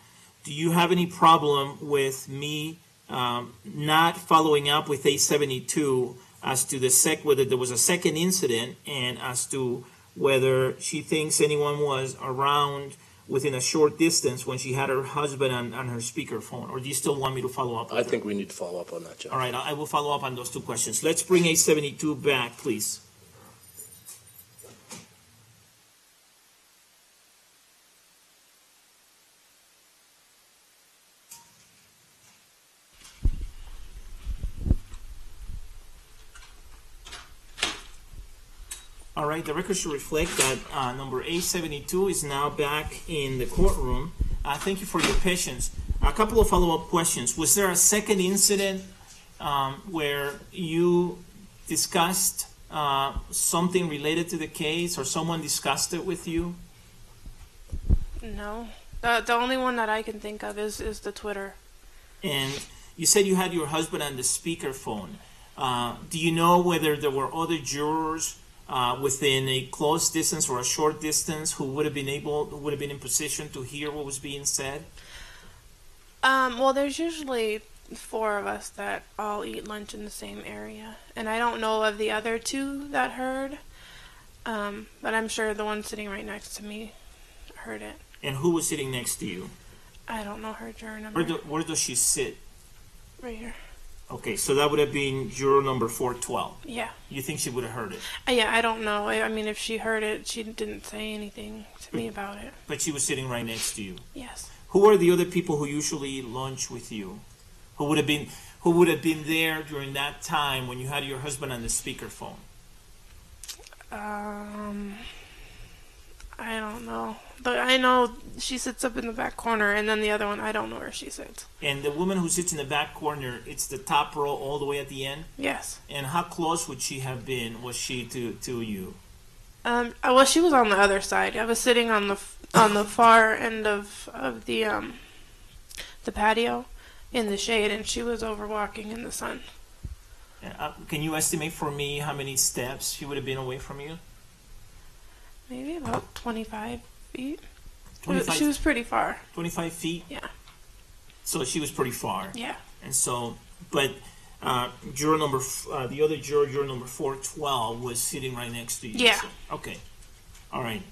Speaker 5: do you have any problem with me um, not following up with A72 as to the sec whether there was a second incident and as to whether she thinks anyone was around within a short distance when she had her husband on, on her speakerphone? Or do you still want me to follow up?
Speaker 2: I think we need to follow up on that,
Speaker 5: All right, I will follow up on those two questions. Let's bring seventy-two back, please. All right, the record should reflect that uh, number A72 is now back in the courtroom. Uh, thank you for your patience. A couple of follow-up questions. Was there a second incident um, where you discussed uh, something related to the case or someone discussed it with you?
Speaker 15: No. The, the only one that I can think of is, is the Twitter.
Speaker 5: And you said you had your husband on the speakerphone. Uh, do you know whether there were other jurors uh, within a close distance or a short distance who would have been able would have been in position to hear what was being said?
Speaker 15: Um, well, there's usually four of us that all eat lunch in the same area, and I don't know of the other two that heard, um, but I'm sure the one sitting right next to me heard it.
Speaker 5: And who was sitting next to you?
Speaker 15: I don't know her, journal Where, do,
Speaker 5: where does she sit? Right here. Okay, so that would have been juror number 412. Yeah. You think she would have heard it?
Speaker 15: Uh, yeah, I don't know. I, I mean, if she heard it, she didn't say anything to me about it.
Speaker 5: But she was sitting right next to you. Yes. Who are the other people who usually lunch with you? Who would have been who would have been there during that time when you had your husband on the speakerphone?
Speaker 15: Um I don't know. But I know she sits up in the back corner, and then the other one, I don't know where she sits.
Speaker 5: And the woman who sits in the back corner, it's the top row all the way at the end? Yes. And how close would she have been, was she, to, to you?
Speaker 15: Um, uh, well, she was on the other side. I was sitting on the on the far end of, of the um, the patio in the shade, and she was over walking
Speaker 5: in the sun. Uh, can you estimate for me how many steps she would have been away from you?
Speaker 15: maybe about 25 feet.
Speaker 5: 25, she was pretty far. 25 feet? Yeah. So she was pretty far. Yeah. And so, but uh, juror number, uh, the other juror, juror number 412, was sitting right next to you. Yeah. So, okay. All right.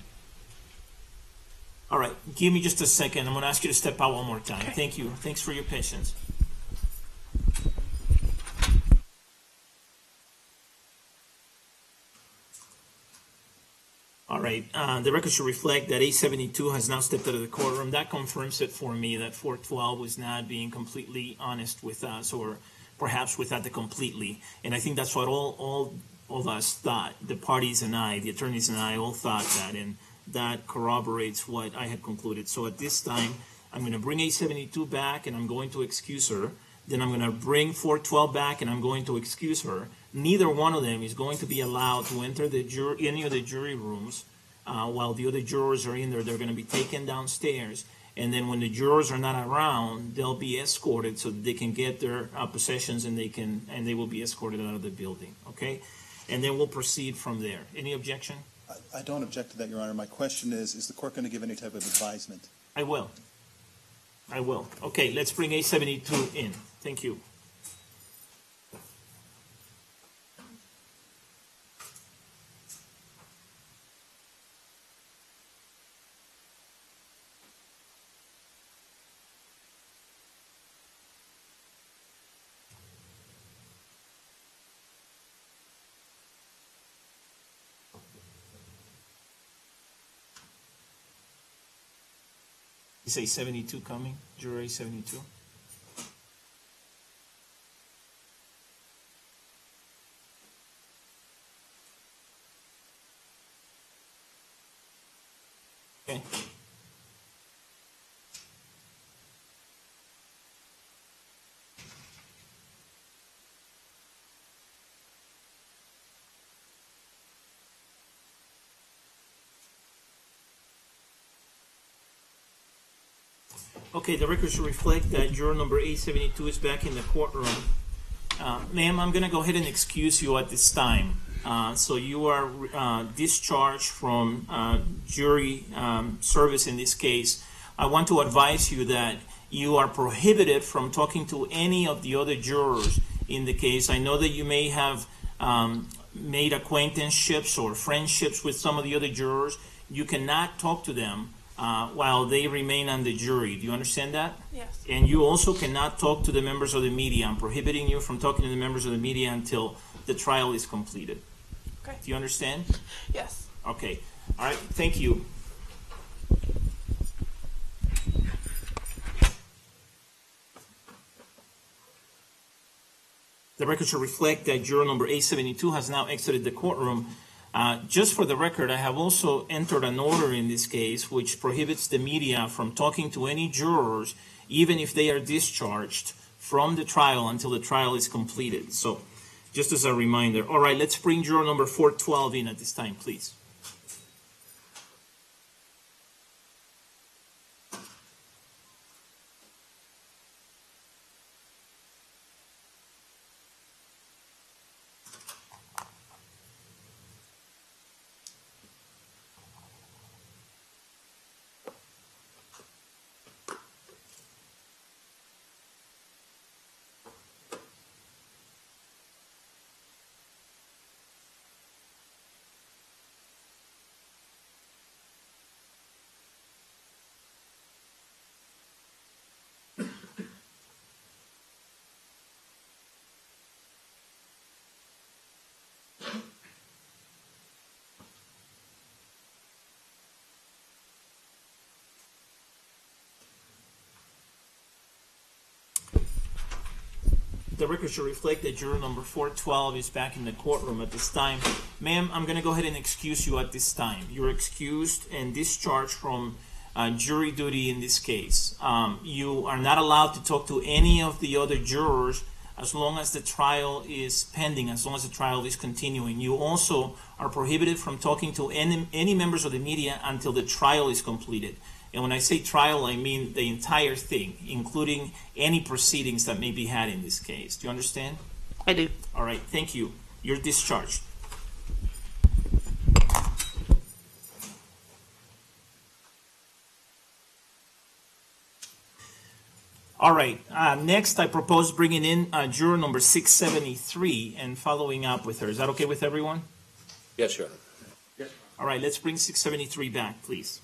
Speaker 5: All right. Give me just a second. I'm going to ask you to step out one more time. Okay. Thank you. Thanks for your patience. All right, uh, the record should reflect that A72 has now stepped out of the courtroom. That confirms it for me that 412 was not being completely honest with us or perhaps without the completely. And I think that's what all, all of us thought, the parties and I, the attorneys and I all thought that, and that corroborates what I had concluded. So at this time, I'm going to bring A72 back and I'm going to excuse her. Then I'm going to bring 412 back and I'm going to excuse her. Neither one of them is going to be allowed to enter the jur- any of the jury rooms uh, while the other jurors are in there. They're going to be taken downstairs. And then when the jurors are not around, they'll be escorted so that they can get their uh, possessions and they can and they will be escorted out of the building. Okay, and then we'll proceed from there.
Speaker 10: Any objection? I, I don't object to that, Your Honor. My question is: Is the court going to give any type of advisement?
Speaker 5: I will. I will. Okay, let's bring A72 in. Thank you. You say 72 coming, jury 72? Okay, the record should reflect that juror number 872 is back in the courtroom. Uh, Ma'am, I'm going to go ahead and excuse you at this time. Uh, so you are uh, discharged from uh, jury um, service in this case. I want to advise you that you are prohibited from talking to any of the other jurors in the case. I know that you may have um, made acquaintanceships or friendships with some of the other jurors. You cannot talk to them uh, while they remain on the jury. Do you understand that? Yes. And you also cannot talk to the members of the media. I'm prohibiting you from talking to the members of the media until the trial is completed. Okay. Do you understand? Yes. Okay. All right. Thank you. The record should reflect that juror number A72 has now exited the courtroom. Uh, just for the record, I have also entered an order in this case which prohibits the media from talking to any jurors, even if they are discharged from the trial until the trial is completed. So, just as a reminder. All right, let's bring juror number 412 in at this time, please. the record should reflect that juror number 412 is back in the courtroom at this time. Ma'am, I'm going to go ahead and excuse you at this time. You're excused and discharged from uh, jury duty in this case. Um, you are not allowed to talk to any of the other jurors as long as the trial is pending, as long as the trial is continuing. You also are prohibited from talking to any, any members of the media until the trial is completed. And when I say trial, I mean the entire thing, including any proceedings that may be had in this case. Do you understand? I do. All right, thank you. You're discharged. All right, uh, next I propose bringing in uh, juror number 673 and following up with her. Is that okay with everyone? Yes, Your Honor. All right, let's bring 673 back, please.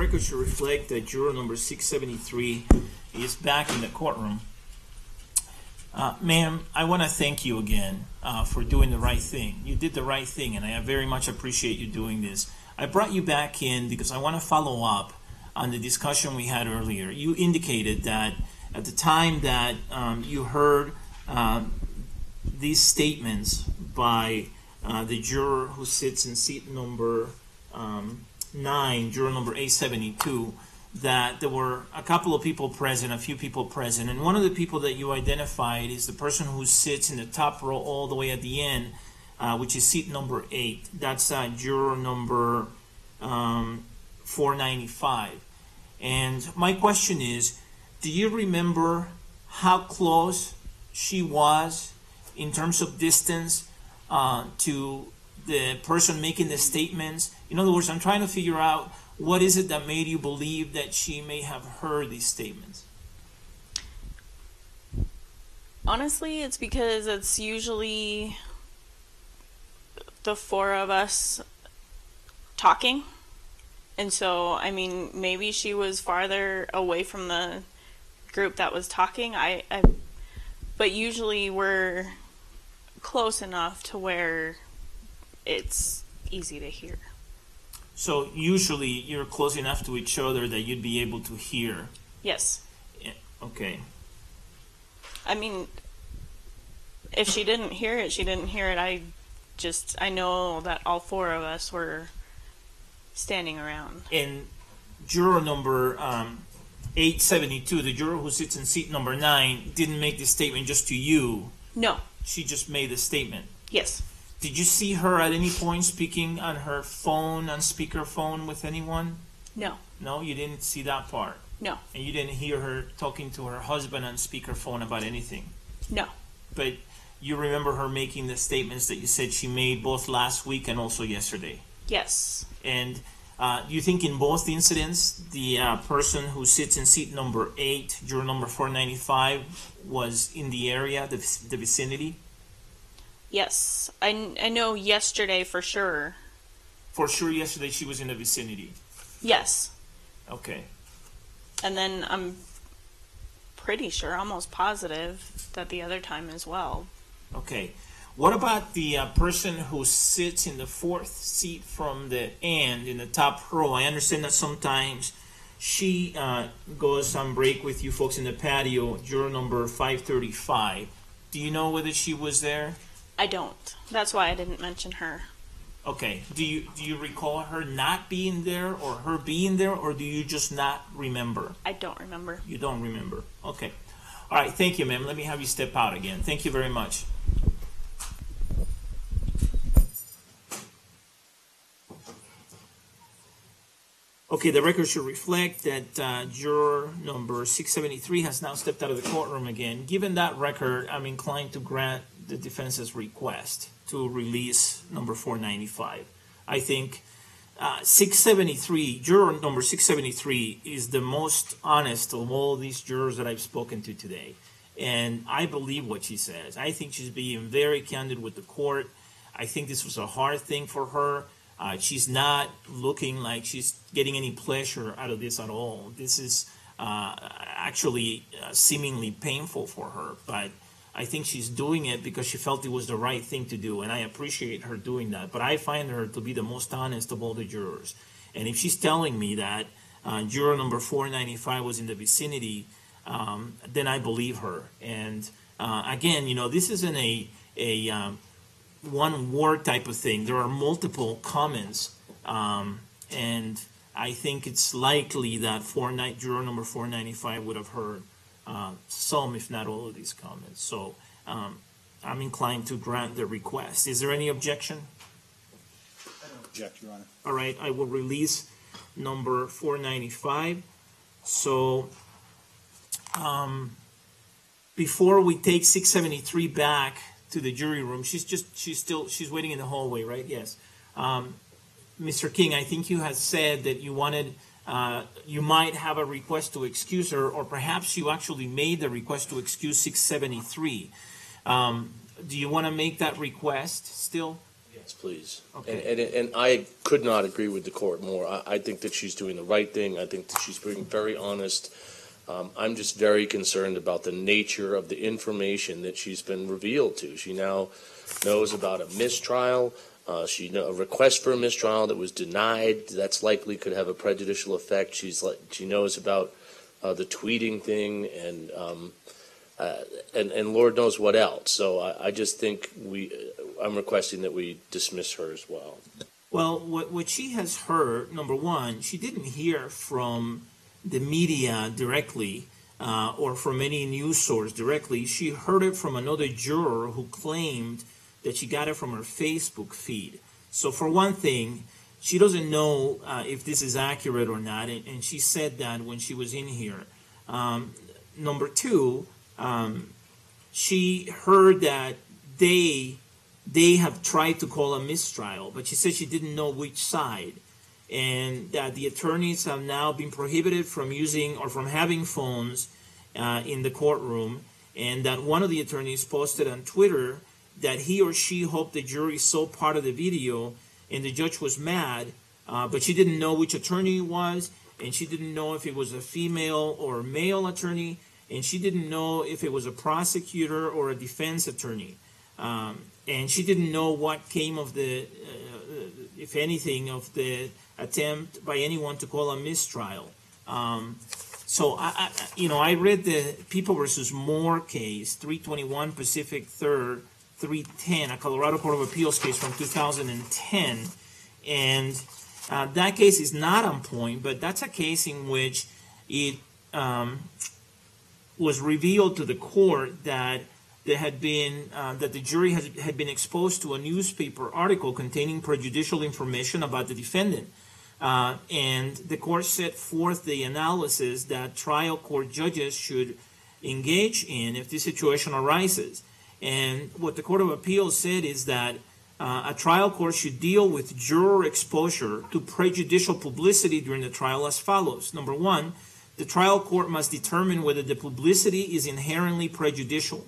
Speaker 5: record should reflect that juror number 673 is back in the courtroom. Uh, ma'am, I want to thank you again uh, for doing the right thing. You did the right thing, and I very much appreciate you doing this. I brought you back in because I want to follow up on the discussion we had earlier. You indicated that at the time that um, you heard um, these statements by uh, the juror who sits in seat number um, 9, juror number A72, that there were a couple of people present, a few people present, and one of the people that you identified is the person who sits in the top row all the way at the end, uh, which is seat number 8. That's uh, juror number um, 495. And my question is, do you remember how close she was in terms of distance uh, to the person making the statements. In other words, I'm trying to figure out what is it that made you believe that she may have heard these statements.
Speaker 11: Honestly, it's because it's usually the four of us talking. And so, I mean, maybe she was farther away from the group that was talking. I, I but usually we're close enough to where it's easy to hear.
Speaker 5: So usually you're close enough to each other that you'd be able to hear.
Speaker 11: Yes. Yeah, okay. I mean, if she didn't hear it, she didn't hear it. I just I know that all four of us were
Speaker 13: standing around.
Speaker 5: And juror number um, 872, the juror who sits in seat number nine, didn't make this statement just to you. No. She just made the statement. Yes. Did you see her at any point speaking on her phone, on speakerphone with anyone? No. No, you didn't see that part? No. And you didn't hear her talking to her husband on speakerphone about anything? No. But you remember her making the statements that you said she made both last week and also yesterday?
Speaker 12: Yes.
Speaker 5: And uh, you think in both incidents, the uh, person who sits in seat number eight, juror number 495, was in the area, the, the vicinity?
Speaker 11: Yes, I, I know yesterday for sure.
Speaker 5: For sure, yesterday she was in the vicinity. Yes. Okay.
Speaker 11: And then I'm pretty sure, almost positive, that the other time as well.
Speaker 5: Okay. What about the uh, person who sits in the fourth seat from the end in the top row? I understand that sometimes she uh, goes on break with you folks in the patio, juror number 535. Do you know whether she was there?
Speaker 11: I don't. That's why I didn't mention her.
Speaker 5: Okay. Do you do you recall her not being there or her being there or do you just not remember?
Speaker 11: I don't remember. You
Speaker 5: don't remember. Okay. All right, thank you, ma'am. Let me have you step out again. Thank you very much. Okay, the record should reflect that uh, juror number 673 has now stepped out of the courtroom again. Given that record, I'm inclined to grant the defense's request to release number 495. I think uh, 673, juror number 673, is the most honest of all these jurors that I've spoken to today. And I believe what she says. I think she's being very candid with the court. I think this was a hard thing for her. Uh, she's not looking like she's getting any pleasure out of this at all. This is uh, actually uh, seemingly painful for her. But I think she's doing it because she felt it was the right thing to do, and I appreciate her doing that. But I find her to be the most honest of all the jurors. And if she's telling me that uh, juror number 495 was in the vicinity, um, then I believe her. And uh, again, you know, this isn't a, a um, one word type of thing. There are multiple comments, um, and I think it's likely that four, juror number 495 would have heard um, some, if not all, of these comments. So um, I'm inclined to grant the request. Is there any objection? Object, Your Honor. All right, I will release number 495. So um, before we take 673 back to the jury room, she's just, she's still, she's waiting in the hallway, right? Yes. Mr. Um, King, I think you had said that you wanted – uh, you might have a request to excuse, or, or perhaps you actually made the request to excuse 673. Um, do you want to make that request still? Yes, please. Okay. And,
Speaker 2: and, and I could not agree with the court more. I, I think that she's doing the right thing. I think that she's being very honest. Um, I'm just very concerned about the nature of the information that she's been revealed to. She now knows about a mistrial, uh, she know, a request for a mistrial that was denied. That's likely could have a prejudicial effect. She's like she knows about uh, the tweeting thing and um, uh, and and Lord knows what else. So I, I, just think we uh, I'm requesting that we dismiss her as well.
Speaker 5: Well, what what she has heard number one, she didn't hear from the media directly. Uh, or from any news source directly, she heard it from another juror who claimed that she got it from her Facebook feed. So for one thing, she doesn't know uh, if this is accurate or not, and, and, she said that when she was in here. Um, number two, um, she heard that they they have tried to call a mistrial, but she said she didn't know which side, and that the attorneys have now been prohibited from using or from having phones uh, in the courtroom, and that one of the attorneys posted on Twitter that he or she hoped the jury saw part of the video and the judge was mad, uh, but she didn't know which attorney it was, and she didn't know if it was a female or a male attorney, and she didn't know if it was a prosecutor or a defense attorney. Um, and she didn't know what came of the, uh, if anything, of the attempt by anyone to call a mistrial. Um, so I, I, you know, I read the People versus Moore case, 321 Pacific 3rd, 310, a Colorado Court of Appeals case from 2010. And uh, that case is not on point, but that's a case in which it um, was revealed to the court that there had been uh, that the jury has, had been exposed to a newspaper article containing prejudicial information about the defendant. Uh, and the court set forth the analysis that trial court judges should engage in if this situation arises. And what the Court of Appeals said is that uh, a trial court should deal with juror exposure to prejudicial publicity during the trial as follows. Number one, the trial court must determine whether the publicity is inherently prejudicial.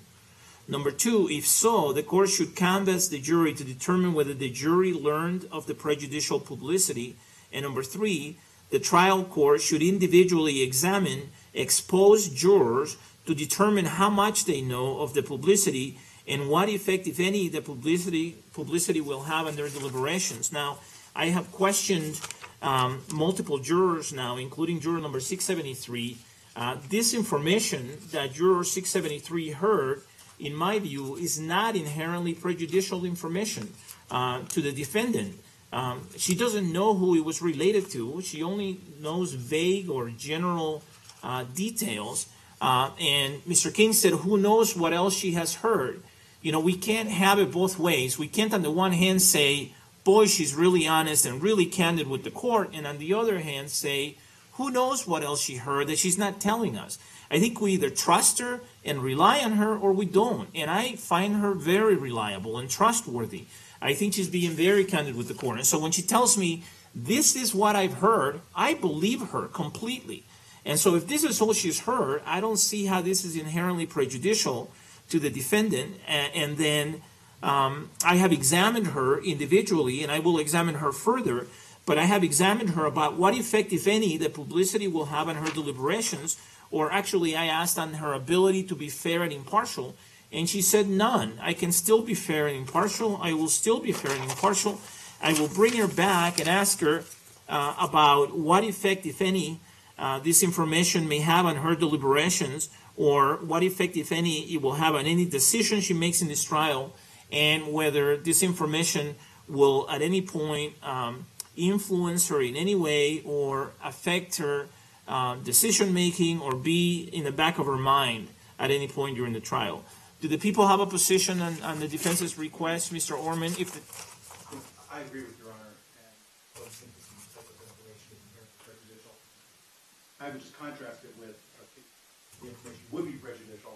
Speaker 5: Number two, if so, the court should canvass the jury to determine whether the jury learned of the prejudicial publicity. And number three, the trial court should individually examine exposed jurors to determine how much they know of the publicity and what effect, if any, the publicity publicity will have on their deliberations. Now, I have questioned um, multiple jurors now, including juror number 673. Uh, this information that juror 673 heard, in my view, is not inherently prejudicial information uh, to the defendant. Um, she doesn't know who it was related to. She only knows vague or general uh, details. Uh, and Mr. King said, who knows what else she has heard? You know, we can't have it both ways. We can't, on the one hand, say, boy, she's really honest and really candid with the court, and on the other hand, say, who knows what else she heard that she's not telling us. I think we either trust her and rely on her or we don't. And I find her very reliable and trustworthy. I think she's being very candid with the court. And so when she tells me, this is what I've heard, I believe her completely. And so if this is all she's heard, I don't see how this is inherently prejudicial to the defendant. And then um, I have examined her individually, and I will examine her further, but I have examined her about what effect, if any, the publicity will have on her deliberations, or actually I asked on her ability to be fair and impartial, and she said none. I can still be fair and impartial. I will still be fair and impartial. I will bring her back and ask her uh, about what effect, if any, uh, this information may have on her deliberations or what effect, if any, it will have on any decision she makes in this trial and whether this information will at any point um, influence her in any way or affect her uh, decision making or be in the back of her mind at any point during the trial. Do the people have a position on, on the defense's request, Mr. Orman? If the...
Speaker 10: I agree with I would just contrast it with uh, the information would be prejudicial.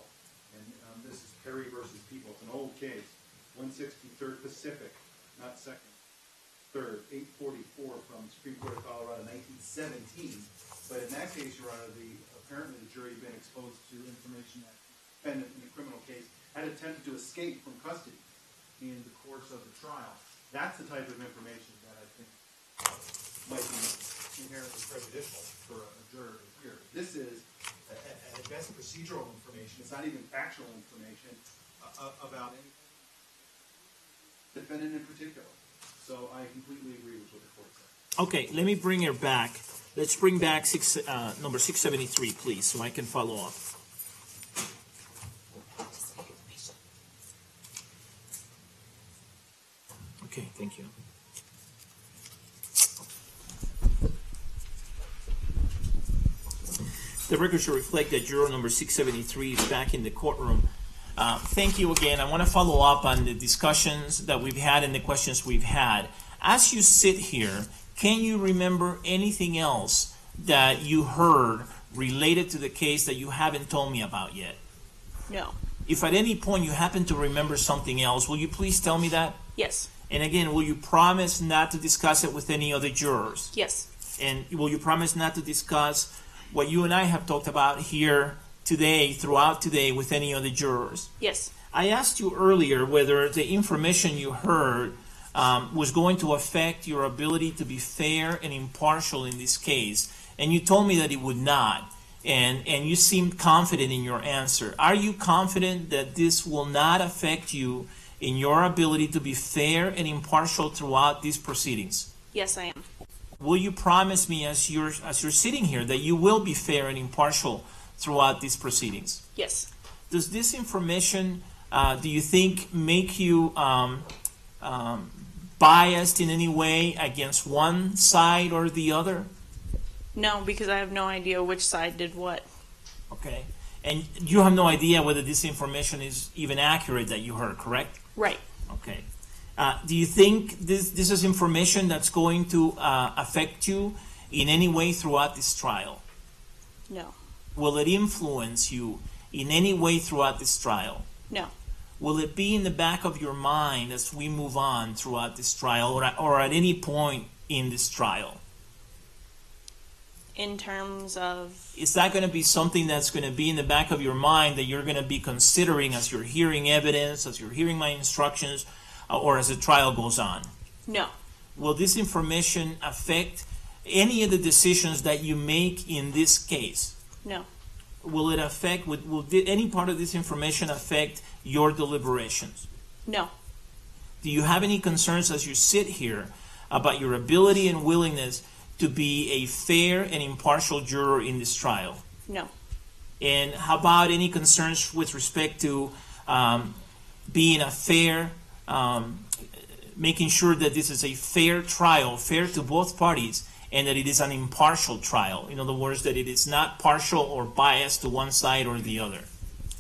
Speaker 10: And um, this is Perry versus People. It's an old case, 163rd Pacific, not second, third, 844 from Supreme Court of Colorado, 1917. But in that case, Your Honor, the apparently the jury had been exposed to information that defendant in the criminal case had attempted to escape from custody in the course of the trial. That's the type of information that I think might be inherently prejudicial for a observed and hear. This is, at best, procedural information. It's not even factual information uh, uh, about any defendant in particular. So I completely agree with what the court
Speaker 5: said. Okay, let me bring her back. Let's bring back six, uh, number 673, please, so I can follow up. Okay, thank you. The record should reflect that juror number 673 is back in the courtroom. Uh, thank you again. I want to follow up on the discussions that we've had and the questions we've had. As you sit here, can you remember anything else that you heard related to the case that you haven't told me about yet? No. If at any point you happen to remember something else, will you please tell me that? Yes. And again, will you promise not to discuss it with any other jurors? Yes. And will you promise not to discuss what you and I have talked about here today, throughout today, with any of the jurors. Yes. I asked you earlier whether the information you heard um, was going to affect your ability to be fair and impartial in this case, and you told me that it would not. And, and you seemed confident in your answer. Are you confident that this will not affect you in your ability to be fair and impartial throughout these proceedings? Yes, I am. Will you promise me as you're as you're sitting here that you will be fair and impartial throughout these proceedings? Yes. Does this information, uh, do you think, make you um, um, biased in any way against one side or the other?
Speaker 11: No, because I have no idea which side did what.
Speaker 5: Okay. And you have no idea whether this information is even accurate that you heard, correct? Right. Okay. Uh, do you think this, this is information that's going to uh, affect you in any way throughout this trial? No. Will it influence you in any way throughout this trial? No. Will it be in the back of your mind as we move on throughout this trial or, or at any point in this trial?
Speaker 11: In terms of.
Speaker 5: Is that going to be something that's going to be in the back of your mind that you're going to be considering as you're hearing evidence, as you're hearing my instructions? Uh, or as the trial goes on? No. Will this information affect any of the decisions that you make in this case? No. Will it affect, will, will any part of this information affect your deliberations? No. Do you have any concerns as you sit here about your ability and willingness to be a fair and impartial juror in this trial? No. And how about any concerns with respect to um, being a fair um, making sure that this is a fair trial, fair to both parties, and that it is an impartial trial. In other words, that it is not partial or biased to one side or the other.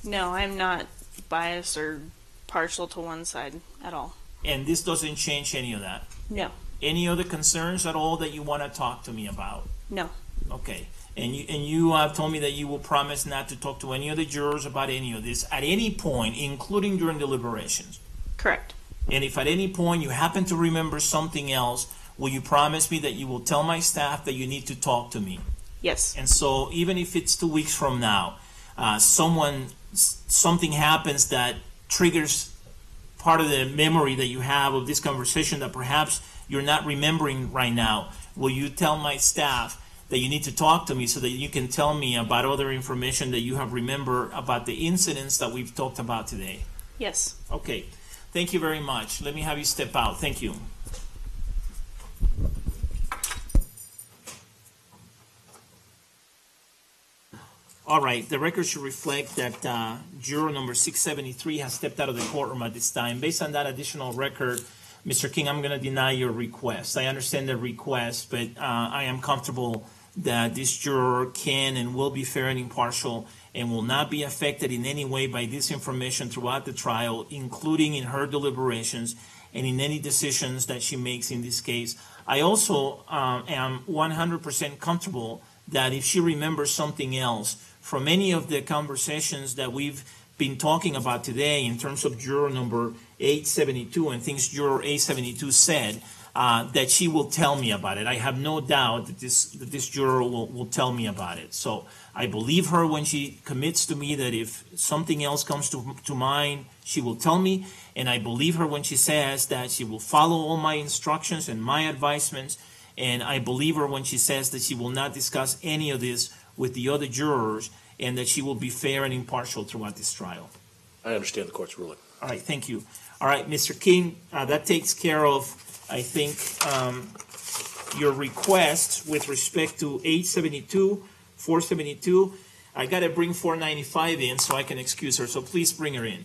Speaker 11: No, I'm not biased or partial to one side at all.
Speaker 5: And this doesn't change any of that? No. Any other concerns at all that you want to talk to me about? No. Okay. And you, and you have told me that you will promise not to talk to any of the jurors about any of this at any point, including during deliberations. Correct. And if at any point you happen to remember something else, will you promise me that you will tell my staff that you need to talk to me? Yes. And so even if it's two weeks from now, uh, someone, something happens that triggers part of the memory that you have of this conversation that perhaps you're not remembering right now. Will you tell my staff that you need to talk to me so that you can tell me about other information that you have remembered about the incidents that we've talked about today? Yes. Okay. Thank you very much. Let me have you step out. Thank you. All right, the record should reflect that uh, juror number 673 has stepped out of the courtroom at this time. Based on that additional record, Mr. King, I'm going to deny your request. I understand the request, but uh, I am comfortable that this juror can and will be fair and impartial and will not be affected in any way by this information throughout the trial, including in her deliberations and in any decisions that she makes in this case. I also uh, am 100% comfortable that if she remembers something else from any of the conversations that we've been talking about today in terms of juror number 872 and things juror 872 said, uh, that she will tell me about it. I have no doubt that this, that this juror will, will tell me about it. So I believe her when she commits to me that if something else comes to, to mind, she will tell me. And I believe her when she says that she will follow all my instructions and my advisements. And I believe her when she says that she will not discuss any of this with the other jurors and that she will be fair and impartial throughout this trial. I understand the court's ruling. All right, thank you. All right, Mr. King, uh, that takes care of, I think, um, your request with respect to 872. 472. I got to bring 495 in so I can excuse her. So please bring her in.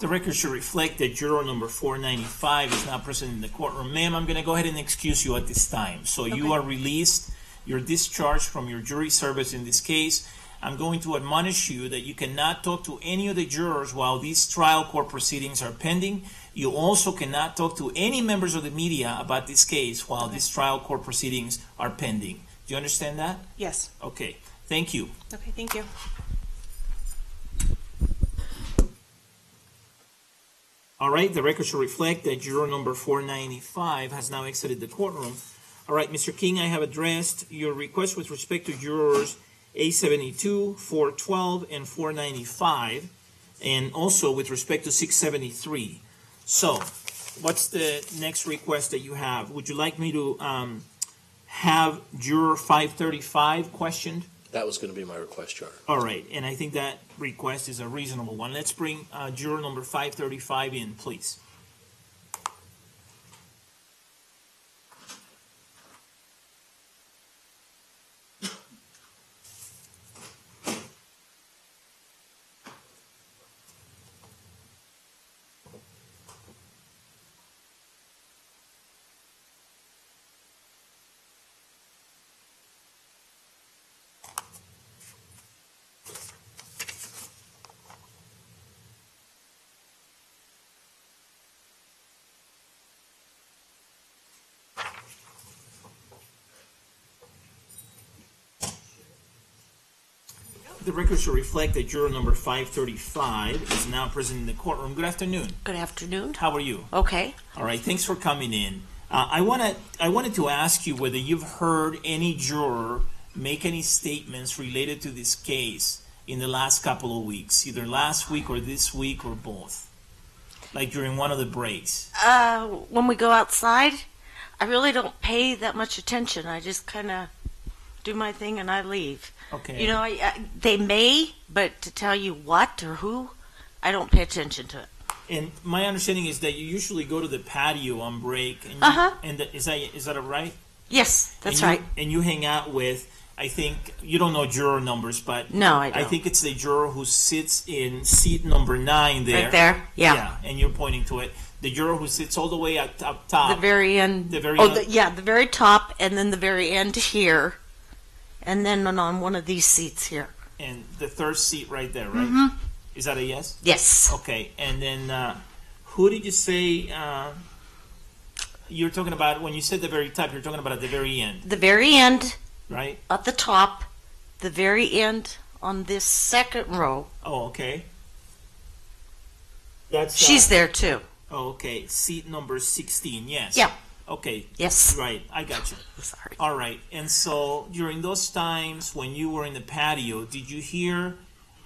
Speaker 5: The record should reflect that juror number 495 is not present in the courtroom. Ma'am, I'm going to go ahead and excuse you at this time. So okay. you are released. You're discharged from your jury service in this case. I'm going to admonish you that you cannot talk to any of the jurors while these trial court proceedings are pending. You also cannot talk to any members of the media about this case while okay. these trial court proceedings are pending. Do you understand that? Yes. Okay. Thank you. Okay, thank you. All right, the record should reflect that juror number 495 has now exited the courtroom. All right, Mr. King, I have addressed your request with respect to jurors A72, 412, and 495, and also with respect to 673. So, what's the next request that you have? Would you like me to um, have juror 535 questioned?
Speaker 2: That was going to be my request, Your
Speaker 5: Honor. All right, and I think that request is a reasonable one. Let's bring uh, juror number 535 in, please. the record shall reflect that juror number 535 is now present in the courtroom. Good afternoon. Good afternoon. How are you? Okay. All right. Thanks for coming in. Uh, I want to. I wanted to ask you whether you've heard any juror make any statements related to this case in the last couple of weeks, either last week or this week or both, like during one of the breaks.
Speaker 8: Uh, when we go outside, I really don't pay that much attention. I just kind of do my thing, and I leave. Okay. You know, I, I, they may, but to tell you what or who, I don't pay attention
Speaker 5: to it. And my understanding is that you usually go to the patio on break. And you, uh-huh. And the, is that is that right? Yes, that's and you, right. And you hang out with. I think you don't know juror numbers, but no, I, I, think it's the juror who sits in seat number nine there. Right there, yeah. Yeah, and you're pointing to it. The juror who sits all the way up top, the very end. The very oh, end. The, yeah,
Speaker 8: the very top, and then the very end here and then on one of
Speaker 5: these seats here. And the third seat right there, right? Mm-hmm. Is that a yes? Yes. Okay, and then uh, who did you say uh, you're talking about when you said the very top? You're talking about at the very end,
Speaker 8: The very end,
Speaker 5: right? at the top,
Speaker 8: the very end on this second row, Oh, okay.
Speaker 5: That's uh, she's there too. Oh, okay, seat number sixteen. Yes. Yeah. Okay. Yes. Right. I got you. [laughs] Sorry. All right. And so during those times when you were in the patio, did you hear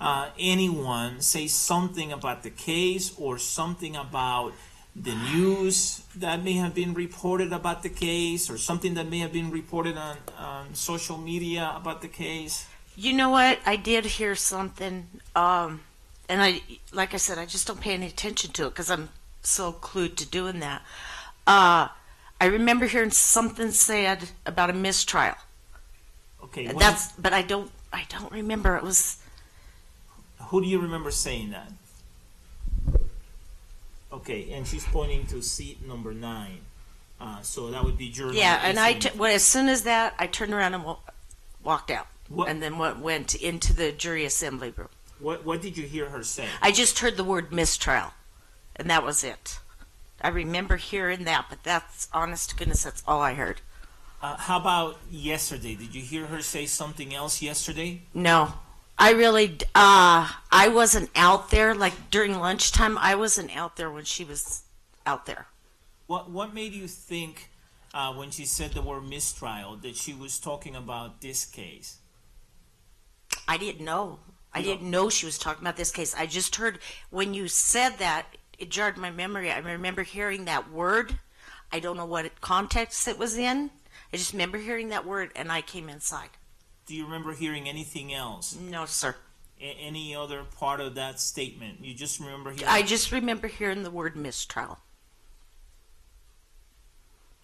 Speaker 5: uh, anyone say something about the case or something about the news that may have been reported about the case or something that may have been reported on, on social media about the case?
Speaker 8: You know what? I did hear something. Um, and I, like I said, I just don't pay any attention to it because I'm so clued to doing that. Uh, I remember hearing something said about a mistrial. Okay. when- That's, but I don't,
Speaker 5: I don't remember. It was, Who do you remember saying that? Okay, and she's pointing to seat number nine. Uh, so that would be journal. yeah, and I, t- well,
Speaker 8: as soon as that, I turned around and walked out. What- And then what went into the jury assembly room.
Speaker 5: What, what did you hear her say? I
Speaker 8: just heard the word mistrial, and that was it. I remember hearing that, but that's honest to goodness,
Speaker 5: that's all I heard. Uh, how about yesterday? Did you hear her say something else yesterday?
Speaker 8: No, I really, uh, I wasn't out there. Like during lunchtime, I wasn't out there when she was out there.
Speaker 5: What What made you think uh, when she said the word mistrial that she was talking about this case?
Speaker 8: I didn't know. I didn't know she was talking about this case. I just heard when you said that it jarred my memory. I remember hearing that word. I don't know what context it was in. I just remember hearing that word, and I came inside.
Speaker 5: Do you remember hearing anything else? No, sir. A any other part of that statement? You just remember hearing. I just
Speaker 8: remember hearing the word mistrial.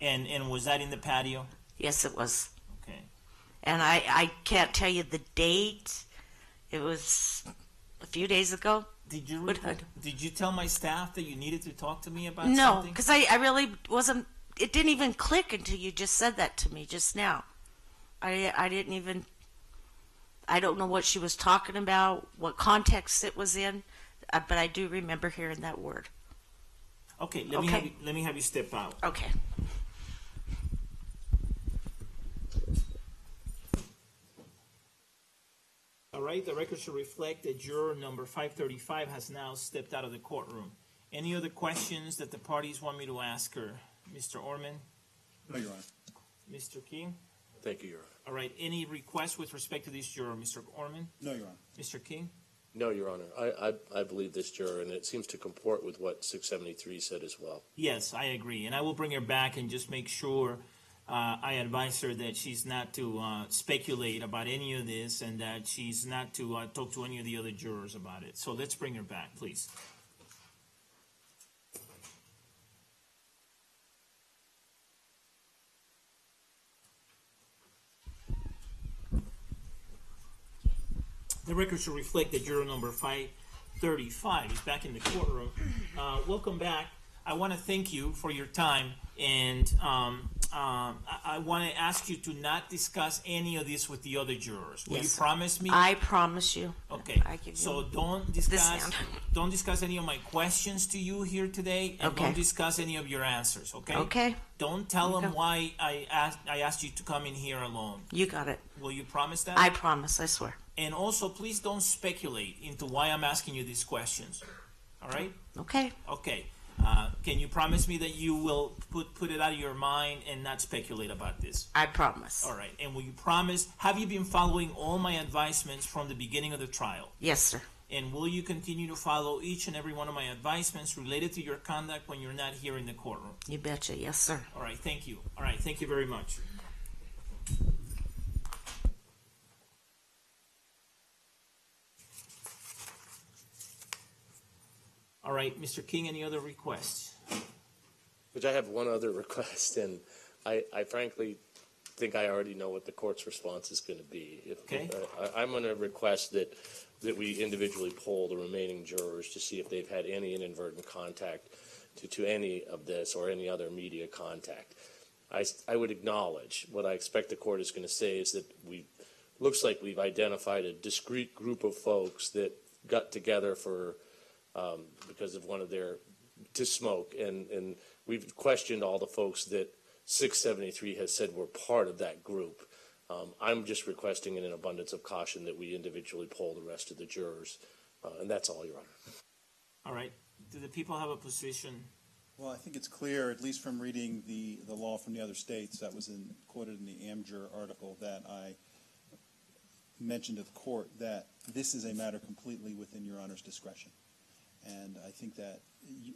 Speaker 5: And and was that in the patio?
Speaker 8: Yes, it was. Okay. And I I can't tell you the
Speaker 5: date. It was a few days ago. Did you Did you tell my staff that you needed to talk to me about no, because
Speaker 8: I, I really wasn't. It didn't even click until you just said that to me just now. I I didn't even. I don't know what she was talking about, what context it was in, uh, but I do remember hearing that word.
Speaker 5: Okay, let okay. me have you, let me have you step out. Okay. All right, the record should reflect that juror number 535 has now stepped out of the courtroom. Any other questions that the parties want me to ask her? Mr. Orman? No, Your Honor. Mr. King? Thank you, Your Honor. All right, any requests with respect to this juror, Mr. Orman? No, Your Honor. Mr. King?
Speaker 2: No, Your Honor. I, I, I believe this juror, and it seems to comport with what 673 said as well.
Speaker 5: Yes, I agree. And I will bring her back and just make sure uh, I advise her that she's not to uh, speculate about any of this and that she's not to uh, talk to any of the other jurors about it. So let's bring her back, please. The record should reflect that juror number 535 is back in the courtroom. Uh, welcome back. I want to thank you for your time and um, um, I, I want to ask you to not discuss any of this with the other jurors. Will you promise me? I
Speaker 8: promise you.
Speaker 5: Okay, I give so you. don't discuss, don't discuss any of my questions to you here today, and Okay. don't discuss any of your answers, okay? Okay. Don't tell them why I asked, I asked you to come in here alone. You got it. Will you promise that? I
Speaker 8: promise. I swear.
Speaker 5: And also, please don't speculate into why I'm asking you these questions, all right? Okay. Okay, uh, can you promise me that you will put put it out of your mind and not speculate about this? I promise. All right. And will you promise? Have you been following all my advisements from the beginning of the trial? Yes, sir. And will you continue to follow each and every one of my advisements related to your conduct when you're not here in the courtroom?
Speaker 8: You betcha. Yes, sir.
Speaker 5: All right. Thank you. All right. Thank you very much. All right, Mr. King, any other requests? Which I have one other [laughs] request, and
Speaker 2: I, I frankly think I already know what the court's response is going to be. If, okay. Uh, I, I'm going to request that that we individually poll the remaining jurors to see if they've had any inadvertent contact to, to any of this or any other media contact. I, I would acknowledge what I expect the court is going to say is that we looks like we've identified a discrete group of folks that got together for um, because of one of their to smoke. And and we've questioned all the folks that 673 has said were part of that group. Um, I'm just requesting, in an abundance of caution, that we individually poll the rest of the jurors, uh, and that's all, Your Honor.
Speaker 5: All right. Do the people have a position?
Speaker 10: Well, I think it's clear, at least from reading the, the law from the other states that was in, quoted in the Amjur article, that I mentioned to the court that this is a matter completely within Your Honor's discretion. And I think that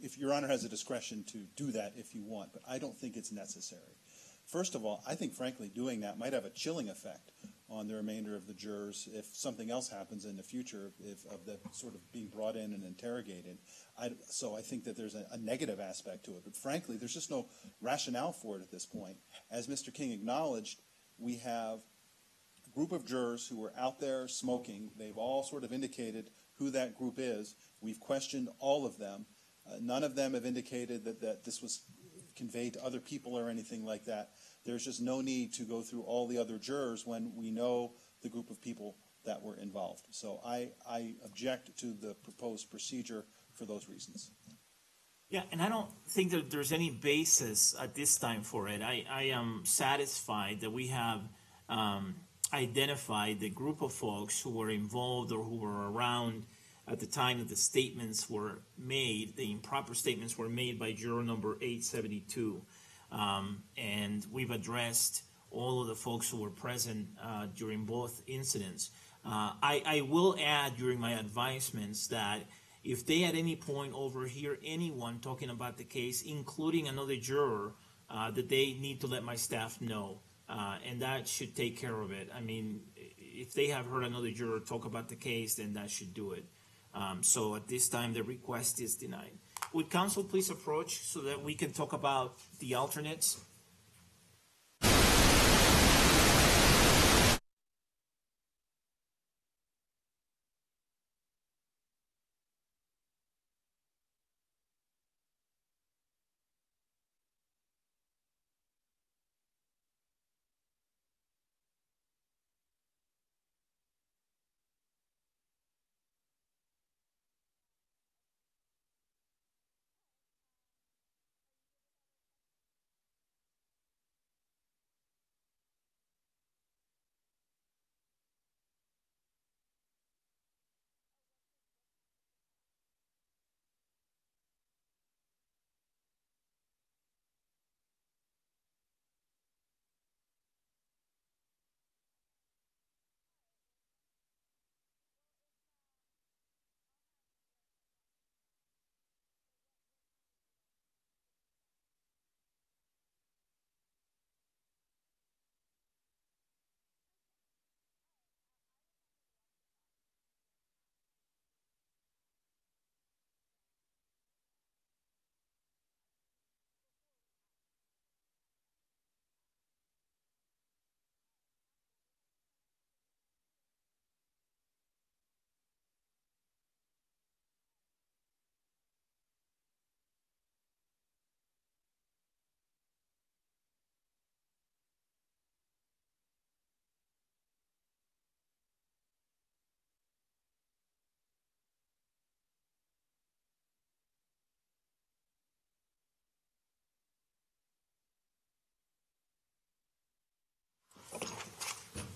Speaker 10: if Your Honor has a discretion to do that if you want, but I don't think it's necessary. First of all, I think, frankly, doing that might have a chilling effect on the remainder of the jurors if something else happens in the future if, of the sort of being brought in and interrogated. I, so I think that there's a, a, negative aspect to it. But frankly, there's just no rationale for it at this point. As Mr. King acknowledged, we have a group of jurors who are out there smoking. They've all sort of indicated who that group is. We've questioned all of them. Uh, none of them have indicated that, that this was conveyed to other people or anything like that. There's just no need to go through all the other jurors when we know the group of people that were involved. So I, I object to the proposed procedure for those reasons.
Speaker 5: Yeah, and I don't think that there's any basis at this time for it. I, I am satisfied that we have um, identified the group of folks who were involved or who were around at the time that the statements were made, the improper statements were made by juror number 872. Um, and we've addressed all of the folks who were present uh, during both incidents. Uh, I, I, will add during my advisements that if they at any point overhear anyone talking about the case, including another juror, uh, that they need to let my staff know. Uh, and that should take care of it. I mean, if they have heard another juror talk about the case, then that should do it. Um, so at this time, the request is denied. Would counsel please approach so that we can talk about the alternates?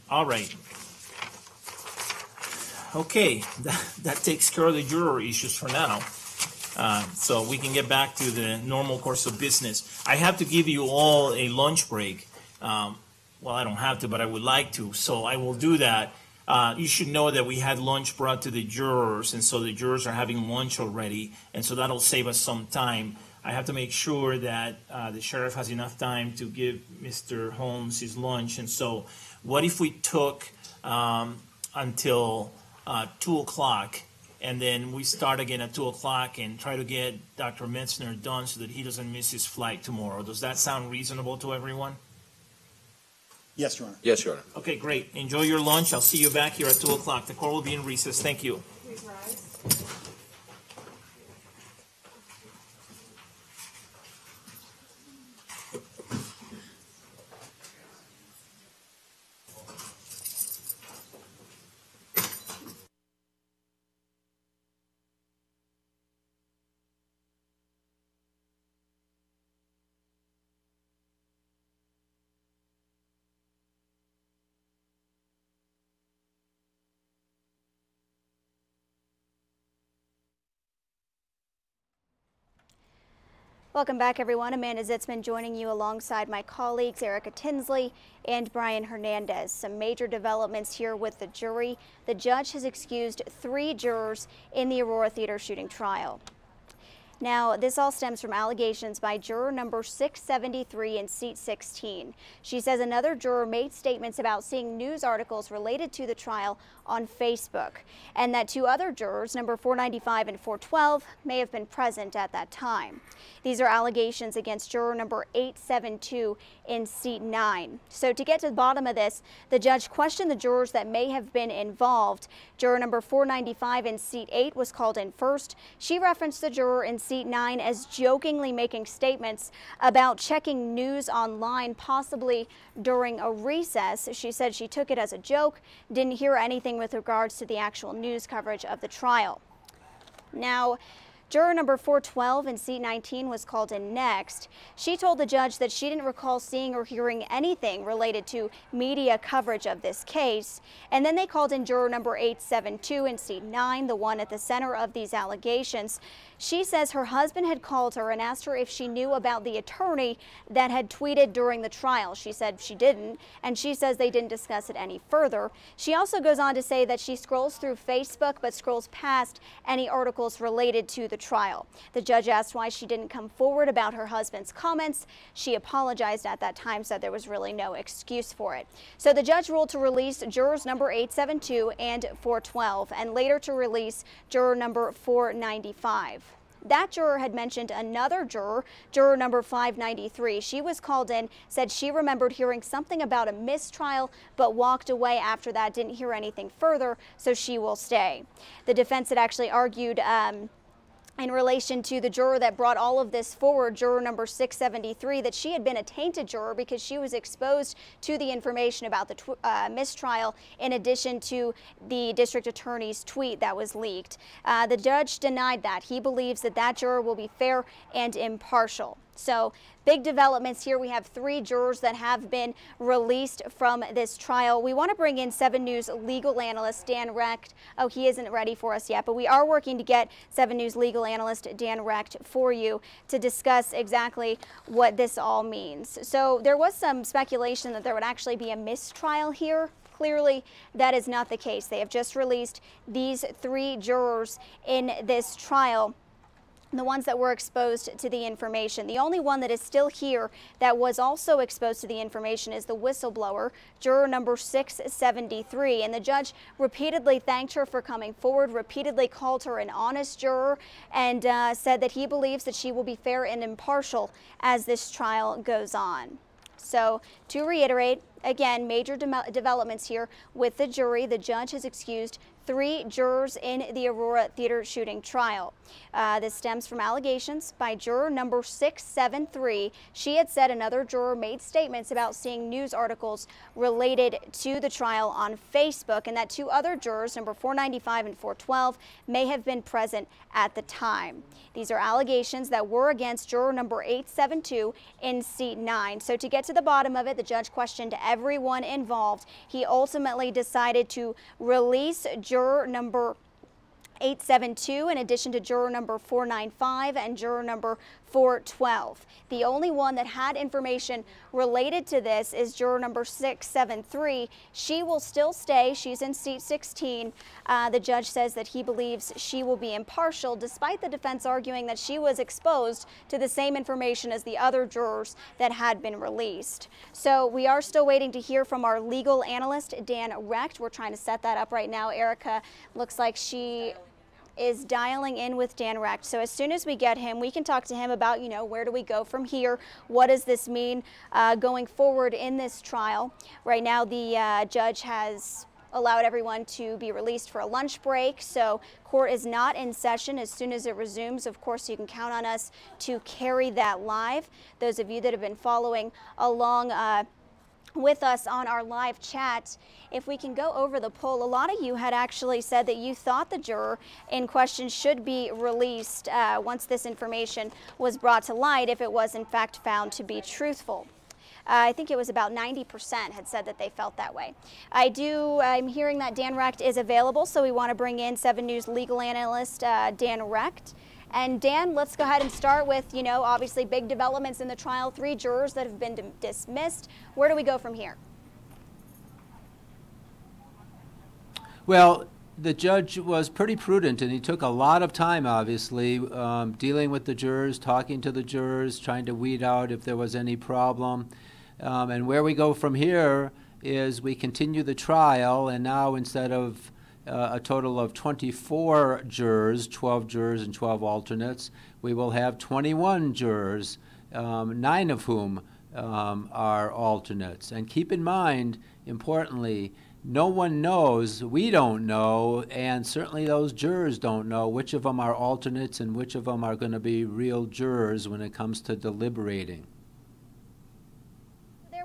Speaker 5: All right. Okay, [laughs] that, that takes care of the juror issues for now. Uh, so we can get back to the normal course of business. I have to give you all a lunch break. Um, well, I don't have to, but I would like to. So I will do that. Uh, you should know that we had lunch brought to the jurors, and so the jurors are having lunch already, and so that'll save us some time. I have to make sure that uh, the sheriff has enough time to give Mr. Holmes his lunch, and so what if we took um, until uh, 2 o'clock and then we start again at 2 o'clock and try to get Dr. Metzner done so that he doesn't miss his flight tomorrow? Does that sound reasonable to everyone? Yes, Your Honor. Yes, Your Honor. Okay, great. Enjoy your lunch. I'll see you back here at 2 o'clock. The court will be in recess. Thank you.
Speaker 14: Please rise.
Speaker 1: Welcome back, everyone. Amanda Zitzman joining you alongside my colleagues Erica Tinsley and Brian Hernandez. Some major developments here with the jury. The judge has excused three jurors in the Aurora Theater shooting trial. Now, this all stems from allegations by juror number 673 in seat 16. She says another juror made statements about seeing news articles related to the trial on Facebook, and that two other jurors, number 495 and 412, may have been present at that time. These are allegations against juror number 872 in seat 9. So, to get to the bottom of this, the judge questioned the jurors that may have been involved. Juror number 495 in seat 8 was called in first. She referenced the juror in seat9 as jokingly making statements about checking news online, possibly during a recess. She said she took it as a joke, didn't hear anything with regards to the actual news coverage of the trial. Now, Juror number 412 in seat 19 was called in next. She told the judge that she didn't recall seeing or hearing anything related to media coverage of this case. And then they called in juror number 872 in seat 9, the one at the center of these allegations. She says her husband had called her and asked her if she knew about the attorney that had tweeted during the trial. She said she didn't, and she says they didn't discuss it any further. She also goes on to say that she scrolls through Facebook but scrolls past any articles related to the the trial. The judge asked why she didn't come forward about her husband's comments. She apologized at that time, said there was really no excuse for it. So the judge ruled to release jurors number 872 and 412 and later to release juror number 495. That juror had mentioned another juror, juror number 593. She was called in, said she remembered hearing something about a mistrial, but walked away after that, didn't hear anything further, so she will stay. The defense had actually argued um, in relation to the juror that brought all of this forward, juror number 673, that she had been a tainted juror because she was exposed to the information about the uh, mistrial in addition to the district attorney's tweet that was leaked. Uh, the judge denied that. He believes that that juror will be fair and impartial. So big developments here. We have three jurors that have been released from this trial. We want to bring in 7 News legal analyst Dan Recht. Oh, he isn't ready for us yet, but we are working to get 7 News legal analyst Dan Recht for you to discuss exactly what this all means. So there was some speculation that there would actually be a mistrial here clearly that is not the case. They have just released these three jurors in this trial the ones that were exposed to the information. The only one that is still here that was also exposed to the information is the whistleblower, juror number 673. And the judge repeatedly thanked her for coming forward, repeatedly called her an honest juror, and uh, said that he believes that she will be fair and impartial as this trial goes on. So to reiterate, again, major de developments here with the jury. The judge has excused three jurors in the Aurora Theater shooting trial. Uh, this stems from allegations by juror number 673. She had said another juror made statements about seeing news articles related to the trial on Facebook and that two other jurors, number 495 and 412, may have been present at the time. These are allegations that were against juror number 872 in seat 9. So to get to the bottom of it, the judge questioned everyone involved. He ultimately decided to release juror juror number 872 in addition to juror number 495 and juror number for 12. The only one that had information related to this is juror number 673. She will still stay. She's in seat 16. Uh, the judge says that he believes she will be impartial, despite the defense arguing that she was exposed to the same information as the other jurors that had been released. So we are still waiting to hear from our legal analyst, Dan Recht. We're trying to set that up right now. Erica looks like she is dialing in with Dan Recht. So as soon as we get him, we can talk to him about, you know, where do we go from here? What does this mean uh, going forward in this trial? Right now, the uh, judge has allowed everyone to be released for a lunch break. So court is not in session. As soon as it resumes, of course, you can count on us to carry that live. Those of you that have been following along, uh, with us on our live chat. If we can go over the poll, a lot of you had actually said that you thought the juror in question should be released uh, once this information was brought to light if it was in fact found to be truthful. Uh, I think it was about 90% had said that they felt that way. I do, I'm hearing that Dan Recht is available, so we want to bring in 7 News legal analyst uh, Dan Recht. And Dan, let's go ahead and start with, you know, obviously big developments in the trial, three jurors that have been dismissed. Where do we go from here?
Speaker 19: Well, the judge was pretty prudent and he took a lot of time, obviously, um, dealing with the jurors, talking to the jurors, trying to weed out if there was any problem. Um, and where we go from here is we continue the trial, and now instead of uh, a total of 24 jurors, 12 jurors and 12 alternates. We will have 21 jurors, um, nine of whom um, are alternates. And keep in mind, importantly, no one knows, we don't know, and certainly those jurors don't know which of them are alternates and which of them are going to be real jurors when it comes to deliberating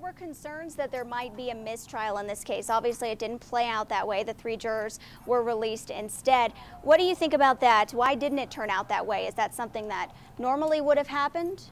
Speaker 1: were concerns that there might be a mistrial in this case. Obviously, it didn't play out that way. The three jurors were released instead. What do you think about that? Why didn't it turn out that way? Is that something that normally would have happened?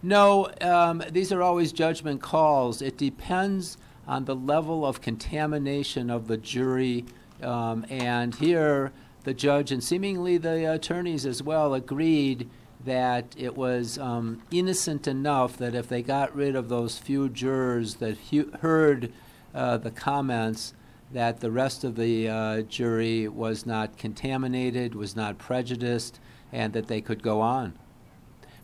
Speaker 19: No, um, these are always judgment calls. It depends on the level of contamination of the jury. Um, and here, the judge and seemingly the attorneys as well agreed that it was um, innocent enough that if they got rid of those few jurors that heard uh, the comments, that the rest of the uh, jury was not contaminated, was not prejudiced, and that they could go on.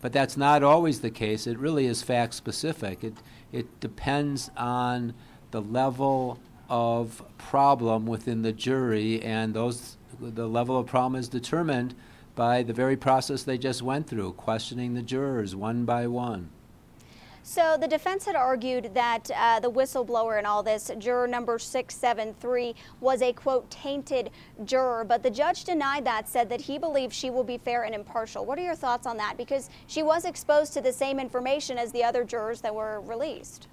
Speaker 19: But that's not always the case. It really is fact specific. It, it depends on the level of problem within the jury, and those, the level of problem is determined by the very process they just went through, questioning the jurors one by one.
Speaker 1: So the defense had argued that uh, the whistleblower in all this, juror number 673, was a, quote, tainted juror. But the judge denied that, said that he believed she will be fair and impartial. What are your thoughts on that? Because she was exposed to the same information as the other jurors that were released.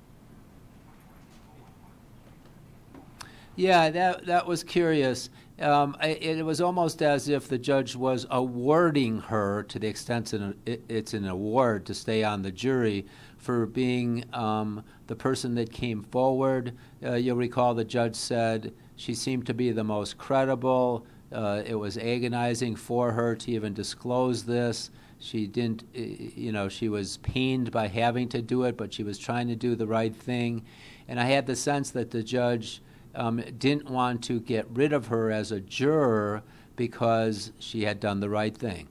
Speaker 19: Yeah, that, that was curious. Um, it, it, was almost as if the judge was awarding her, to the extent that it's an award, to stay on the jury for being um, the person that came forward. Uh, you'll recall the judge said she seemed to be the most credible. Uh, it was agonizing for her to even disclose this. She didn't, you know, she was pained by having to do it, but she was trying to do the right thing. And I had the sense that the judge um, didn't want to get rid of her as a juror because she had done the right thing.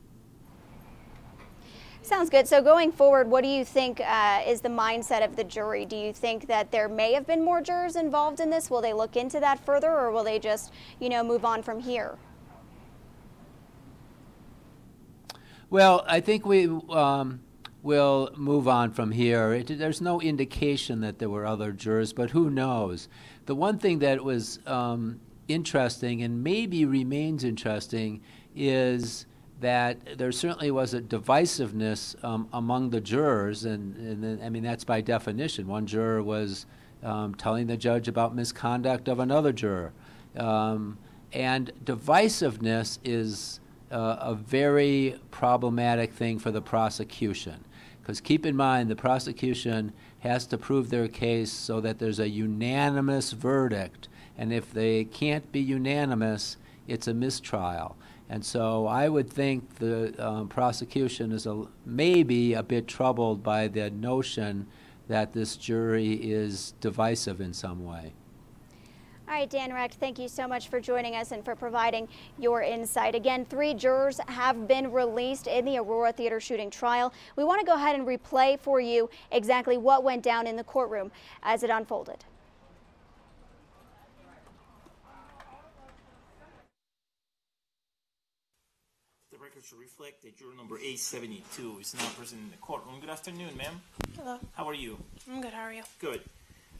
Speaker 1: Sounds good. So going forward, what do you think uh, is the mindset of the jury? Do you think that there may have been more jurors involved in this? Will they look into that further, or will they just, you know, move on from here?
Speaker 19: Well, I think we um, will move on from here. It, there's no indication that there were other jurors, but who knows? The one thing that was um, interesting and maybe remains interesting is that there certainly was a divisiveness um, among the jurors, and, and then, I mean that's by definition. One juror was um, telling the judge about misconduct of another juror, um, and divisiveness is uh, a very problematic thing for the prosecution, because keep in mind the prosecution has to prove their case so that there's a unanimous verdict. And if they can't be unanimous, it's a mistrial. And so I would think the um, prosecution is a, maybe a bit troubled by the notion that this jury is divisive in some way.
Speaker 1: All right, Dan Recht. thank you so much for joining us and for providing your insight. Again, three jurors have been released in the Aurora Theater shooting trial. We want to go ahead and replay for you exactly what went down in the courtroom as it unfolded.
Speaker 5: The record should reflect that juror number 872 is now present in the courtroom. Good afternoon, ma'am. Hello. How are you? I'm good. How are you? Good.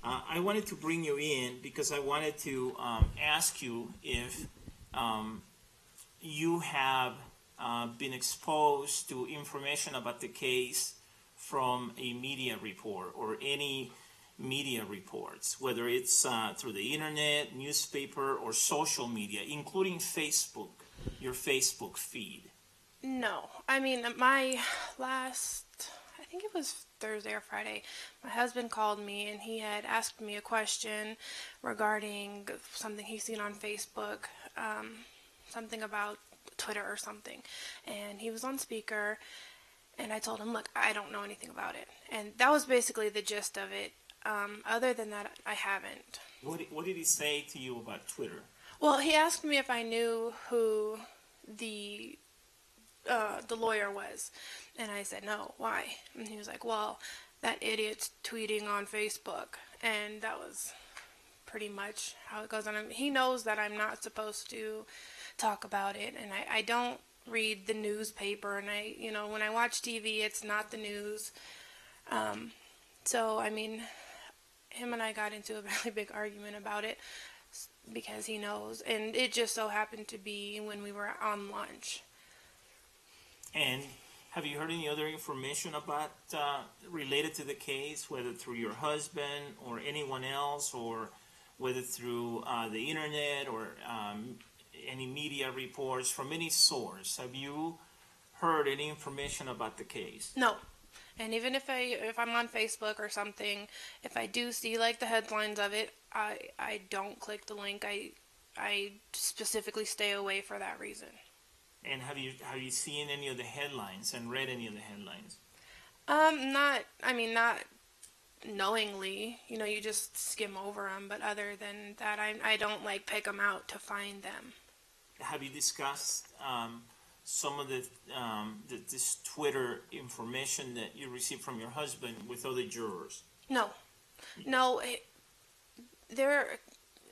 Speaker 5: Uh, I wanted to bring you in because I wanted to um, ask you if um, you have uh, been exposed to information about the case from a media report or any media reports, whether it's uh, through the internet, newspaper, or social media, including Facebook, your Facebook feed?
Speaker 15: No. I mean, my last I think it was Thursday or Friday, my husband called me and he had asked me a question regarding something he's seen on Facebook, um, something about Twitter or something. And he was on speaker, and I told him, Look, I don't know anything about it. And that was basically the gist of it. Um, other than that, I haven't.
Speaker 5: What did, what did he say to you about Twitter?
Speaker 15: Well, he asked me if I knew who the uh, the lawyer was and I said, no, why? And he was like, well, that idiot's tweeting on Facebook. And that was pretty much how it goes on. He knows that I'm not supposed to talk about it, and I, I don't read the newspaper. And I, you know, when I watch TV, it's not the news. Um, so, I mean, him and I got into a [laughs] really big argument about it because he knows. And it just so happened to be when we were on lunch.
Speaker 5: And have you heard any other information about uh, related to the case, whether through your husband or anyone else, or whether through uh, the internet or um, any media reports from any source? Have you heard any information about the case?
Speaker 15: No. And even if I if I'm on Facebook or something, if I do see like the headlines of it, I I don't click the link. I I specifically stay away for that reason.
Speaker 5: And have you have you seen any of the headlines and read any of the headlines?
Speaker 15: Um, not. I mean, not knowingly. You know, you just skim over them. But other than that, I I don't like pick them out to find them.
Speaker 5: Have you discussed um, some of the, um, the this Twitter information that you received from your husband with other jurors?
Speaker 15: No, no. It, there,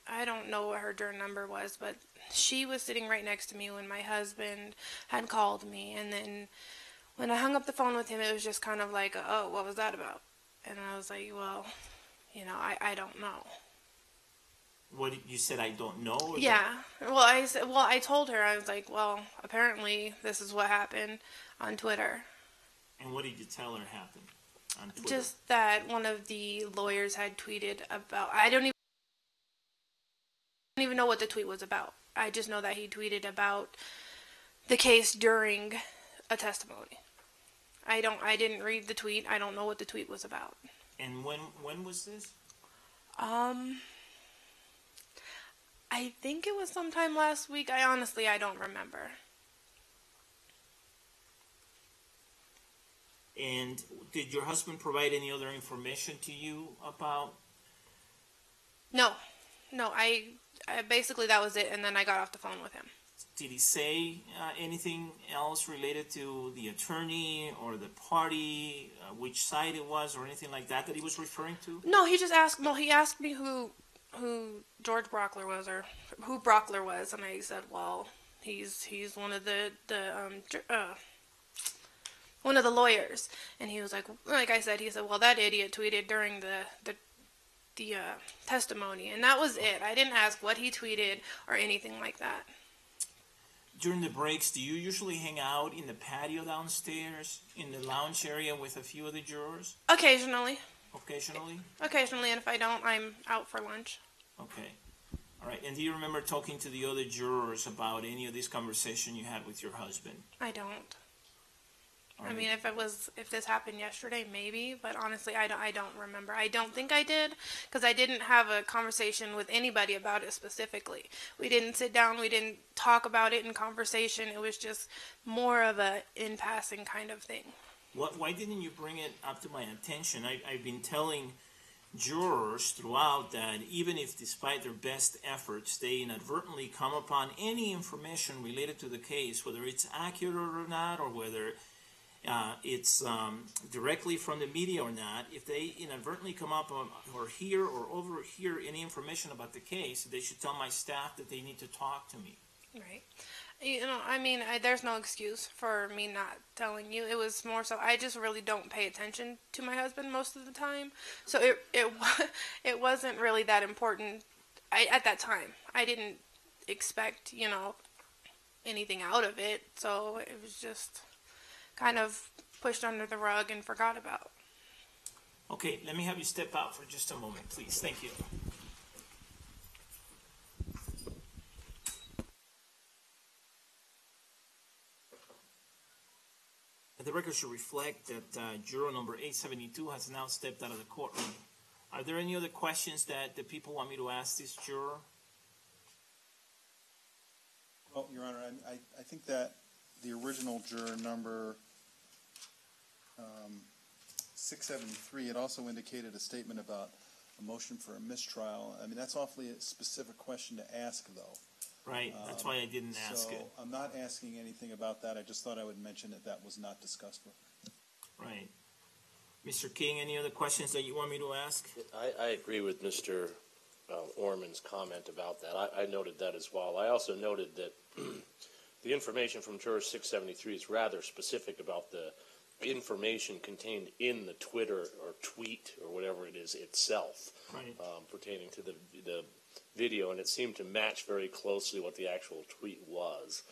Speaker 15: I don't know what her juror number was, but she was sitting right next to me when my husband had called me. And then when I hung up the phone with him, it was just kind of like, oh, what was that about? And I was like, well, you know, I, I don't know.
Speaker 5: What you said, I don't know. Yeah.
Speaker 15: That? Well, I said, well, I told her I was like, well, apparently this is what happened on Twitter.
Speaker 5: And what did you tell her happened?
Speaker 15: On Twitter? Just that one of the lawyers had tweeted about. I don't even, I don't even know what the tweet was about. I just know that he tweeted about the case during a testimony. I don't. I didn't read the tweet. I don't know what the tweet was about.
Speaker 5: And when when was this?
Speaker 15: Um, I think it was sometime last week. I honestly I don't remember.
Speaker 5: And did your husband provide any other information to you about?
Speaker 15: No, no. I basically that was it, and then I got off the phone with him.
Speaker 5: Did he say uh, anything else related to the attorney or the party, uh, which side it was, or anything like that that he was referring to?
Speaker 15: No, he just asked. Well, he asked me who who George Brauchler was, or who Brauchler was, and I said, well, he's he's one of the the um, uh, one of the lawyers, and he was like, like I said, he said, well, that idiot tweeted during the the the uh, testimony, and that was it. I didn't ask what he tweeted or anything like that.
Speaker 5: During the breaks, do you usually hang out in the patio downstairs, in the lounge area with a few of the jurors?
Speaker 15: Occasionally.
Speaker 5: Occasionally?
Speaker 15: Occasionally, and if I don't, I'm out for lunch.
Speaker 5: Okay. All right. And do you remember talking to the other jurors about any of this conversation you had with your husband? I don't. I mean,
Speaker 15: if it was if this happened yesterday, maybe. But honestly, I don't I don't remember. I don't think I did because I didn't have a conversation with anybody about it specifically. We didn't sit down. We didn't talk about it in conversation. It was just more of a in passing kind of thing.
Speaker 5: What, why didn't you bring it up to my attention? I, I've been telling jurors throughout that even if despite their best efforts they inadvertently come upon any information related to the case whether it's accurate or not or whether uh, it's um, directly from the media or not, if they inadvertently come up or hear or overhear any information about the case, they should tell my staff that they need to talk to me.
Speaker 15: Right. You know, I mean, I, there's no excuse for me not telling you. It was more so I just really don't pay attention to my husband most of the time, so it it [laughs] it wasn't really that important. I, at that time, I didn't expect you know anything out of it, so it was just kind of pushed under the rug and forgot about.
Speaker 5: Okay, let me have you step out for just a moment, please. Thank you. The record should reflect that uh, juror number 872 has now stepped out of the courtroom. Are there any other questions that the people want me to ask this juror?
Speaker 10: Well, Your Honor, I, I, I think that the original juror number um, 673, it also indicated a statement about a motion for a mistrial. I mean, that's awfully a specific question to ask, though.
Speaker 5: Right, that's why I didn't um, ask So it.
Speaker 10: I'm not asking anything about that. I just thought I would mention that that was not discussed
Speaker 5: Right. Mr. King, any other questions that you want me to ask? I, I agree with Mr. uh, Orman's comment
Speaker 2: about that. I, I noted that as well. I also noted that [clears throat] The information from Jurist 673 is rather specific about the information contained in the Twitter or tweet or whatever it is itself Right. um, pertaining to the, the video, and it seemed to match very closely what the actual tweet was.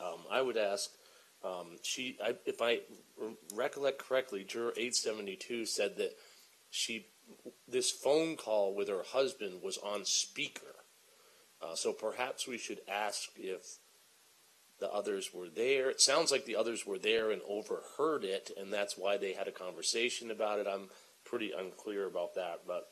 Speaker 2: Um, I would ask, um, she, I, if I re- recollect correctly, juror 872 said that she, this phone call with her husband was on speaker. Uh, so perhaps we should ask if the others were there. It sounds like the others were there and overheard it, and that's why they had a conversation about it. I'm pretty unclear about that, but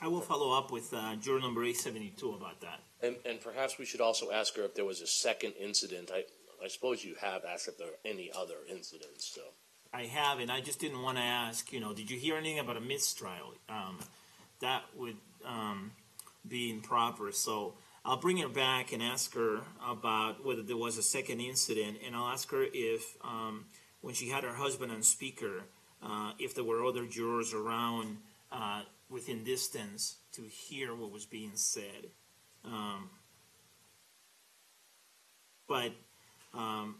Speaker 5: I will follow up with uh, juror number 872 about that.
Speaker 2: And, and perhaps we should also ask her if there was a second incident. I, I suppose you have asked if there are any other incidents. So
Speaker 5: I have, and I just didn't want to ask. You know, did you hear anything about a mistrial? Um, that would um, be improper. So I'll bring her back and ask her about whether there was a second incident, and I'll ask her if, um, when she had her husband on speaker, uh, if there were other jurors around uh, within distance to hear what was being said. Um, but um,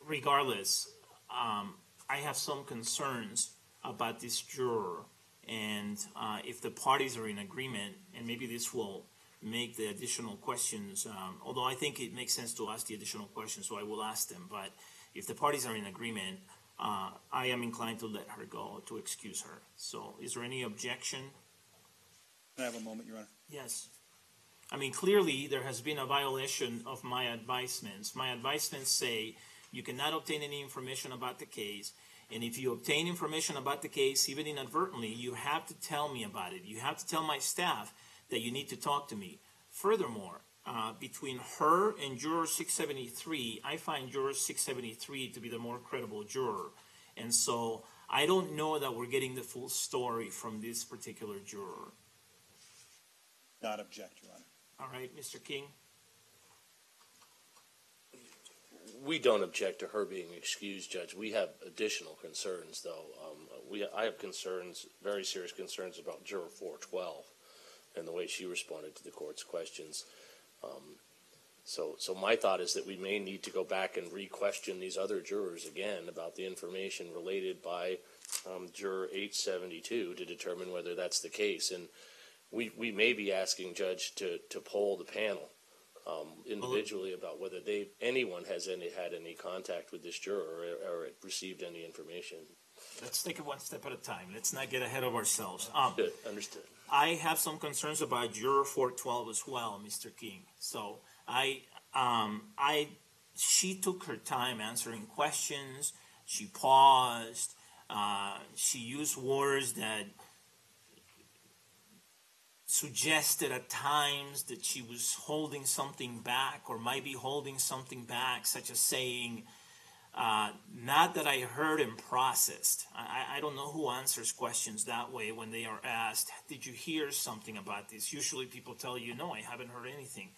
Speaker 5: regardless, um, I have some concerns about this juror, and uh, if the parties are in agreement, and maybe this will make the additional questions, um, although I think it makes sense to ask the additional questions, so I will ask them. But if the parties are in agreement, uh, I am inclined to let her go, to excuse her. So is there any objection? Can I have a moment, Your Honor? Yes. I mean, clearly there has been a violation of my advisements. My advisements say you cannot obtain any information about the case. And if you obtain information about the case, even inadvertently, you have to tell me about it. You have to tell my staff that you need to talk to me. Furthermore, uh, between her and juror 673, I find juror 673 to be the more credible juror. And so I don't know that we're getting the full story from this particular juror. Not object, Your Honor. All right, Mr. King.
Speaker 2: We don't object to her being excused, Judge. We have additional concerns, though. Um, we, I have concerns, very serious concerns about Juror 412 and the way she responded to the court's questions. Um, so, so my thought is that we may need to go back and re-question these other jurors again about the information related by um, juror 872 to determine whether that's the case. And we, we may be asking judge to, to poll the panel um, individually about whether they anyone has any had any contact with this juror or, or received any information.
Speaker 5: Let's take it one step at a time. Let's not get ahead of ourselves. Um, Understood. I have some concerns about your 412 as well, Mr. King. So I, um, I, she took her time answering questions. She paused. Uh, she used words that suggested at times that she was holding something back or might be holding something back, such as saying, uh, not that I heard and processed. I, I don't know who answers questions that way when they are asked, Did you hear something about this? Usually people tell you, No, I haven't heard anything.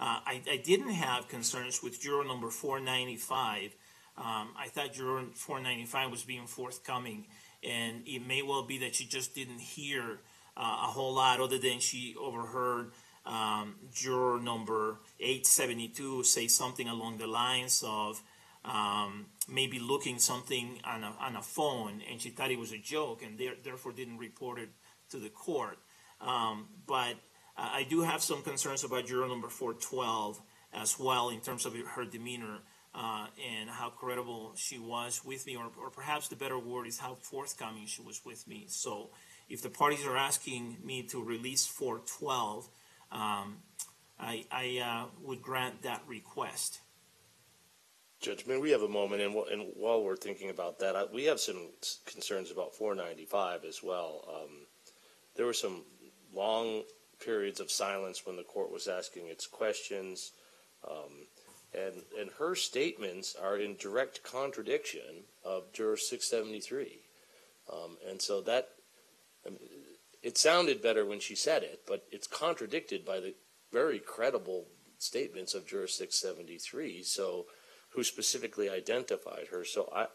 Speaker 5: Uh, I, I, didn't have concerns with juror number 495. Um, I thought juror 495 was being forthcoming, and it may well be that she just didn't hear uh, a whole lot other than she overheard um, juror number 872 say something along the lines of, um, maybe looking something on a, on a phone and she thought it was a joke and there, therefore didn't report it to the court. Um, but uh, I do have some concerns about juror number 412 as well in terms of her demeanor uh, and how credible she was with me, or, or perhaps the better word is how forthcoming she was with me. So if the parties are asking me to release 412, um, I, I uh, would grant that request.
Speaker 2: Judge, may we have a moment, and, and while we're thinking about that, I, we have some concerns about 495 as well. Um, there were some long periods of silence when the court was asking its questions, um, and and her statements are in direct contradiction of Juror 673, um, and so that I mean, it sounded better when she said it, but it's contradicted by the very credible statements of Juror 673. So who specifically identified her. So I,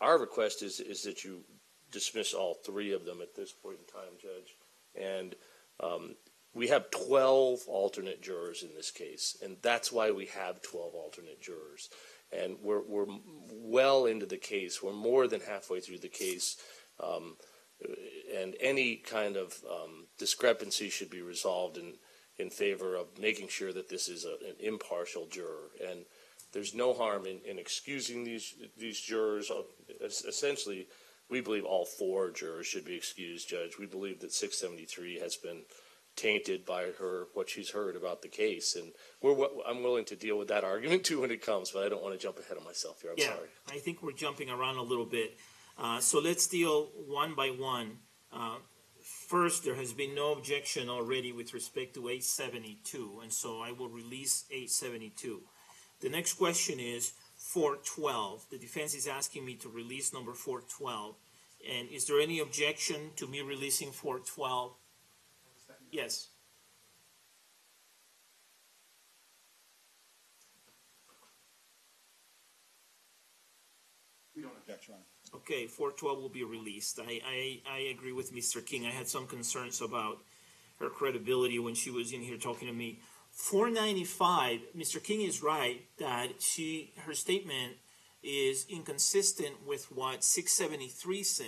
Speaker 2: our request is is that you dismiss all three of them at this point in time, Judge. And um, we have 12 alternate jurors in this case, and that's why we have 12 alternate jurors. And we're, we're well into the case. We're more than halfway through the case. Um, and any kind of um, discrepancy should be resolved in, in favor of making sure that this is a, an impartial juror. And there's no harm in, in excusing these these jurors. Uh, essentially, we believe all four jurors should be excused, Judge. We believe that 673 has been tainted by her what she's heard about the case, and we're I'm willing to deal with that argument too when it comes, but I don't want to jump ahead of myself here. I'm yeah, sorry.
Speaker 5: I think we're jumping around a little bit, uh, so let's deal one by one. Uh, first, there has been no objection already with respect to 872, and so I will release 872. The next question is 412. The defense is asking me to release number 412. And is there any objection to me releasing 412? Yes. We don't Okay, 412 will be released. I, I, I agree with Mr. King. I had some concerns about her credibility when she was in here talking to me. 495, Mr. King is right that she her statement is inconsistent with what 673 said.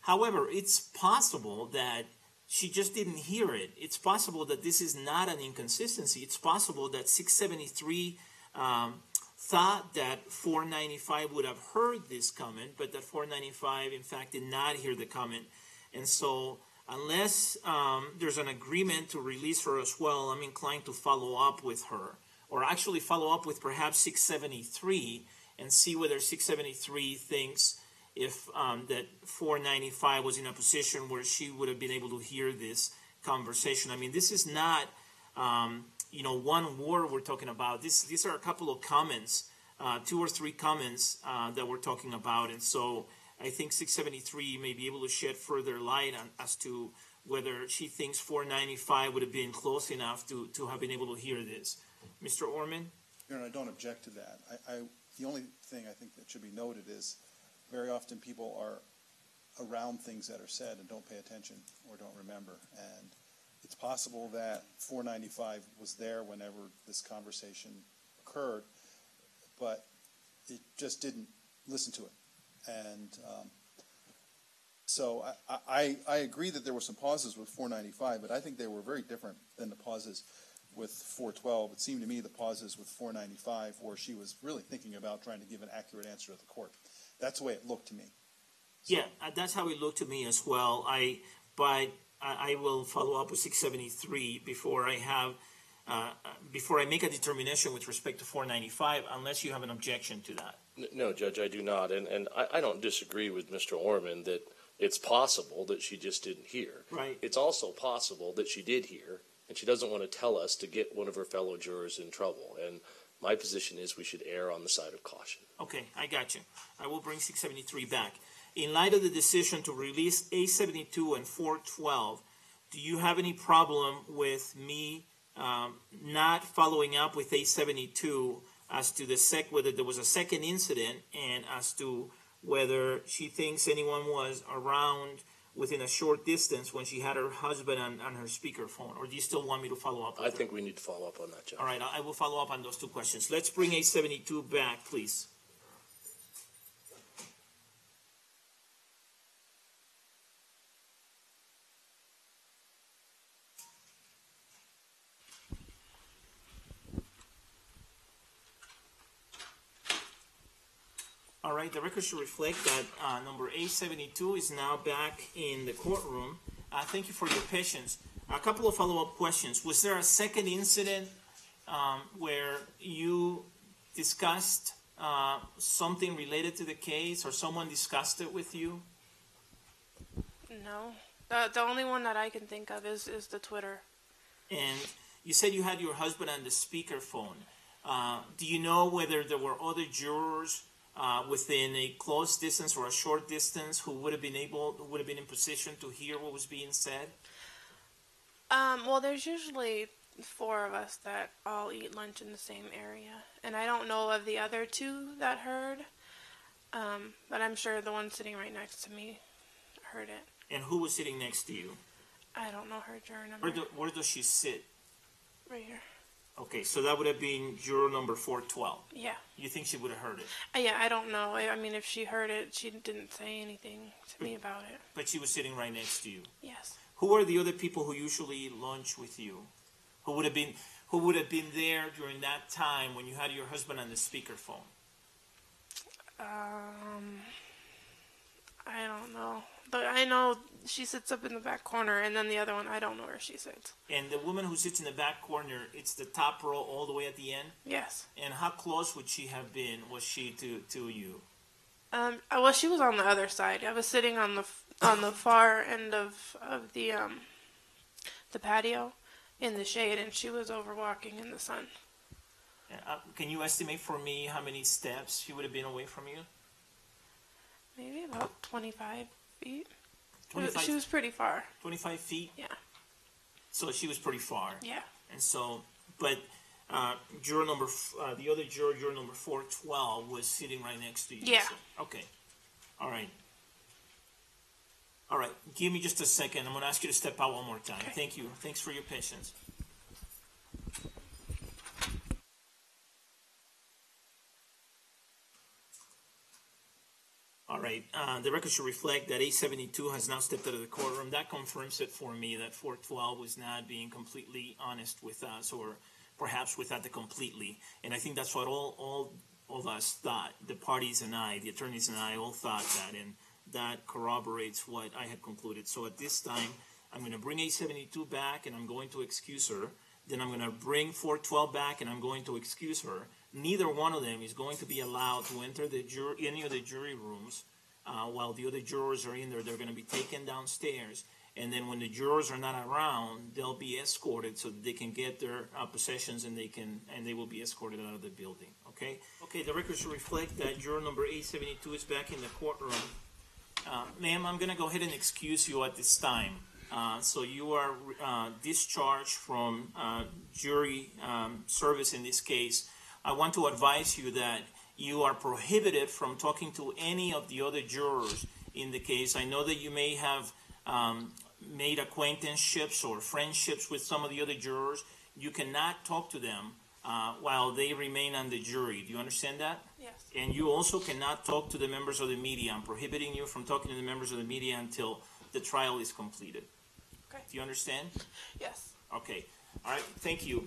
Speaker 5: However, it's possible that she just didn't hear it. It's possible that this is not an inconsistency. It's possible that 673 um, thought that 495 would have heard this comment, but that 495, in fact, did not hear the comment. And so unless um, there's an agreement to release her as well, I'm inclined to follow up with her, or actually follow up with perhaps 673 and see whether 673 thinks if um, that 495 was in a position where she would have been able to hear this conversation. I mean, this is not um, you know one war we're talking about. This these are a couple of comments, uh, two or three comments uh, that we're talking about, and so. I think 673 may be able to shed further light on, as to whether she thinks 495 would have been close enough to, to have been able to hear this. Mr. Orman?
Speaker 10: Your Honor, I don't object to that. I, I, the only thing I think that should be noted is very often people are around things that are said and don't pay attention or don't remember. And it's possible that 495 was there whenever this conversation occurred, but it just didn't listen to it. And um, so I, I, I, agree that there were some pauses with 495, but I think they were very different than the pauses with 412. It seemed to me the pauses with 495 where she was really thinking about trying to give an accurate answer to the court. That's the way it looked to me.
Speaker 5: So. Yeah, uh, that's how it looked to me as well. I but I will follow up with 673 before I have uh, uh, before I make a determination with respect to 495, unless you have an objection to that.
Speaker 2: No, Judge, I do not. And, and I, I don't disagree with Mr. Orman that it's possible that she just didn't hear. Right. It's also possible that she did hear, and she doesn't want to tell us to get one of her fellow jurors in trouble. And my position is we should err on the side of caution.
Speaker 5: Okay, I got you. I will bring 673 back. In light of the decision to release A72 and 412, do you have any problem with me um, not following up with A72 as to the sec whether there was a second incident and as to whether she thinks anyone was around within a short distance when she had her husband on, on her speakerphone? Or do you still want me to follow up? I
Speaker 2: think we need to follow up on that, Jeff. All
Speaker 5: right, I will follow up on those two questions. Let's bring A72 back, please. the record should reflect that uh, number A72 is now back in the courtroom. Uh, thank you for your patience. A couple of follow-up questions. Was there a second incident um, where you discussed uh, something related to the case or someone discussed it with you?
Speaker 15: No. The, the only one that I can think of is, is the Twitter.
Speaker 5: And you said you had your husband on the speakerphone. Uh, do you know whether there were other jurors uh, within a close distance or a short distance who would have been able would have been in position to hear what was being said?
Speaker 15: Um, well, there's usually four of us that all eat lunch in the same area, and I don't know of the other two that heard, um, but I'm sure the one sitting right next to me heard it.
Speaker 5: And who was sitting next to you?
Speaker 15: I don't know her journal Where, do,
Speaker 5: where does she sit? Right here. Okay, so that would have been juror number 412. Yeah. You think she would have heard it?
Speaker 15: Uh, Yeah, I don't know. I, I mean, if she heard it, she didn't say anything to me about it.
Speaker 5: But she was sitting right next to you. Yes. Who are the other people who usually lunch with you? Who would have been who would have been there during that time when you had your husband on the speakerphone?
Speaker 15: Um, I don't know. But I know she sits up in the back corner, and then the other one, I don't know where she sits.
Speaker 5: And the woman who sits in the back corner, it's the top row all the way at the end? Yes. And how close would she have been, was she, to, to you?
Speaker 15: Um, uh, well, she was on the other side. I was sitting on the on the far end of, of the um, the patio in the shade, and she was over walking in the sun.
Speaker 5: Uh, can you estimate for me how many steps she would have been away from you?
Speaker 15: maybe about 25 feet.
Speaker 5: 25, she was pretty far. 25 feet? Yeah. So she was pretty far. Yeah. And so, but uh, juror number, uh, the other juror, juror number 412, was sitting right next to you. Yeah. So, okay. All right. All right. Give me just a second. I'm going to ask you to step out one more time. Okay. Thank you. Thanks for your patience. All right. Uh, the record should reflect that A72 has now stepped out of the courtroom. That confirms it for me that 412 was not being completely honest with us, or perhaps without the completely. And I think that's what all all of us thought. The parties and I, the attorneys and I, all thought that, and that corroborates what I had concluded. So at this time, I'm going to bring A72 back, and I'm going to excuse her. Then I'm going to bring 412 back, and I'm going to excuse her neither one of them is going to be allowed to enter the jury, any of the jury rooms uh, while the other jurors are in there. They're going to be taken downstairs, and then when the jurors are not around, they'll be escorted so that they can get their uh, possessions and they can and they will be escorted out of the building. Okay. Okay. The records reflect that juror number 872 is back in the courtroom. Uh, ma'am, I'm going to go ahead and excuse you at this time. Uh, so you are uh, discharged from uh, jury um, service in this case I want to advise you that you are prohibited from talking to any of the other jurors in the case. I know that you may have um, made acquaintanceships or friendships with some of the other jurors. You cannot talk to them uh, while they remain on the jury. Do you understand that? Yes. And you also cannot talk to the members of the media. I'm prohibiting you from talking to the members of the media until the trial is completed. Okay. Do you understand? Yes. Okay. All right. Thank you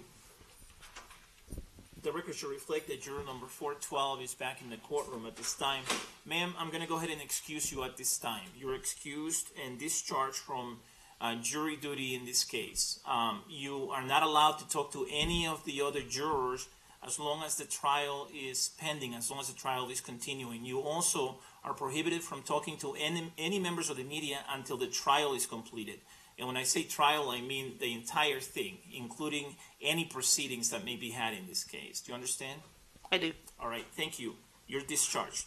Speaker 5: the record should reflect that juror number 412 is back in the courtroom at this time. Ma'am, I'm going to go ahead and excuse you at this time. You're excused and discharged from uh, jury duty in this case. Um, you are not allowed to talk to any of the other jurors as long as the trial is pending, as long as the trial is continuing. You also are prohibited from talking to any, any members of the media until the trial is completed. And when I say trial, I mean the entire thing, including any proceedings that may be had in this case. Do you understand? I do. All right, thank you. You're discharged.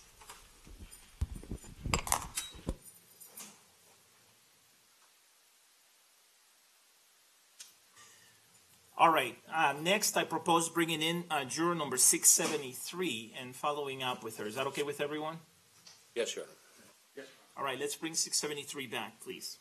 Speaker 5: All right, uh, next I propose bringing in uh, juror number 673 and following up with her. Is that okay with everyone? Yes, sure. Yes. All right, let's bring 673 back, please.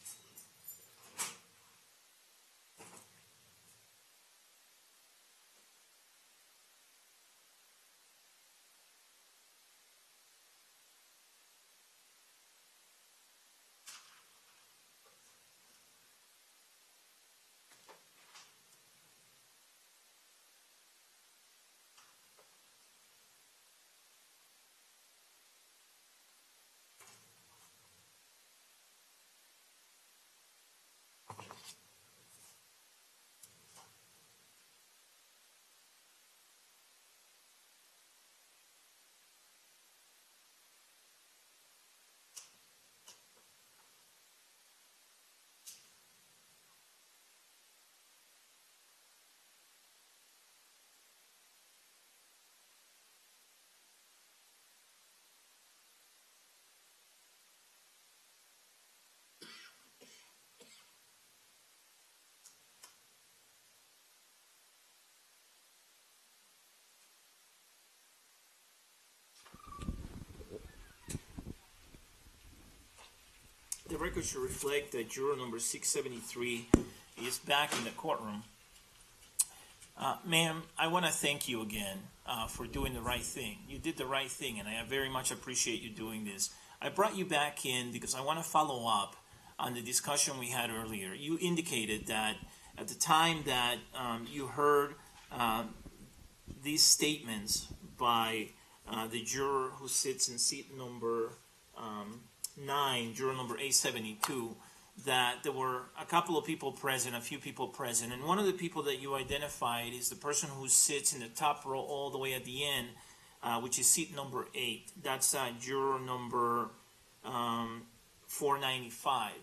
Speaker 5: record should reflect that juror number 673 is back in the courtroom. Uh, ma'am, I want to thank you again uh, for doing the right thing. You did the right thing, and I very much appreciate you doing this. I brought you back in because I want to follow up on the discussion we had earlier. You indicated that at the time that um, you heard um, these statements by uh, the juror who sits in seat number um, 9, Juror number A72, that there were a couple of people present, a few people present, and one of the people that you identified is the person who sits in the top row all the way at the end, uh, which is seat number 8. That's uh, Juror number um, 495.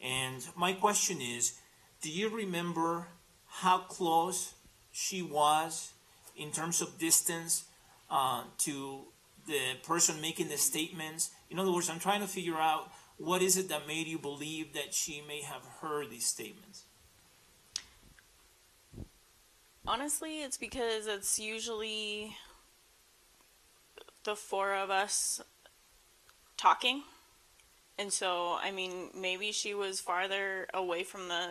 Speaker 5: And my question is, do you remember how close she was in terms of distance uh, to the person making the statements in other words, I'm trying to figure out what is it that made you believe that she may have heard these statements?
Speaker 11: Honestly, it's because it's usually the four of us talking. And so, I mean, maybe she was farther away from the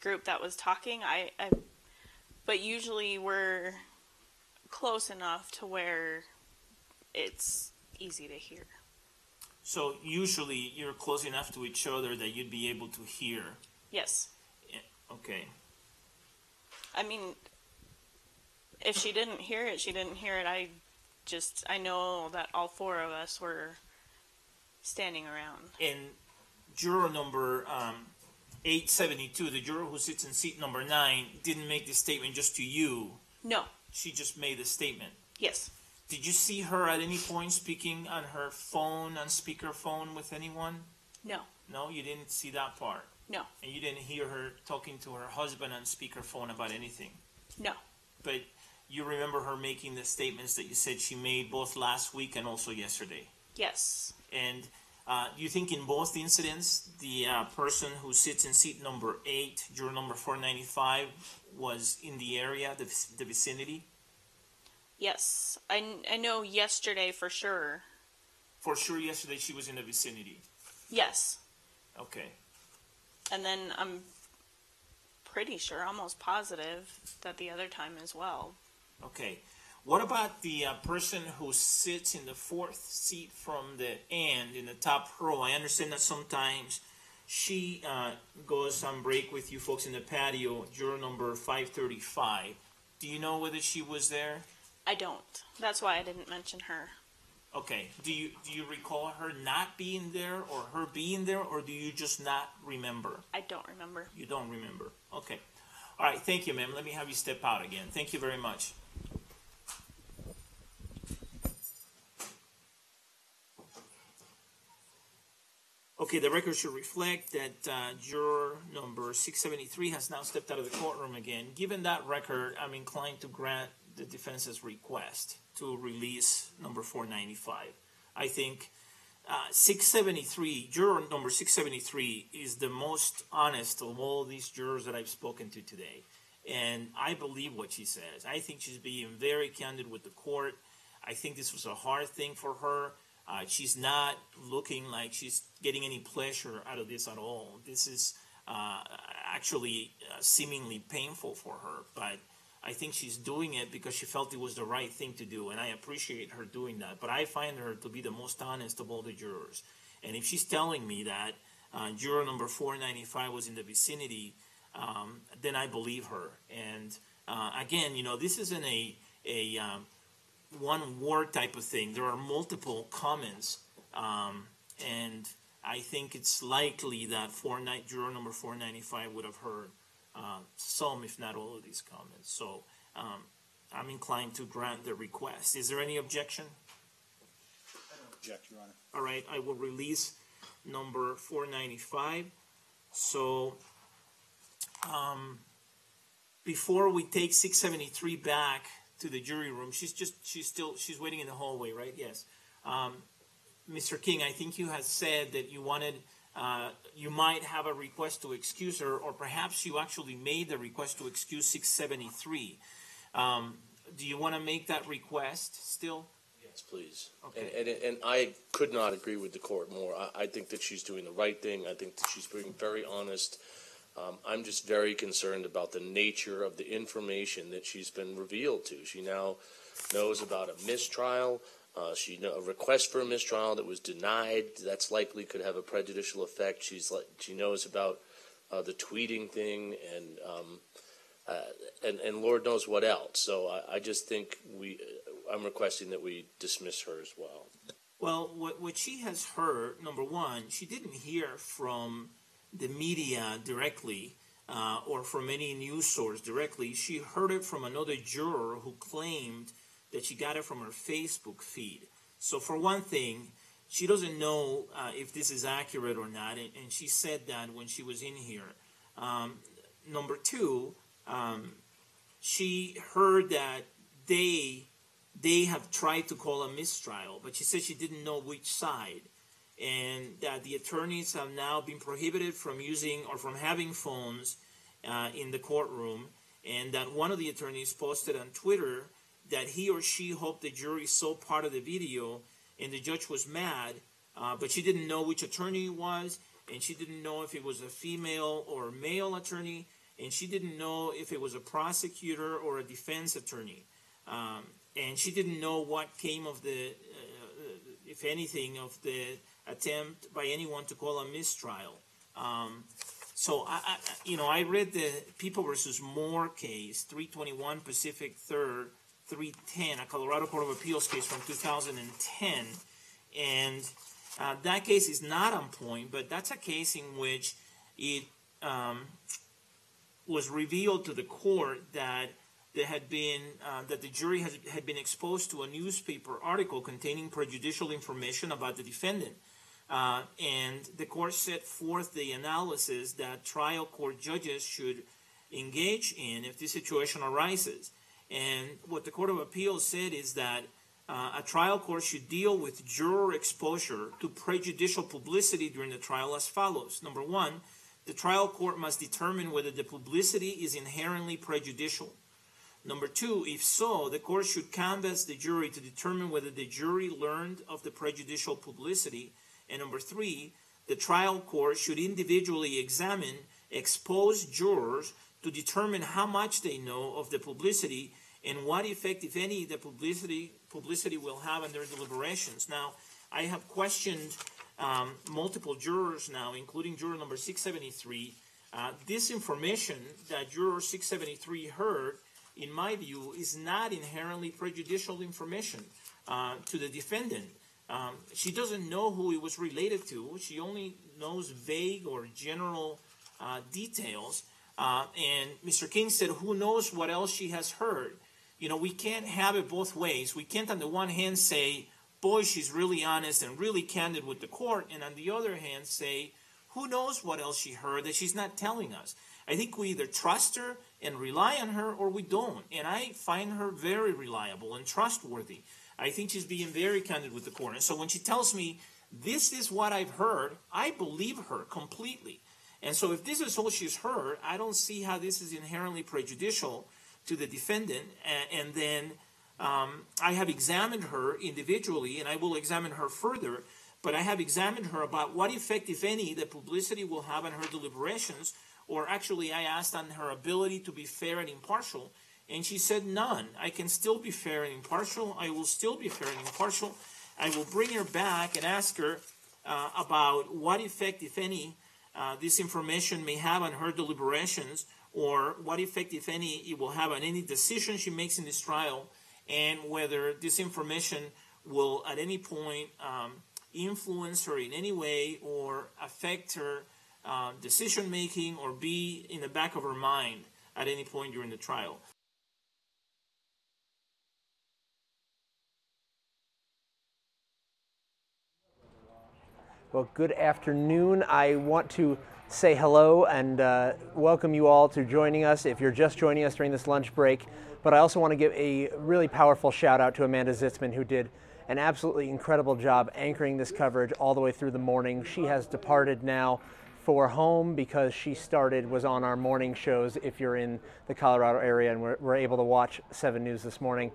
Speaker 11: group that was talking. I, I but usually we're close enough to where it's easy to hear.
Speaker 5: So usually you're close enough to each other that you'd be able to hear.
Speaker 11: Yes. Yeah, okay. I mean, if she didn't hear it, she didn't hear it. I just, I know that all four of us were standing around.
Speaker 5: And juror number um, 872, the juror who sits in seat number nine, didn't make this statement just to you. No. She just made the statement. Yes. Did you see her at any point speaking on her phone, on speakerphone with anyone? No, No, you didn't see that part. no, And you didn't hear her talking to her husband on speakerphone about anything. no, But you remember her making the statements that you said she made both last week and also yesterday. yes, And uh, you think in both incidents, the uh, person who sits in seat number eight, juror number 495, was in the area, the, the vicinity?
Speaker 11: Yes, I, I know yesterday for sure.
Speaker 5: For sure, yesterday she was in the vicinity. Yes, Okay.
Speaker 11: and then I'm pretty sure, almost positive, that the other time as well.
Speaker 5: Okay. What about the uh, person who sits in the fourth seat from the end in the top row? I understand that sometimes she uh, goes on break with you folks in the patio, juror number 535. Do you know whether she was there?
Speaker 11: I don't. That's why I didn't mention her.
Speaker 5: Okay. Do you do you recall her not being there or her being there or do you just not remember?
Speaker 11: I don't remember. You
Speaker 5: don't remember. Okay. All right, thank you, ma'am. Let me have you step out again. Thank you very much. Okay, the record should reflect that uh, juror number 673 has now stepped out of the courtroom again. Given that record, I'm inclined to grant the defense's request to release number 495. I think uh, 673, juror number 673, is the most honest of all these jurors that I've spoken to today. And I believe what she says. I think she's being very candid with the court. I think this was a hard thing for her. Uh, she's not looking like she's getting any pleasure out of this at all. This is uh, actually uh, seemingly painful for her. But I think she's doing it because she felt it was the right thing to do, and I appreciate her doing that. But I find her to be the most honest of all the jurors. And if she's telling me that uh, juror number 495 was in the vicinity, um, then I believe her. And uh, again, you know, this isn't a, a um, one word type of thing, there are multiple comments. Um, and I think it's likely that four, juror number 495 would have heard um, some, if not all, of these comments. So um, I'm inclined to grant the request. Is there any objection? Object, Your Honor. All right, I will release number 495. So um, before we take 673 back to the jury room, she's just, she's still, she's waiting in the hallway, right? Yes. Um, Mr. King, I think you had said that you wanted – uh, you might have a request to excuse, or, or perhaps you actually made the request to excuse 673. Um, do you want to make that request still? Yes, please. Okay.
Speaker 2: And, and, and I could not agree with the court more. I, I think that she's doing the right thing. I think that she's being very honest. Um, I'm just very concerned about the nature of the information that she's been revealed to. She now knows about a mistrial. Uh, she a request for a mistrial that was denied. That's likely could have a prejudicial effect. She's like she knows about uh, the tweeting thing and um, uh, and and Lord knows what else. So I, I just think we uh, I'm requesting that we dismiss her as well.
Speaker 5: Well, what what she has heard number one, she didn't hear from the media directly. Uh, or from any news source directly. She heard it from another juror who claimed that she got it from her Facebook feed. So for one thing, she doesn't know uh, if this is accurate or not, and, and, she said that when she was in here. Um, number two, um, she heard that they they have tried to call a mistrial, but she said she didn't know which side, and that the attorneys have now been prohibited from using or from having phones uh, in the courtroom, and that one of the attorneys posted on Twitter that he or she hoped the jury saw part of the video and the judge was mad, uh, but she didn't know which attorney it was, and she didn't know if it was a female or a male attorney, and she didn't know if it was a prosecutor or a defense attorney. Um, and she didn't know what came of the, uh, if anything, of the attempt by anyone to call a mistrial. Um, so I, I, you know, I read the People versus Moore case, 321 Pacific 3rd, 310, a Colorado Court of Appeals case from 2010. And uh, that case is not on point, but that's a case in which it um, was revealed to the court that there had been uh, that the jury has, had been exposed to a newspaper article containing prejudicial information about the defendant. Uh, and the court set forth the analysis that trial court judges should engage in if this situation arises. And what the Court of Appeals said is that uh, a trial court should deal with juror exposure to prejudicial publicity during the trial as follows. Number one, the trial court must determine whether the publicity is inherently prejudicial. Number two, if so, the court should canvass the jury to determine whether the jury learned of the prejudicial publicity. And number three, the trial court should individually examine exposed jurors to determine how much they know of the publicity and what effect, if any, the publicity publicity will have on their deliberations. Now, I have questioned um, multiple jurors now, including juror number 673. Uh, this information that juror 673 heard, in my view, is not inherently prejudicial information uh, to the defendant. Um, she doesn't know who it was related to. She only knows vague or general uh, details. Uh, and Mr. King said, who knows what else she has heard. You know, we can't have it both ways. We can't, on the one hand, say, boy, she's really honest and really candid with the court, and on the other hand, say, who knows what else she heard that she's not telling us. I think we either trust her and rely on her or we don't. And I find her very reliable and trustworthy. I think she's being very candid with the court. And so when she tells me, this is what I've heard, I believe her completely. And so if this is all she's heard, I don't see how this is inherently prejudicial to the defendant, and, then um, I have examined her individually, and I will examine her further. But I have examined her about what effect, if any, the publicity will have on her deliberations, or actually, I asked on her ability to be fair and impartial, and she said none. I can still be fair and impartial. I will still be fair and impartial. I will bring her back and ask her uh, about what effect, if any, uh, this information may have on her deliberations or what effect, if any, it will have on any decision she makes in this trial, and whether this information will at any point um, influence her in any way or affect her uh, decision making or be in the back of her mind at any point during the trial.
Speaker 20: Well, good afternoon. I want to say hello and uh, welcome you all to joining us if you're just joining us during this lunch break. But I also want to give a really powerful shout out to Amanda Zitzman, who did an absolutely incredible job anchoring this coverage all the way through the morning. She has departed now for home because she started was on our morning shows if you're in the Colorado area and we're, we're able to watch 7 News this morning.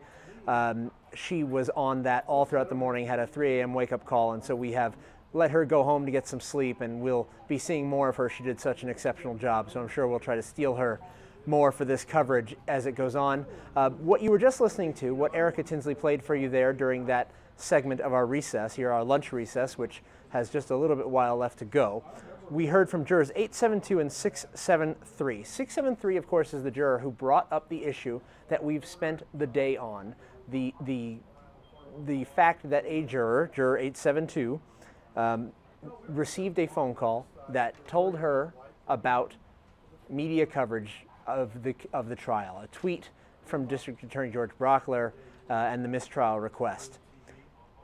Speaker 20: Um, she was on that all throughout the morning, had a 3 a.m. wake up call, and so we have let her go home to get some sleep, and we'll be seeing more of her. She did such an exceptional job, so I'm sure we'll try to steal her more for this coverage as it goes on. Uh, what you were just listening to, what Erica Tinsley played for you there during that segment of our recess, here our lunch recess, which has just a little bit while left to go. We heard from jurors 872 and 673. 673, of course, is the juror who brought up the issue that we've spent the day on. The, the, the fact that a juror, juror 872, um, received a phone call that told her about media coverage of the, of the trial, a tweet from District Attorney George Brauchler uh, and the mistrial request.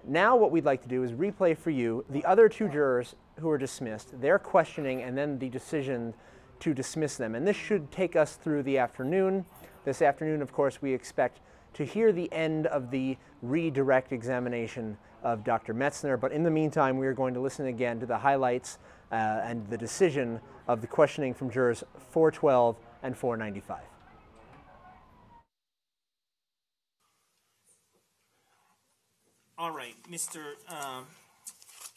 Speaker 20: Now what we'd like to do is replay for you the other two jurors who were dismissed, their questioning, and then the decision to dismiss them. And this should take us through the afternoon. This afternoon, of course, we expect to hear the end of the redirect examination of Dr. Metzner. But in the meantime, we are going to listen again to the highlights uh, and the decision of the questioning from jurors 412 and 495.
Speaker 5: All right, Mr. Uh, um,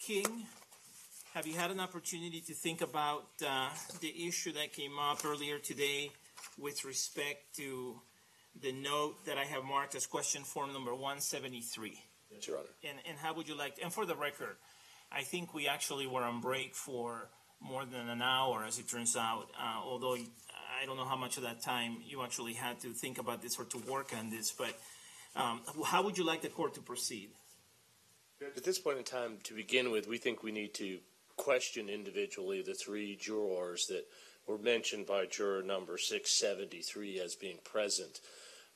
Speaker 5: King, have you had an opportunity to think about uh, the issue that came up earlier today with respect to the note that I have marked as question form number 173. Yes, Your Honor. And, and how would you like, and for the record, I think we actually were on break for more than an hour, as it turns out, uh, although I don't know how much of that time you actually had to think about this or to work on this, but um, how would you like the court to proceed?
Speaker 2: At this point in time, to begin with, we think we need to question individually the three jurors that were mentioned by juror number 673 as being present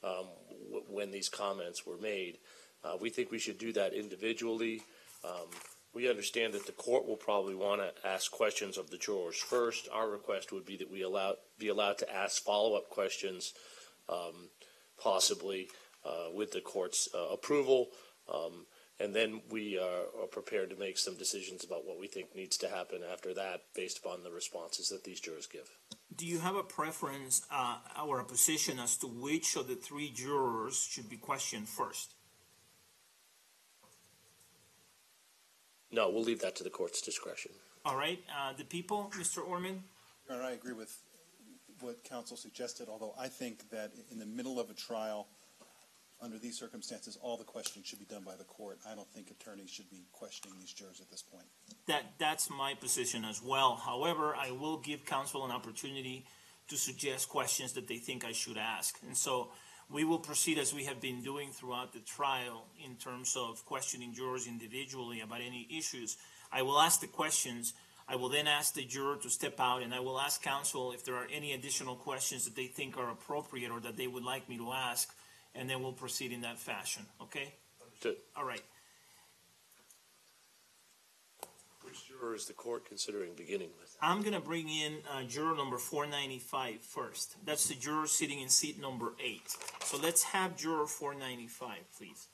Speaker 2: um, w- when these comments were made. Uh, we think we should do that individually. Um, we understand that the court will probably want to ask questions of the jurors first. Our request would be that we allow be allowed to ask follow up questions, um, possibly uh, with the court's uh, approval, um, and then we are, are, prepared to make some decisions about what we think needs to happen after that, based upon the responses that these jurors give
Speaker 5: do you have a preference uh, or a position as to which of the three jurors should be questioned first?
Speaker 2: No, we'll leave that to the court's discretion.
Speaker 5: All right. Uh,
Speaker 10: the people, Mr. Orman? Your Honor, I agree with what counsel suggested, although I think that in the middle of a trial – under these circumstances, all the questioning should be done by the court. I don't think attorneys should be questioning these jurors at this point.
Speaker 5: That, that's my position as well. However, I will give counsel an opportunity to suggest questions that they think I should ask. And so we will proceed as we have been doing throughout the trial in terms of questioning jurors individually about any issues. I will ask the questions. I will then ask the juror to step out and I will ask counsel if there are any additional questions that they think are appropriate or that they would like me to ask and then we'll proceed in that fashion, okay? Understood. All right.
Speaker 2: Which juror is the court considering
Speaker 5: beginning with? I'm gonna bring in uh, juror number 495 first. That's the juror sitting in seat number eight. So let's have juror 495, please.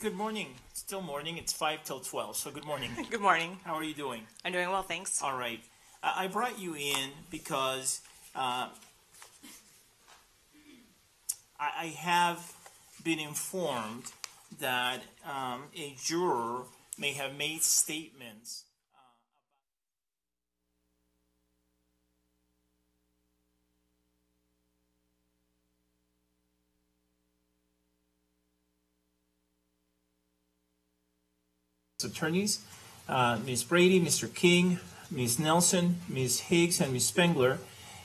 Speaker 5: Good morning. It's still morning. It's 5 till 12, so good morning. [laughs] Good morning. How are you doing? I'm doing well, thanks. All right. Uh, I brought you in because uh, I, I have been informed that um, a juror may have made statements attorneys, uh, Ms. Brady, Mr. King, Ms. Nelson, Ms. Higgs, and Ms. Spengler,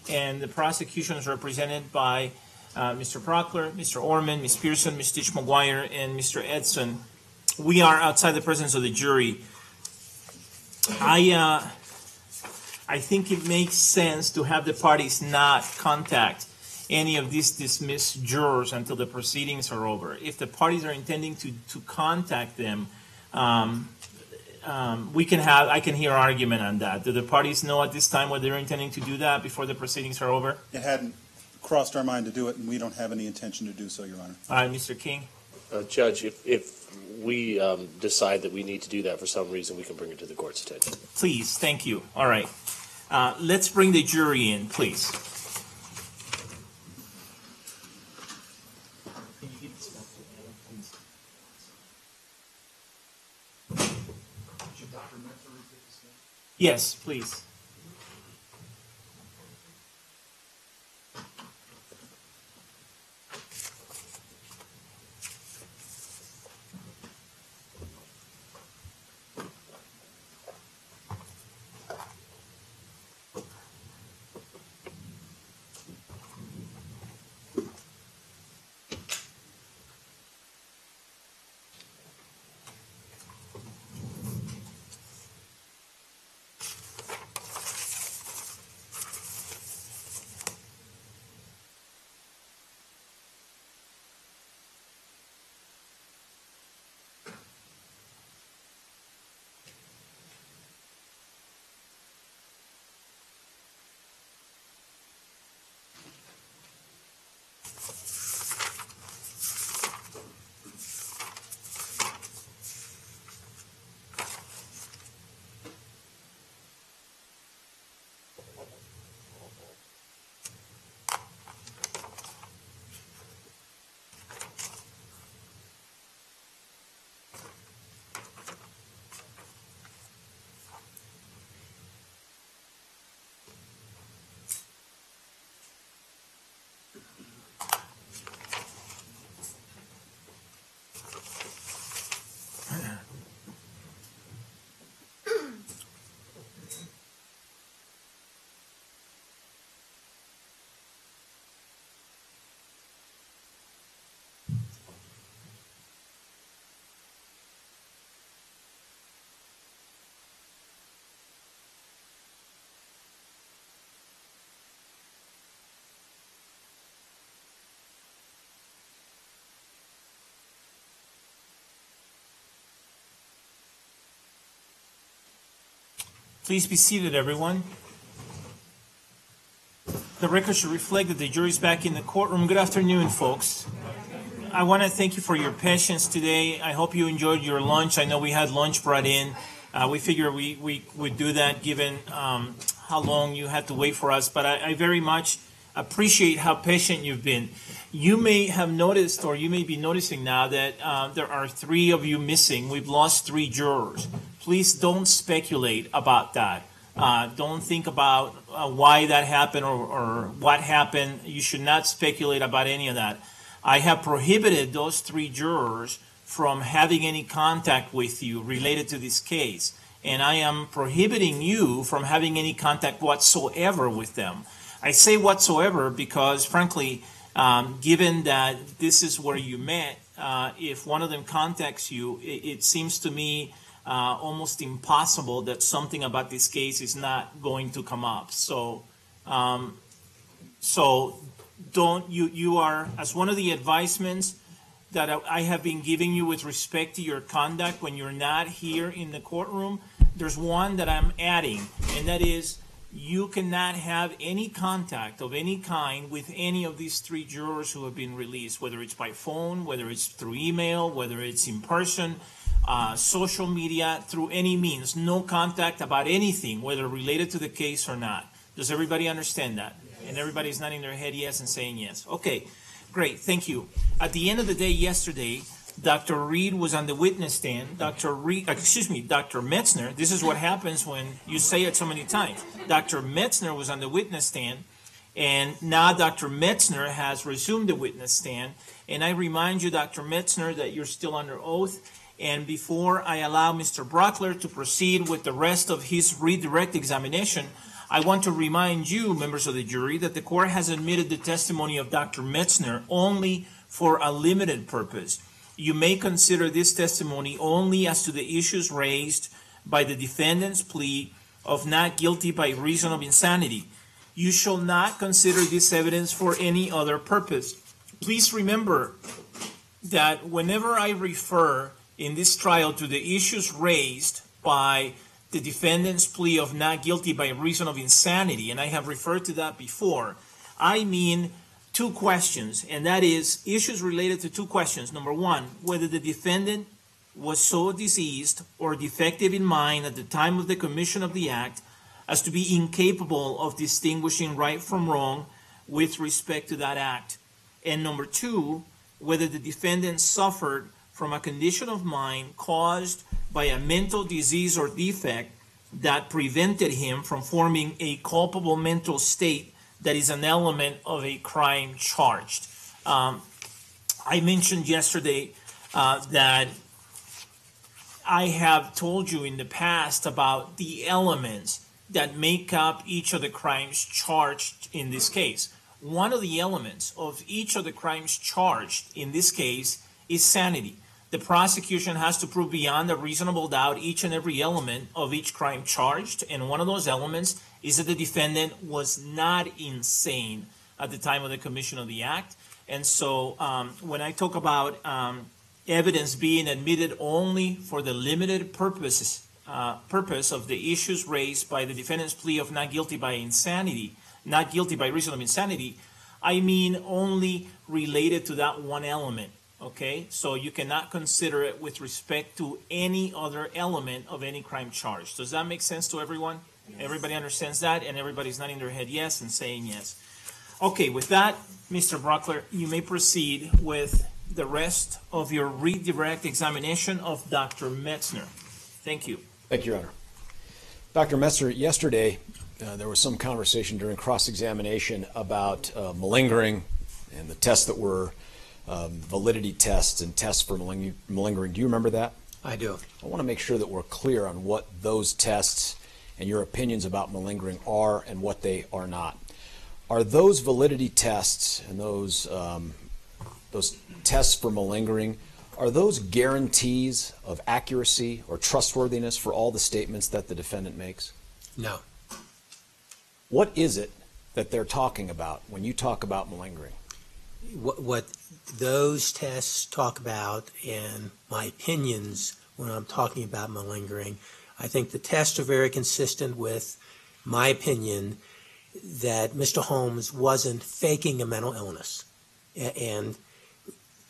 Speaker 5: and the prosecution is represented by uh, Mr. Brauchler, Mr. Orman, Ms. Pearson, Ms. Teesch-Maguire, and Mr. Edson. We are outside the presence of the jury. I, uh, I think it makes sense to have the parties not contact any of these dismissed jurors until the proceedings are over. If the parties are intending to, to contact them, um, um, we can have, I can hear argument on that. Do the parties know at this time what they're intending to do that before the proceedings are over?
Speaker 10: It hadn't crossed our mind to do it, and we don't have any intention to do so, Your Honor. All
Speaker 5: right, Mr. King?
Speaker 2: Uh, Judge, if, if we um, decide that we need to do that for some reason, we can bring it to the court's attention.
Speaker 5: Please, thank you. All right. Uh, let's bring the jury in, please. Yes, please. Please be seated, everyone. The record should reflect that the jury's back in the courtroom. Good afternoon, folks. I want to thank you for your patience today. I hope you enjoyed your lunch. I know we had lunch brought in. Uh, we figured we, we would do that given um, how long you had to wait for us, but I, I very much appreciate how patient you've been. You may have noticed, or you may be noticing now, that uh, there are three of you missing. We've lost three jurors please don't speculate about that. Uh, don't think about uh, why that happened or, or, what happened. You should not speculate about any of that. I have prohibited those three jurors from having any contact with you related to this case. And I am prohibiting you from having any contact whatsoever with them. I say whatsoever because, frankly, um, given that this is where you met, uh, if one of them contacts you, it, it seems to me uh, almost impossible that something about this case is not going to come up. So, um, so don't you you are as one of the advisements that I have been giving you with respect to your conduct when you're not here in the courtroom. There's one that I'm adding, and that is you cannot have any contact of any kind with any of these three jurors who have been released, whether it's by phone, whether it's through email, whether it's in person uh, social media, through any means, no contact about anything, whether related to the case or not. Does everybody understand that? Yes. And everybody's nodding their head yes and saying yes. Okay, great, thank you. At the end of the day yesterday, Dr. Reid was on the witness stand. Dr. Reid, uh, excuse me, Dr. Metzner. This is what happens when you say it so many times. Dr. Metzner was on the witness stand, and now Dr. Metzner has resumed the witness stand. And I remind you, Dr. Metzner, that you're still under oath and before I allow Mr. Brauchler to proceed with the rest of his redirect examination, I want to remind you, members of the jury, that the court has admitted the testimony of Dr. Metzner only for a limited purpose. You may consider this testimony only as to the issues raised by the defendant's plea of not guilty by reason of insanity. You shall not consider this evidence for any other purpose. Please remember that whenever I refer in this trial to the issues raised by the defendant's plea of not guilty by reason of insanity, and I have referred to that before, I mean two questions, and that is issues related to two questions. Number one, whether the defendant was so diseased or defective in mind at the time of the commission of the act as to be incapable of distinguishing right from wrong with respect to that act. And number two, whether the defendant suffered from a condition of mind caused by a mental disease or defect that prevented him from forming a culpable mental state that is an element of a crime charged. Um, I mentioned yesterday uh, that I have told you in the past about the elements that make up each of the crimes charged in this case. One of the elements of each of the crimes charged in this case is sanity the prosecution has to prove beyond a reasonable doubt each and every element of each crime charged. And one of those elements is that the defendant was not insane at the time of the commission of the act. And so um, when I talk about um, evidence being admitted only for the limited purposes, uh, purpose of the issues raised by the defendant's plea of not guilty by insanity, not guilty by reason of insanity, I mean only related to that one element okay? So you cannot consider it with respect to any other element of any crime charge. Does that make sense to everyone? Yes. Everybody understands that, and everybody's nodding their head yes and saying yes. Okay, with that, Mr. Brauchler, you may proceed with the rest of your redirect examination of Dr. Metzner. Thank you.
Speaker 4: Thank you, Your Honor. Dr. Metzner, yesterday uh, there was some conversation during cross examination about uh, malingering and the tests that were um, validity tests and tests for maling- malingering. Do you remember that? I do. I want to make sure that we're clear on what those tests and your opinions about malingering are and what they are not. Are those validity tests and those um, those tests for malingering are those guarantees of accuracy or trustworthiness for all the statements that the defendant makes? No. What is it that they're talking about when you talk about malingering?
Speaker 3: What, what those tests talk about and my opinions when I'm talking about malingering. I think the tests are very consistent with my opinion that Mr. Holmes wasn't faking a mental illness. And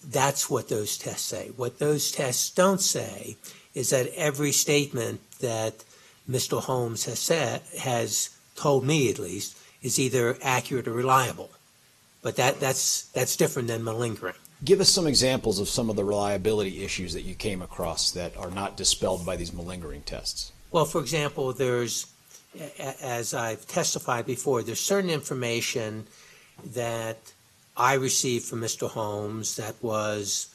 Speaker 3: that's what those tests say. What those tests don't say is that every statement that Mr. Holmes has said, has told me at least, is either accurate or reliable but that, that's, that's different than malingering.
Speaker 4: Give us some examples of some of the reliability issues that you came across that are not dispelled by these malingering tests.
Speaker 3: Well, for example, there's, as I've testified before, there's certain information that I received from Mr. Holmes that was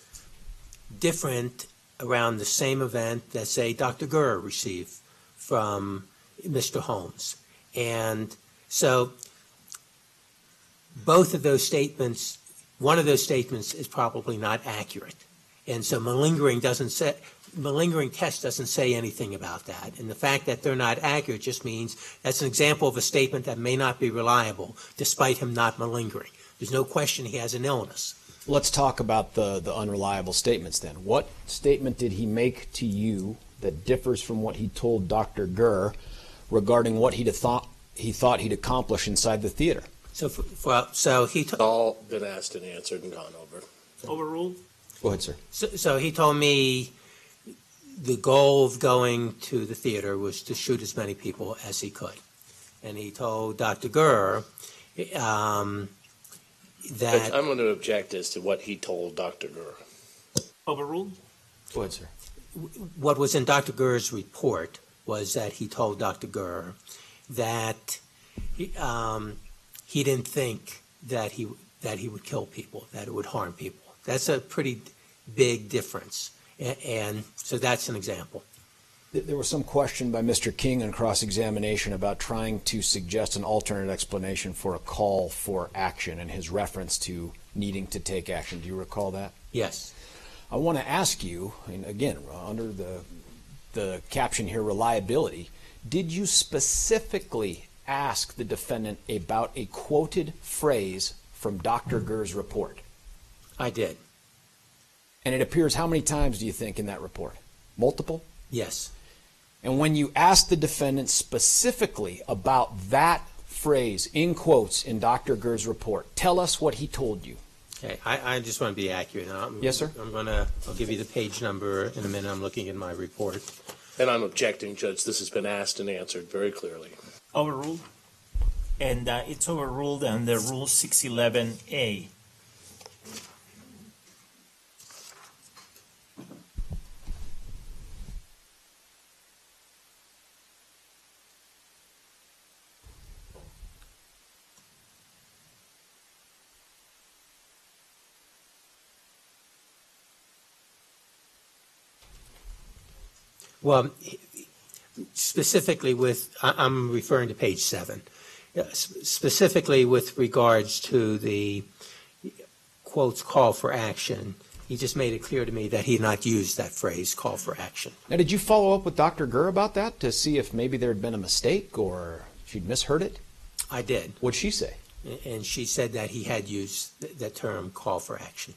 Speaker 3: different around the same event that, say, Dr. Gur received from Mr. Holmes. And so both of those statements, one of those statements is probably not accurate. And so malingering doesn't say, malingering test doesn't say anything about that. And the fact that they're not accurate just means that's an example of a statement that may not be reliable despite him not malingering.
Speaker 4: There's no question he has an illness. Let's talk about the, the unreliable statements then. What statement did he make to you that differs from what he told Dr. Gur regarding what he thought he thought he'd accomplish inside the theater? So,
Speaker 3: well, so he, t-
Speaker 2: all been asked and answered and gone over. Overruled?
Speaker 4: Go ahead, sir.
Speaker 3: so so he told me the goal of going to the theater was to shoot as many people as he could. And he told Dr. Gur, um,
Speaker 2: that, I'm going to object as to what he told Dr. Gur.
Speaker 5: Overruled?
Speaker 3: Go ahead, sir. what was in Dr. Gur's report was that he told Dr. Gur that um, he didn't think that he that he would kill people, that it would harm people. That's a pretty big difference, and so that's an example.
Speaker 4: There was some question by Mr. King on cross examination about trying to suggest an alternate explanation for a call for action and his reference to needing to take action. Do you recall that? Yes. I want to ask you, and again, uh, under the, the caption here, reliability, did you specifically ask the defendant about a quoted phrase from Dr. Gur's report? I did. And it appears how many times do you think in that report? Multiple? Yes. And when you asked the defendant specifically about that phrase in quotes in Dr. Gur's report, tell us what he
Speaker 2: told you.
Speaker 3: Okay, I, I just want to be accurate. I'm, yes, sir. I'm gonna. I'll give you the page
Speaker 2: number in a minute. I'm looking in my report. And I'm objecting, Judge. This has been asked and answered very
Speaker 5: clearly overruled, and uh, it's overruled under Rule 611A.
Speaker 3: Well, specifically with, I- am referring to page seven, uh, specifically with regards to the quotes, "call for action," he just made it clear to me that he had not used that phrase, "call for action."
Speaker 4: Now, did you follow up with Dr. Gur about that to see if maybe there had been a mistake or she'd misheard it? I did, What'd she say?
Speaker 3: and she said that he had used the term "call for action."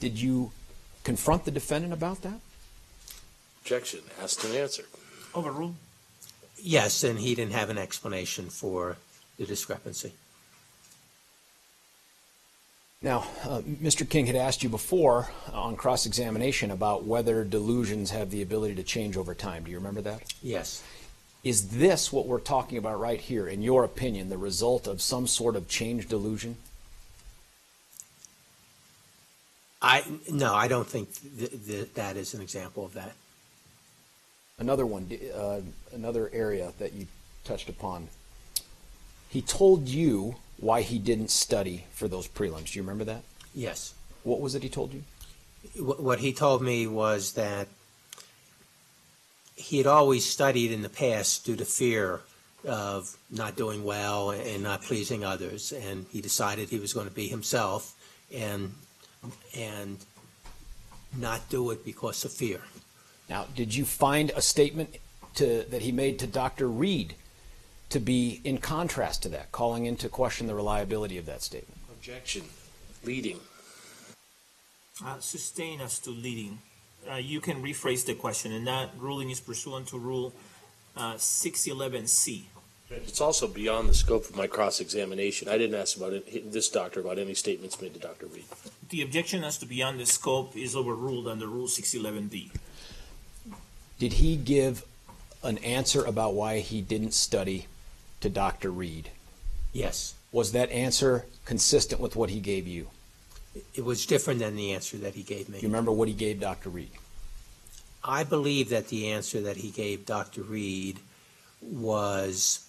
Speaker 3: Did you confront the defendant about that?
Speaker 2: Objection, asked and answered. Overruled.
Speaker 3: Yes, and he didn't have an explanation for the discrepancy.
Speaker 4: Now, uh, Mr. King had asked you before uh, on cross examination about whether delusions have the ability to change over time. Do you remember that? Yes. Is this what we're talking about right here, in your opinion, the result of some sort of change delusion? I, no, I don't think th- th- that is an example of that. Another one, uh, another area that you touched upon. He told you why he didn't study for those prelims. Do you remember that? Yes. What was it he told you?
Speaker 3: what he told me was that he had always studied in the past due to fear of not doing well and not pleasing others, and he decided he was going to be himself
Speaker 4: and and not do it because of fear. Now, did you find a statement to, that he made to Dr. Reid to be in contrast to that, calling into question the reliability of that statement?
Speaker 5: Objection. Leading. Uh, sustain us to leading. Uh, you can rephrase the question, and that ruling is pursuant to Rule uh, 611C.
Speaker 2: It's also beyond the scope of my cross-examination. I didn't ask about it, this doctor about any statements made to
Speaker 5: Dr. Reid. The objection as to beyond the scope is overruled under Rule 611D.
Speaker 4: Did he give an answer about why he didn't study to Dr. Reid? Yes. Was that answer consistent with what he gave you? It was different than the answer that he gave me. Do you remember what he gave Dr. Reid?
Speaker 3: I believe that the answer that he gave Dr. Reid was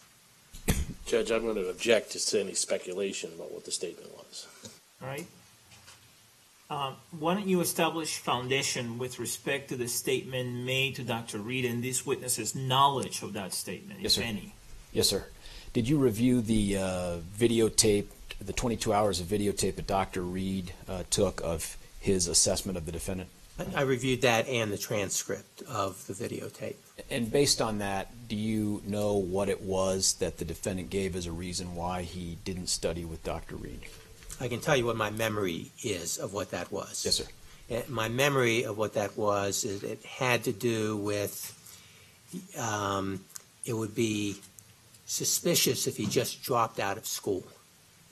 Speaker 2: Judge, I'm going to object to any speculation about what the statement was.
Speaker 5: All right. Um, why don't you establish foundation with respect to the statement made to Dr. Reid and this witness's knowledge of that statement, Yes, if sir. any?
Speaker 4: Yes, sir. Did you review the uh, videotape, the 22 hours of videotape that Dr. Reid uh, took of his assessment of the defendant?
Speaker 3: I reviewed that and the transcript
Speaker 4: of the videotape. And based on that, do you know what it was that the defendant gave as a reason why he didn't study with Dr. Reid?
Speaker 3: I can tell you what my memory is of what that was. Yes, sir. Uh, my memory of what that was is it had to do with um, it would be suspicious if he just dropped out of school,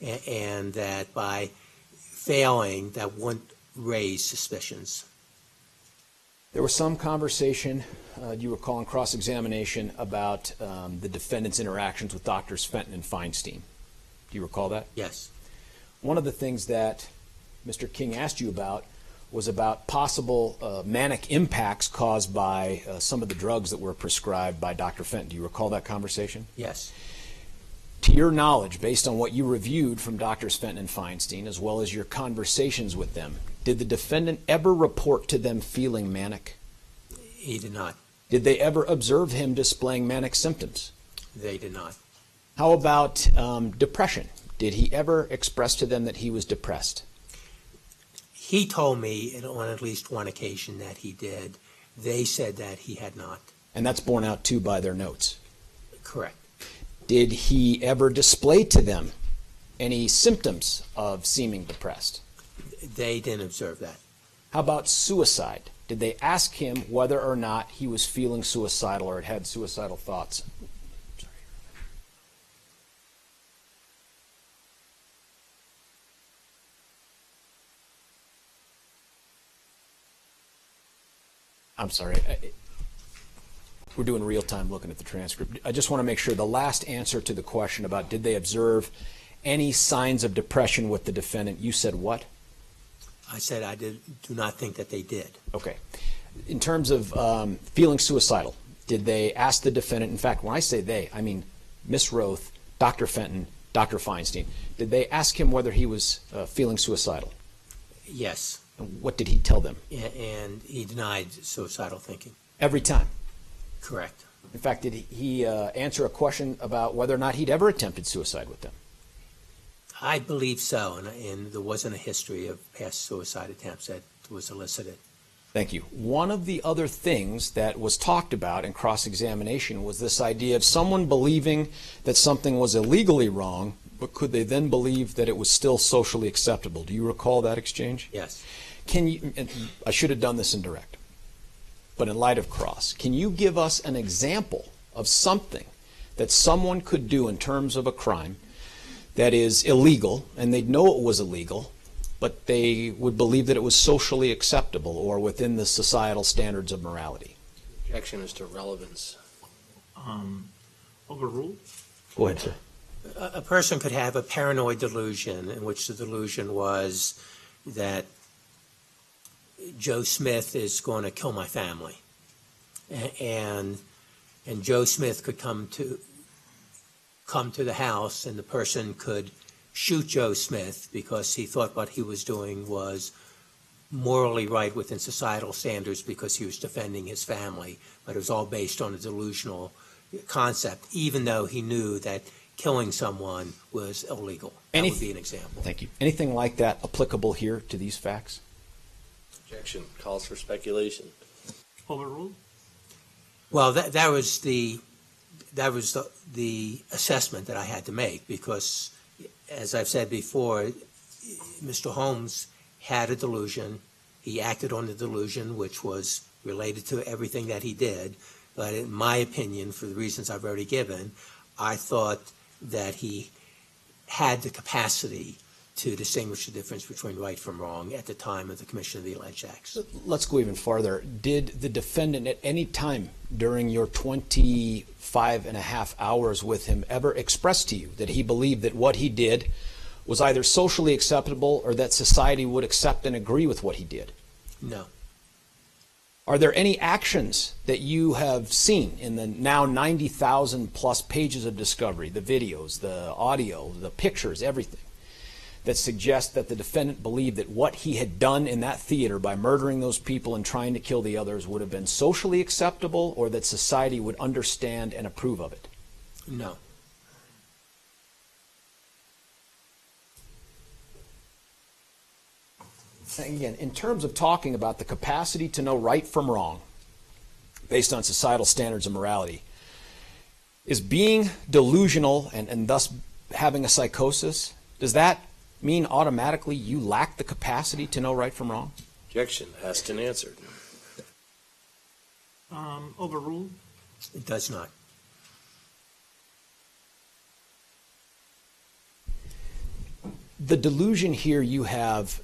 Speaker 3: and, and that by failing, that wouldn't raise suspicions.
Speaker 4: There was some conversation, uh, you recall, in cross examination about um, the defendant's interactions with doctors Fenton and Feinstein. Do you recall that? Yes. One of the things that Mr. King asked you about was about possible uh, manic impacts caused by uh, some of the drugs that were prescribed by Dr. Fenton. Do you recall that conversation? Yes. To your knowledge, based on what you reviewed from Doctors Fenton and Feinstein, as well as your conversations with them, did the defendant ever report to them feeling manic? He did not. Did they ever observe him displaying manic symptoms? They did not. How about um, depression? Did he ever express to them that he was depressed?
Speaker 3: He told me on at least one occasion that he did. They
Speaker 4: said that he had not. And that's borne out too by their notes. Correct. Did he ever display to them any symptoms of seeming depressed? They didn't observe that. How about suicide? Did they ask him whether or not he was feeling suicidal or had, had suicidal thoughts? I'm sorry. We're doing real time looking at the transcript. I just want to make sure the last answer to the question about did they observe any signs of depression with the defendant, you said what? I said I did, do not think that they did. Okay. In terms of um, feeling suicidal, did they ask the defendant, in fact, when I say they, I mean Miss Roth, Dr. Fenton, Dr. Feinstein, did they ask him whether he was uh, feeling suicidal? Yes. And what did he tell them?
Speaker 3: And he denied suicidal thinking.
Speaker 4: Every time? Correct. In fact, did he uh, answer a question about whether or not he'd ever attempted suicide with them?
Speaker 3: I believe so, and, and there wasn't a history of past suicide attempts that was elicited.
Speaker 4: Thank you. One of the other things that was talked about in cross examination was this idea of someone believing that something was illegally wrong, but could they then believe that it was still socially acceptable? Do you recall that exchange? Yes. Can you, I should have done this in direct, but in light of cross, can you give us an example of something that someone could do in terms of a crime that is illegal, and they'd know it was illegal, but they would believe that it was socially acceptable or within the societal standards of morality.
Speaker 5: Objection as to relevance. Um, overruled. Go ahead, sir.
Speaker 3: A, a person could have a paranoid delusion in which the delusion was that Joe Smith is going to kill my family, and and Joe Smith could come to come to the house and the person could shoot Joe Smith because he thought what he was doing was morally right within societal standards because he was defending his family. But it was all based on a delusional concept, even though he knew that killing someone was illegal. Any, would be an example. Thank
Speaker 4: you. Anything like that applicable here to these facts?
Speaker 2: Objection. Calls for speculation.
Speaker 7: Overruled.
Speaker 3: Well, that, that was the that was the, the assessment that I had to make because, as I've said before, Mr. Holmes had a delusion. He acted on the delusion, which was related to everything that he did. But in my opinion, for the reasons I've already given, I thought that he had the capacity to distinguish the difference between right from wrong at the time of the commission of the alleged acts.
Speaker 4: Let's go even farther. Did the defendant at any time during your 25 and a half hours with him ever express to you that he believed that what he did was either socially acceptable or that society would accept and agree with what he did? No. Are there any actions that you have seen in the now 90,000 plus pages of discovery, the videos, the audio, the pictures, everything? that suggest that the defendant believed that what he had done in that theater by murdering those people and trying to kill the others would have been socially acceptable or that society would understand and approve of it? No. Again, in terms of talking about the capacity to know right from wrong based on societal standards of morality, is being delusional and, and thus having a psychosis, does that mean automatically you lack the capacity to know right from wrong?
Speaker 2: Objection. Asked and answered.
Speaker 21: Um, overruled?
Speaker 4: It does not. The delusion here you have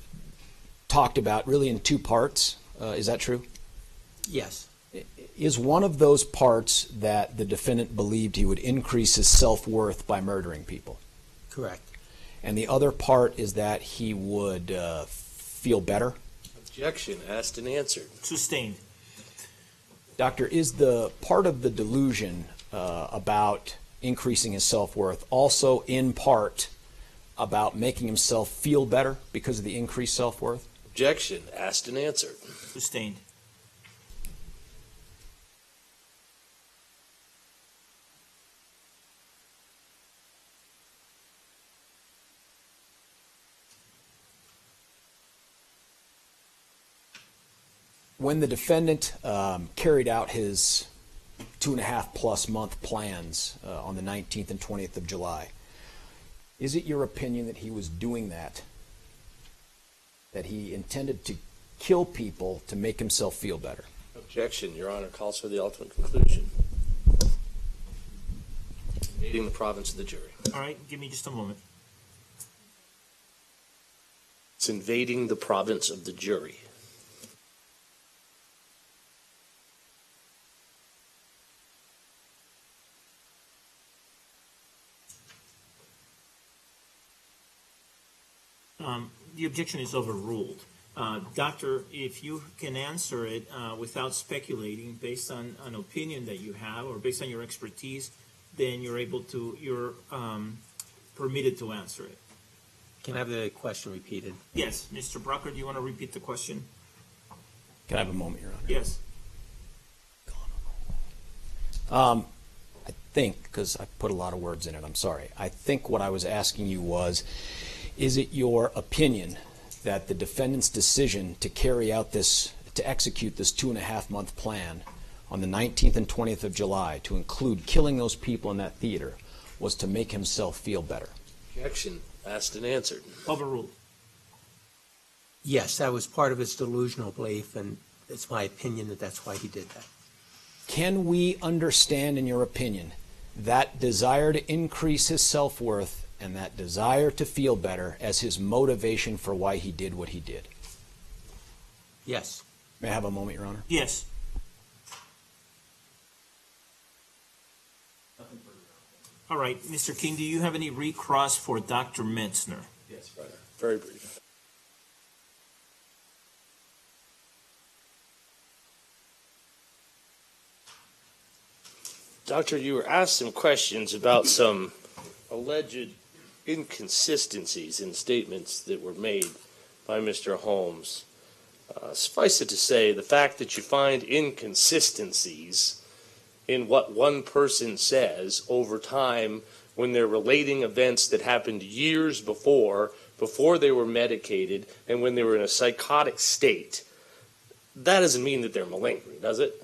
Speaker 4: talked about really in two parts. Uh, is that true? Yes. Is one of those parts that the defendant believed he would increase his self worth by murdering people? Correct. And the other part is that he would uh, feel better.
Speaker 2: Objection asked and answered. Sustained.
Speaker 4: Doctor, is the part of the delusion uh, about increasing his self worth also in part about making himself feel better because of the increased self worth?
Speaker 2: Objection asked and answered. Sustained.
Speaker 4: when the defendant um, carried out his two and a half plus month plans uh, on the 19th and 20th of July, is it your opinion that he was doing that? That he intended to kill people to make himself feel better?
Speaker 2: Objection, Your Honor, calls for the ultimate conclusion. Invading the province of the
Speaker 5: jury. All right, give me just a moment.
Speaker 2: It's invading the province of the jury.
Speaker 5: the objection is overruled. Uh, doctor, if you can answer it uh, without speculating based on an opinion that you have or based on your expertise, then you're able to, you're um, permitted to answer it.
Speaker 3: Can I have the question repeated?
Speaker 5: Yes. Mr. Brauchler, do you want to repeat the question?
Speaker 4: Can I have a moment, Your Honor? Yes. Um, I think, because I put a lot of words in it, I'm sorry. I think what I was asking you was is it your opinion that the defendant's decision to carry out this, to execute this two and a half month plan on the 19th and 20th of July to include killing those people in that theater was to make himself feel better?
Speaker 2: Objection. Asked and answered. Overruled.
Speaker 4: Yes, that was part of his delusional belief, and it's my opinion that that's why he did that. Can we understand, in your opinion, that desire to increase his self worth and that desire to feel better as his motivation for why he did what he did? Yes. May I have a moment, Your Honor? Yes.
Speaker 5: All right, Mr. King, do you have any recross for Dr. Metzner?
Speaker 8: Yes, brother. Very brief.
Speaker 2: Doctor, you were asked some questions about some alleged inconsistencies in statements that were made by Mr. Holmes. Uh, suffice it to say, the fact that you find inconsistencies in what one person says over time when they're relating events that happened years before, before they were medicated, and when they were in a psychotic state, that doesn't mean that they're malingering, does it?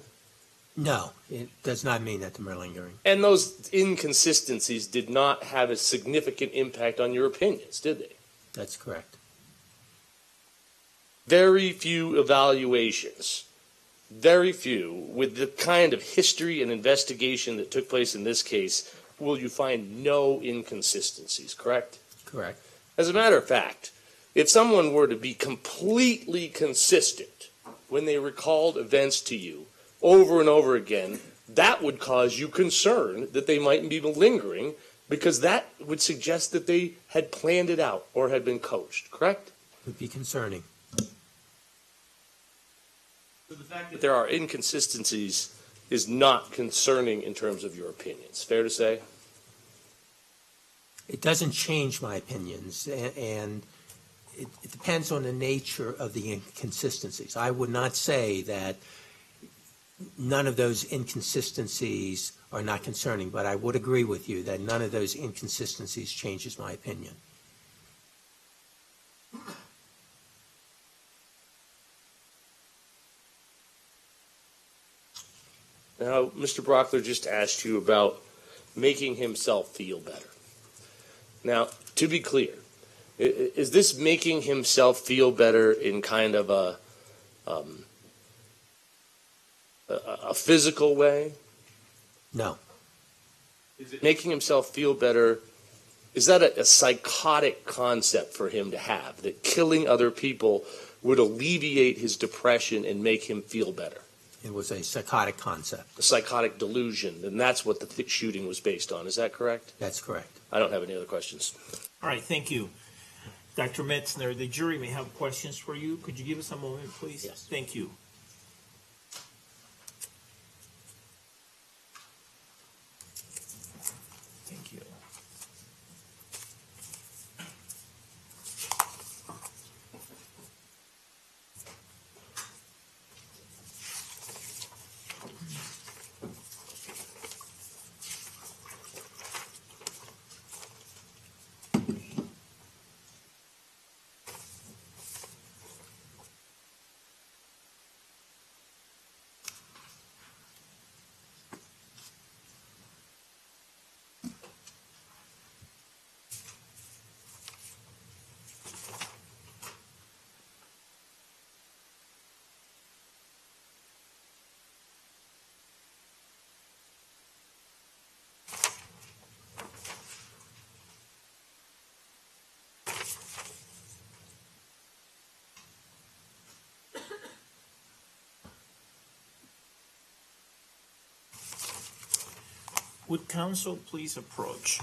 Speaker 3: No, it does not mean that to malingering.
Speaker 2: And those inconsistencies did not have a significant impact on your opinions, did they?
Speaker 3: That's correct.
Speaker 2: Very few evaluations, very few, with the kind of history and investigation that took place in this case, will you find no inconsistencies, correct? Correct. As a matter of fact, if someone were to be completely consistent when they recalled events to you, over and over again, that would cause you concern that they might be malingering because that would suggest that they had planned it out or had been coached, correct? Would be concerning. So the fact that there are inconsistencies is not concerning in terms of your opinions. Fair to say?
Speaker 3: It doesn't change my opinions, and, it depends on the nature of the inconsistencies. I would not say that none of those inconsistencies are not concerning, but I would agree with you that none of those inconsistencies changes my opinion.
Speaker 2: Now, Mr. Brauchler just asked you about making himself feel better. Now, to be clear, is this making himself feel better in kind of a um, a, physical way? No. Making himself feel better, is that a, a psychotic concept for him to have? That killing other people would alleviate his depression and make him feel better? It was a psychotic concept. A psychotic delusion, and that's what the th- shooting was based on. Is that correct? That's correct. I don't have any other questions.
Speaker 5: All right, thank you. Dr. Metzner, the jury may have questions for you. Could you give us a moment, please? Yes. Thank you. Would counsel please approach?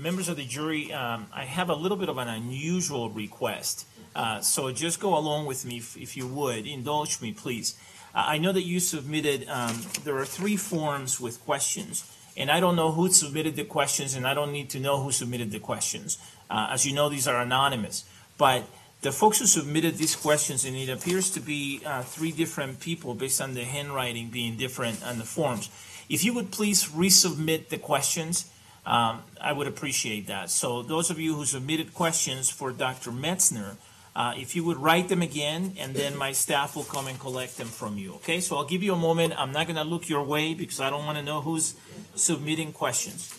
Speaker 5: members of the jury, um, I have a little bit of an unusual request. Uh, so just go along with me if, if you would. Indulge me, please. Uh, I know that you submitted, um, there are three forms with questions. And I don't know who submitted the questions, and I don't need to know who submitted the questions. Uh, as you know, these are anonymous. But the folks who submitted these questions, and it appears to be uh, three different people based on the handwriting being different on the forms. If you would please resubmit the questions, um, I would appreciate that. So those of you who submitted questions for Dr. Metzner, uh, if you would write them again, and then my staff will come and collect them from you. Okay, so I'll give you a moment. I'm not going to look your way because I don't want to know who's submitting questions.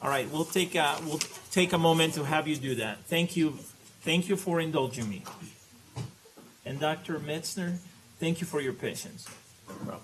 Speaker 5: All right, we'll take a, we'll take a moment to have you do that. Thank you, thank you for indulging me. And Dr. Metzner, thank you for your patience. No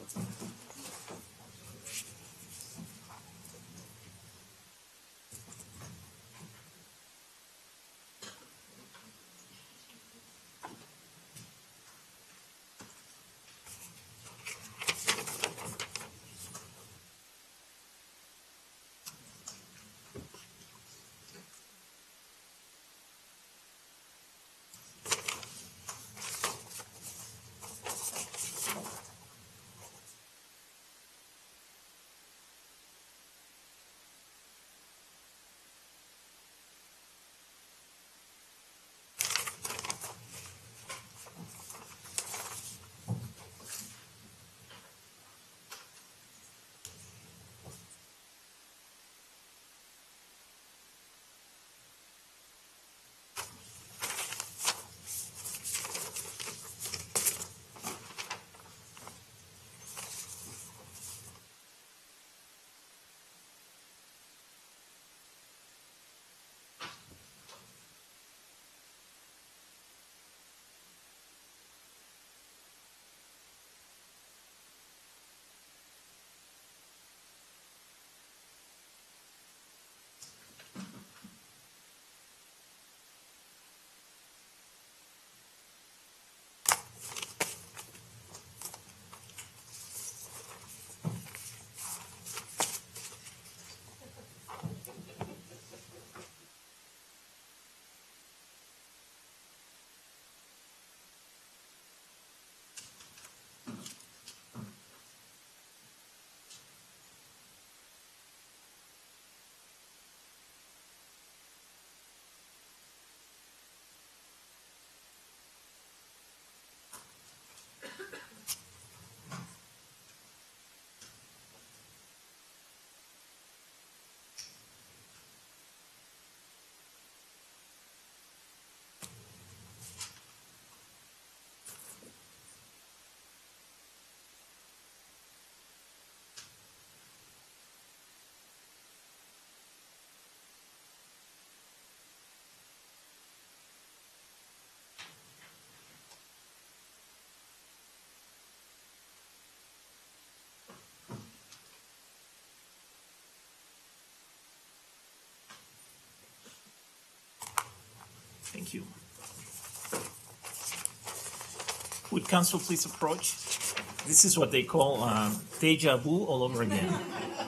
Speaker 5: Thank you. Would counsel please approach? This is what they call um, deja vu all over again. [laughs]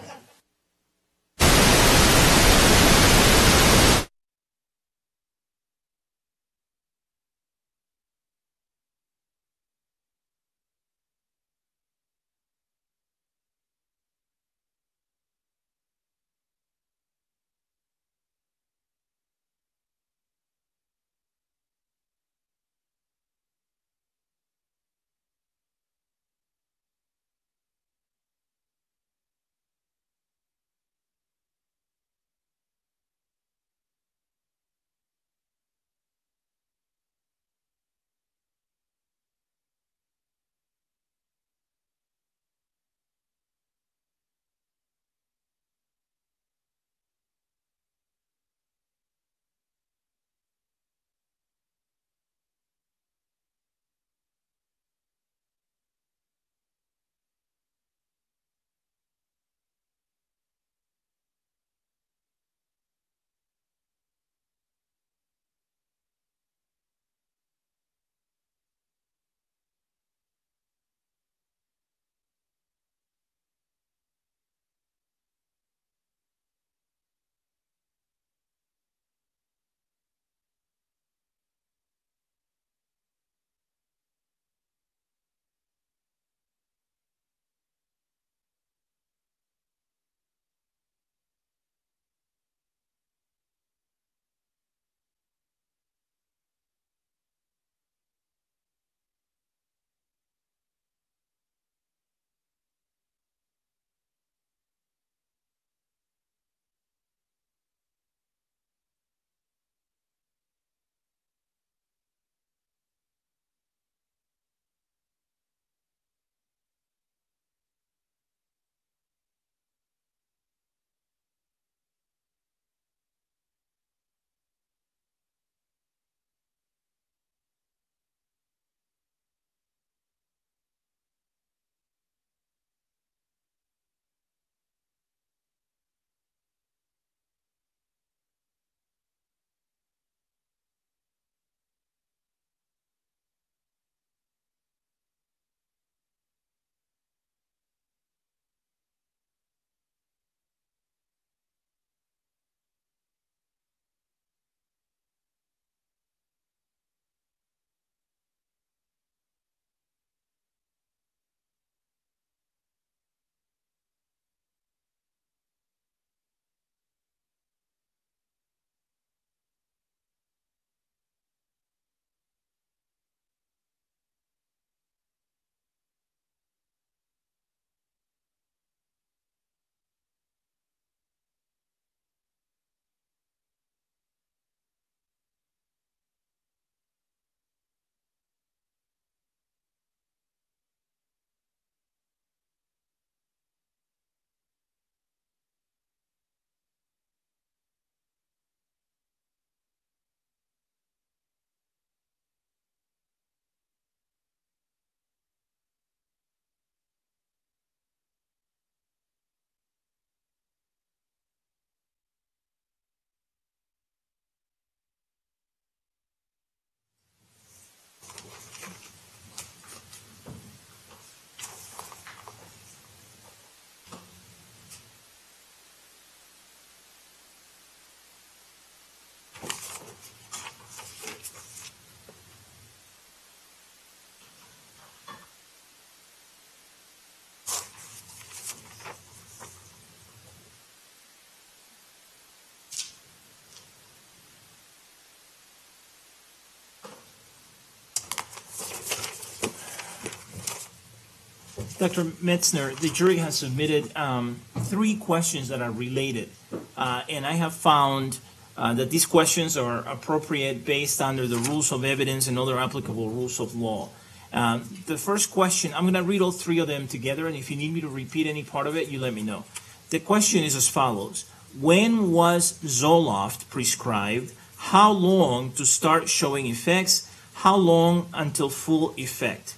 Speaker 5: Dr. Metzner, the jury has submitted um, three questions that are related, uh, and I have found uh, that these questions are appropriate based under the rules of evidence and other applicable rules of law. Um, the first question, I'm going to read all three of them together, and if you need me to repeat any part of it, you let me know. The question is as follows When was Zoloft prescribed? How long to start showing effects? How long until full effect?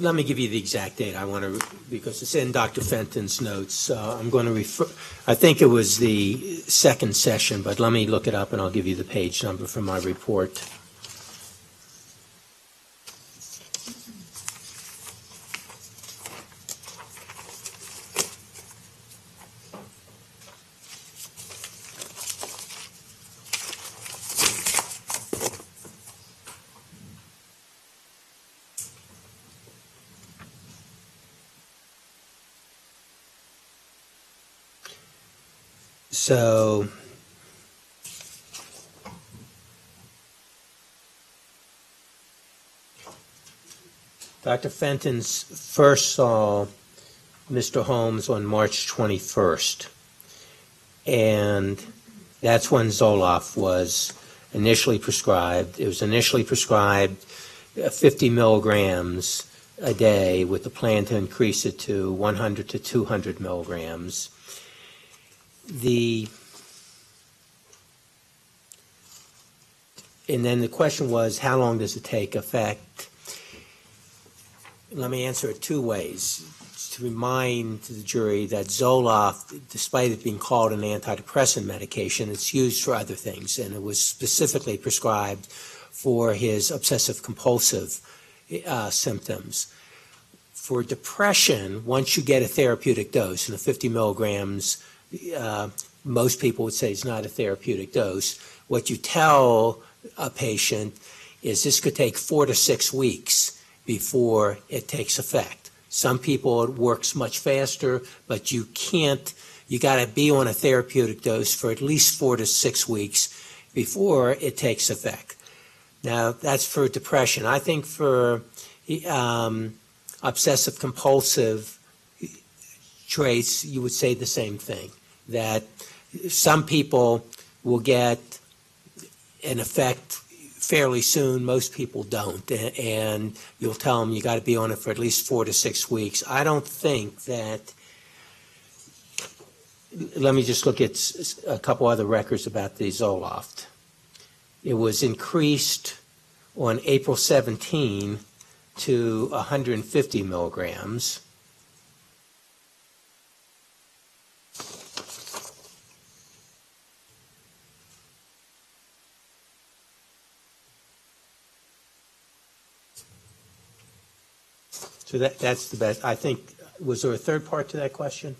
Speaker 5: let me give you the exact date. I
Speaker 3: want to, because it's in Dr. Fenton's notes. Uh, I'm going to refer, I think it was the second session, but let me look it up and I'll give you the page number from my report. So Dr. Fenton first saw Mr. Holmes on March 21st, and that's when Zoloft was initially prescribed. It was initially prescribed uh, 50 milligrams a day with the plan to increase it to 100 to 200 milligrams the and then the question was how long does it take effect let me answer it two ways to remind the jury that Zoloft, despite it being called an antidepressant medication, it's used for other things, and it was specifically prescribed for his obsessive compulsive uh, symptoms. For depression, once you get a therapeutic dose, and the 50 milligrams uh, most people would say it's not a therapeutic dose. What you tell a patient is this could take four to six weeks before it takes effect. Some people it works much faster, but you can't, you got to be on a therapeutic dose for at least four to six weeks before it takes effect. Now, that's for depression. I think for um, obsessive compulsive traits, you would say the same thing that some people will get an effect fairly soon. Most people don't. And you'll tell them you got to be on it for at least four to six weeks. I don't think that. Let me just look at a couple other records about the Zoloft. It was increased on April 17 to 150 milligrams. So that, that's the best. I think, was there a third part to that question?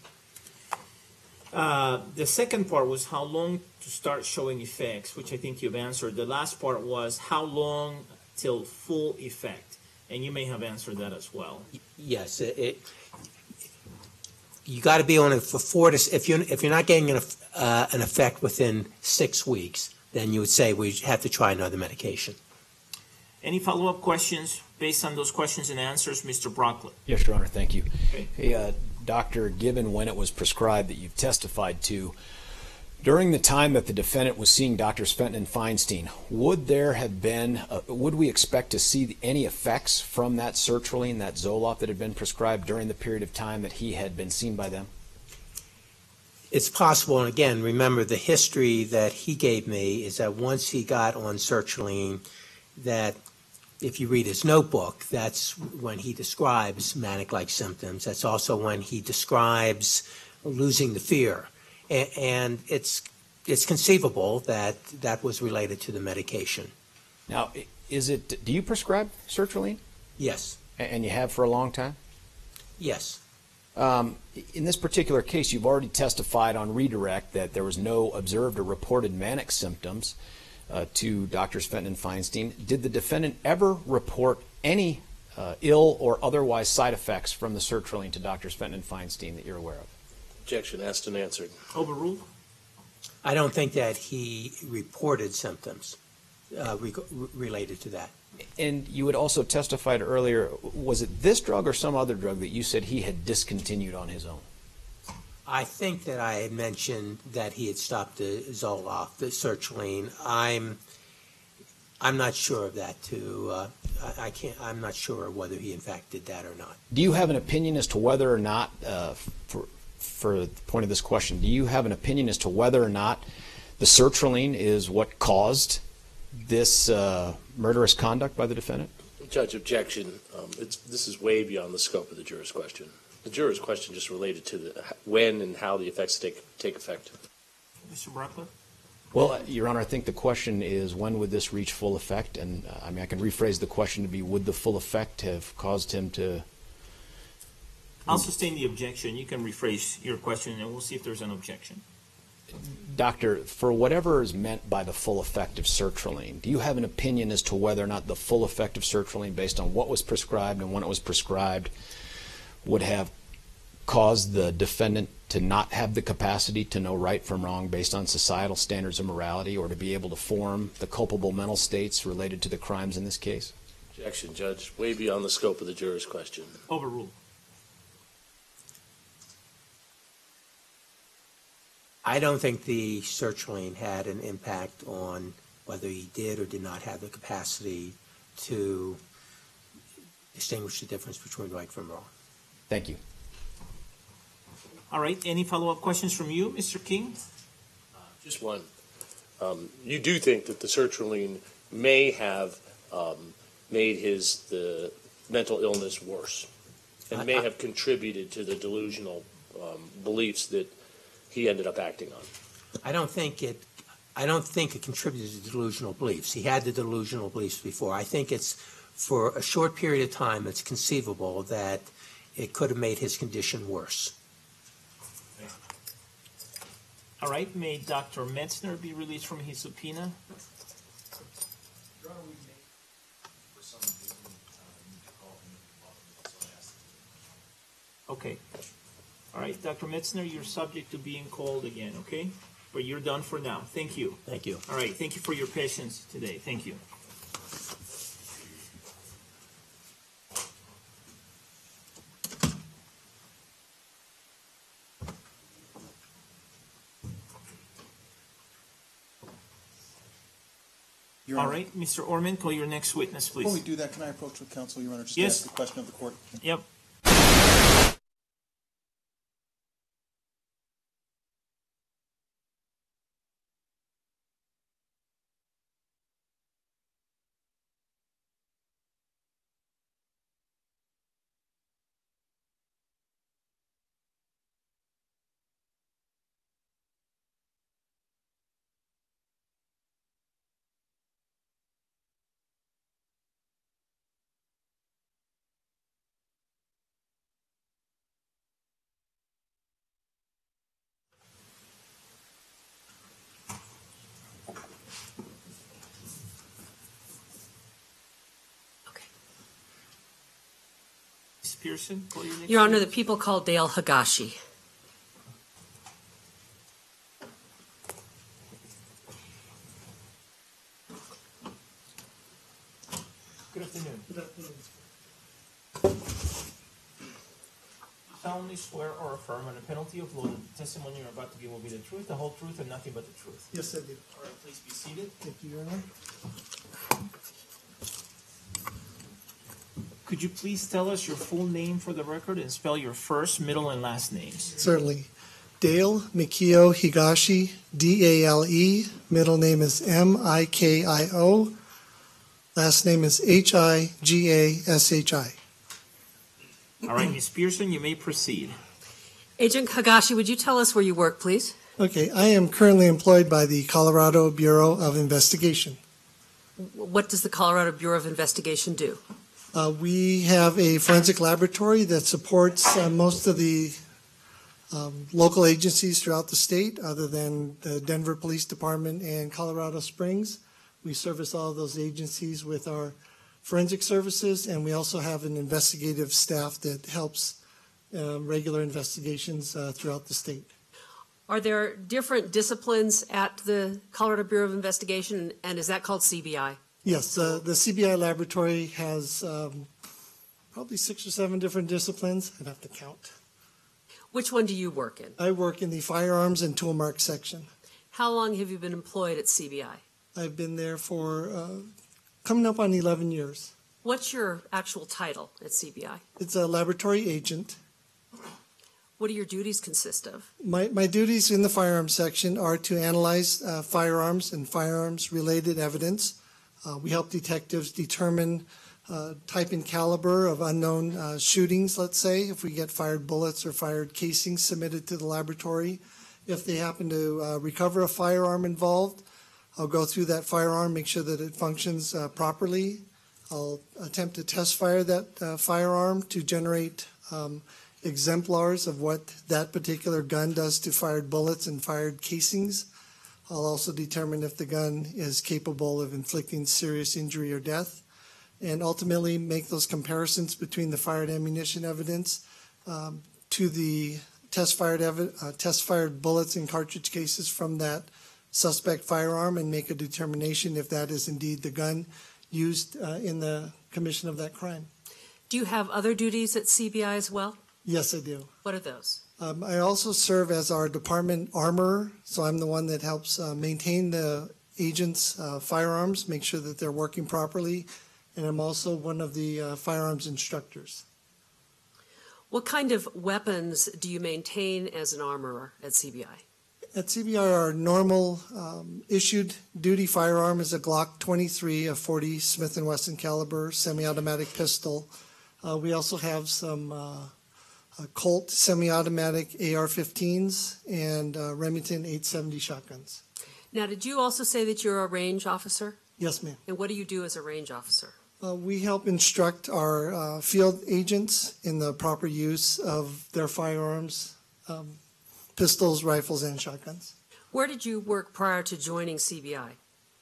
Speaker 5: Uh, the second part was how long to start showing effects, which I think you've answered. The last part was how long till full effect, and you may have answered that as well. Yes, it, it
Speaker 3: you got to be on it for four to if you if you're not getting an, uh, an effect within six weeks, then you would say we have to try another medication.
Speaker 5: Any follow up questions? based on those questions and answers, Mr. Brauchler. Yes, Your Honor, thank you.
Speaker 4: Okay. Hey, uh, Dr. Given, when it was prescribed that you've testified to, during the time that the defendant was seeing Drs. Fenton and Feinstein, would there have been, uh, would we expect to see any effects from that sertraline, that Zoloft that had been prescribed during the period of time that he had been seen by them?
Speaker 3: It's possible, and again, remember the history that he gave me is that once he got on sertraline, that if you read his notebook, that's when he describes manic like symptoms. That's also when he describes losing the fear. A- and it's, it's conceivable that that was related to the medication.
Speaker 4: Now, is it, do you prescribe sertraline? Yes. And you have for a long time? Yes. Um, in this particular case, you've already testified on redirect that there was no observed or reported manic symptoms uh, to Doctors Fenton and Feinstein. Did the defendant ever report any uh, ill or otherwise side effects from the sertraline to Doctors Fenton and Feinstein that you're aware of? Objection asked and answered. Overruled. I
Speaker 3: don't think that he reported symptoms uh, re- related to
Speaker 4: that. And you had also testified earlier was it this drug or some other drug that you said he had discontinued on his own?
Speaker 3: I think that I had mentioned that he had stopped the Zoloft, the sertraline. I'm, I'm not sure of that too. Uh, I, I can't. I'm not sure whether he in fact did that or not.
Speaker 4: Do you have an opinion as to whether or not, uh, for for the point of this question, do you have an opinion as to whether or not the sertraline is what caused this uh, murderous conduct by the defendant?
Speaker 2: Judge, objection. Um, this is way beyond the scope of the juror's question. The juror's question just related to the, when and how the effects take, take effect.
Speaker 5: Mr. Brauchler?
Speaker 4: Well, uh, Your Honor, I think the question is when would this reach full effect? And uh, I mean, I can rephrase the question to be would the full effect have caused him to.
Speaker 5: I'll sustain the objection. You can rephrase your question and we'll see if there's an objection.
Speaker 4: Doctor, for whatever is meant by the full effect of sertraline, do you have an opinion as to whether or not the full effect of sertraline, based on what was prescribed and when it was prescribed, would have caused the defendant to not have the capacity to know right from wrong based on societal standards of morality or to be able to form the culpable mental states related to the crimes in this case?
Speaker 2: Objection, Judge. Way beyond the scope of the juror's question. Overruled.
Speaker 3: I don't think the sertraline had an impact on whether he did or did not have the capacity to distinguish the difference between right from wrong. Thank you.
Speaker 5: All right. Any follow up questions from you, Mr. King?
Speaker 2: Uh, just one. Um, you do think that the search may have um, made his the mental illness worse, and I, may I, have contributed to the delusional um, beliefs that he ended up acting on.
Speaker 3: I don't think it. I don't think it contributed to delusional beliefs. He had the delusional beliefs before. I think it's for a short period of time. It's conceivable that it could have made his condition worse.
Speaker 5: All right, may Dr. Metzner be released from his subpoena? Okay. All right, Dr. Metzner, you're subject to being called again, okay? But you're done for now. Thank you. Thank you. All right, thank you for your patience today. Thank you. All right, Mr. Orman, call your next
Speaker 10: witness, please. Before we do that, can I approach the counsel, Your Honor? Just Yes. ask the question of the court.
Speaker 7: Yep.
Speaker 5: Ms. Pearson, call your next Your Honor, the
Speaker 6: people call Dale Higashi.
Speaker 5: Good afternoon. Good afternoon. solemnly swear or affirm on a penalty of law that the testimony you're about to give will be the truth, the whole truth, and nothing but the truth. Yes, I do. All right, please be seated. Thank you, Your Honor. Could you please tell us your full name for the record and spell your first, middle, and last names?
Speaker 21: Certainly. Dale Mikio Higashi, D A L E. Middle name is M I K I O. Last name is H I G A S H I.
Speaker 5: All right, Ms. Pearson, you may proceed.
Speaker 6: Agent Higashi, would you tell us where you work, please?
Speaker 21: Okay, I am currently employed by the Colorado Bureau of Investigation.
Speaker 6: What does the Colorado Bureau of Investigation do?
Speaker 21: Uh, we have a forensic laboratory that supports uh, most of the um, local agencies throughout the state, other than the Denver Police Department and Colorado Springs. We service all of those agencies with our forensic services, and we also have an investigative staff that helps uh, regular investigations uh, throughout the state.
Speaker 6: Are there different disciplines at the Colorado Bureau of Investigation, and is that called CBI?
Speaker 21: Yes, uh, the CBI laboratory has um, probably six or seven different disciplines. I'd have to count. Which one do you work in? I work in the firearms and tool mark section.
Speaker 6: How long have you been employed at CBI?
Speaker 21: I've been there for uh, coming up on 11 years.
Speaker 6: What's your actual title at CBI?
Speaker 21: It's a laboratory agent.
Speaker 6: What do your duties consist of?
Speaker 21: My, my duties in the firearms section are to analyze uh, firearms and firearms related evidence, uh, we help detectives determine uh, type and caliber of unknown uh, shootings, let's say, if we get fired bullets or fired casings submitted to the laboratory. If they happen to uh, recover a firearm involved, I'll go through that firearm, make sure that it functions uh, properly. I'll attempt to test fire that uh, firearm to generate um, exemplars of what that particular gun does to fired bullets and fired casings. I'll also determine if the gun is capable of inflicting serious injury or death, and ultimately make those comparisons between the fired ammunition evidence um, to the test fired uh, test fired bullets and cartridge cases from that suspect firearm and make a determination if that is indeed the gun used uh, in the commission of that crime.
Speaker 6: Do you have other duties at CBI as well?
Speaker 21: Yes, I do. What are those? Um, I also serve as our department armorer, so I'm the one that helps uh, maintain the agents' uh, firearms, make sure that they're working properly, and I'm also one of the uh, firearms instructors.
Speaker 6: What kind of weapons do you maintain as an armorer at CBI?
Speaker 21: At CBI, our normal um, issued duty firearm is a Glock 23, a 40 Smith & Wesson caliber semi-automatic pistol. Uh, we also have some uh, uh, Colt semi-automatic AR-15s and uh, Remington 870 shotguns.
Speaker 6: Now, did you also say that you're a range officer? Yes, ma'am. And what do you do as a range officer?
Speaker 21: Uh, we help instruct our uh, field agents in the proper use of their firearms, um, pistols, rifles, and shotguns.
Speaker 6: Where did you work prior to joining CBI?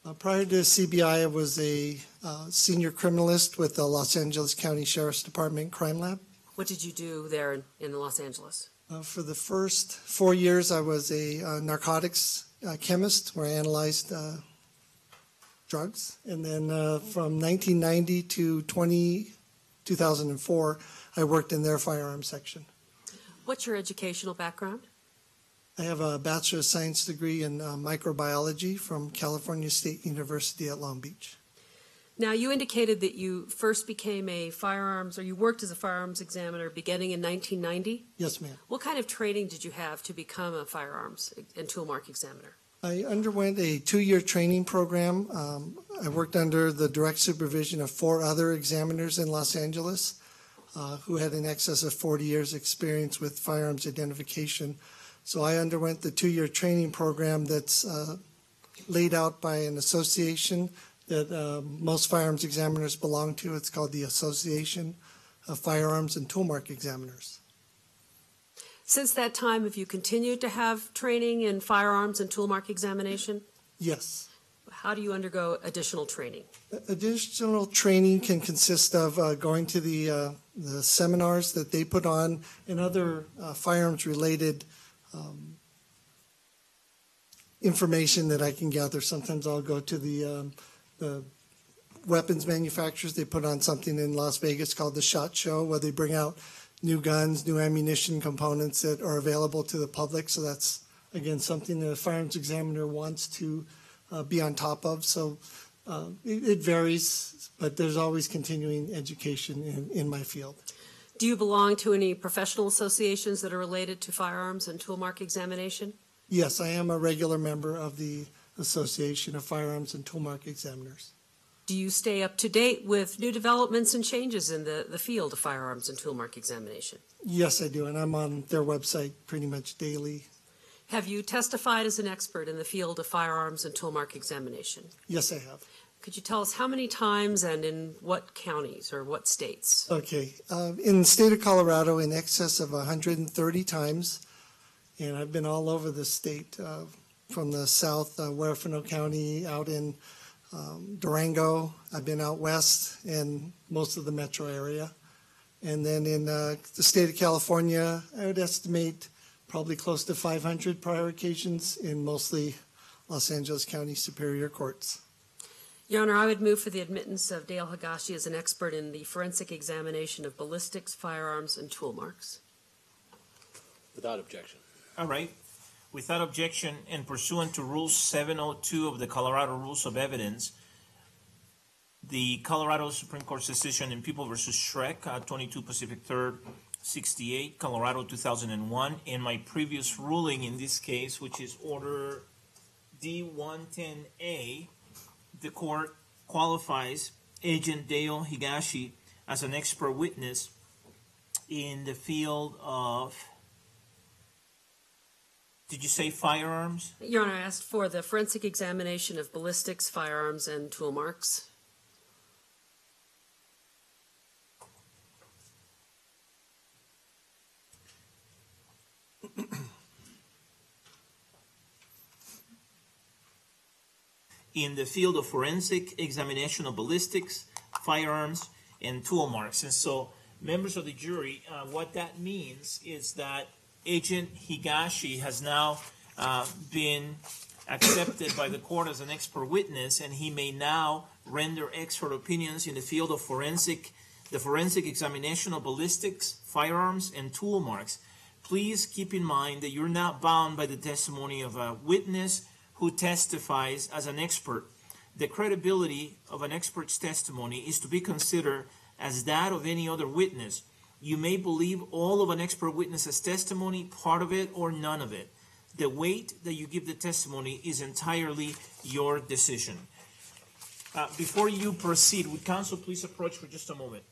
Speaker 21: Uh, prior to CBI, I was a uh, senior criminalist with the Los Angeles County Sheriff's Department Crime Lab.
Speaker 6: What did you do there in, in Los Angeles? Uh, for the first
Speaker 21: four years, I was a uh, narcotics uh, chemist where I analyzed uh, drugs. And then uh, from 1990 to 20, 2004, I worked in their firearms section.
Speaker 6: What's your educational background?
Speaker 21: I have a Bachelor of Science degree in uh, microbiology from California State University at Long Beach.
Speaker 6: Now, you indicated that you first became a firearms, or you worked as a firearms examiner beginning in 1990? Yes, ma'am. What kind of training did you have to become a firearms and tool mark examiner?
Speaker 21: I underwent a two-year training program. Um, I worked under the direct supervision of four other examiners in Los Angeles uh, who had in excess of 40 years experience with firearms identification. So I underwent the two-year training program that's uh, laid out by an association that uh, most firearms examiners belong to. It's called the Association of Firearms and Toolmark Examiners.
Speaker 6: Since that time, have you continued to have training in firearms and toolmark examination? Yes. How do you undergo additional training? Additional
Speaker 21: training can consist of uh, going to the, uh, the seminars that they put on and other uh, firearms related um, information that I can gather. Sometimes I'll go to the um, the weapons manufacturers. They put on something in Las Vegas called the Shot Show, where they bring out new guns, new ammunition components that are available to the public. So that's again something the firearms examiner wants to uh, be on top of. So uh, it, it, varies, but there's always continuing education in, in my field.
Speaker 6: Do you belong to any professional associations that are related to firearms and tool mark examination?
Speaker 21: Yes, I am a regular member of the Association of Firearms and Toolmark Examiners.
Speaker 6: Do you stay up to date with new developments and changes in the, the field of firearms and toolmark examination?
Speaker 21: Yes, I do, and I'm on their website pretty much daily.
Speaker 6: Have you testified as an expert in the field of firearms and toolmark examination? Yes, I have. Could you tell us how many times and in what counties or what states?
Speaker 21: Okay. Uh, in the state of Colorado, in excess of 130 times, and I've been all over the state. Uh, from the south, uh, Huerfano County, out in um, Durango. I've been out west and most of the metro area. And then in uh, the state of California, I would estimate probably close to 500 prior occasions in mostly Los Angeles County Superior Courts.
Speaker 6: Your Honor, I would move for the admittance of Dale Higashi as an expert in the forensic examination of ballistics, firearms, and tool marks.
Speaker 5: Without objection. All right. Without objection and pursuant to Rule 702 of the Colorado Rules of Evidence, the Colorado Supreme Court's decision in People v. Shreck, uh, 22 Pacific 3rd, 68, Colorado 2001, and my previous ruling in this case, which is Order D110A, the court qualifies Agent Dale Higashi as an expert witness in the field of did you say firearms?
Speaker 6: Your Honor asked for the forensic examination of ballistics, firearms, and tool marks.
Speaker 5: [clears throat] in the field of forensic examination of ballistics, firearms, and tool marks. And so, members of the jury, uh, what that means is that Agent Higashi has now uh, been accepted by the court as an expert witness, and he may now render expert opinions in the field of forensic, the forensic examination of ballistics, firearms, and tool marks. Please keep in mind that you're not bound by the testimony of a witness who testifies as an expert. The credibility of an expert's testimony is to be considered as that of any other witness. You may believe all of an expert witness's testimony, part of it or none of it. The weight that you give the testimony is entirely your decision. Uh, before you proceed, would counsel please approach for just a moment?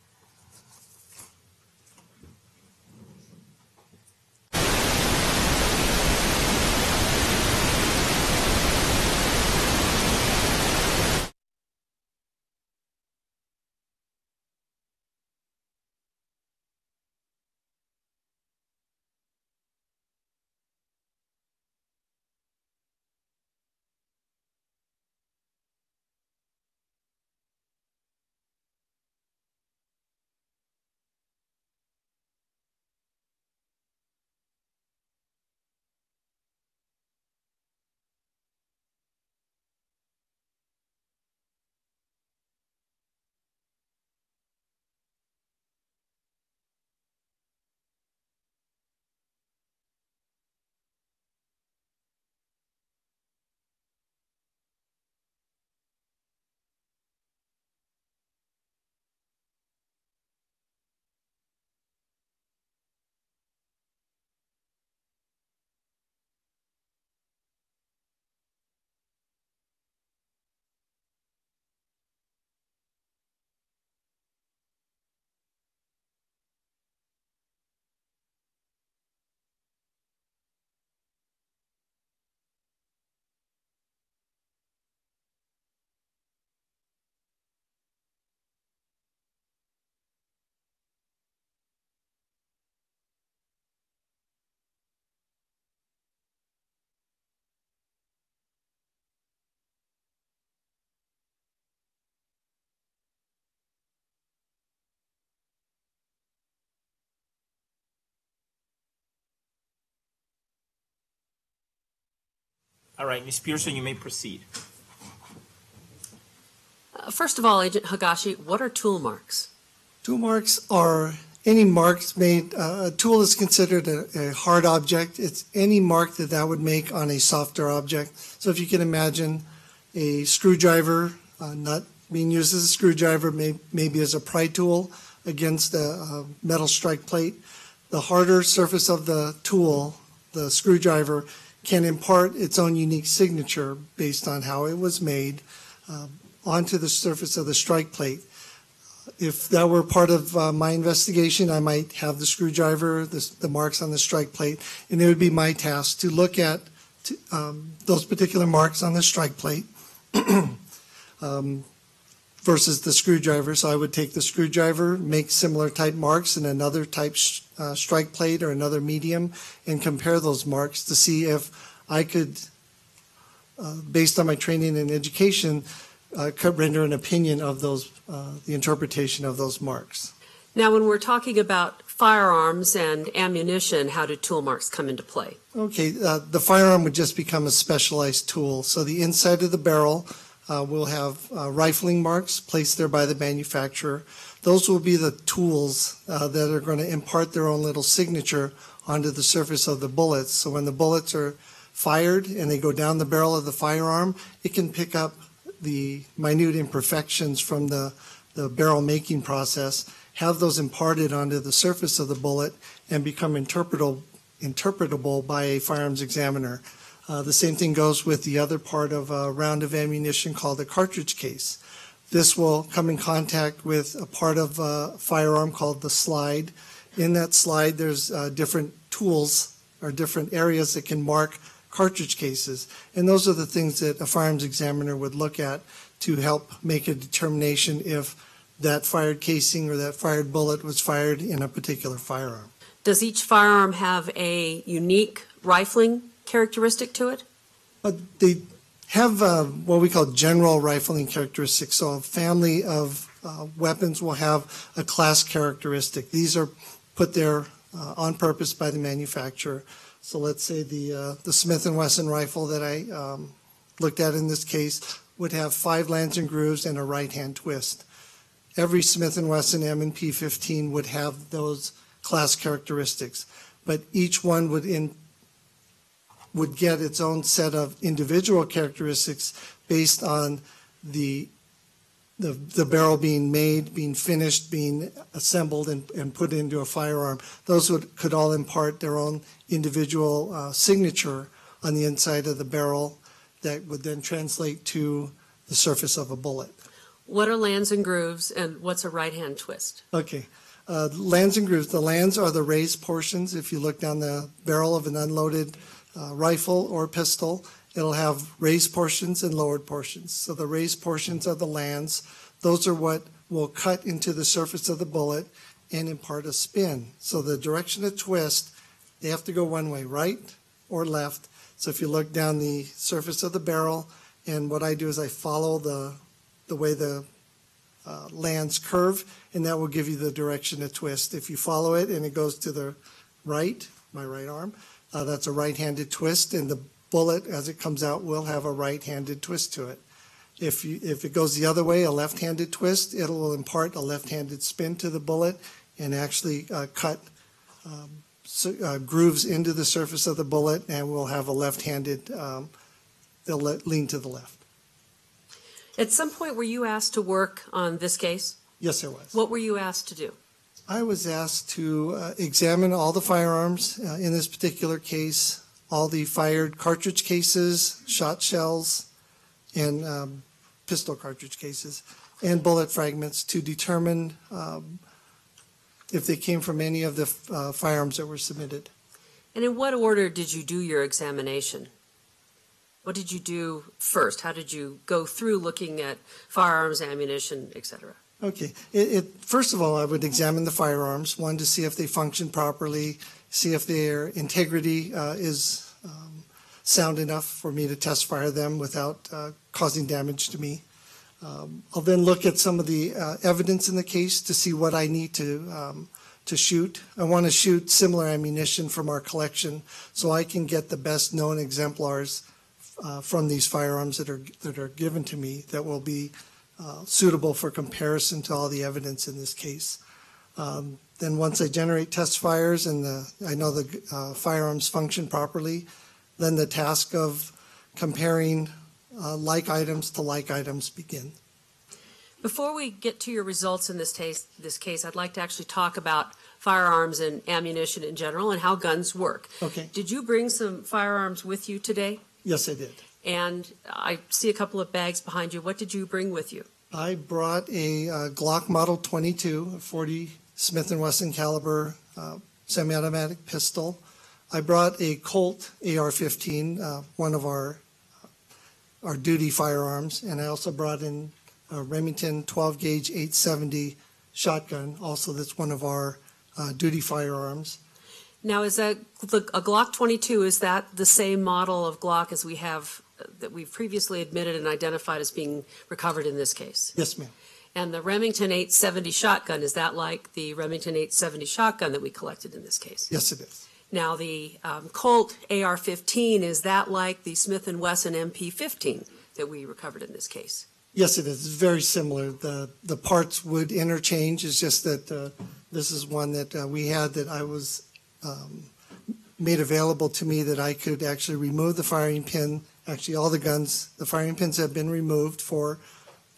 Speaker 5: All right, Ms. Pearson, you may proceed.
Speaker 6: Uh, First of all, Agent Higashi, what are tool marks?
Speaker 21: Tool marks are any marks made, uh, a tool is considered a, a hard object. It's any mark that that would make on a softer object. So if you can imagine a screwdriver, uh, not being used as a screwdriver, may, maybe as a pry tool against a, metal strike plate, the harder surface of the tool, the screwdriver, can impart its own unique signature based on how it was made um, onto the surface of the strike plate. If that were part of uh, my investigation, I might have the screwdriver, the, the, marks on the strike plate, and it would be my task to look at to, um, those particular marks on the strike plate. [clears throat] um, versus the screwdriver. So I would take the screwdriver, make similar type marks in another type uh, strike plate or another medium, and compare those marks to see if I could, uh, based on my training and education, uh, could render an opinion of those, uh, the interpretation of those marks.
Speaker 6: Now, when we're talking about firearms and ammunition, how do tool marks come into play?
Speaker 21: Okay, uh, the firearm would just become a specialized tool. So the inside of the barrel uh, will have uh, rifling marks placed there by the manufacturer. Those will be the tools uh, that are going to impart their own little signature onto the surface of the bullets. So when the bullets are fired and they go down the barrel of the firearm, it can pick up the minute imperfections from the, the barrel making process, have those imparted onto the surface of the bullet, and become interpretable, interpretable by a firearms examiner. Uh, the same thing goes with the other part of a round of ammunition called a cartridge case. This will come in contact with a part of a firearm called the slide. In that slide, there's uh, different tools or different areas that can mark cartridge cases. And those are the things that a firearms examiner would look at to help make a determination if that fired casing or that fired bullet was fired in a particular firearm.
Speaker 6: Does each firearm have a unique rifling characteristic to it?
Speaker 21: Uh, they have uh, what we call general rifling characteristics. So a family of uh, weapons will have a class characteristic. These are put there uh, on purpose by the manufacturer. So let's say the uh, the Smith and Wesson rifle that I um, looked at in this case would have five lands and grooves and a right hand twist. Every Smith and Wesson M and P15 would have those class characteristics, but each one would in would get its own set of individual characteristics based on the the, the barrel being made, being finished, being assembled, and, and put into a firearm. Those would, could all impart their own individual uh, signature on the inside of the barrel that would then translate to the surface of a bullet.
Speaker 6: What are lands and grooves, and what's a right hand twist?
Speaker 21: Okay. Uh, lands and grooves. The lands are the raised portions. If you look down the barrel of an unloaded uh, rifle or pistol. It'll have raised portions and lowered portions. So the raised portions are the lands. Those are what will cut into the surface of the bullet and impart a spin. So the direction of twist, they have to go one way, right or left. So if you look down the surface of the barrel, and what I do is I follow the, the way the uh, lands curve, and that will give you the direction of twist. If you follow it and it goes to the right, my right arm, uh, that's a right-handed twist, and the bullet, as it comes out, will have a right-handed twist to it. If, you, if it goes the other way, a left-handed twist, it will impart a left-handed spin to the bullet and actually uh, cut um, so, uh, grooves into the surface of the bullet and will have a left-handed, um, they'll lean to the left.
Speaker 6: At some point, were you asked to work on this case? Yes, I was. What were you asked to do?
Speaker 21: I was asked to uh, examine all the firearms uh, in this particular case, all the fired cartridge cases, shot shells, and um, pistol cartridge cases, and bullet fragments to determine um, if they came from any of the uh, firearms that were submitted.
Speaker 6: And in what order did you do your examination? What did you do first? How did you go through looking at firearms, ammunition, et cetera?
Speaker 21: Okay. It, it, first of all, I would examine the firearms, one to see if they function properly, see if their integrity uh, is um, sound enough for me to test fire them without uh, causing damage to me. Um, I'll then look at some of the uh, evidence in the case to see what I need to um, to shoot. I want to shoot similar ammunition from our collection so I can get the best known exemplars uh, from these firearms that are that are given to me that will be uh, suitable for comparison to all the evidence in this case. Um, then once I generate test fires and the, I know the uh, firearms function properly, then the task of comparing uh, like items to like items begin.
Speaker 6: Before we get to your results in this this case, I'd like to actually talk about firearms and ammunition in general and how guns work. Okay. Did you bring some firearms with you today? Yes, I did. And I see a couple of bags behind you. What did you bring with you?
Speaker 21: I brought a uh, Glock Model 22, a 40 Smith & Wesson caliber uh, semi-automatic pistol. I brought a Colt AR-15, uh, one of our uh, our duty firearms, and I also brought in a Remington 12 gauge 870 shotgun. Also, that's one of our uh, duty firearms.
Speaker 6: Now, is that a Glock 22? Is that the same model of Glock as we have that we've previously admitted and identified as being recovered in this case? Yes, ma'am. And the Remington 870 shotgun, is that like the Remington 870 shotgun that we collected in this case? Yes, it is. Now, the um, Colt AR-15, is that like the Smith & Wesson MP-15 that we recovered in this case?
Speaker 21: Yes, it is very similar. The the parts would interchange. It's just that uh, this is one that uh, we had that I was um, made available to me that I could actually remove the firing pin Actually, all the guns, the firing pins have been removed for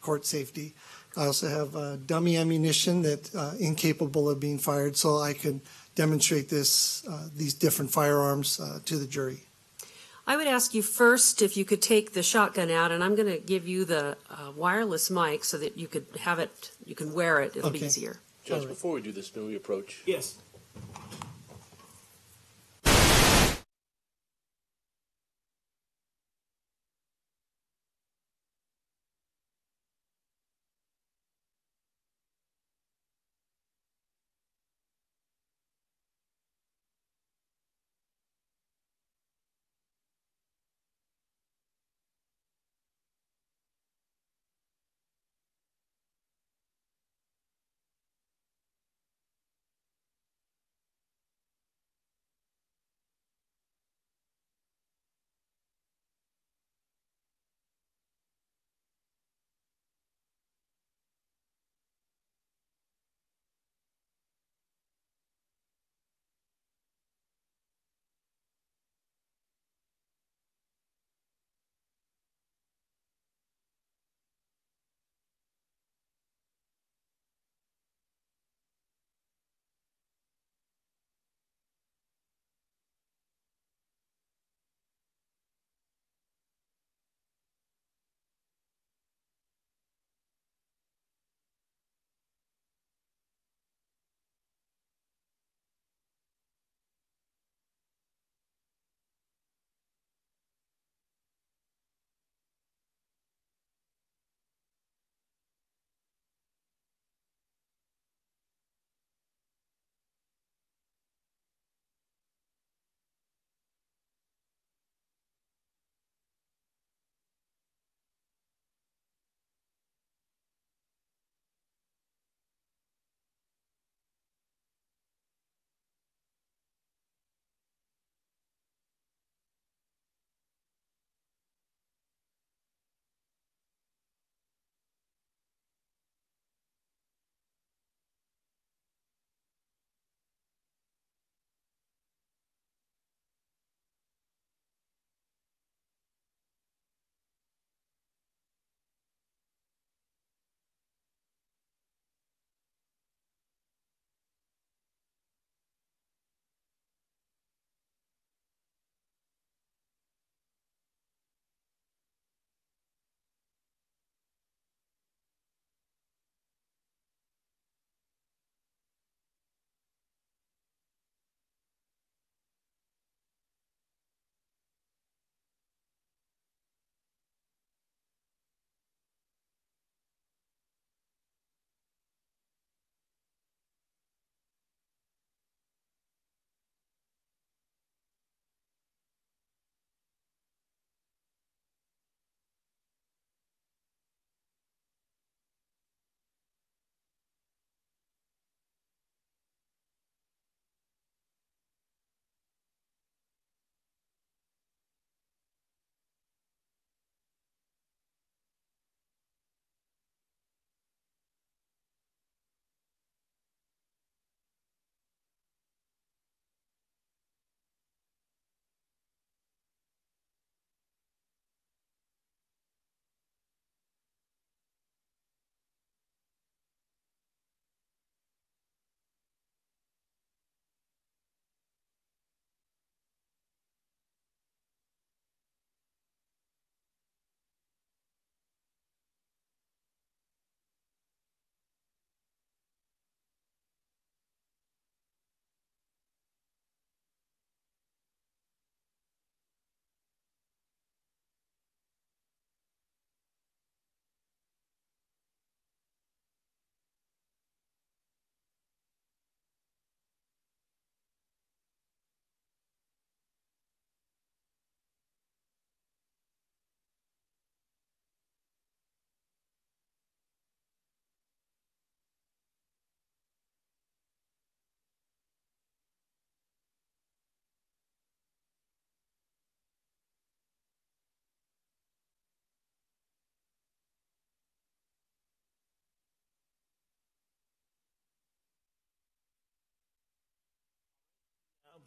Speaker 21: court safety. I also have uh, dummy ammunition that uh, incapable of being fired, so I can demonstrate this uh, these different firearms uh, to the jury.
Speaker 6: I would ask you first if you could take the shotgun out, and I'm going to give you the uh, wireless mic so that you could have it, you can wear it. It'll be easier.
Speaker 2: Judge, before we do this, new approach? Yes.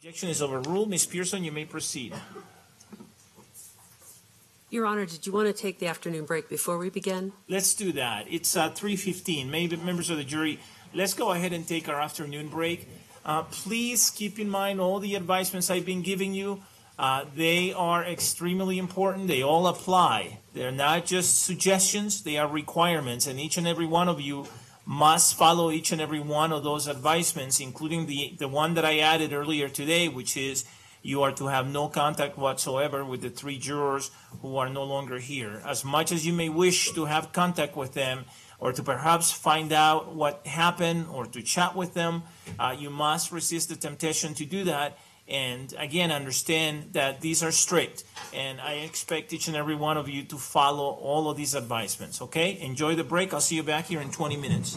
Speaker 5: Objection is overruled. Ms. Pearson, you may proceed.
Speaker 6: Your Honor, did you want to take the
Speaker 5: afternoon break before we begin? Let's do that. It's uh, 3.15. Maybe members of the jury, let's go ahead and take our afternoon break. Uh, please keep in mind all the advisements I've been giving you. Uh, they are extremely important. They all apply. They're not just suggestions, they are requirements, and each and every one of you must follow each and every one of those advisements, including the, the one that I added earlier today, which is you are to have no contact whatsoever with the three jurors who are no longer here. As much as you may wish to have contact with them or to perhaps find out what happened or to chat with them, uh, you must resist the temptation to do that and again, understand that these are strict. And I expect each and every one of you to follow all of these advisements, okay? Enjoy the break. I'll see you back here in 20 minutes.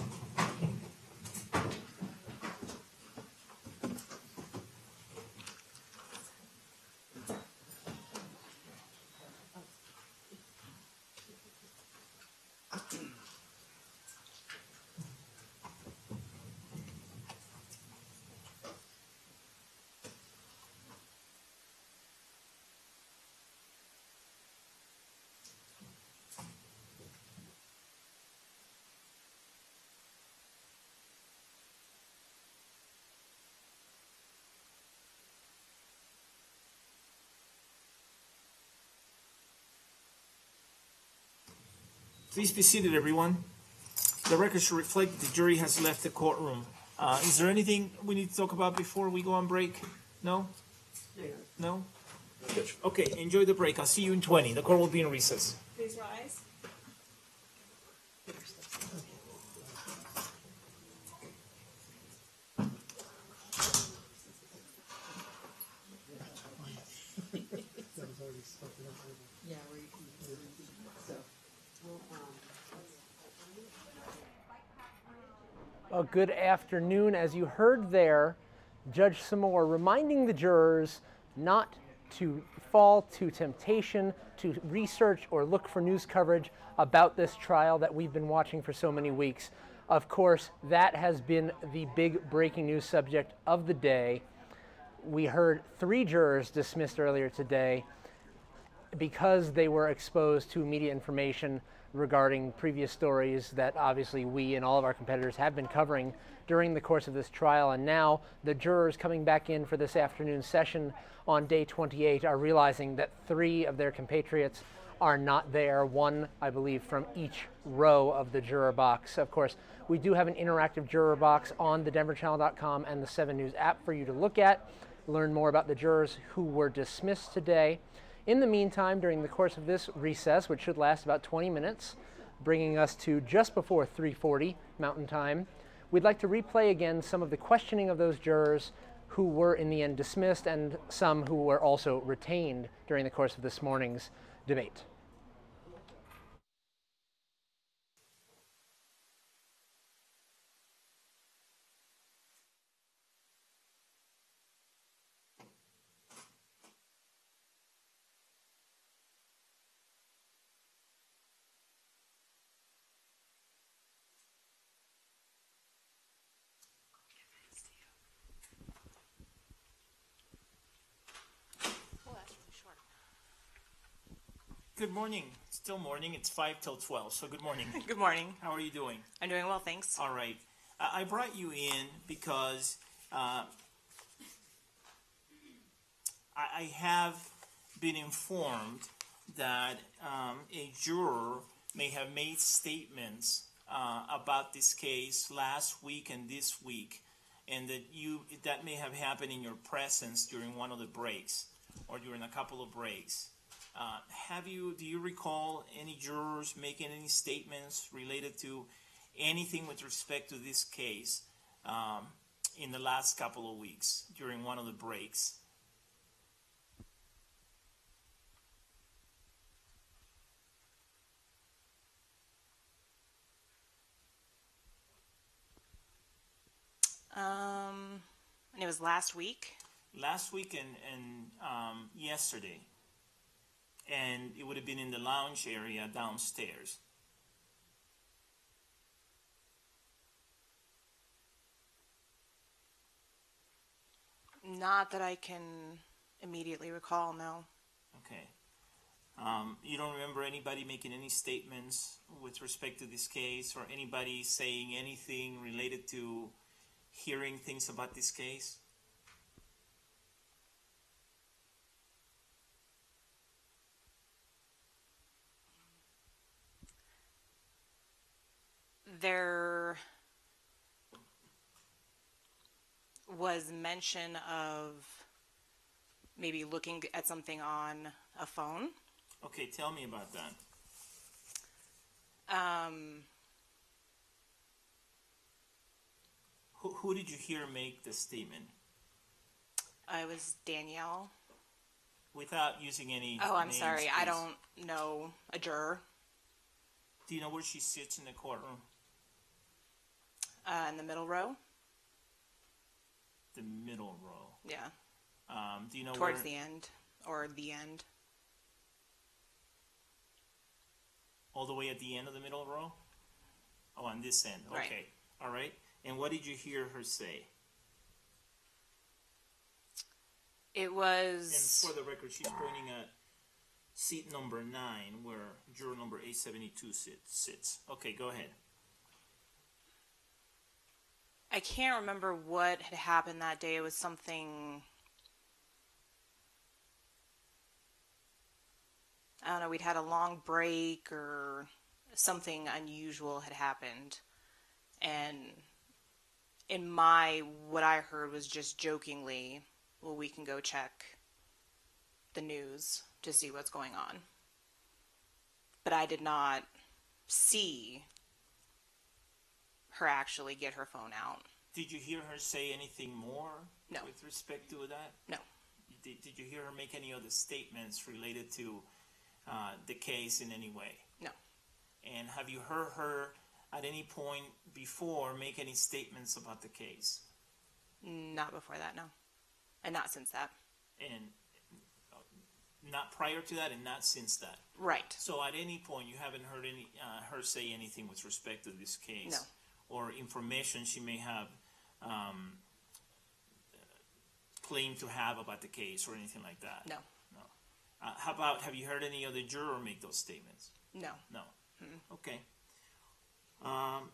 Speaker 5: Please be seated, everyone. The record should reflect the jury has left the courtroom. Uh, is there anything we need to talk about before we go on break? No? No? Okay, enjoy the break. I'll see you in 20. The court will be in recess. Please
Speaker 11: rise.
Speaker 20: A good afternoon. As you heard there, Judge Samour reminding the jurors not to fall to temptation to research or look for news coverage about this trial that we've been watching for so many weeks. Of course, that has been the big breaking news subject of the day. We heard three jurors dismissed earlier today because they were exposed to media information regarding previous stories that obviously we and all of our competitors have been covering during the course of this trial. And now the jurors coming back in for this afternoon session on day 28 are realizing that three of their compatriots are not there, one, I believe, from each row of the juror box. Of course, we do have an interactive juror box on the denverchannel.com and the 7 News app for you to look at, learn more about the jurors who were dismissed today. In the meantime, during the course of this recess, which should last about 20 minutes, bringing us to just before 3.40 Mountain Time, we'd like to replay again some of the questioning of those jurors who were in the end dismissed and some who were also retained during the course of this morning's debate.
Speaker 5: morning. It's still morning. It's 5 till 12, so good morning. [laughs] good morning. How are you doing? I'm doing well, thanks. All right. Uh, I brought you in because uh, I, I, have been informed that um, a juror may have made statements uh, about this case last week and this week, and that you that may have happened in your presence during one of the breaks or during a couple of breaks. Uh, have you, do you recall any jurors making any statements related to anything with respect to this case um, in the last couple of weeks during one of the breaks? Um, and it was last week. Last week and, and um, yesterday and it would have been in the lounge area downstairs.
Speaker 9: Not that I can immediately recall, no.
Speaker 5: Okay. Um, you don't remember anybody making any statements with respect to this case or anybody saying anything related to hearing things about this case?
Speaker 9: there was mention of maybe looking at something on a phone.
Speaker 5: Okay, tell me about that. Um, who, who did you hear make the statement?
Speaker 9: I was Danielle.
Speaker 5: Without using any. Oh, I'm names, sorry. I don't know a juror. Do you know where she sits in the courtroom? uh, in the middle row. The middle row. Yeah. Um, do you know towards where... the
Speaker 9: end or the end?
Speaker 5: All the way at the end of the middle row. Oh, on this end. Okay. All right. And what did you hear her say? It was. And for the record, she's pointing at seat number nine, where juror number 872 sits. Okay, go ahead.
Speaker 9: I can't remember what had happened that day. It was something. I don't know, we'd had a long break or something unusual had happened. And in my, what I heard was just jokingly, well, we can go check the news to see what's going on. But I did not see her actually get her phone
Speaker 5: out. Did you hear her say anything more? No. With respect to that? No. Did, did you hear her make any other statements related to uh, the case in any way? No. And have you heard her at any point before make any statements about the case? Not
Speaker 9: before that, no. And not since that.
Speaker 5: And uh, not prior to that and not since that. Right. So at any point you haven't heard any uh, her say anything with respect to this case. No or information she may have um, claimed to have about the case or anything like that? No. No. Uh, how about have you heard any other juror make those statements? No. No. mm Okay. Um,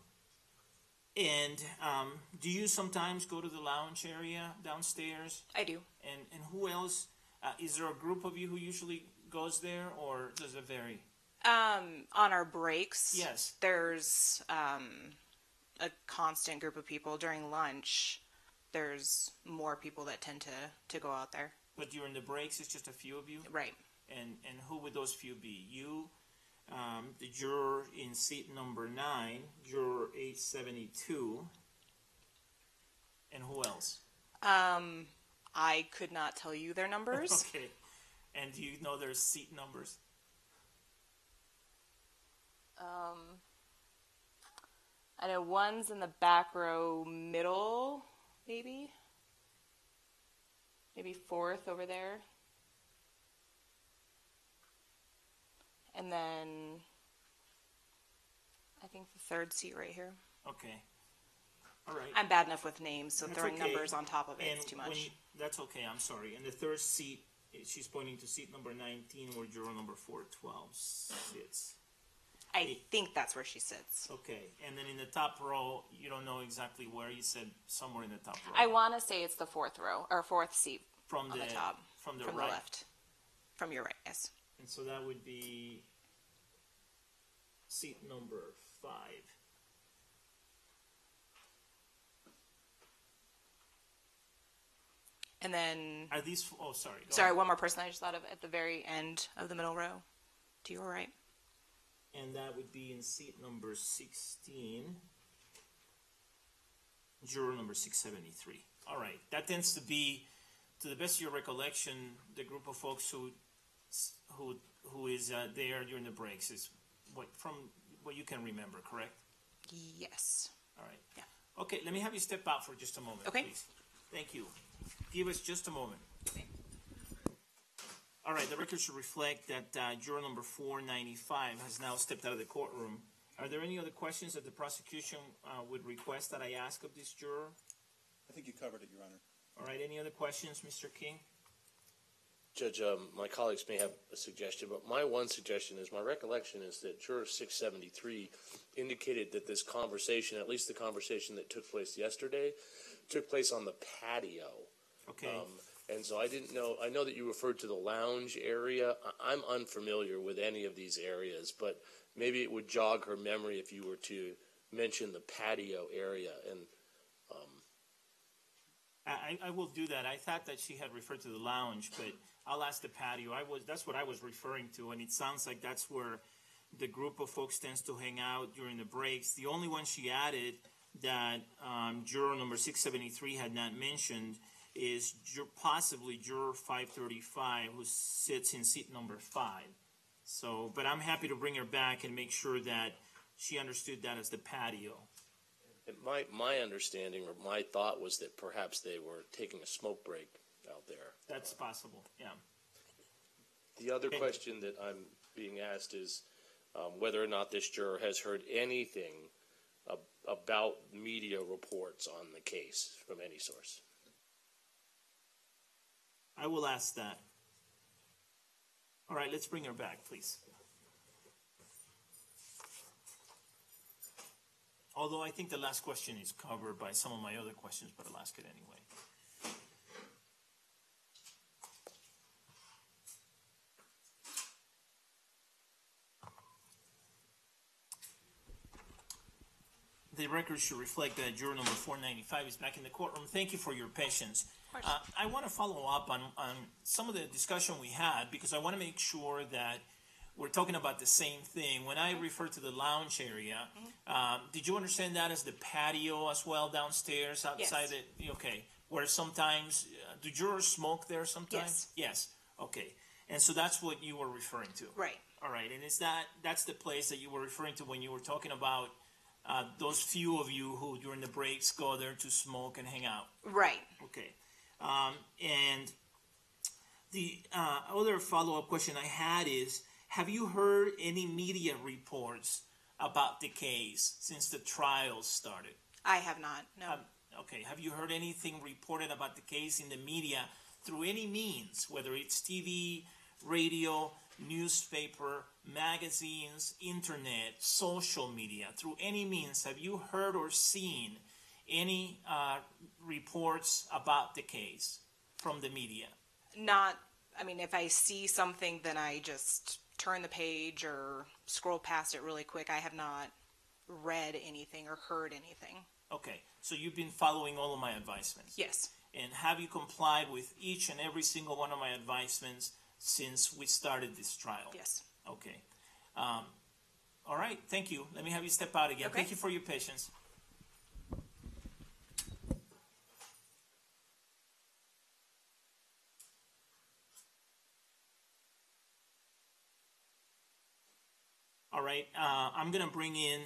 Speaker 5: and um, do you sometimes go to the lounge area downstairs? I do. And and who else? Uh, is there a group of you who usually goes there, or does it vary?
Speaker 9: Um, on our breaks, yes. There's um, a constant group of people during lunch there's more people that tend to to go out there but during
Speaker 5: the breaks it's just a few of you right and and who would those few be you um, the juror in seat number nine juror 872 and who else
Speaker 9: um i could not tell you their
Speaker 5: numbers [laughs] okay and do you know their seat numbers
Speaker 9: um I know one's in the back row middle, maybe. Maybe fourth over there. And then I think the third seat right here.
Speaker 5: Okay. All right. I'm
Speaker 9: bad enough with names, so that's throwing okay. numbers on top of it and is too much.
Speaker 5: that's okay. I'm sorry. And the third seat, she's pointing to seat number 19 where draw number 412 sits. I think that's where she sits. Okay, and then in the top row, you don't know exactly where. You said somewhere in the top row. I
Speaker 9: want to say it's the fourth row or fourth seat from on the, top,
Speaker 5: from the from right. the left, from your right. Yes. And so that would be seat number five.
Speaker 9: And then are these? Oh, sorry. sorry, one more person I just thought of at the very end of the middle row, to your right
Speaker 5: and that would be in seat number 16, juror number 673. All right, that tends to be, to the best of your recollection, the group of folks who who who is uh, there during the breaks is what from what you can remember, correct? Yes. All right. Yeah. Okay, let me have you step out for just a moment, okay. please. Thank you. Give us just a moment. Okay. All right, the record should reflect that uh, juror number 495 has now stepped out of the courtroom. Are there any other questions that the prosecution uh, would request that I ask of this juror? I think you covered it, Your Honor. All right, any other questions, Mr. King?
Speaker 2: Judge, um, my colleagues may have a suggestion, but my one suggestion is my recollection is that juror 673 indicated that this conversation, at least the conversation that took place yesterday, took place on the patio. Okay. Um, and so I didn't know, I know that you referred to the lounge area. I- am unfamiliar with any of these areas, but maybe it would jog her memory if you were to mention the patio area and,
Speaker 5: um, I, I will do that. I thought that she had referred to the lounge, but I'll ask the patio. I was, that's what I was referring to, and it sounds like that's where the group of folks tends to hang out during the breaks. The only one she added that um, juror number 673 had not mentioned – is possibly juror 535 who sits in seat number five. So, but I'm happy to bring her back and make sure that she understood that as the patio. And my, my understanding
Speaker 2: or my thought was that perhaps they were taking a smoke break out there.
Speaker 5: That's possible, yeah.
Speaker 2: The other question that I'm being asked is um, whether or not this juror has heard anything ab- about media reports on the case from any source.
Speaker 5: I will ask that. All right, let's bring her back, please. Although I think the last question is covered by some of my other questions, but I'll ask it anyway. The record should reflect that juror number 495 is back in the courtroom. Thank you for your patience. Uh, I want to follow up on, on some of the discussion we had because I want to make sure that we're talking about the same thing. When I mm-hmm. refer to the lounge area, mm-hmm. um, did you understand that as the patio as well downstairs outside Yes. it? Okay, where sometimes, uh, do jurors smoke there sometimes? Yes. Yes, okay. And so that's what you were referring to? Right. All right, and is that, that's the place that you were referring to when you were talking about uh, those few of you who during the breaks go there to smoke and hang out? Right. Okay. Um, and the uh, other follow up question I had is Have you heard any media reports about the case since the trial started? I have not, no. Um, okay, have you heard anything reported about the case in the media through any means, whether it's TV, radio, newspaper, magazines, internet, social media, through any means? Have you heard or seen? any uh, reports about the case from the media?
Speaker 9: Not, I mean, if I see something, then I just turn the page or scroll past it really quick. I have not read anything or heard anything.
Speaker 5: Okay, so you've been following all of my advisements? Yes. And have you complied with each and every single one of my advisements since we started this trial? Yes. Okay. Um, all right, thank you. Let me have you step out again. Okay. Thank you for your patience. All right, uh, I'm going to bring in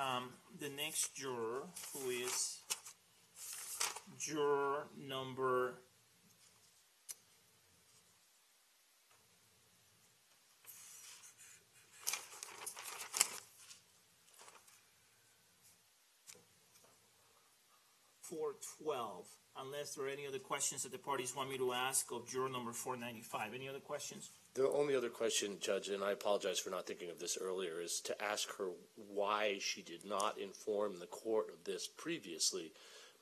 Speaker 5: um, the next juror, who is juror number four twelve. Unless there are any other questions that the parties want me to ask of juror number four ninety five. Any other questions?
Speaker 2: The only other question, Judge, and I apologize for not thinking of this earlier, is to ask her why she did not inform the court of this previously.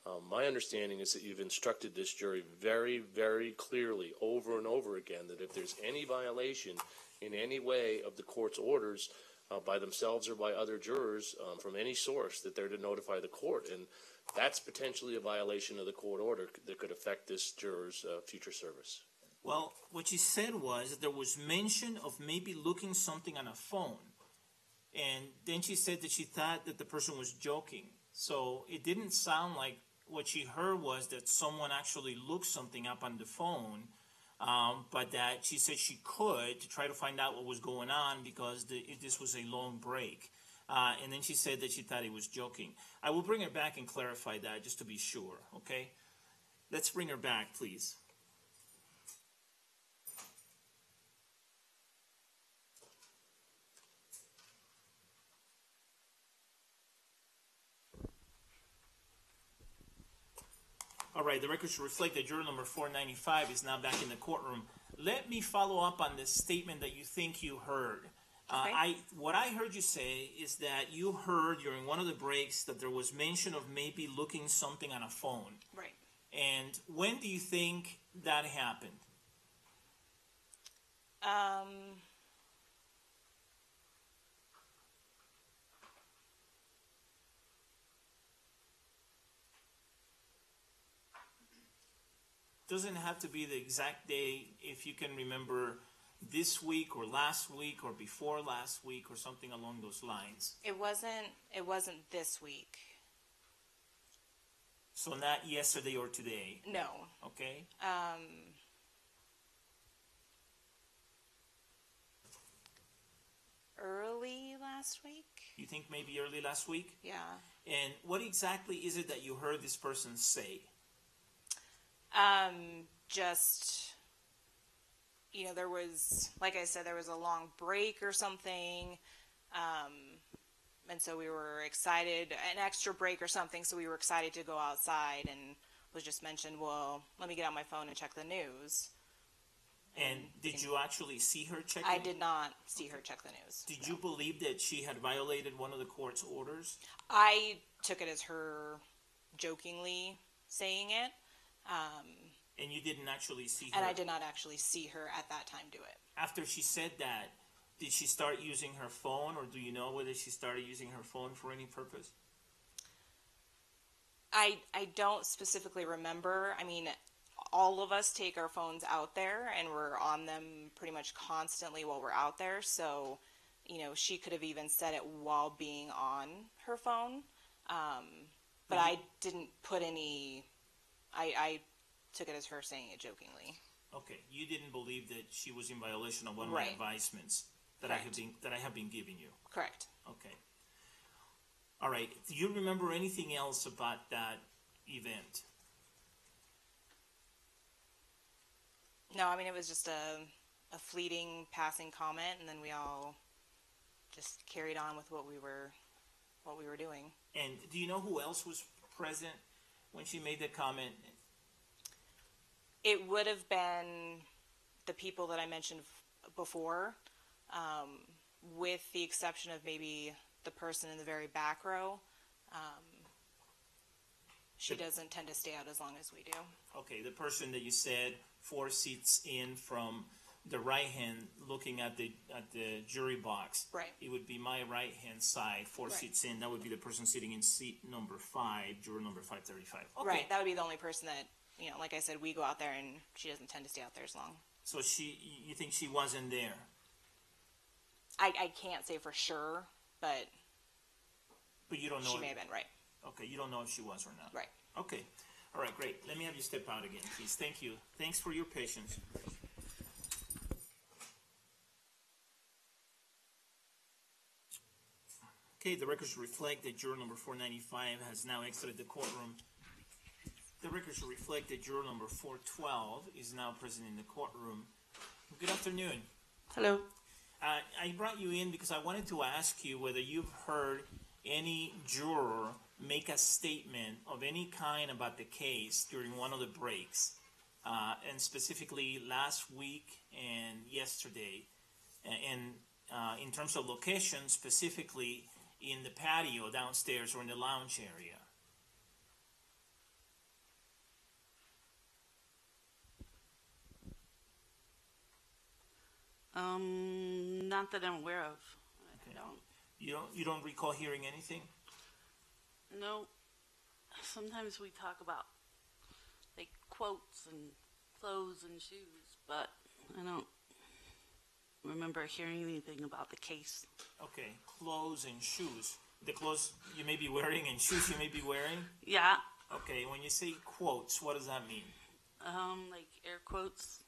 Speaker 2: Um, my understanding is that you've instructed this jury very, very clearly over and over again that if there's any violation in any way of the court's orders uh, by themselves or by other jurors um, from any source, that they're to notify the court. And that's potentially a violation of the court order that could affect this juror's uh, future service.
Speaker 5: Well, what she said was that there was mention of maybe looking something on a phone. And then she said that she thought that the person was joking. So it didn't sound like what she heard was that someone actually looked something up on the phone, um, but that she said she could to try to find out what was going on because the, this was a long break. Uh, and then she said that she thought he was joking. I will bring her back and clarify that just to be sure, okay? Let's bring her back, please. All right, the record should reflect that juror number 495 is now back in the courtroom. Let me follow up on this statement that you think you heard. Uh, I what I heard you say is that you heard during one of the breaks that there was mention of maybe looking something on a phone. Right. And when do you think that happened?
Speaker 9: Um,
Speaker 5: doesn't have to be the exact day if you can remember this week or last week or before last week or something along those lines.
Speaker 9: It wasn't, it wasn't this week.
Speaker 5: So not yesterday or today, No. okay?
Speaker 9: Um, early last week?
Speaker 5: You think maybe early last week? Yeah. And what exactly is it that you heard this person say?
Speaker 9: Um, just you know, there was like I said, there was a long break or something. Um, and so we were excited, an extra break or something, so we were excited to go outside and was just mentioned, well, let me get out my phone and check the news.
Speaker 5: And did you actually see her check? I did
Speaker 9: not see her check the
Speaker 5: news. Did no. you believe that she had violated one of the court's orders?
Speaker 9: I took it as her jokingly saying it. Um,
Speaker 5: and you didn't actually see her. And I did not
Speaker 9: actually see her at that time do it.
Speaker 5: After she said that, did she start using her phone, or do you know whether she started using her phone for any purpose?
Speaker 9: I I don't specifically remember. I mean, all of us take our phones out there, and we're on them pretty much constantly while we're out there. So, you know, she could have even said it while being on her phone. Um, but mm-hmm. I didn't put any I, I took it as her saying it jokingly.
Speaker 5: Okay, you didn't believe that she was in violation of one of Right. my advisements that I have been that I have been giving you. Correct. Okay. All right. Do you remember anything else about that event?
Speaker 9: No, I mean it was just a a fleeting passing comment, and then we all just carried on with what we were what we were doing.
Speaker 5: And do you know who else was present when she made that comment?
Speaker 9: It would have been the people that I mentioned before, um, with the exception of maybe the person in the very back row. Um, she doesn't tend to stay out as long as we do.
Speaker 5: Okay, the person that you said four seats in from the right hand looking at the at the jury box. Right. It would be my right hand side, four Right. seats in. That would be the person sitting in seat number five, juror number five thirty five. Okay. Right,
Speaker 9: that would be the only person that, you know, like I said, we go out there and she doesn't tend to stay out there as long.
Speaker 5: So she, you think she wasn't there?
Speaker 9: I, I can't say for sure,
Speaker 5: but But you don't know. she may have been right. Okay, you don't know if she was or not. Right. Okay. All right, great. Let me have you step out again, please. Thank you. Thanks for your patience. Okay, the records reflect that juror number 495 has now exited the courtroom. The records reflect that juror number 412 is now present in the courtroom. Good afternoon. Hello. Uh, I brought you in because I wanted to ask you whether you've heard any juror make a statement of any kind about the case during one of the breaks, uh, and specifically last week and yesterday. And uh, in terms of location, specifically, in the patio downstairs or in the lounge area.
Speaker 18: Um, not that I'm aware of. Okay. I don't.
Speaker 5: You don't. You don't recall hearing anything.
Speaker 18: No. Sometimes we talk about like quotes and clothes and shoes, but I don't remember hearing anything about the case. Okay, clothes
Speaker 5: and shoes. The clothes you may be wearing and shoes you may be wearing? Yeah. Okay, when you say quotes, what does that mean? Um, like air quotes.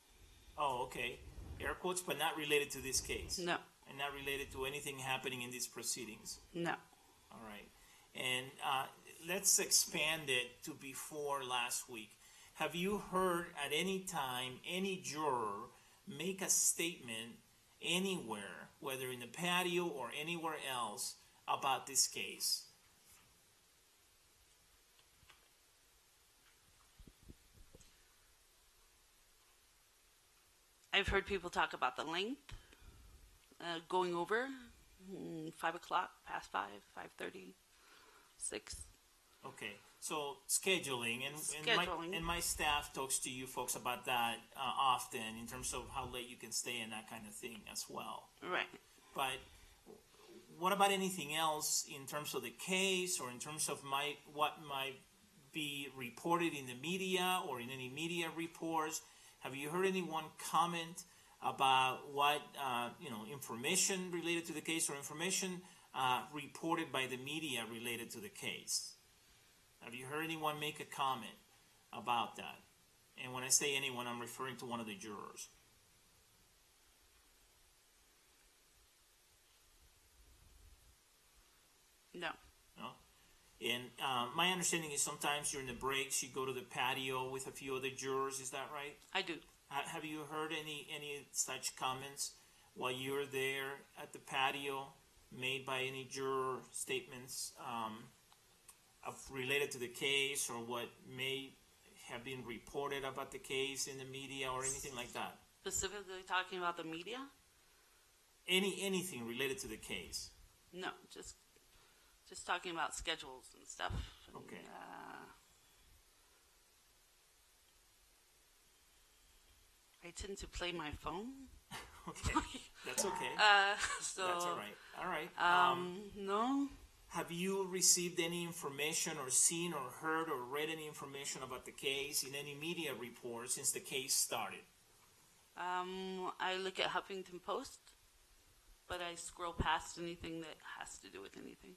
Speaker 5: Oh, okay. Air quotes, but not related to this case? No. And not related to anything happening in these proceedings? No. All right. And uh, let's expand it to before last week. Have you heard at any time any juror make a statement anywhere, whether in the patio or anywhere else, about this case.
Speaker 18: I've heard people talk about the length uh, going over hmm, five o'clock, past five, five thirty, six.
Speaker 5: Okay. So scheduling and, scheduling. and my and my staff talks to you folks about that uh, often in terms of how late you can stay and that kind of thing as well. Right. But what about anything else in terms of the case or in terms of my what might be reported in the media or in any media reports? Have you heard anyone comment about what uh, you know information related to the case or information uh, reported by the media related to the case? Have you heard anyone make a comment about that? And when I say anyone, I'm referring to one of the jurors. No. No? And uh, my understanding is sometimes during the breaks, you go to the patio with a few other jurors. Is that right? I do. Have you heard any, any such comments while you were there at the patio made by any juror statements? Um, uh, related to the case or what may have been reported about the case in the media or anything like that? Specifically
Speaker 18: talking about the media?
Speaker 5: Any anything related to the case?
Speaker 18: No, just just talking about schedules and stuff. Okay. uh, I tend to play my
Speaker 5: phone. [laughs] okay, that's okay. [laughs] Uh, so that's all right. All right. Um, um, no. Have you received any information or seen or heard or read any information about the case in any media report since the case started?
Speaker 18: Um, I look at Huffington Post, but I scroll past anything that has
Speaker 5: to do with anything.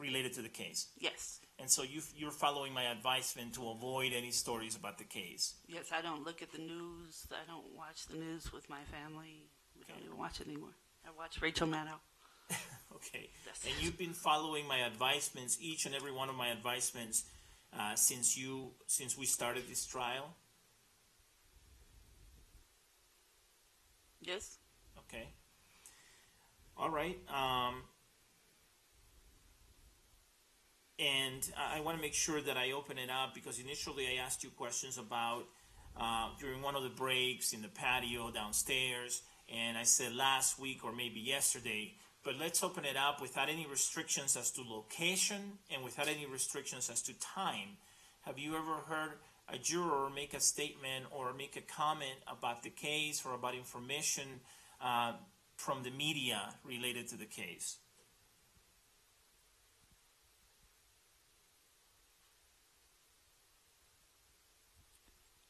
Speaker 5: Related to the case? Yes. And so you you're following my advice then to avoid any stories about the case?
Speaker 18: Yes, I don't look at the news. I don't watch the news with my family. We don't even watch it anymore. I watch Rachel Maddow. [laughs]
Speaker 5: okay. And you've been following my advisements, each and every one of my advisements, uh, since you since we started this trial. Yes. Okay. All right. Um, and I want to make sure that I open it up because initially I asked you questions about uh, during one of the breaks in the patio downstairs, and I said last week or maybe yesterday but let's open it up without any restrictions as to location and without any restrictions as to time. Have you ever heard a juror make a statement or make a comment about the case or about information uh, from the media related to the case?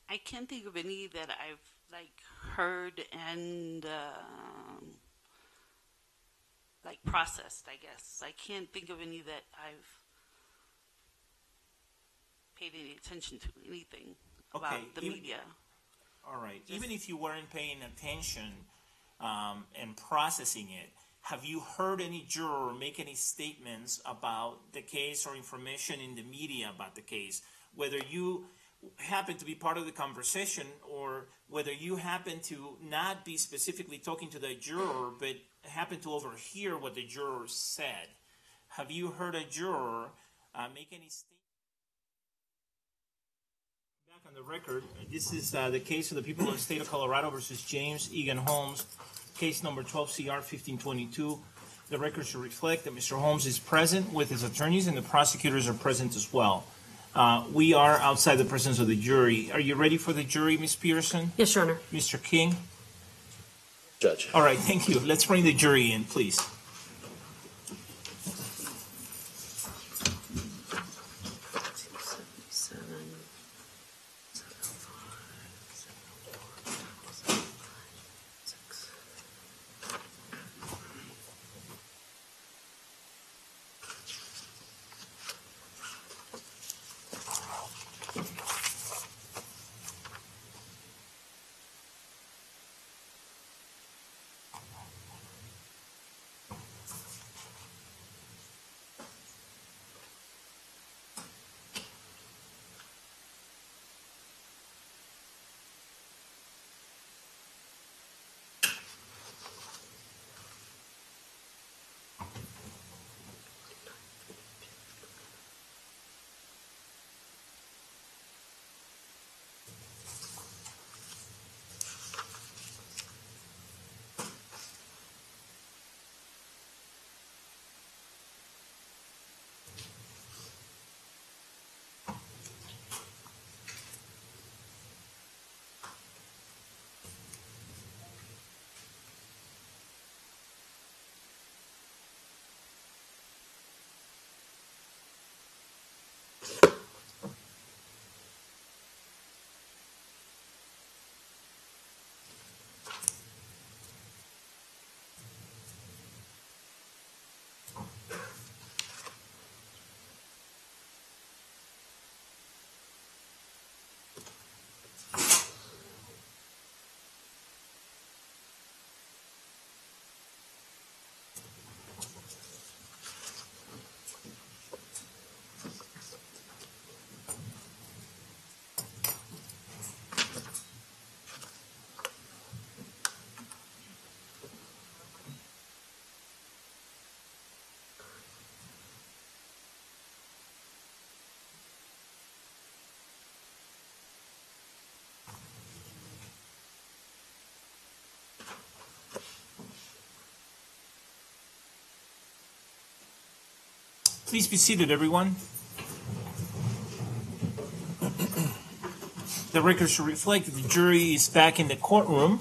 Speaker 18: I can't think of any that I've like heard and uh like processed, I guess. I can't think of any that I've paid any attention to, anything Okay, about the even- media.
Speaker 5: All right. Even if you weren't paying attention um, and processing it, have you heard any juror make any statements about the case or information in the media about the case? Whether you happen to be part of the conversation or whether you happen to not be specifically talking to the juror but happen to overhear what the juror said. Have you heard a juror uh, make any statement? Back on the record, this is uh, the case of the people of the state of Colorado versus James Eagan Holmes, case number 12CR1522. The record should reflect that Mr. Holmes is present with his attorneys and the prosecutors are present as well. Uh, we are outside the presence of the jury. Are you ready for the jury, Ms. Pearson? Yes, Your Honor. Mr. King? Judge. All right, thank you. Let's bring the jury in, please. Please be seated, everyone. the record should reflect that the jury is back in the courtroom.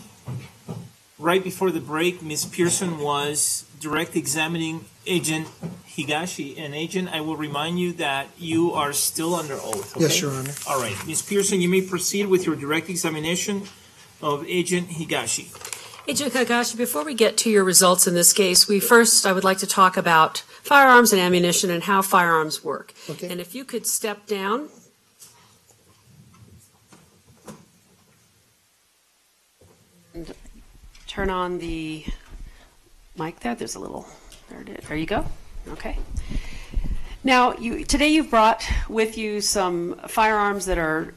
Speaker 5: Right before the break, Ms. Pearson was direct examining Agent Higashi. And Agent, I will remind you that you are still under oath. Okay? Yes, Your Honor. All right. Ms. Pearson, you may proceed with your direct examination of Agent Higashi.
Speaker 6: Hey, Kagashi. before we get to your results in this case, we first, I would like to talk about firearms and ammunition and how firearms work. Okay. And if you could step down. And turn on the mic there. There's a little, there it is. There you go. Okay. Now, you, today you've brought with you some firearms that are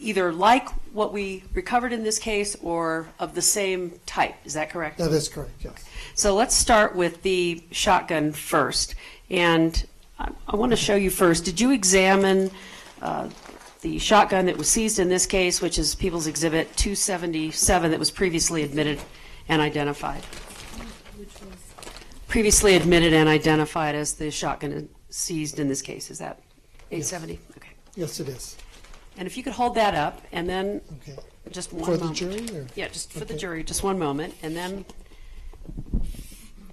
Speaker 6: either like what we recovered in this case or of the same type, is that correct? That is correct, yes. So let's start with the shotgun first. And I, I want to show you first, did you examine uh, the shotgun that was seized in this case, which is People's Exhibit 277 that was previously admitted and identified? Previously admitted and identified as the shotgun seized in this case, is that 870? Yes. Okay. Yes, it is. And if you could hold that up, and then Okay. just one For the jury, or? Yeah, just for the jury, just one moment, and then,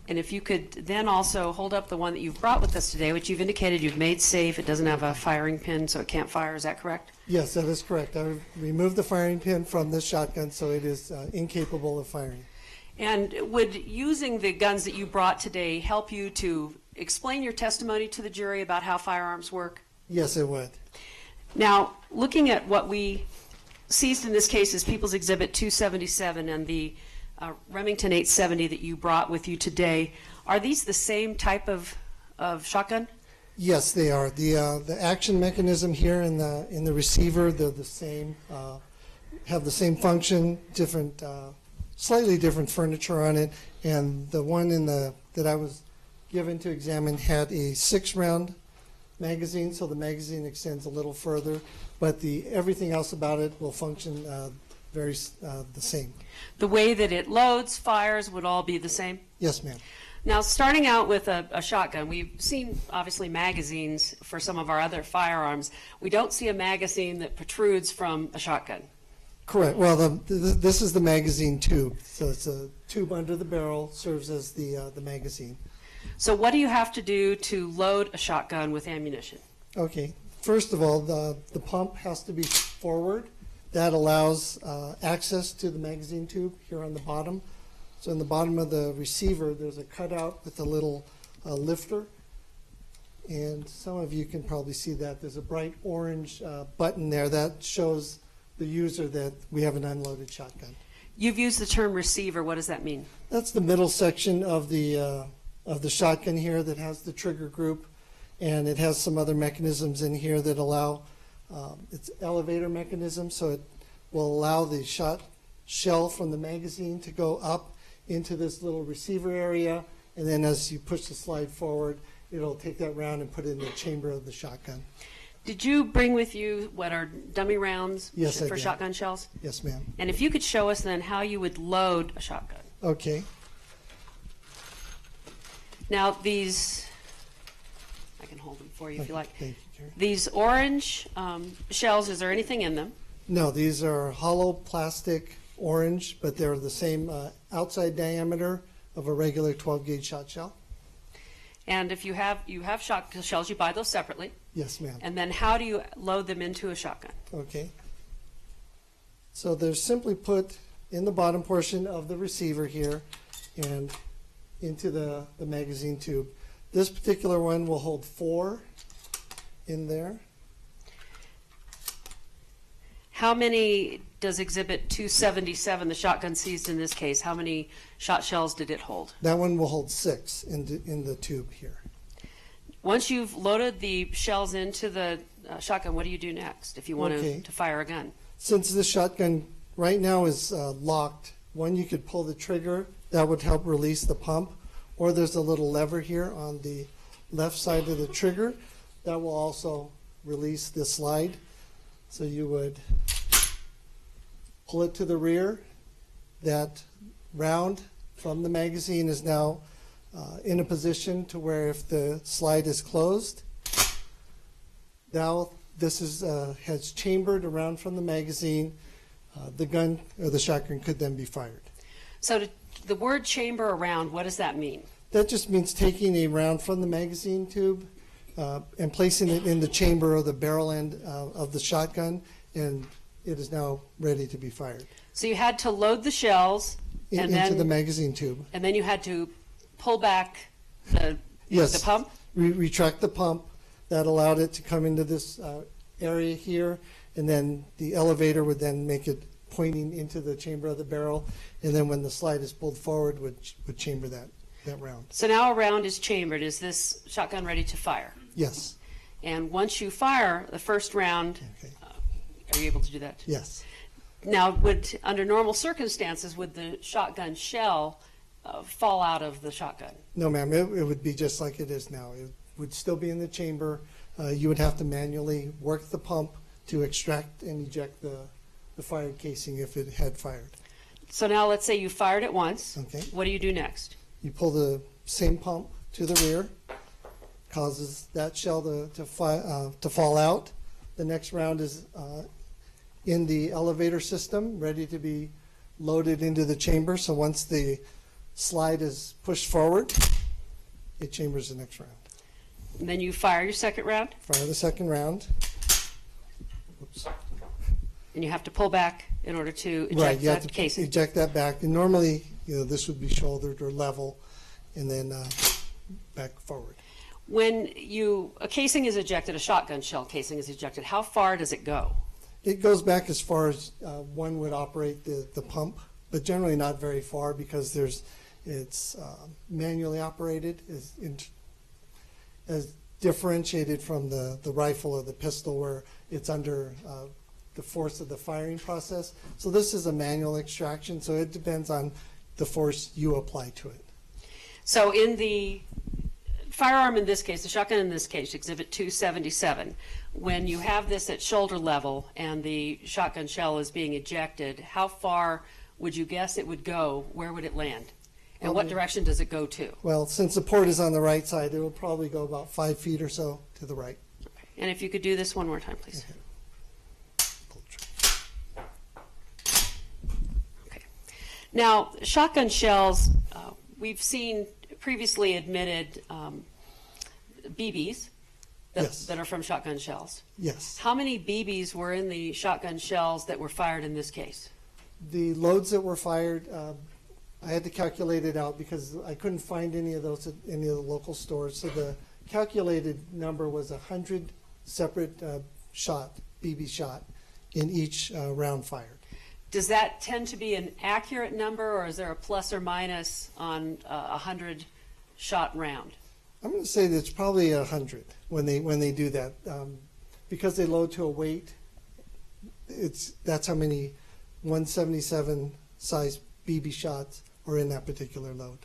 Speaker 6: and if you could then also hold up the one that you've brought with us today, which you've indicated you've made safe, it doesn't have a firing pin, so it can't fire, is that correct?
Speaker 21: Yes, that is correct. I removed the firing pin from this shotgun, so it is uh, incapable of firing.
Speaker 6: And would using the guns that you brought today help you to explain your testimony to the jury about how firearms work? Yes, it would. Now, looking at what we seized in this case is People's Exhibit 277 and the uh, Remington 870 that you brought with you today. Are these the same type of, of shotgun?
Speaker 21: Yes, they are. The, uh, the action mechanism here in the, in the receiver, they're the same, uh, have the same function, different, uh, slightly different furniture on it. And the one in the, that I was given to examine had a six round magazine, so the magazine extends a little further, but the everything else about it will function uh, very uh, the same.
Speaker 6: The way that it loads, fires would all be the same? Yes, ma'am. Now, starting out with a, a, shotgun, we've seen obviously magazines for some of our other firearms. We don't see a magazine that protrudes from a shotgun.
Speaker 21: Correct. Well, the, the, this is the magazine tube. So it's a
Speaker 6: tube under the barrel, serves as the, uh, the magazine. So what do you have to do to load a shotgun with ammunition?
Speaker 21: Okay, first of all, the, the pump has to be forward. That allows uh, access to the magazine tube here on the bottom. So in the bottom of the receiver, there's a cutout with a little uh, lifter. And some of you can probably see that. There's a bright orange uh, button there that shows the user that we have an unloaded shotgun.
Speaker 6: You've used the term receiver. What does that mean?
Speaker 21: That's the middle section of the uh, of the shotgun here that has the trigger group, and it has some other mechanisms in here that allow um, its elevator mechanism, so it will allow the shot shell from the magazine to go up into this little receiver area, and then as you push the slide forward, it'll take that round and put it in the chamber of the shotgun.
Speaker 6: Did you bring with you what are dummy rounds yes, for shotgun shells? Yes, ma'am. And if you could show us then how you would load a shotgun. Okay. Now these, I can hold them for you if you like. Thank you, These orange um, shells, is there anything in them?
Speaker 21: No, these are hollow plastic orange, but they're the same uh, outside diameter of a regular 12 gauge shot shell.
Speaker 6: And if you have you have shot shells, you buy those separately. Yes, ma'am. And then how do you load them into a shotgun?
Speaker 21: Okay. So they're simply put in the bottom portion of the receiver here, and into the, the magazine tube. This particular one will hold four in there.
Speaker 6: How many does Exhibit 277, the shotgun seized in this case, how many shot shells did it hold?
Speaker 21: That one will hold six in the, in the tube here.
Speaker 6: Once you've loaded the shells into the uh, shotgun, what do you do next if you want okay. to, to fire a gun?
Speaker 21: Since the shotgun right now is uh, locked, one, you could pull the trigger that would help release the pump. Or there's a little lever here on the left side of the trigger that will also release the slide. So you would pull it to the rear. That round from the magazine is now uh, in a position to where if the slide is closed, now this is uh, has chambered around from the magazine, uh, the gun or the shotgun could then be fired.
Speaker 6: So to the word chamber around, what does that mean?
Speaker 21: That just means taking a round from the magazine tube uh, and placing it in the chamber of the barrel end uh, of the shotgun, and it is now ready to be fired.
Speaker 6: So you had to load the shells in, and into then, the magazine tube, and then you had to pull back the
Speaker 21: yes. the pump. Re- retract the pump. That allowed it to come into this uh, area here, and then the elevator would then make it pointing into the chamber of the barrel, and then when the slide is pulled forward, would, would chamber that, that round.
Speaker 6: So now a round is chambered. Is this shotgun ready to fire? Yes, And once you fire the first round, Okay. uh, are you able to do that? yes. Now, would, under normal circumstances, would the shotgun shell uh, fall out of the shotgun?
Speaker 21: No, ma'am, it, it would be just like it is now. It would still be in the chamber. Uh, you would have to manually work the pump to extract and eject the, the fire casing if it had fired.
Speaker 6: So now let's say you fired it once. Okay. What do you do next?
Speaker 21: You pull the same pump to the rear, causes that shell to, to, fi- uh, to fall out. The next round is uh, in the elevator system, ready to be loaded into the chamber. So once the slide is pushed forward, it chambers the next
Speaker 6: round. And then you fire your second round?
Speaker 21: Fire the second round.
Speaker 6: Oops and you have to pull back in order to Right, eject you have that to casing.
Speaker 21: Eject that back, and normally, you know, this would be shouldered or level, and then uh, back forward.
Speaker 6: When you, a casing is ejected, a shotgun shell casing is ejected, how far does it go?
Speaker 21: It goes back as far as uh, one would operate the, the pump, but generally not very far because there's, it's uh, manually operated, is in- as differentiated from the, the rifle or the pistol where it's under uh, the force of the firing process. So this is a manual extraction, so it depends on the force you apply to it.
Speaker 6: So in the firearm in this case, the shotgun in this case, Exhibit 277, when you have this at shoulder level and the shotgun shell is being ejected, how far would you guess it would go? Where would it land? And what direction does it go to?
Speaker 21: Well, since the port is on the right side, it will probably go about five feet or so to the right.
Speaker 6: And if you could do this one more time, please. Okay. Now, shotgun shells, uh, we've seen previously admitted um, BBs that, yes. that are from shotgun shells. Yes. How many BBs were in the shotgun shells that were fired in this case?
Speaker 21: The loads that were fired, uh, I had to calculate it out because I couldn't find any of those at any of the local stores. So the calculated number was 100 separate uh, shot, BB shot, in each uh, round fired.
Speaker 6: Does that tend to be an accurate number, or is there a plus or minus on uh, a 100 shot round? I'm going to
Speaker 21: say that it's probably 100 when they, when they do that. Um, because they load to a weight, it's, that's how many 177 size BB shots are in that particular load.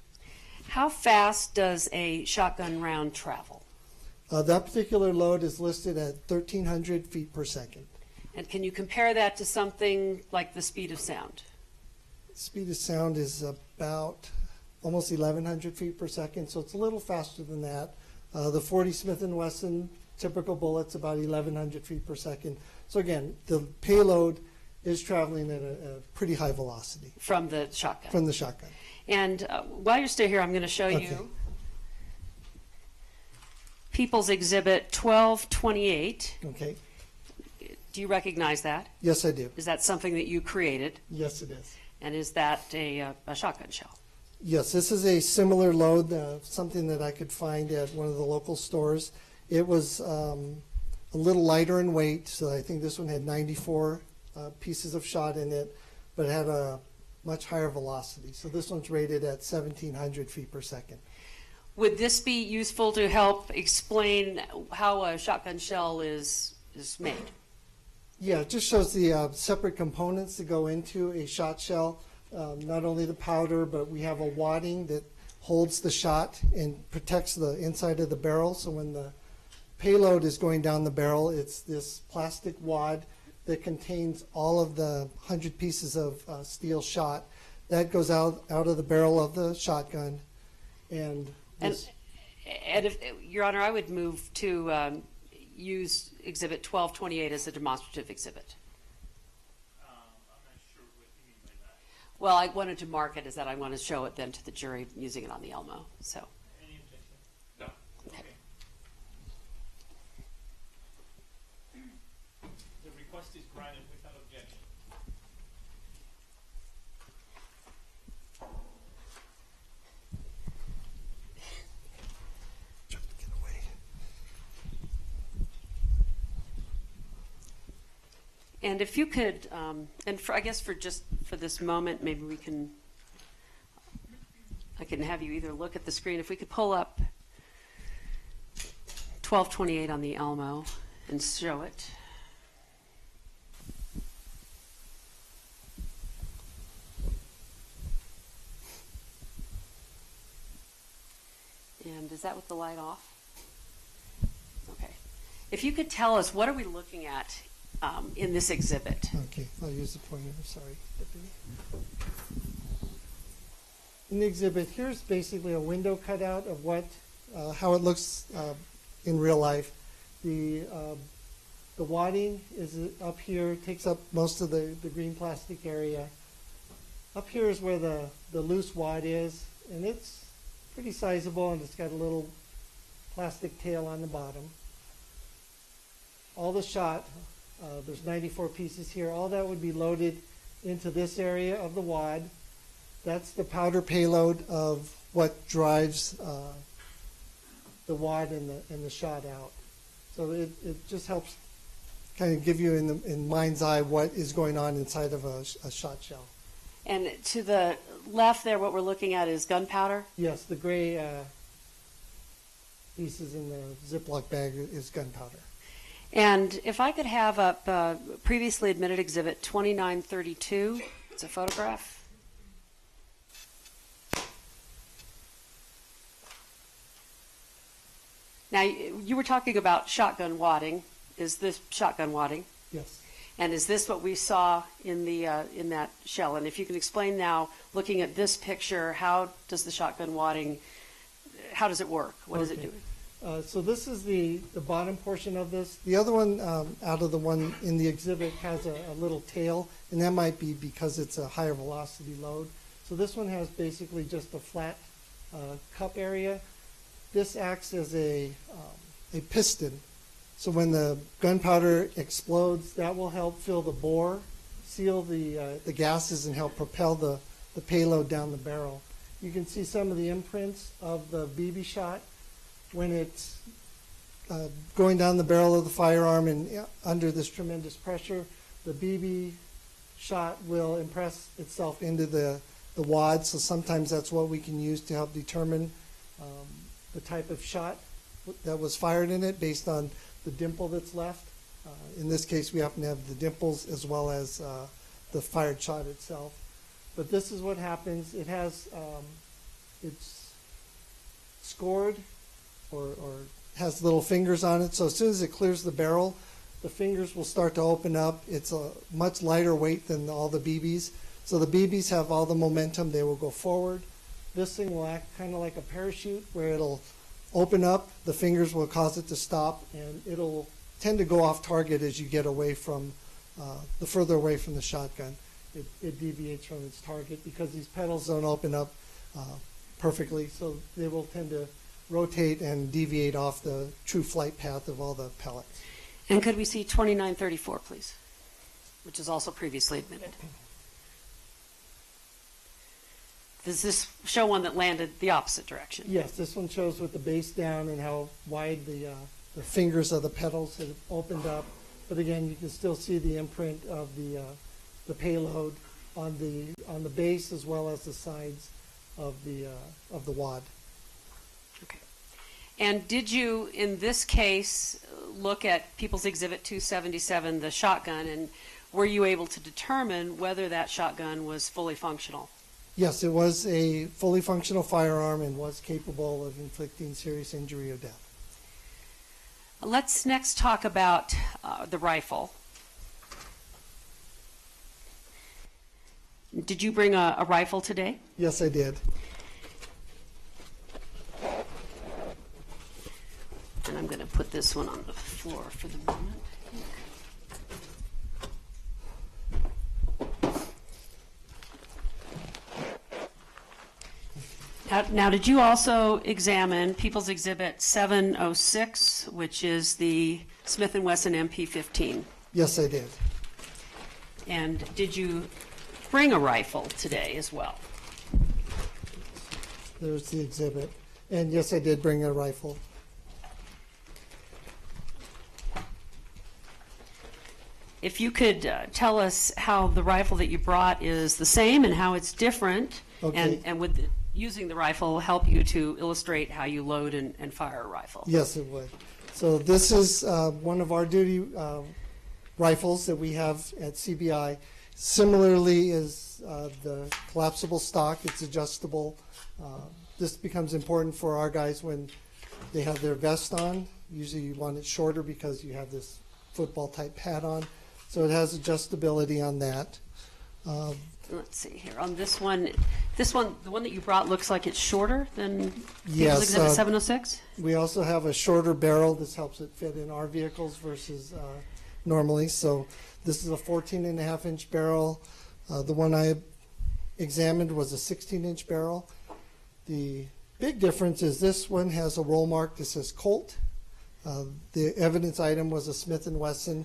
Speaker 6: How fast does a shotgun round travel?
Speaker 21: Uh, that particular load is listed at 1,300 feet per second.
Speaker 6: And can you compare that to something like the speed of sound?
Speaker 21: Speed of sound is about almost 1,100 feet per second, so it's a little faster than that. Uh, the 40 Smith & Wesson typical bullet's about 1,100 feet per second. So again, the payload is traveling at a, a pretty high velocity.
Speaker 6: From the shotgun? From the shotgun. And uh, while you're still here, I'm going to show okay. you People's Exhibit 1228. Okay. Do you recognize that? Yes, I do. Is that something that you created? Yes, it is. And is that a, uh, a shotgun shell?
Speaker 21: Yes, this is a similar load, uh, something that I could find at one of the local stores. It was um, a little lighter in weight, so I think this one had 94 uh, pieces of shot in it, but it had a much higher velocity. So this one's rated at 1,700 feet per second.
Speaker 6: Would this be useful to help explain how a shotgun shell is, is made?
Speaker 21: Yeah, it just shows the uh, separate components that go into a shot shell. Um, not only the powder, but we have a wadding that holds the shot and protects the inside of the barrel. So when the payload is going down the barrel, it's this plastic wad that contains all of the 100 pieces of uh, steel shot. That goes out, out of the barrel of the shotgun. And, and,
Speaker 6: and if, Your Honor, I would move to um, Use Exhibit 1228 as a demonstrative exhibit? Um, sure well, I wanted to mark it as that. I want to show it then to the jury using it on the Elmo. So. And if you could, um, and for, I guess for just for this moment, maybe we can, I can have you either look at the screen. If we could pull up 1228 on the Elmo and show it. And is that with the light off? Okay. If you could tell us, what are we looking at um, in this exhibit.
Speaker 21: Okay, I'll use the pointer, sorry. In the exhibit, here's basically a window cutout of what, uh, how it looks uh, in real life. The, uh, the wadding is up here, takes up most of the, the green plastic area. Up here is where the, the loose wad is, and it's pretty sizable, and it's got a little plastic tail on the bottom. All the shot uh, there's 94 pieces here. All that would be loaded into this area of the wad. That's the powder payload of what drives uh, the wad and the, and the shot out. So it, it just helps kind of give you in, the, in mind's eye what is going on inside of a, a shot shell.
Speaker 6: And to the left there, what we're looking at is gunpowder? Yes, the gray uh,
Speaker 21: pieces in the Ziploc bag is gunpowder.
Speaker 6: And if I could have up uh, previously admitted exhibit 2932, it's a photograph. Now, you were talking about shotgun wadding. Is this shotgun wadding? Yes. And is this what we saw in the uh, in that shell? And if you can explain now, looking at this picture, how does the shotgun wadding, how does it work? What okay. is it doing?
Speaker 21: Uh, so this is the, the bottom portion of this. The other one um, out of the one in the exhibit has a, a, little tail, and that might be because it's a higher velocity load. So this one has basically just a flat uh, cup area. This acts as a, um, a piston. So when the gunpowder explodes, that will help fill the bore, seal the, uh, the gases, and help propel the, the payload down the barrel. You can see some of the imprints of the BB shot when it's uh, going down the barrel of the firearm and uh, under this tremendous pressure, the BB shot will impress itself into the, the wad. So sometimes that's what we can use to help determine um, the type of shot that was fired in it based on the dimple that's left. Uh, in this case, we happen to have the dimples as well as uh, the fired shot itself. But this is what happens. It has, um, it's scored or, or has little fingers on it. So as soon as it clears the barrel, the fingers will start to open up. It's a much lighter weight than all the BBs. So the BBs have all the momentum. They will go forward. This thing will act kind of like a parachute where it'll open up. The fingers will cause it to stop, and it'll tend to go off target as you get away from uh, the further away from the shotgun. It, it, deviates from its target because these petals don't open up uh, perfectly, so they will tend to rotate and deviate
Speaker 6: off the true flight path of all the pellets. And could we see 2934, please, which is also previously admitted? Does this show one that landed the opposite direction?
Speaker 21: Yes, this one shows with the base down and how wide the, uh, the fingers of the petals have opened up. But again, you can still see the imprint of the, uh, the payload on the, on the base as well as the sides of the, uh, of the wad.
Speaker 6: And did you, in this case, look at People's Exhibit 277, the shotgun, and were you able to determine whether that shotgun was fully functional?
Speaker 21: Yes, it was a fully functional firearm and was capable of inflicting serious injury or death.
Speaker 6: Let's next talk about uh, the rifle. Did you bring a, a rifle today? Yes, I did. And I'm going to put this one on the floor for the moment. Now, now, did you also examine People's Exhibit 706, which is the Smith & Wesson MP15? Yes, I did. And did you bring a rifle today as well?
Speaker 21: There's the exhibit. And yes, I did bring a rifle.
Speaker 6: If you could uh, tell us how the rifle that you brought is the same and how it's different, okay. and, and would the, using the rifle help you to illustrate how you load and, and fire a rifle? Yes, it would.
Speaker 21: So this is uh, one of our duty uh, rifles that we have at CBI. Similarly is uh, the collapsible stock. It's adjustable. Uh, this becomes important for our guys when they have their vest on. Usually you want it shorter because you have this football type pad on. So it has adjustability on that. Um,
Speaker 6: Let's see here, on this one, this one, the one that you brought looks like it's shorter than Yes, Exhibit uh,
Speaker 21: 706? We also have a shorter barrel. This helps it fit in our vehicles versus uh, normally. So this is a 14 and a half inch barrel. Uh, the one I examined was a 16 inch barrel. The big difference is this one has a roll mark that says Colt. Uh, the evidence item was a Smith and Wesson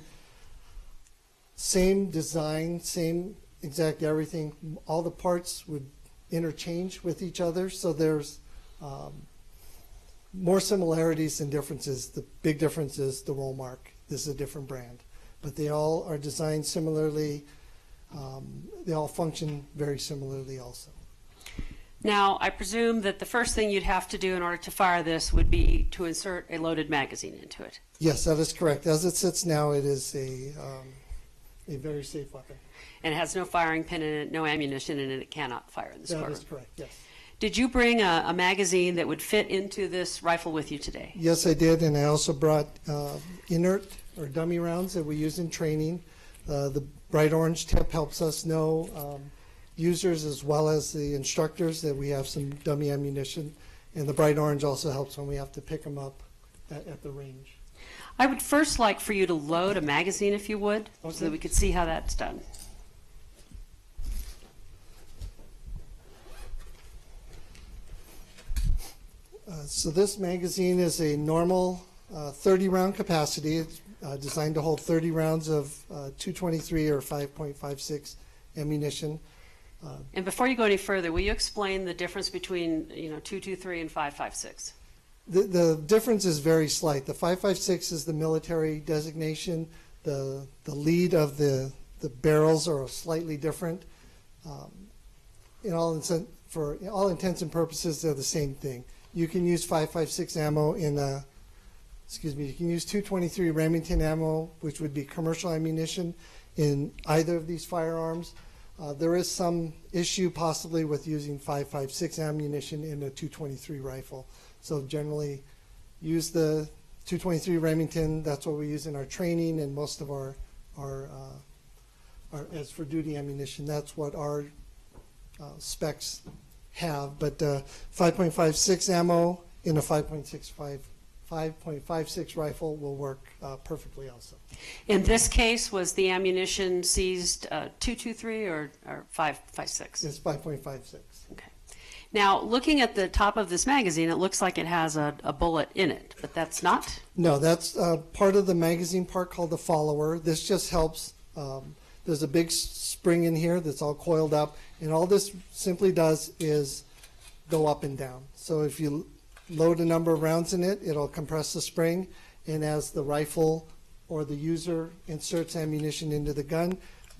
Speaker 21: same design, same exact everything. All the parts would interchange with each other, so there's um, more similarities than differences. The big difference is the roll mark. This is a different brand, but they all are designed similarly. Um, they all function very similarly, also.
Speaker 6: Now, I presume that the first thing you'd have to do in order to fire this would be to insert a loaded magazine into it.
Speaker 21: Yes, that is correct. As it sits now, it is a um, a very safe weapon.
Speaker 6: And it has no firing pin in it, no ammunition in it, it cannot fire in this That courtroom. is correct, yes. Did you bring a, a magazine that would fit into this rifle with you today? Yes,
Speaker 21: I did, and I also brought uh, inert or dummy rounds that we use in training. Uh, the bright orange tip helps us know um, users as well as the instructors that we have some dummy ammunition, and the bright orange also helps when we have to pick them up at, at the range.
Speaker 6: I would first like for you to load a magazine, if you would, so that we could see how that's done.
Speaker 21: Uh, so this magazine is a normal 30-round uh, capacity. It's uh, designed to hold 30 rounds of uh, 223 or 5.56 ammunition. Uh,
Speaker 6: and before you go any further, will you explain the difference between you know 223 and 556?
Speaker 21: the, the difference is very slight. The 556 is the military designation. The, the lead of the, the barrels are slightly different. Um, in all for all intents and purposes, they're the same thing. You can use 556 ammo in a, excuse me, you can use 223 Remington ammo, which would be commercial ammunition, in either of these firearms. Uh, there is some issue possibly with using 5.56 ammunition in a 223 rifle. So generally, use the 223 Remington. That's what we use in our training and most of our our, uh, our as for duty ammunition. That's what our uh, specs have. But uh, 5.56 ammo in a 5.65 5.56 rifle will work uh, perfectly also. In
Speaker 6: this case, was the ammunition seized uh, 223 or, or 556? It's
Speaker 21: 5.56. Okay.
Speaker 6: Now, looking at the top of this magazine, it looks like it has a, a bullet in it, but that's not?
Speaker 21: No, that's uh, part of the magazine part called the follower. This just helps. Um, there's a big spring in here that's all coiled up, and all this simply does is go up and down. So if you load a number of rounds in it, it'll compress the spring, and as the rifle or the user inserts ammunition into the gun,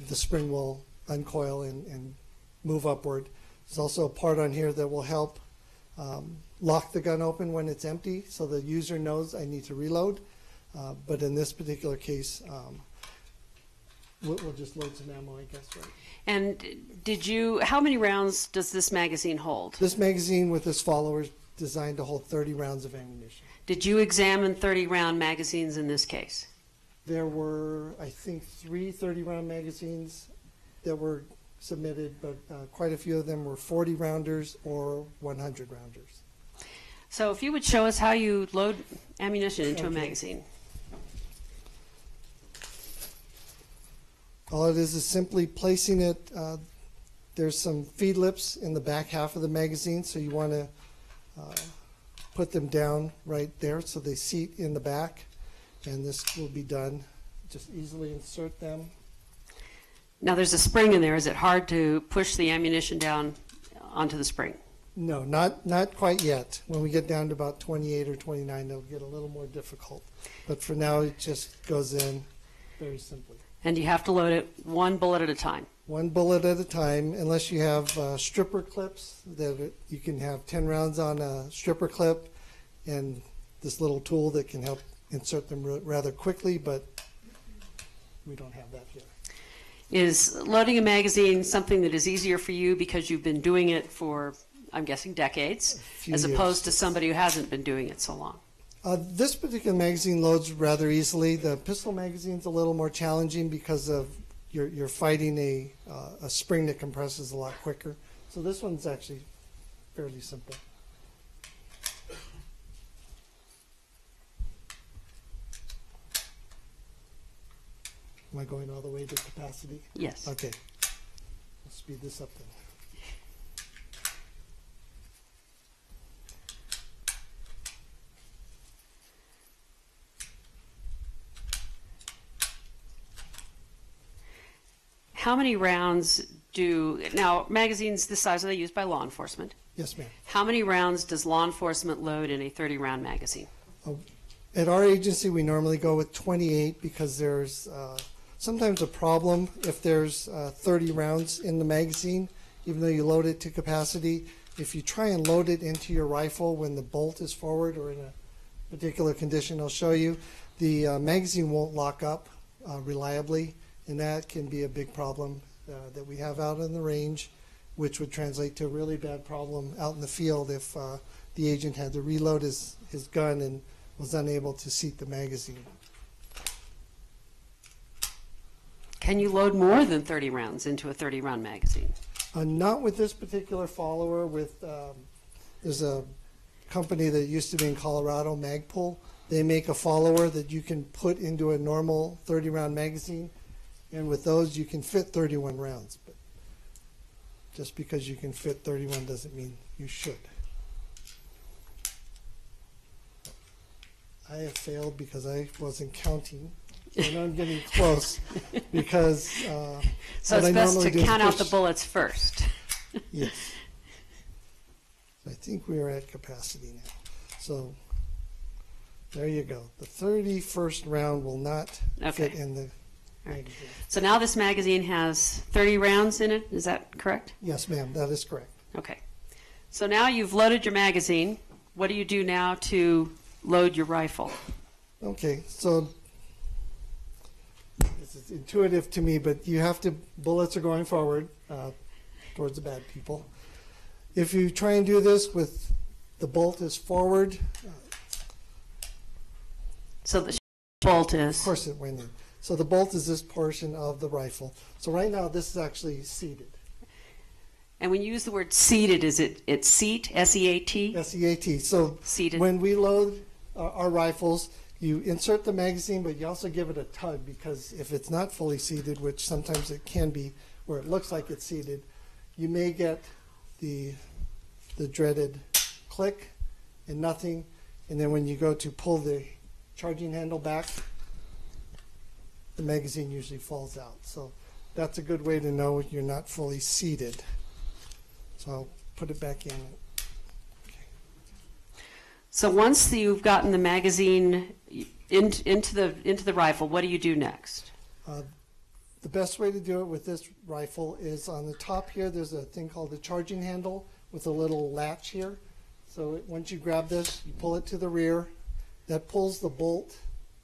Speaker 21: the spring will uncoil and, and move upward. There's also a part on here that will help um, lock the gun open when it's empty so the user knows I need to reload. Uh, but in this particular case, um, we'll,
Speaker 6: we'll, just load some ammo, I guess. Right? And did you, how many rounds does this magazine hold?
Speaker 21: This magazine with its followers designed to hold 30 rounds of ammunition.
Speaker 6: Did you examine 30 round magazines in this case? There were, I think, three 30
Speaker 21: round magazines that were submitted, but uh, quite a few of them were 40 rounders or 100 rounders.
Speaker 6: So if you would show us how you load ammunition into a magazine.
Speaker 21: All it is is simply placing it. Uh, there's some feed lips in the back half of the magazine, so you want to put them down right there so they seat in the back. And this will be done. Just easily insert them.
Speaker 6: Now, there's a spring in there. Is it hard to push the ammunition down onto the
Speaker 15: spring?
Speaker 21: No, not, not quite yet. When we get down to about 28 or 29, they will get a little more difficult. But for now, it just goes in very simply. And you have to load
Speaker 6: it one bullet at a time?
Speaker 21: one bullet at a time, unless you have uh, stripper clips that you can have 10 rounds on a stripper clip and this little tool
Speaker 6: that can help insert
Speaker 21: them rather quickly, but we don't have that here.
Speaker 6: Is loading a magazine something that is easier for you because you've been doing it for, I'm guessing, decades, as years. opposed to somebody who hasn't been doing it so long?
Speaker 21: Uh, this particular magazine loads rather easily. The pistol magazine's a little more challenging because of you're, you're fighting a, uh, a spring that compresses a lot quicker. So this one's actually fairly simple. Am I going all the way to capacity? Yes. Okay. I'll speed this up then.
Speaker 6: How many rounds do, now magazines the size are they used by law enforcement? Yes, ma'am. How many rounds does law enforcement load in a 30-round magazine?
Speaker 7: Oh,
Speaker 21: at our agency, we normally go with 28 because there's uh, sometimes a problem if there's uh, 30 rounds in the magazine, even though you load it to capacity. If you try and load it into your rifle when the bolt is forward or in a particular condition, I'll show you, the uh, magazine won't lock up uh, reliably. And that can be a big problem uh, that we have out in the range, which would translate to a really bad problem out in the field if uh, the agent had to reload his, his gun and was
Speaker 6: unable to seat the magazine. Can you load more than 30 rounds into a 30 round magazine?
Speaker 21: Uh, not with this particular follower. With um, There's a company that used to be in Colorado, Magpul. They make a follower that you can put into a normal 30 round magazine and with those you can fit 31 rounds. But just because you can fit 31 doesn't mean you should. I have failed because I wasn't counting. And I'm getting close [laughs] because. Uh, so it's I best to count out the
Speaker 6: bullets first. yes.
Speaker 21: [laughs] I think we are at capacity now. So there you go. The 31st round will not okay. fit in the
Speaker 6: so now this magazine has 30 rounds in it, is that correct? Yes, ma'am, that is correct. Okay. So now you've loaded your magazine. What do you do now to load your rifle?
Speaker 21: Okay, so this is intuitive to me, but you have to, bullets are going forward uh, towards the bad people. If you try and do this with the bolt is forward. Uh, so the bolt is? Of course it went in. So the bolt is this portion of the rifle. So right now, this is actually seated.
Speaker 6: And when you use the word seated, is it it's seat S E A T? S E A T. So seated. When we load our rifles,
Speaker 21: you insert the magazine, but you also give it a tug because if it's not fully seated, which sometimes it can be, where it looks like it's seated, you may get the the dreaded click and nothing. And then when you go to pull the charging handle back, the magazine usually falls out. So that's a good way to know you're not fully seated. So I'll put it
Speaker 6: back in. Okay. So once you've gotten the magazine in, into the into the rifle, what do you do next?
Speaker 21: Uh, the best way to do it with this rifle is on the top here. There's a thing called the charging handle with a little latch here. So it, once you grab this, you pull it to the rear. That pulls the bolt,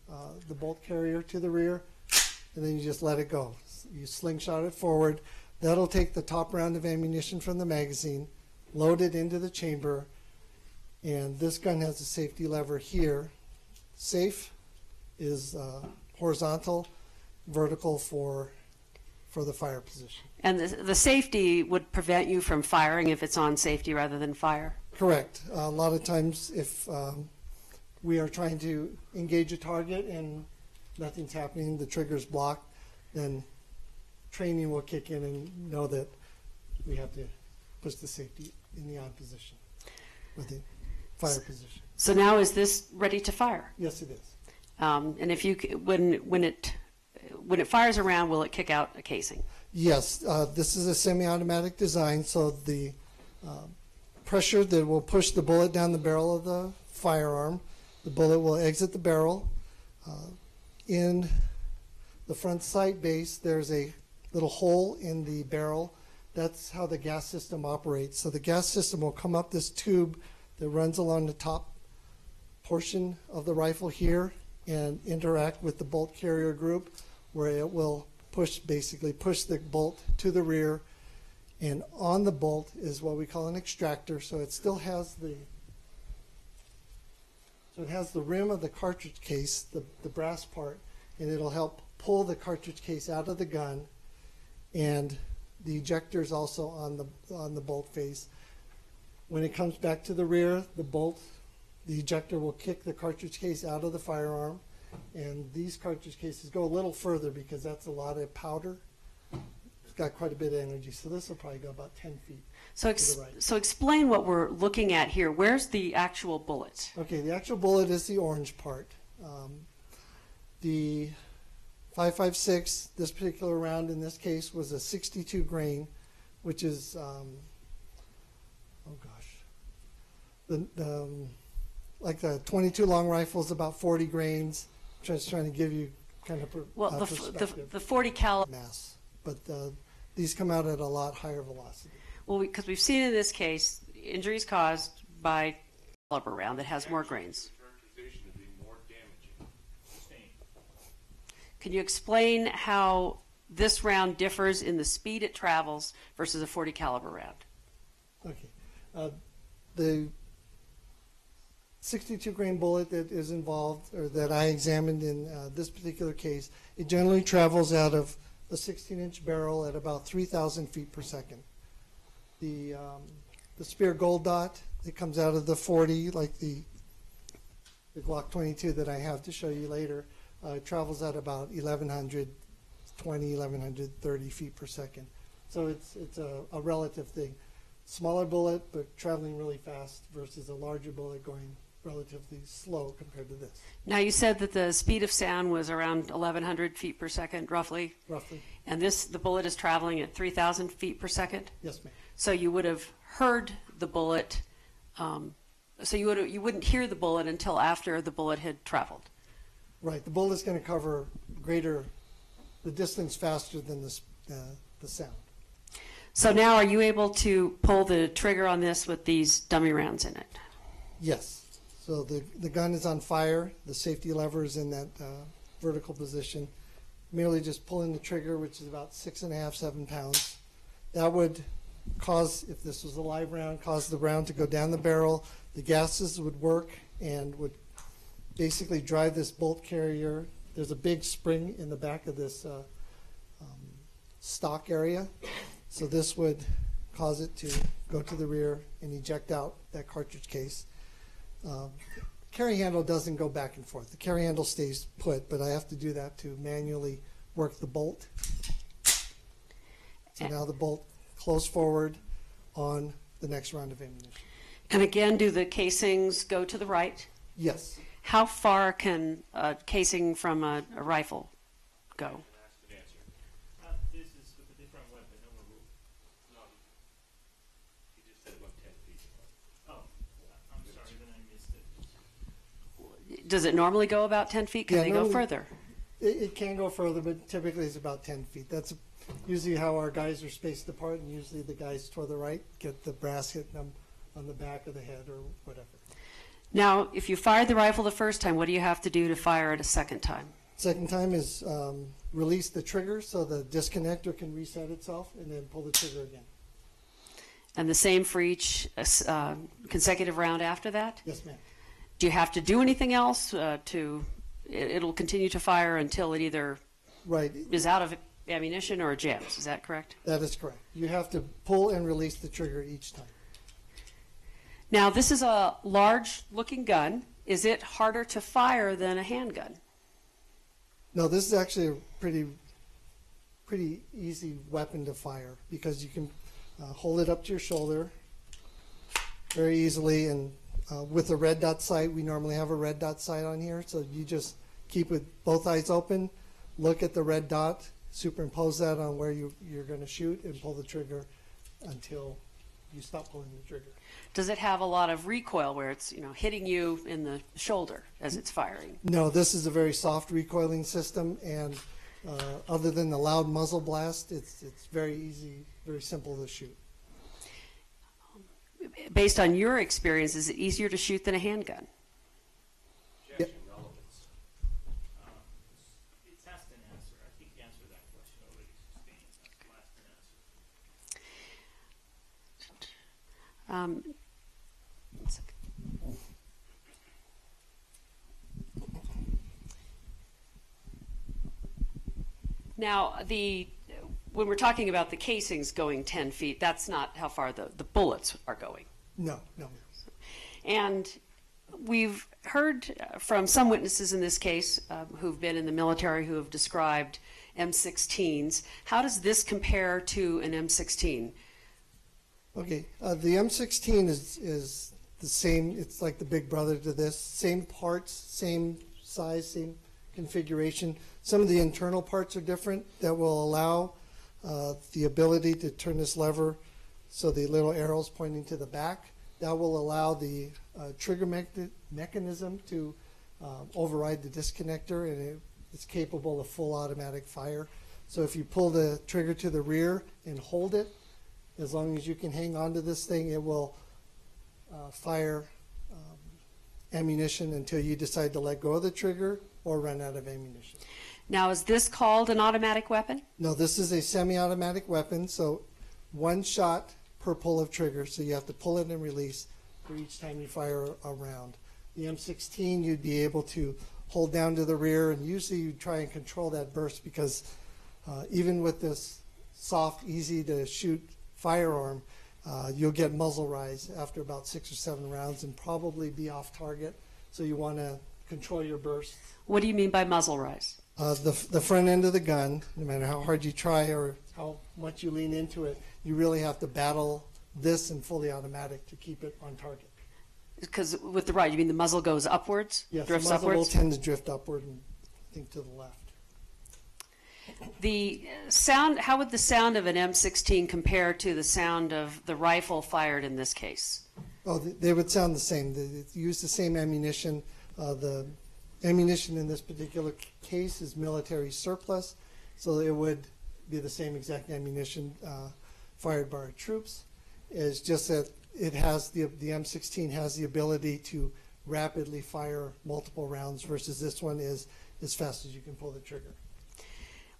Speaker 21: uh, the bolt carrier to the rear and then you just let it go. You slingshot it forward. That'll take the top round of ammunition from the magazine, load it into the chamber, and this gun has a safety lever here. Safe is uh, horizontal, vertical for for the fire position.
Speaker 6: And the, the safety would prevent you from firing if it's on safety rather than fire?
Speaker 21: Correct. Uh, a lot of times if um, we are trying to engage a target and nothing's happening, the trigger's blocked, then training will kick in and know that we have to push the safety in the on position, with the fire position.
Speaker 6: So now is this ready to fire? Yes, it is. Um, and if you, when, when it, when it fires around, will it kick out a casing?
Speaker 21: Yes, uh, this is a semi-automatic design, so the uh, pressure that will push the bullet down the barrel of the firearm, the bullet will exit the barrel, uh, in the front sight base, there's a little hole in the barrel. That's how the gas system operates. So the gas system will come up this tube that runs along the top portion of the rifle here and interact with the bolt carrier group where it will push basically push the bolt to the rear and on the bolt is what we call an extractor so it still has the so it has the rim of the cartridge case, the, the brass part, and it'll help pull the cartridge case out of the gun. And the ejector is also on the, on the bolt face. When it comes back to the rear, the bolt, the ejector will kick the cartridge case out of the firearm. And these cartridge cases go a little further because that's a lot of powder. It's got quite a bit of energy. So this will probably go about 10 feet.
Speaker 6: So, ex- right. so explain what we're looking at here. Where's the actual bullet?
Speaker 21: Okay, the actual bullet is the orange part. Um, the 556, this particular round in this case, was a 62 grain, which is, um, oh gosh, the, the um, like the 22 long rifle is about 40 grains. Just trying to give you kind of per, uh, well, uh, the, the,
Speaker 6: the 40 cal mass,
Speaker 21: but uh, these come out at a lot higher velocity.
Speaker 6: Well, because we, have seen in this case, injuries caused by caliber round that has more grains. Can you explain how this round differs in the speed it travels versus a 40 caliber round?
Speaker 21: Okay. Uh, the 62 grain bullet that is involved or that I examined in uh, this particular case, it generally travels out of a 16 inch barrel at about 3,000 feet per second the um, the Speer Gold Dot that comes out of the 40, like the the Glock 22 that I have to show you later, uh, travels at about 1120, 1130 feet per second. So it's it's a, a relative thing. Smaller bullet, but traveling really fast versus a larger bullet going relatively slow compared to this.
Speaker 6: Now you said that the speed of sound was around 1,100 feet per second, roughly. Roughly. And this, the bullet is traveling at 3,000 feet per second. Yes, ma'am. So you would have heard the bullet, um, so you, would, you wouldn't hear the bullet until after the bullet had traveled.
Speaker 21: Right, the is going to cover greater, the distance faster than the, uh,
Speaker 6: the sound. So now are you able to pull the trigger on this with these dummy rounds in it?
Speaker 21: Yes. So the, the gun is on fire, the safety lever is in that uh, vertical position. Merely just pulling the trigger, which is about six and a half, seven pounds. That would cause, if this was a live round, cause the round to go down the barrel. The gases would work and would basically drive this bolt carrier. There's a big spring in the back of this uh, um, stock area. So this would cause it to go to the rear and eject out that cartridge case. Um, carry handle doesn't go back and forth. The carry handle stays put, but I have to do that to manually work the bolt. So eh. now the bolt close forward on the next round of
Speaker 6: ammunition. And again, do the casings go to the right? Yes. How far can a casing from a, a rifle go? Does it normally go about 10 feet? Can yeah, they go further?
Speaker 21: It, it, can go further, but typically it's about 10 feet. That's usually how our guys are spaced apart, and usually the guys toward the right get the brass hitting them
Speaker 6: on the back of the head or whatever. Now, if you fired the rifle the first time, what do you have to do to fire it a second time?
Speaker 21: Second time is um, release the trigger so the disconnector can reset itself and then pull the trigger again.
Speaker 6: And the same for each uh, consecutive round after that? Yes, ma'am. Do you have to do anything else uh, to, it, will continue to fire until it either right. is out of ammunition or jams. is that correct?
Speaker 21: That is correct. You have to pull and release the trigger each time.
Speaker 6: Now, this is a large-looking gun. Is it harder to fire than a handgun?
Speaker 21: No, this is actually a pretty, pretty easy weapon to fire because you can uh, hold it up to your shoulder very easily. And uh, with a red dot sight, we normally have a red dot sight on here. So you just keep with both eyes open, look at the red dot, superimpose that on where you, you're going to shoot and pull the trigger until you stop pulling the trigger.
Speaker 6: Does it have a lot of recoil where it's you know hitting you in the shoulder as it's firing?
Speaker 21: No, this is a very soft recoiling system, and uh, other than the loud muzzle blast, it's it's very easy, very simple to shoot.
Speaker 6: Based on your experience, is it easier to shoot than a handgun? Um, Now, the when we're talking about the casings going 10 feet, that's not how far the, the bullets are going. No, no. And we've heard from some witnesses in this case uh, who've been in the military who have described M16s. How does this compare to an M16?
Speaker 21: Okay, uh, the M16 is, is the same, it's like the big brother to this, same parts, same size, same configuration. Some of the internal parts are different that will allow uh, the ability to turn this lever so the little arrows pointing to the back. That will allow the uh, trigger me mechanism to um, override the disconnector and it, it's capable of full automatic fire. So if you pull the trigger to the rear and hold it, as long as you can hang on to this thing, it will uh, fire um, ammunition until you decide to let go of the trigger or run
Speaker 6: out of ammunition. Now, is this called an automatic weapon?
Speaker 21: No, this is a semi-automatic weapon, so one shot per pull of trigger, so you have to pull it and release for each time you fire a round. The M16, you'd be able to hold down to the rear, and usually you try and control that burst because uh, even with this soft, easy to shoot firearm, uh, you'll get muzzle rise after about six or seven rounds and probably be off target. So you want to control your burst.
Speaker 6: What do you mean by muzzle rise?
Speaker 21: Uh, the, the front end of the gun, no matter how hard you try or how much you lean into it, you really have to battle this and fully automatic to
Speaker 6: keep it on target. Because with the right, you mean the muzzle goes upwards? Yes, drifts the muzzle upwards? will tend to
Speaker 21: drift upward and I think to the left
Speaker 6: the sound, how would the sound of an M16 compare to the sound of the rifle fired in this case?
Speaker 21: Oh, they would sound the same. They use the same ammunition. Uh, The ammunition in this particular case is military surplus, so it would be the same exact ammunition uh, fired by our troops. It's just that it has, the the M16 has the ability to rapidly fire multiple rounds versus this one is as fast as you can pull the trigger.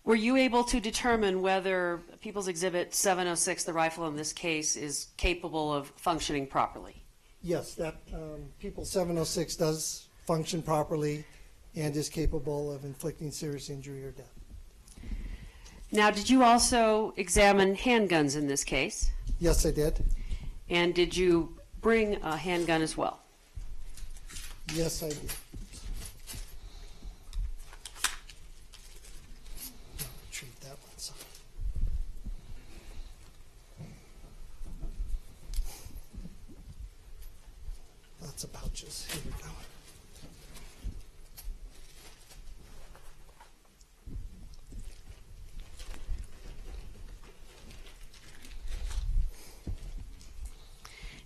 Speaker 6: Were you able to determine whether People's Exhibit 706, the rifle in this case, is capable of functioning properly?
Speaker 21: Yes, that um, People 706 does function properly and is capable of inflicting serious injury or death.
Speaker 6: Now, did you also examine handguns in this case?
Speaker 21: Yes, I did.
Speaker 6: And did you bring a handgun as well? Yes, I did.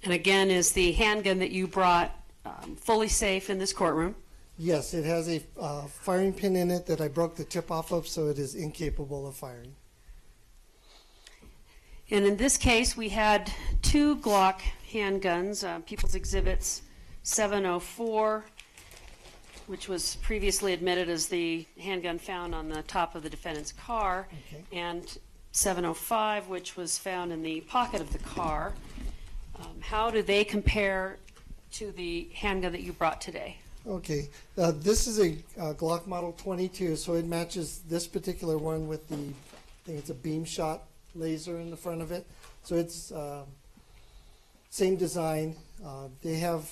Speaker 6: And again, is the handgun that you brought um, fully safe in this courtroom? Yes, it has a
Speaker 21: uh, firing pin in it that I broke the tip off of, so it is incapable of firing.
Speaker 6: And in this case, we had two Glock handguns, uh, People's Exhibits 704, which was previously admitted as the handgun found on the top of the defendant's car, okay. and 705, which was found in the pocket of the car. Um, How do they compare to the handgun that you brought today?
Speaker 21: Okay, uh, this is a uh, Glock Model 22, so it matches this particular one with the, I think it's a beam shot laser in the front of it. So it's uh, same design. Uh, they have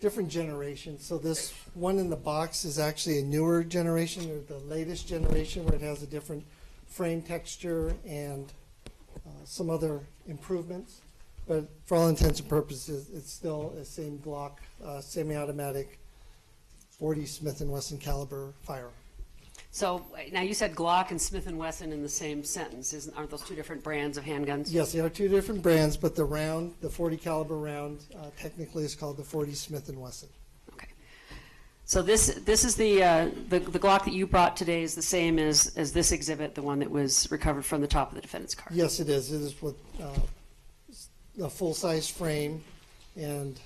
Speaker 21: different generations. So this one in the box is actually a newer generation or the latest generation where it has a different frame texture and uh, some other improvements. But for all intents and purposes, it's still the same Glock, uh, semi-automatic, 40 Smith & Wesson caliber firearm.
Speaker 6: So now you said Glock and Smith & Wesson in the same sentence. Isn't, aren't those two different brands of handguns? Yes,
Speaker 21: they are two different brands, but the round, the 40 caliber round, uh, technically is called the 40 Smith & Wesson. Okay.
Speaker 6: So this this is the, uh, the the Glock that you brought today is the same as as this exhibit, the one that was recovered from the top of the defendant's car.
Speaker 21: Yes, it is. It is with a full-size frame and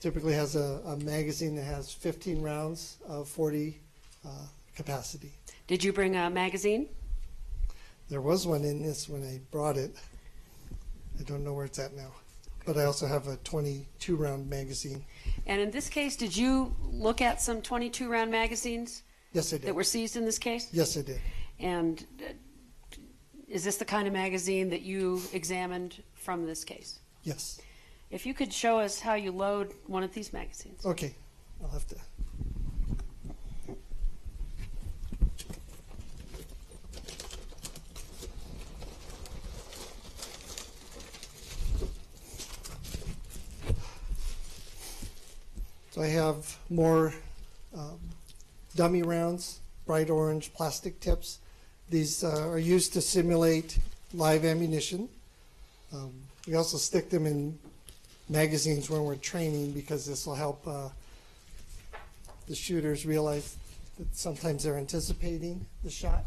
Speaker 21: typically has a, a magazine that has 15 rounds of 40 uh, capacity.
Speaker 6: Did you bring a magazine?
Speaker 21: There was one in this when I brought it. I don't know where it's at now. But I also have a 22 round magazine.
Speaker 6: And in this case, did you look at some 22 round magazines? Yes, I did. That were seized in this case? Yes, I did. And uh, is this the kind of magazine that you examined from this case? Yes. If you could show us how you load one of these magazines. Okay,
Speaker 21: I'll have to. So I have more um, dummy rounds, bright orange plastic tips, these uh, are used to simulate live ammunition. Um, we also stick them in magazines when we're training because this will help uh, the shooters realize that sometimes they're anticipating the shot.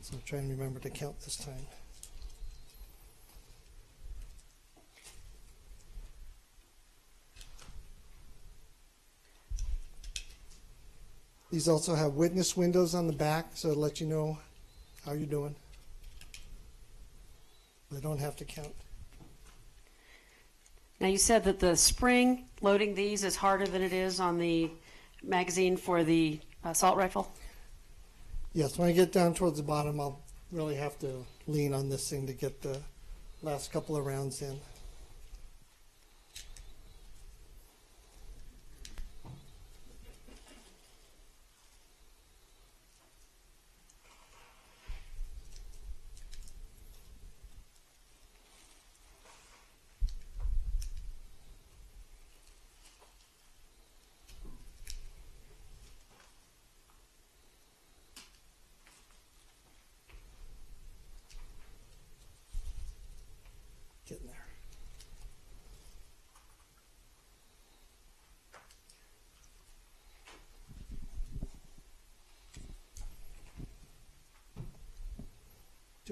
Speaker 21: So I'm trying to remember to count this time. These also have witness windows on the back, so it let you know how you're doing. They don't have
Speaker 6: to count. Now you said that the spring loading these is harder than it is on the magazine for the assault rifle?
Speaker 21: Yes, when I get down towards the bottom, I'll really have to lean on this thing to get the last couple of rounds in.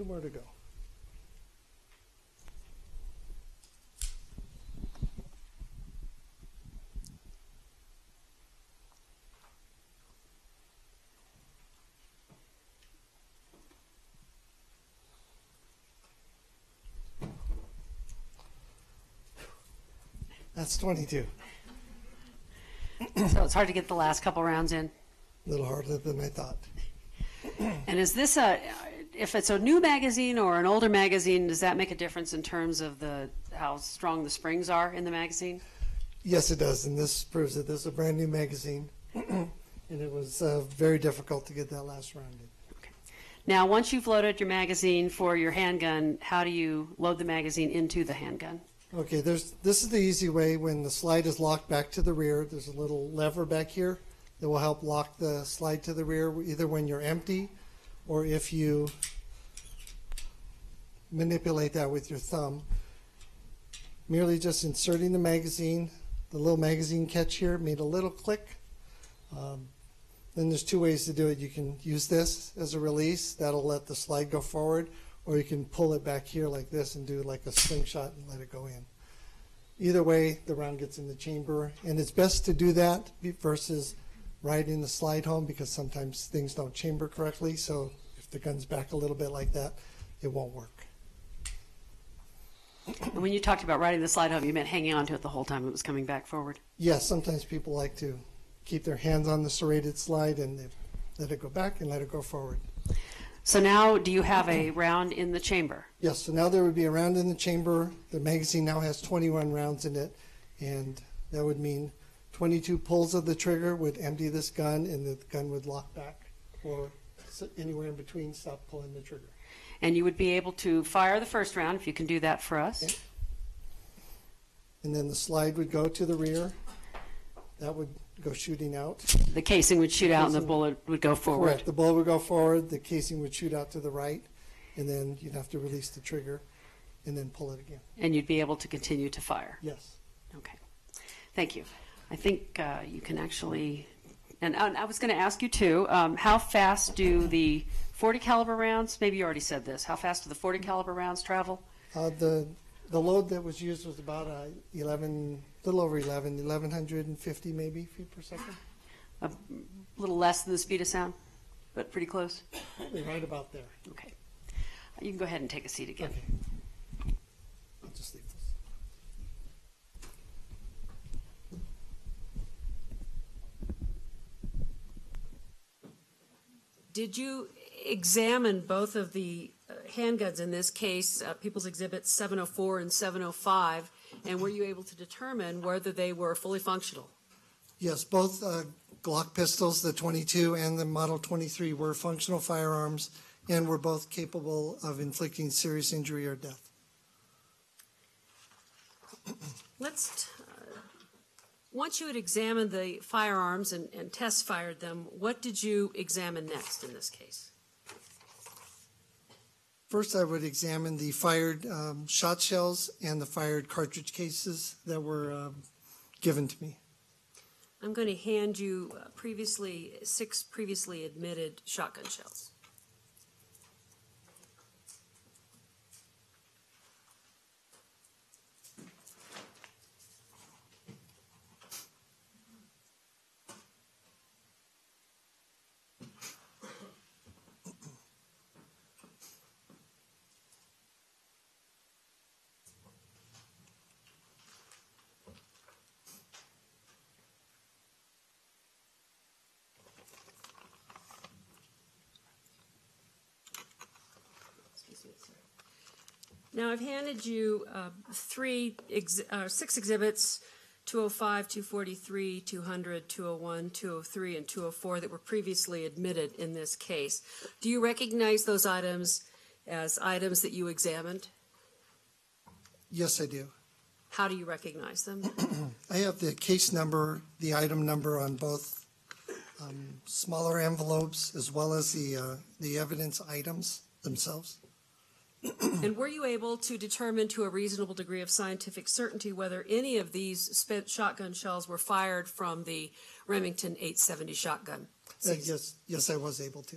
Speaker 21: Two more to go. That's 22.
Speaker 6: so it's hard to get the last couple rounds in.
Speaker 21: A little harder than I thought.
Speaker 6: And is this a if it's a new magazine or an older magazine, does that make a difference in terms of the how strong the springs are in the magazine?
Speaker 21: Yes, it does, and this proves that this is a brand new magazine, [clears throat] and it was uh, very difficult to get that last
Speaker 6: round in. Okay. Now, once you've loaded your magazine for your handgun, how do you load the magazine into the handgun?
Speaker 21: Okay, there's this is the easy way. When the slide is locked back to the rear, there's a little lever back here that will help lock the slide to the rear, either when you're empty or if you manipulate that with your thumb, merely just inserting the magazine, the little magazine catch here made a little click. Um, then there's two ways to do it. You can use this as a release, that'll let the slide go forward, or you can pull it back here like this and do like a slingshot and let it go in. Either way, the round gets in the chamber, and it's best to do that versus riding the slide home because sometimes things don't chamber correctly. So if the gun's back a little bit like that, it won't work.
Speaker 6: And when you talked about riding the slide home, you meant hanging on to it the whole time it was coming back forward.
Speaker 21: Yes, sometimes people like to keep their hands on the serrated slide and they let it go back and let it go
Speaker 6: forward. So now, do you have a round in the chamber?
Speaker 21: Yes. So now there would be a round in the chamber. The magazine now has 21 rounds in it, and that would mean 22 pulls of the trigger would empty this gun and the gun would lock
Speaker 6: back or anywhere in between stop pulling the trigger. And you would be able to fire the first round if you can do that for us. Okay. And then
Speaker 21: the slide would go to the rear. That would go shooting out. The casing would shoot out and the bullet would go forward. Correct. The bullet would go forward, the casing would shoot out to the right, and then you'd have to release the trigger and then pull it again.
Speaker 6: And you'd be able to continue to fire? Yes. Okay. Thank you. I think uh, you can actually, and, I was going to ask you too, um, how fast do the 40 caliber rounds, maybe you already said this, how fast do the 40 caliber rounds travel? Uh,
Speaker 21: the, the load that was used was about uh, 11, little over 11, 1150 maybe feet per second. A
Speaker 6: little less than the speed of sound, but pretty close. Probably right about there. Okay. You can go ahead and take a seat again. Okay. did you examine both of the uh, handguns in this case, uh, People's Exhibit 704 and 705, and were you able to determine whether they were fully functional?
Speaker 21: Yes, both uh, Glock pistols, the 22 and the Model 23, were functional firearms and were both capable of inflicting serious injury or death.
Speaker 6: Let's once you had examined the firearms and, and test fired them, what did you examine next in this case?
Speaker 21: First, I would examine the fired um, shot shells and the fired cartridge cases that were um, given to me.
Speaker 6: I'm going to hand you uh, previously six previously admitted shotgun shells. Now I've handed you uh, three, ex uh, six exhibits, 205, 243, 200, 201, 203, and 204 that were previously admitted in this case. Do you recognize those items as items that you examined? Yes, I do. How do you recognize them?
Speaker 21: [clears throat] I have the case number, the item number on both um, smaller envelopes as well as the, uh, the evidence items themselves.
Speaker 6: And were you able to determine to a reasonable degree of scientific certainty whether any of these spent shotgun shells were fired from the Remington 870 shotgun? Uh,
Speaker 21: yes, yes, I was able to.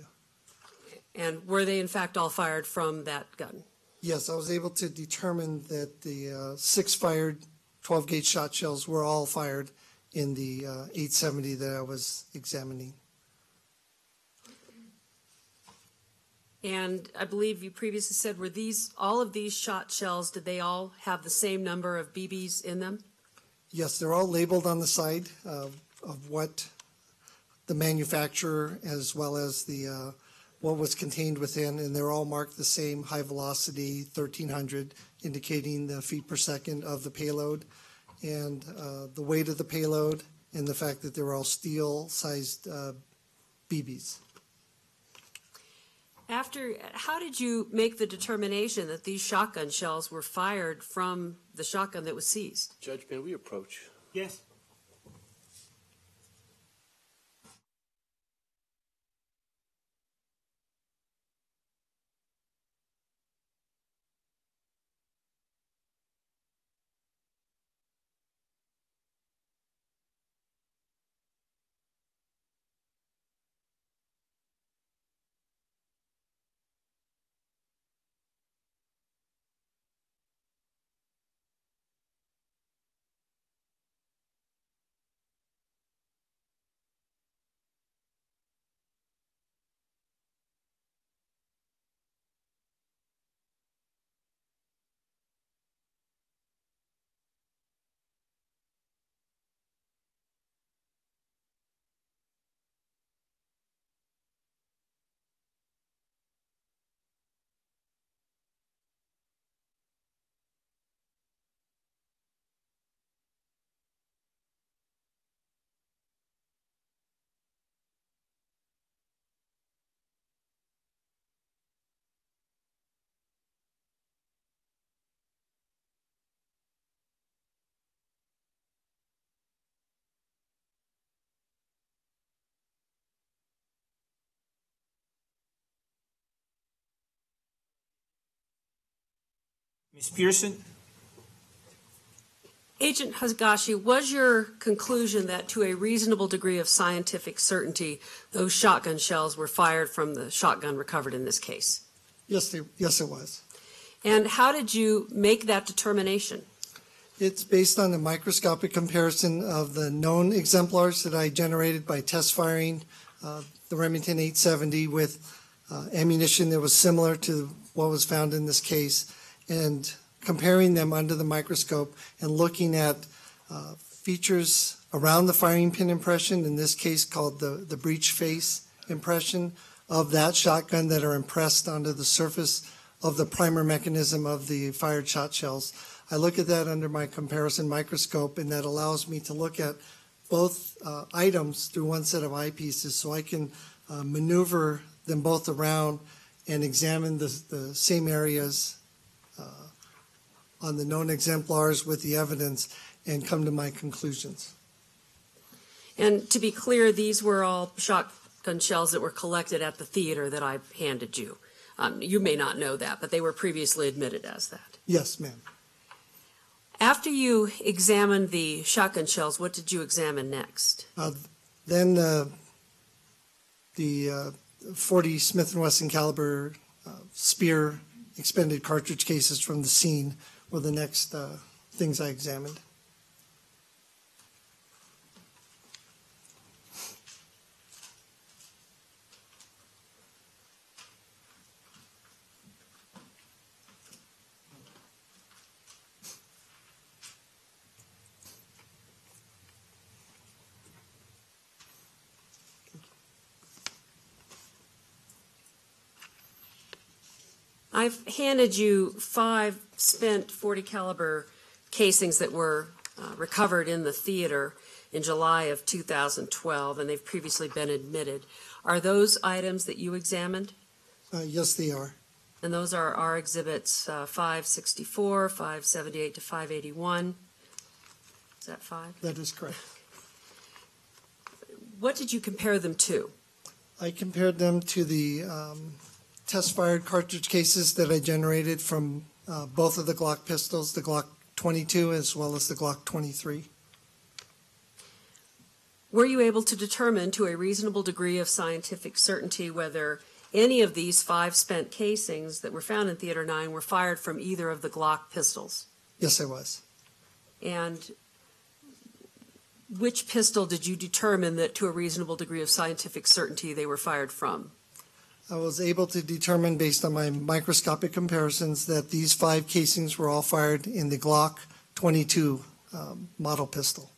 Speaker 6: And were they in fact all fired from that gun?
Speaker 21: Yes, I was able to determine that the uh, six fired 12 gauge shot shells were all fired in the uh, 870 that I was examining.
Speaker 6: And I believe you previously said, were these, all of these shot shells, did they all have the same number of BBs in them?
Speaker 21: Yes, they're all labeled on the side of, of what the manufacturer as well as the uh, what was contained within, and they're all marked the same high velocity 1300, indicating the feet per second of the payload and uh, the weight of the payload, and the fact that they're all steel sized uh, BBs.
Speaker 6: After, how did you make the determination that these shotgun shells were fired from the shotgun that was seized?
Speaker 2: Judge, may we approach?
Speaker 6: Yes. Ms. Pearson? Agent Higashi, was your conclusion that to a reasonable degree of scientific certainty, those shotgun shells were fired from the shotgun recovered in this case?
Speaker 21: Yes, they, yes, it was.
Speaker 6: And how did you make that determination?
Speaker 21: It's based on a microscopic comparison of the known exemplars that I generated by test firing uh, the Remington 870 with uh, ammunition that was similar to what was found in this case and comparing them under the microscope and looking at uh, features around the firing pin impression, in this case called the, the breech face impression of that shotgun that are impressed onto the surface of the primer mechanism of the fired shot shells. I look at that under my comparison microscope, and that allows me to look at both uh, items through one set of eyepieces so I can uh, maneuver them both around and examine the, the same areas on the known exemplars with the evidence and come to my conclusions.
Speaker 6: And to be clear, these were all shotgun shells that were collected at the theater that I handed you. Um, you may not know that, but they were previously admitted as that. Yes, ma'am. After you examined the shotgun shells, what did you examine next?
Speaker 21: Uh, then uh, the uh, 40 Smith & Wesson caliber uh, Speer expended cartridge cases from the scene were the next uh, things I examined.
Speaker 6: I've handed you five spent 40 caliber casings that were uh, recovered in the theater in July of 2012, and they've previously been admitted. Are those items that you examined?
Speaker 21: Uh, yes, they are.
Speaker 6: And those are our exhibits uh, 564, 578 to 581. Is that five? That is correct. What did you compare them to?
Speaker 21: I compared them to the um, test fired cartridge cases that I generated from uh, both of the Glock pistols, the Glock 22 as well as the Glock 23.
Speaker 6: Were you able to determine to a reasonable degree of scientific certainty whether any of these five spent casings that were found in Theater 9 were fired from either of the Glock pistols?
Speaker 21: Yes, I was.
Speaker 6: And which pistol did you determine that to a reasonable degree of scientific certainty they were fired from? I
Speaker 21: was able to determine based on my microscopic comparisons that these five casings were all fired in the Glock 22 um, model pistol.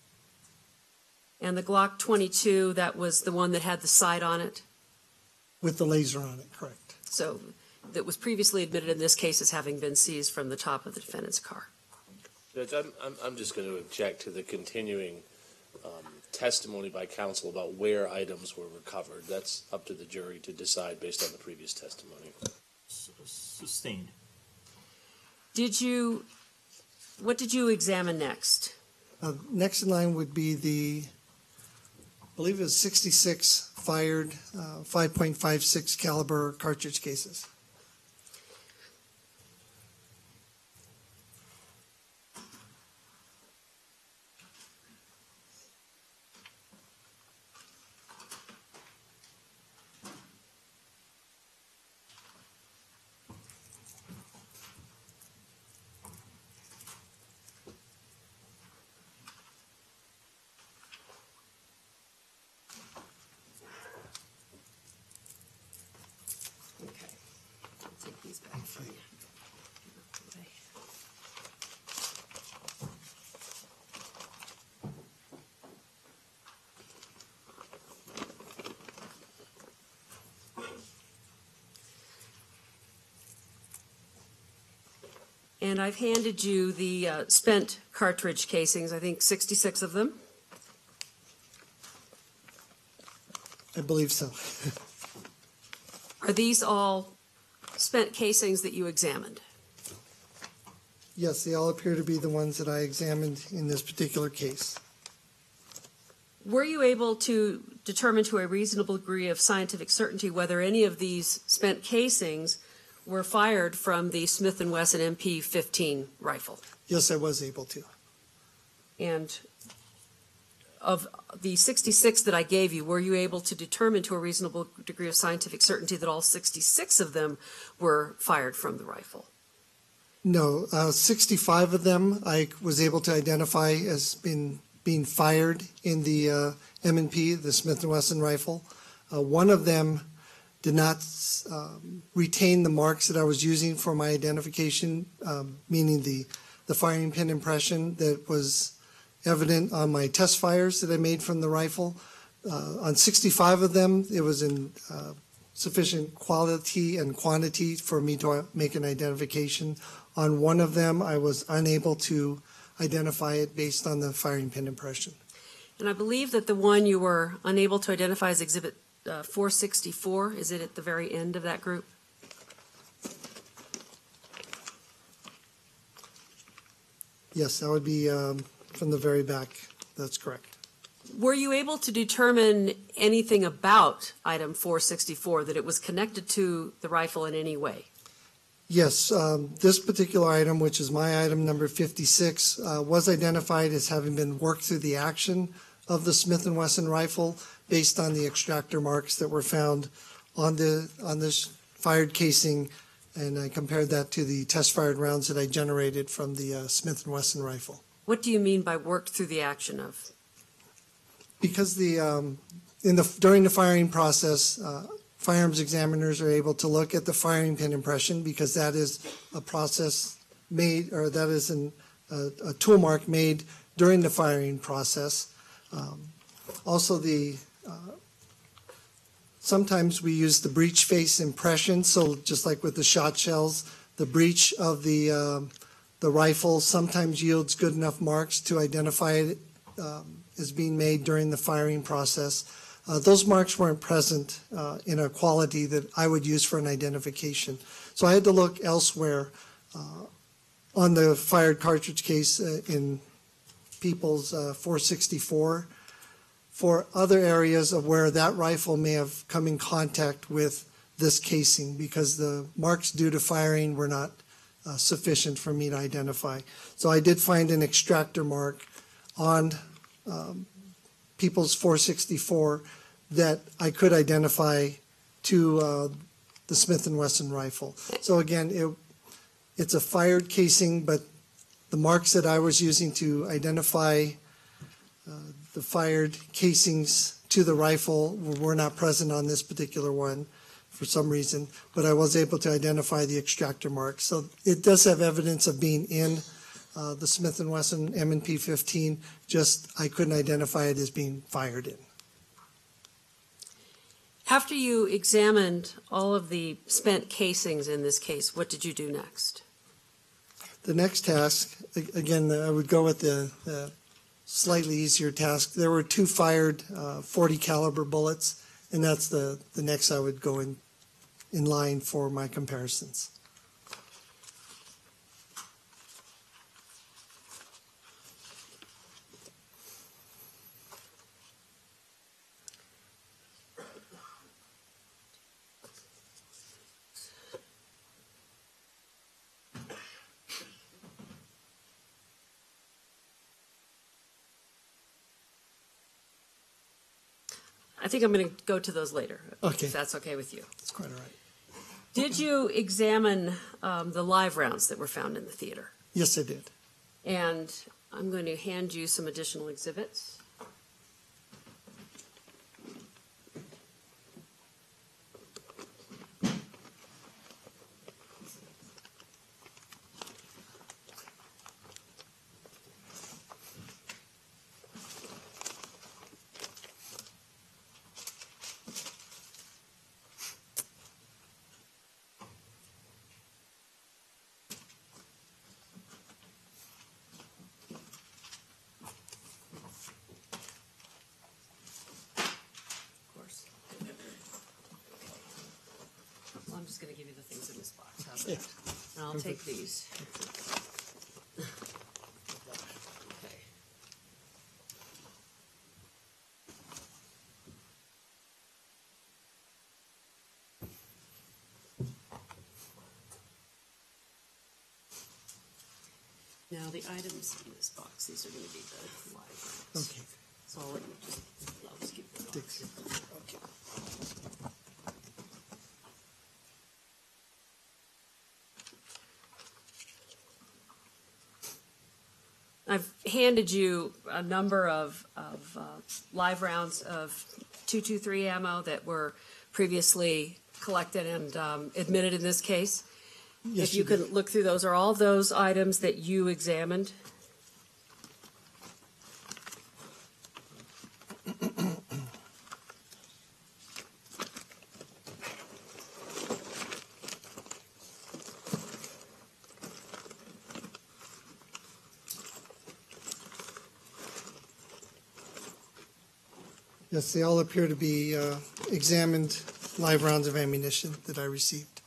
Speaker 6: And the Glock 22, that was the one that had the sight on it?
Speaker 21: With the laser on it,
Speaker 6: correct. So that was previously admitted in this case as having been seized from the top of the defendant's car.
Speaker 2: Judge, I'm, I'm, I'm just going to object to the continuing um, testimony by counsel about where items were recovered. That's up to the jury to decide based on the previous testimony.
Speaker 5: Sustained. Did you,
Speaker 6: what did you examine next?
Speaker 21: Uh, next in line would be the, I believe it was 66 fired uh, 5.56 caliber cartridge cases.
Speaker 6: And I've handed you the uh, spent cartridge casings, I think 66 of them. I believe so. Are these all spent casings that you examined?
Speaker 21: Yes, they all appear to be the ones that I examined in this particular case.
Speaker 6: Were you able to determine to a reasonable degree of scientific certainty whether any of these spent casings were fired from the Smith & Wesson MP15 rifle.
Speaker 21: Yes, I was able to.
Speaker 6: And of the 66 that I gave you, were you able to determine to a reasonable degree of scientific certainty that all 66 of them were fired from the rifle?
Speaker 21: No, uh, 65 of them I was able to identify as being being fired in the uh, M&P, the Smith & Wesson rifle. Uh, one of them did not um, retain the marks that I was using for my identification, um, meaning the, the firing pin impression that was evident on my test fires that I made from the rifle. Uh, on 65 of them, it was in uh, sufficient quality and quantity for me to uh, make an identification. On one of them, I was unable to identify it based on the firing pin impression.
Speaker 6: And I believe that the one you were unable to identify as Exhibit uh, 464, is it at the very end of that group?
Speaker 21: Yes, that would be um, from the very back. That's correct.
Speaker 6: Were you able to determine anything about item 464 that it was connected to the rifle in any way?
Speaker 21: Yes, um, this particular item, which is my item number 56, uh, was identified as having been worked through the action of the Smith & Wesson rifle based on the extractor marks that were found on the, on this fired casing, and I compared that to the test-fired rounds that I generated from the uh, Smith & Wesson rifle.
Speaker 6: What do you mean by worked through the action of?
Speaker 21: Because the, um, in the, during the firing process, uh, firearms examiners are able to look at the firing pin impression because that is a process made, or that is an, a, a tool mark made during the firing process. Um, also, the sometimes we use the breech face impression, so just like with the shot shells, the breech of the, um, the rifle sometimes yields good enough marks to identify it um, as being made during the firing process. Uh, those marks weren't present uh, in a quality that I would use for an identification. So I had to look elsewhere uh, on the fired cartridge case uh, in People's uh, 464 for other areas of where that rifle may have come in contact with this casing because the marks due to firing were not uh, sufficient for me to identify. So I did find an extractor mark on um, People's 464 that I could identify to uh, the Smith and Wesson rifle. So again, it, it's a fired casing, but the marks that I was using to identify uh, the fired casings to the rifle were not present on this particular one for some reason, but I was able to identify the extractor mark. So it does have evidence of being in uh, the Smith & Wesson M&P 15, just I couldn't identify it as being fired in.
Speaker 6: After you examined all of the spent casings in this case, what did you do next?
Speaker 21: The next task, again, I would go with the, the slightly easier task. There were two fired uh, 40 caliber bullets, and that's the, the next I would go in, in line for my comparisons.
Speaker 6: I think I'm going to go to those later. Okay. If that's okay with you. that's quite all right. Did you examine um, the live rounds that were found in the theater? Yes, I did. And I'm going to hand you some additional exhibits. I'll take these. Okay. Now, the items in this box, these are gonna be the live ones. Okay. So I'll let you just, I'll just give the box. Okay. handed you a number of, of uh, live rounds of 223 ammo that were previously collected and um, admitted in this case.
Speaker 1: Yes, If you you could
Speaker 6: look through those, are all those items that you examined?
Speaker 21: Yes, they all appear to be uh, examined live rounds of ammunition that I received.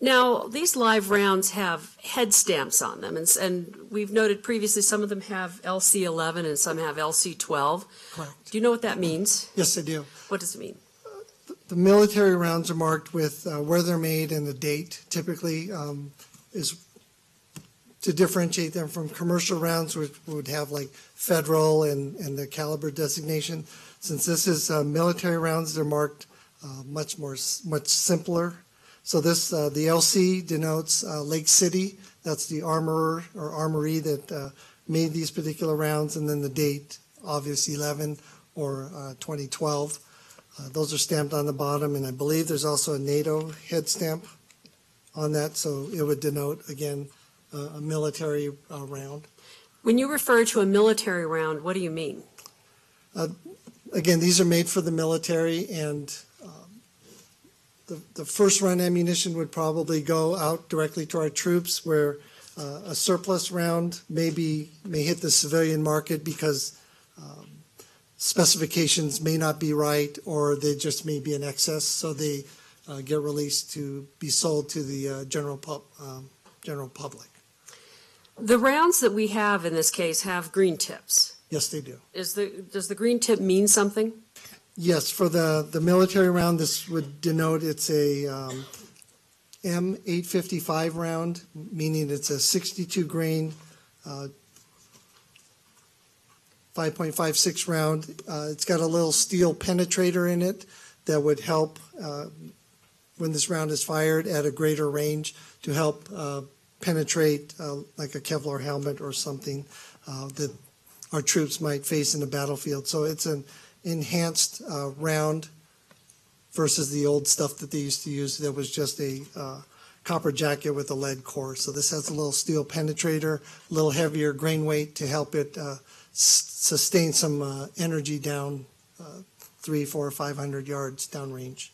Speaker 6: Now, these live rounds have head stamps on them, and, and we've noted previously some of them have LC11 and some have LC12. Correct. Do you know what that means? Yes, I do. What does it mean?
Speaker 21: Uh, the military rounds are marked with uh, where they're made and the date. Typically, um, is to differentiate them from commercial rounds, which would have like federal and, and the caliber designation. Since this is uh, military rounds, they're marked uh, much more much simpler. So this uh, the LC denotes uh, Lake City. That's the armorer or armory that uh, made these particular rounds, and then the date, obviously 11 or uh, 2012. those are stamped on the bottom, and I believe there's also a NATO head stamp on that, so it would denote again a military uh, round.
Speaker 6: When you refer to a military round, what do you mean?
Speaker 21: Uh, again, these are made for the military, and um, the, the first round ammunition would probably go out directly to our troops, where uh, a surplus round may be may hit the civilian market because um, specifications may not be right, or they just may be in excess, so they uh, get released to be sold to the uh, general pub, um, general public.
Speaker 6: The rounds that we have in this case have green tips. Yes, they do. Is the, does the green tip mean something?
Speaker 21: Yes, for the, the military round, this would denote it's a um, M855 round, meaning it's a 62 grain, uh, 5.56 round. Uh, it's got a little steel penetrator in it that would help uh, when this round is fired at a greater range to help uh, penetrate uh, like a Kevlar helmet or something uh, that our troops might face in the battlefield. So it's an enhanced uh, round versus the old stuff that they used to use that was just a uh, copper jacket with a lead core. So this has a little steel penetrator, a little heavier grain weight to help it uh, s- sustain some uh, energy down five hundred yards downrange.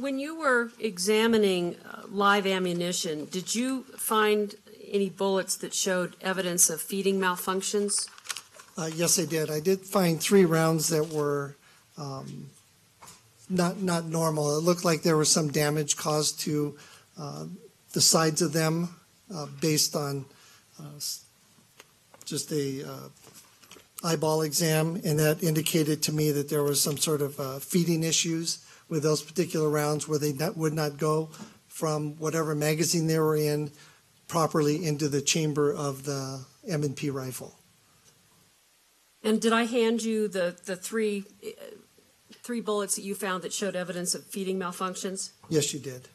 Speaker 6: When you were examining uh, live ammunition, did you find any bullets that showed evidence of feeding malfunctions?
Speaker 21: Uh, yes, I did. I did find three rounds that were um, not not normal. It looked like there was some damage caused to uh, the sides of them, uh, based on uh, just a eyeball exam, and that indicated to me that there was some sort of feeding issues with those particular rounds where they not, would not go from whatever magazine they were in properly into the chamber of the M&P rifle.
Speaker 6: And did I hand you the, the three, three bullets that you found that showed evidence of feeding malfunctions? Yes, you did.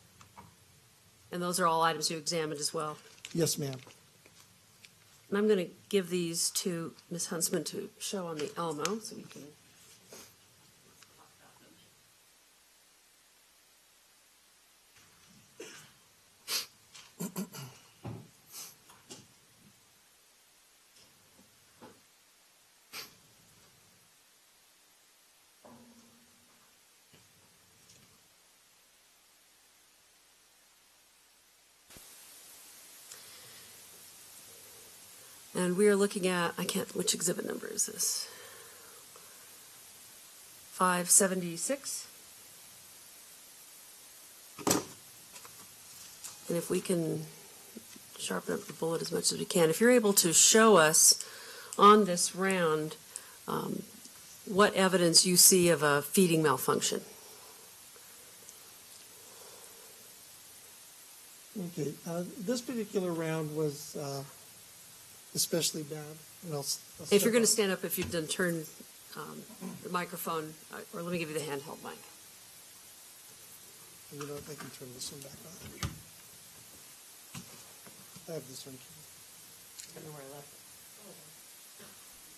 Speaker 6: And those are all items you examined as well? Yes, ma'am. And I'm going to give these to Ms. Huntsman to show on the Elmo so we can And we are looking at, I can't, which exhibit number is this? 576. And if we can sharpen up the bullet as much as we can, if you're able to show us on this round um, what evidence you see of a feeding malfunction.
Speaker 21: Okay, uh, this particular round was uh, especially bad. I'll, I'll if you're going
Speaker 6: to stand up, if you done turn um, the microphone, uh, or let me give you the handheld mic. You know, I can turn this one back on. I have this one. I don't know where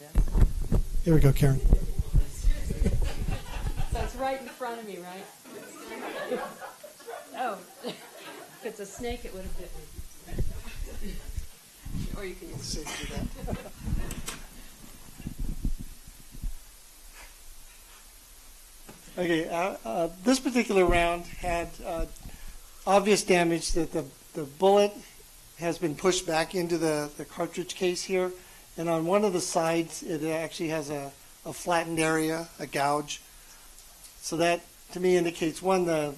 Speaker 6: I left it.
Speaker 21: Yeah. Here we go, Karen. [laughs]
Speaker 6: so it's right in front of me, right? [laughs] oh, if it's a snake, it would have bit me. or you can use
Speaker 21: that. Okay, uh, uh, this particular round had uh, obvious damage that the, the bullet has been pushed back into the, the cartridge case here. And on one of the sides, it actually has a, a flattened area, a gouge. So that, to me, indicates one, the,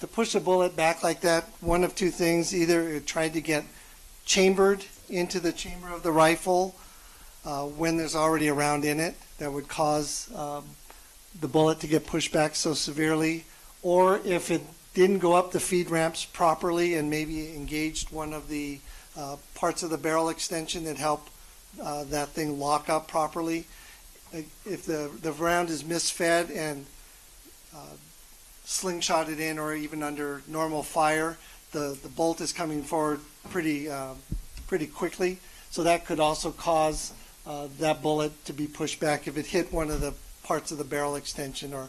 Speaker 21: to push a bullet back like that, one of two things, either it tried to get chambered into the chamber of the rifle uh, when there's already a round in it that would cause um, the bullet to get pushed back so severely, or if it didn't go up the feed ramps properly and maybe engaged one of the uh, parts of the barrel extension that help uh, that thing lock up properly. If the, the round is misfed and uh, slingshotted in or even under normal fire, the, the bolt is coming forward pretty, um, pretty quickly. So that could also cause uh, that bullet to be pushed back if it hit one of the parts of the barrel extension or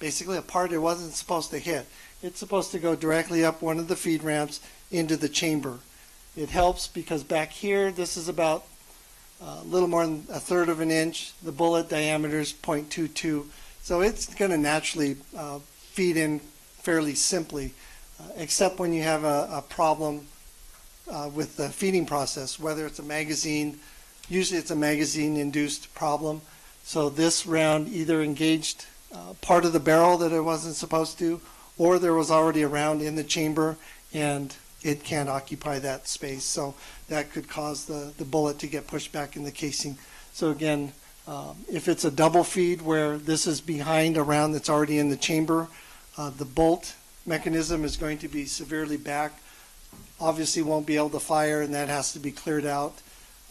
Speaker 21: basically a part it wasn't supposed to hit. It's supposed to go directly up one of the feed ramps into the chamber. It helps because back here, this is about a uh, little more than a third of an inch. The bullet diameter is 0.22. So it's going to naturally uh, feed in fairly simply, uh, except when you have a, a problem uh, with the feeding process, whether it's a magazine, usually it's a magazine-induced problem. So this round either engaged uh, part of the barrel that it wasn't supposed to, or there was already a round in the chamber and it can't occupy that space. So that could cause the, the bullet to get pushed back in the casing. So again, um, if it's a double feed where this is behind a round that's already in the chamber, uh, the bolt mechanism is going to be severely back. Obviously won't be able to fire and that has to be cleared out.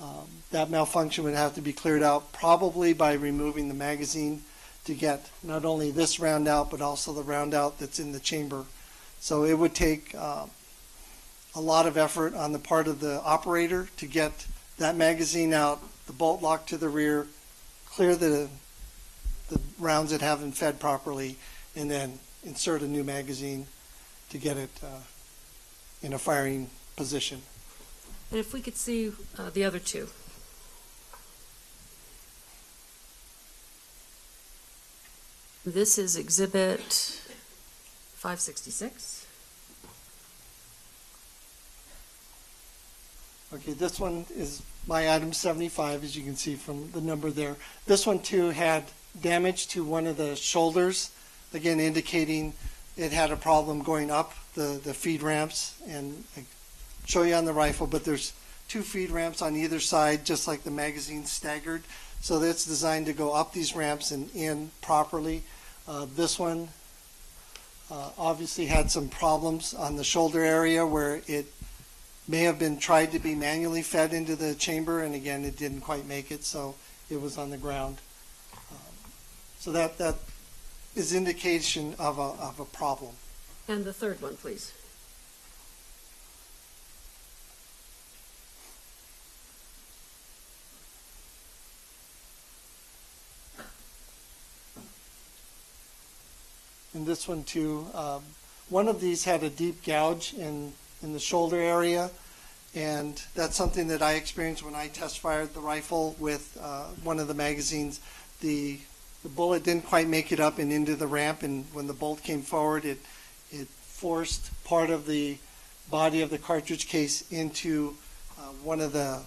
Speaker 21: Um, that malfunction would have to be cleared out probably by removing the magazine to get not only this round out, but also the round out that's in the chamber. So it would take uh, a lot of effort on the part of the operator to get that magazine out, the bolt lock to the rear, clear the, the rounds that haven't fed properly, and then insert a new magazine to get it uh, in a firing position.
Speaker 6: And if we could see uh, the other two. This is exhibit 566. Okay, this one is
Speaker 21: my item 75, as you can see from the number there. This one too had damage to one of the shoulders, again indicating it had a problem going up the, the feed ramps. And I show you on the rifle, but there's two feed ramps on either side, just like the magazine staggered. So that's designed to go up these ramps and in properly. Uh, this one uh, obviously had some problems on the shoulder area where it may have been tried to be manually fed into the chamber and again it didn't quite make it so it was on the ground. Um, so that, that is indication of a, of a problem.
Speaker 6: And the third one, please.
Speaker 21: and this one too. Um, one of these had a deep gouge in, in the shoulder area, and that's something that I experienced when I test fired the rifle with uh, one of the magazines. The, the bullet didn't quite make it up and into the ramp, and when the bolt came forward, it, it forced part of the body of the cartridge case into uh, one of the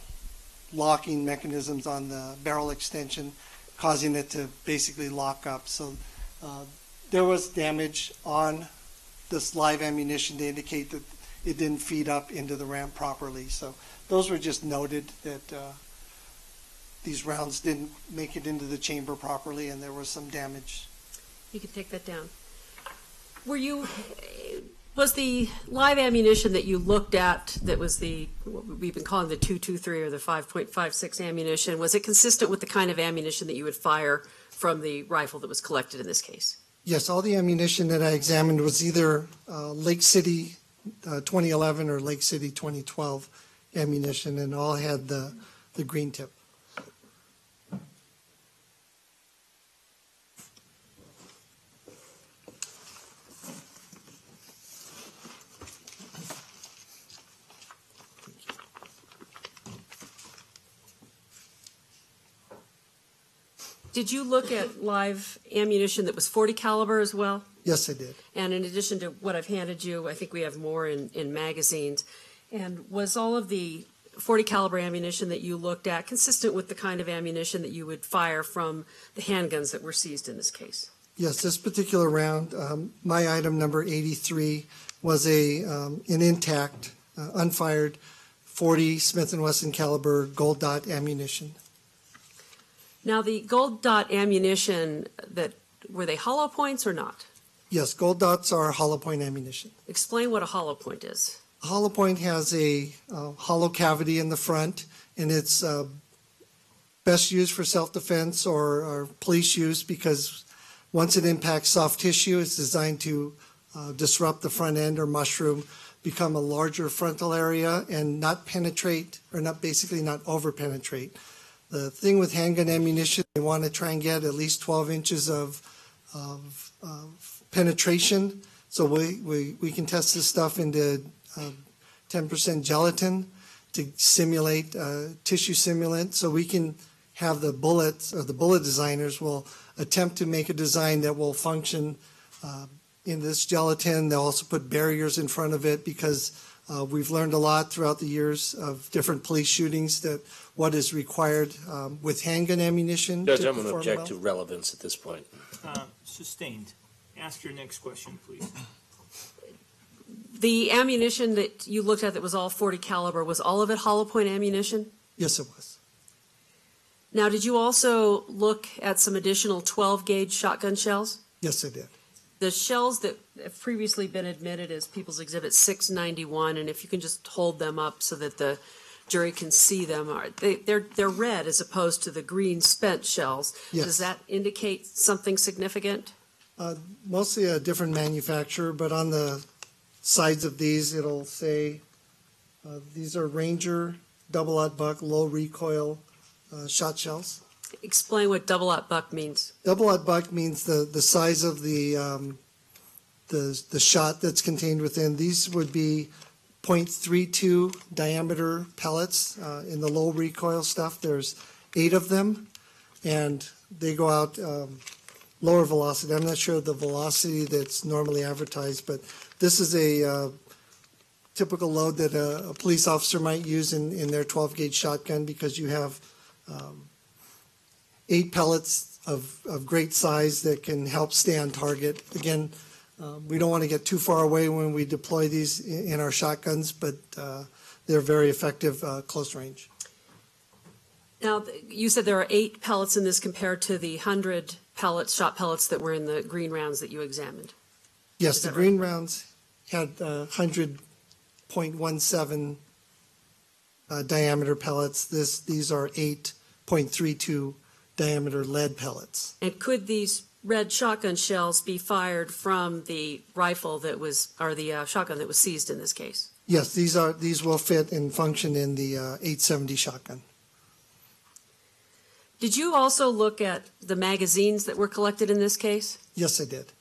Speaker 21: locking mechanisms on the barrel extension, causing it to basically lock up. So uh, there was damage on this live ammunition to indicate that it didn't feed up into the ramp properly. So those were just noted that uh, these rounds didn't make it into the chamber properly and there was some
Speaker 6: damage. You can take that down. Were you, was the live ammunition that you looked at that was the, what we've been calling the 223 or the 5.56 ammunition, was it consistent with the kind of ammunition that you would fire from the rifle that was collected in this case?
Speaker 21: Yes, all the ammunition that I examined was either uh, Lake City uh, 2011 or Lake City 2012 ammunition, and all had the, the green tip.
Speaker 6: Did you look at live ammunition that was 40 caliber as well? Yes, I did. And in addition to what I've handed you, I think we have more in, in magazines. And was all of the 40 caliber ammunition that you looked at consistent with the kind of ammunition that you would fire from the handguns that were seized in this case?
Speaker 21: Yes, this particular round, um, my item number 83 was a um, an intact, uh, unfired 40 Smith & Wesson caliber gold dot ammunition.
Speaker 6: Now, the gold dot ammunition that were they hollow points or not?
Speaker 21: Yes, gold dots are hollow point ammunition.
Speaker 6: Explain what a hollow point is.
Speaker 21: A hollow point has a uh, hollow cavity in the front, and it's uh, best used for self-defense or, or, police use because once it impacts soft tissue, it's designed to uh, disrupt the front end or mushroom, become a larger frontal area, and not penetrate or not basically not over penetrate. The thing with handgun ammunition, they want to try and get at least 12 inches of, of, of penetration. So we, we, we can test this stuff into 10% um, uh, gelatin to simulate uh, tissue simulant. So we can have the bullets or the bullet designers will attempt to make a design that will function uh, in this gelatin. They'll also put barriers in front of it because uh, we've learned a lot throughout the years of different police shootings that what is required um, with handgun ammunition. Judge, to I'm going to object well. to
Speaker 2: relevance at this point.
Speaker 5: Uh, Sustained. Ask your next question, please.
Speaker 6: The ammunition that you looked at that was all 40 caliber, was all of it hollow point ammunition? Yes, it was. Now, did you also look at some additional 12 gauge shotgun shells? Yes, I did. The shells that have previously been admitted as People's Exhibit 691, and if you can just hold them up so that the jury can see them. Are they, they're they're red as opposed to the green spent shells. Yes. Does that indicate something significant?
Speaker 21: Uh, mostly a different manufacturer, but on the sides of these it'll say uh, these are Ranger double aught buck low
Speaker 6: recoil uh, shot shells. Explain what double aught buck means.
Speaker 21: Double aught buck means the the size of the um, the the shot that's contained within. These would be 0.32 diameter pellets uh, in the low recoil stuff. There's eight of them, and they go out um, lower velocity. I'm not sure of the velocity that's normally advertised, but this is a uh, typical load that a, a, police officer might use in, in their 12 gauge shotgun because you have um, eight pellets of, of great size that can help stay on target. Again, um, we don't want to get too far away when we deploy these in, our shotguns, but uh, they're very effective uh, close range.
Speaker 6: Now, you said there are eight pellets in this compared to the 100 pellets, shot pellets that were in the green rounds that you examined.
Speaker 21: Yes, the green right? rounds had 100.17 uh, uh, diameter pellets. This, these are 8.32 diameter lead pellets.
Speaker 6: And could these red shotgun shells be fired from the rifle that was, or the uh, shotgun that was seized in this case?
Speaker 21: Yes, these are, these will fit and function in the uh, 870 shotgun.
Speaker 6: Did you also look at the magazines that were collected in this case? Yes, I did.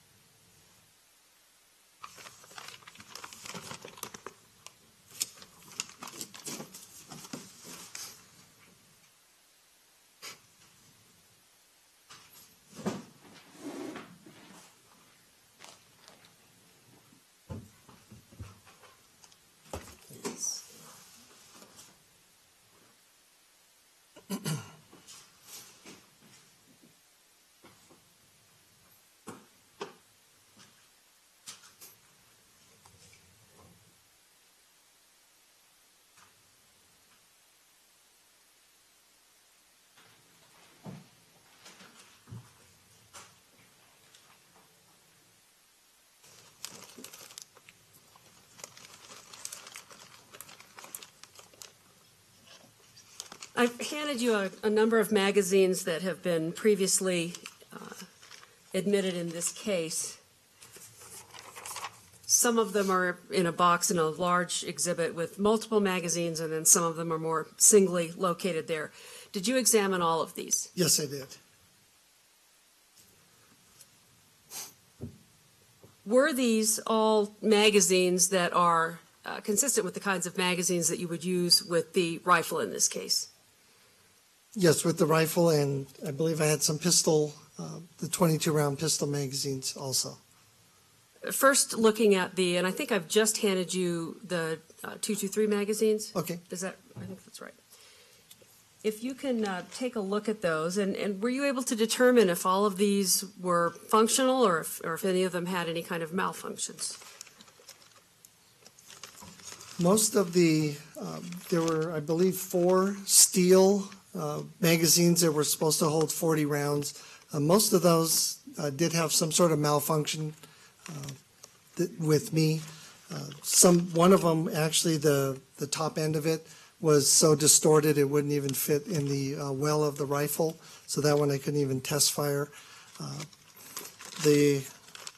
Speaker 6: I've handed you a, a number of magazines that have been previously uh, admitted in this case. Some of them are in a box in a large exhibit with multiple magazines, and then some of them are more singly located there. Did you examine all of these? Yes, I did. Were these all magazines that are uh, consistent with the kinds of magazines that you would use with the rifle in this case?
Speaker 21: Yes, with the rifle, and I believe I had some pistol, uh, the 22 round pistol magazines also.
Speaker 6: First, looking at the, and I think I've just handed you the uh, 223 magazines. Okay. Does that, I think that's right. If you can uh, take a look at those, and, and were you able to determine if all of these were functional or if, or if any of them had any kind of malfunctions?
Speaker 21: Most of the, uh, there were, I believe, four steel uh, magazines that were supposed to hold 40 rounds. Uh, most of those uh, did have some sort of malfunction uh, th- with me. Uh, some one of them actually the the top end of it was so distorted it wouldn't even fit in the uh, well of the rifle. So that one I couldn't even test fire. Uh, the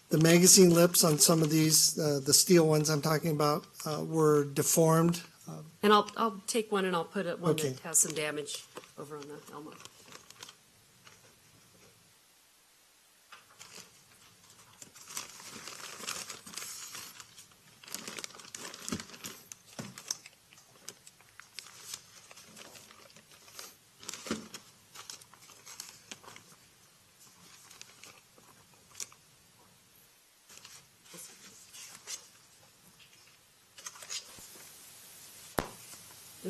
Speaker 21: the magazine lips on some of these, uh, the steel ones I'm talking about, uh, were deformed
Speaker 6: um, And I'll, I'll take one and I'll put it, one Okay. that has some damage over on the Elmo.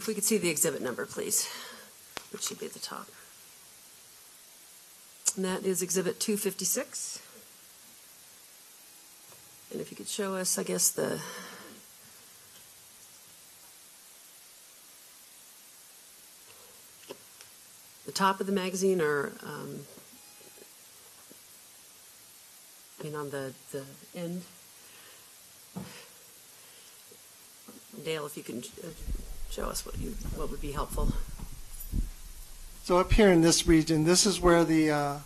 Speaker 6: If we could see the exhibit number, please, which should be at the top. And that is Exhibit 256. And if you could show us, I guess, the the top of the magazine or um, I mean on the, the end. Dale, if you can uh, show us what you, what would be helpful.
Speaker 21: So up here in this region, this is where the uh,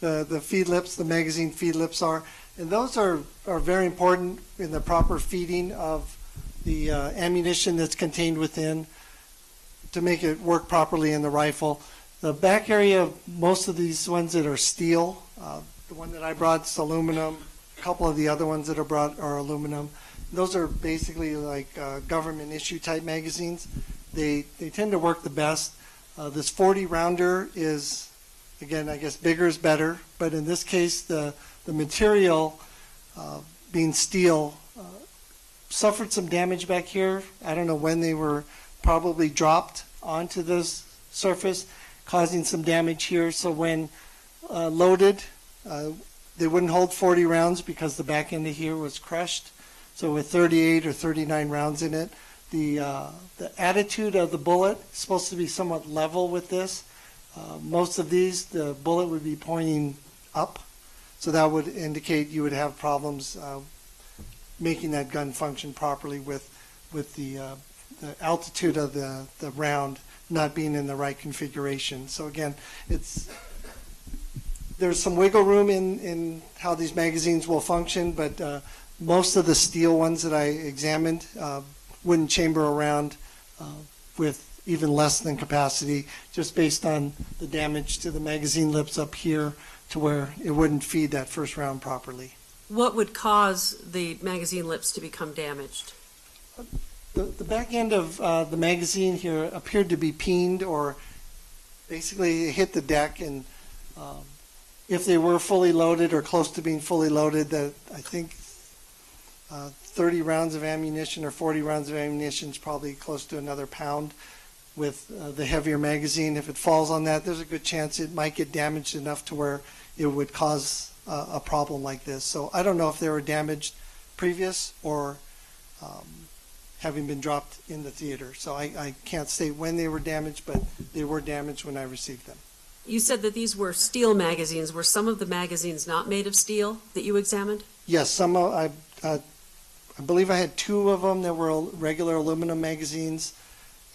Speaker 21: the the feed lips, the magazine feed lips are, and those are are very important in the proper feeding of the uh, ammunition that's contained within to make it work properly in the rifle. The back area of most of these ones that are steel, uh, the one that I brought is aluminum. A couple of the other ones that are brought are aluminum those are basically like uh, government issue type magazines. They, they tend to work the best. Uh, this 40 rounder is, again, I guess bigger is better, but in this case, the, the material uh, being steel uh, suffered some damage back here. I don't know when they were probably dropped onto this surface, causing some damage here. So when uh, loaded, uh, they wouldn't hold 40 rounds because the back end of here was crushed. So with 38 or 39 rounds in it, the uh, the attitude of the bullet is supposed to be somewhat level with this. Uh, most of these, the bullet would be pointing up, so that would indicate you would have problems uh, making that gun function properly with with the, uh, the, altitude of the, the round not being in the right configuration. So again, it's there's some wiggle room in, in how these magazines will function, but uh, most of the steel ones that I examined, uh, not chamber around uh, with even less than capacity, just based on the damage to the magazine lips up here to where it wouldn't feed that first round properly.
Speaker 6: What would cause the magazine lips to become damaged?
Speaker 21: The, the back end of uh, the magazine here appeared to be peened or basically hit the deck and um, if they were fully loaded or close to being fully loaded, that I think uh, 30 rounds of ammunition or 40 rounds of ammunition is probably close to another pound with uh, the heavier magazine. If it falls on that, there's a good chance it might get damaged enough to where it would cause uh, a problem like this. So I don't know if they were damaged previous or um, having been dropped in the theater. So I, I can't say when they were damaged, but they were damaged when I received them.
Speaker 6: You said that these were steel magazines. Were some of the magazines not made of steel that you examined?
Speaker 21: Yes, some. I uh, I believe I had two of them that were regular aluminum magazines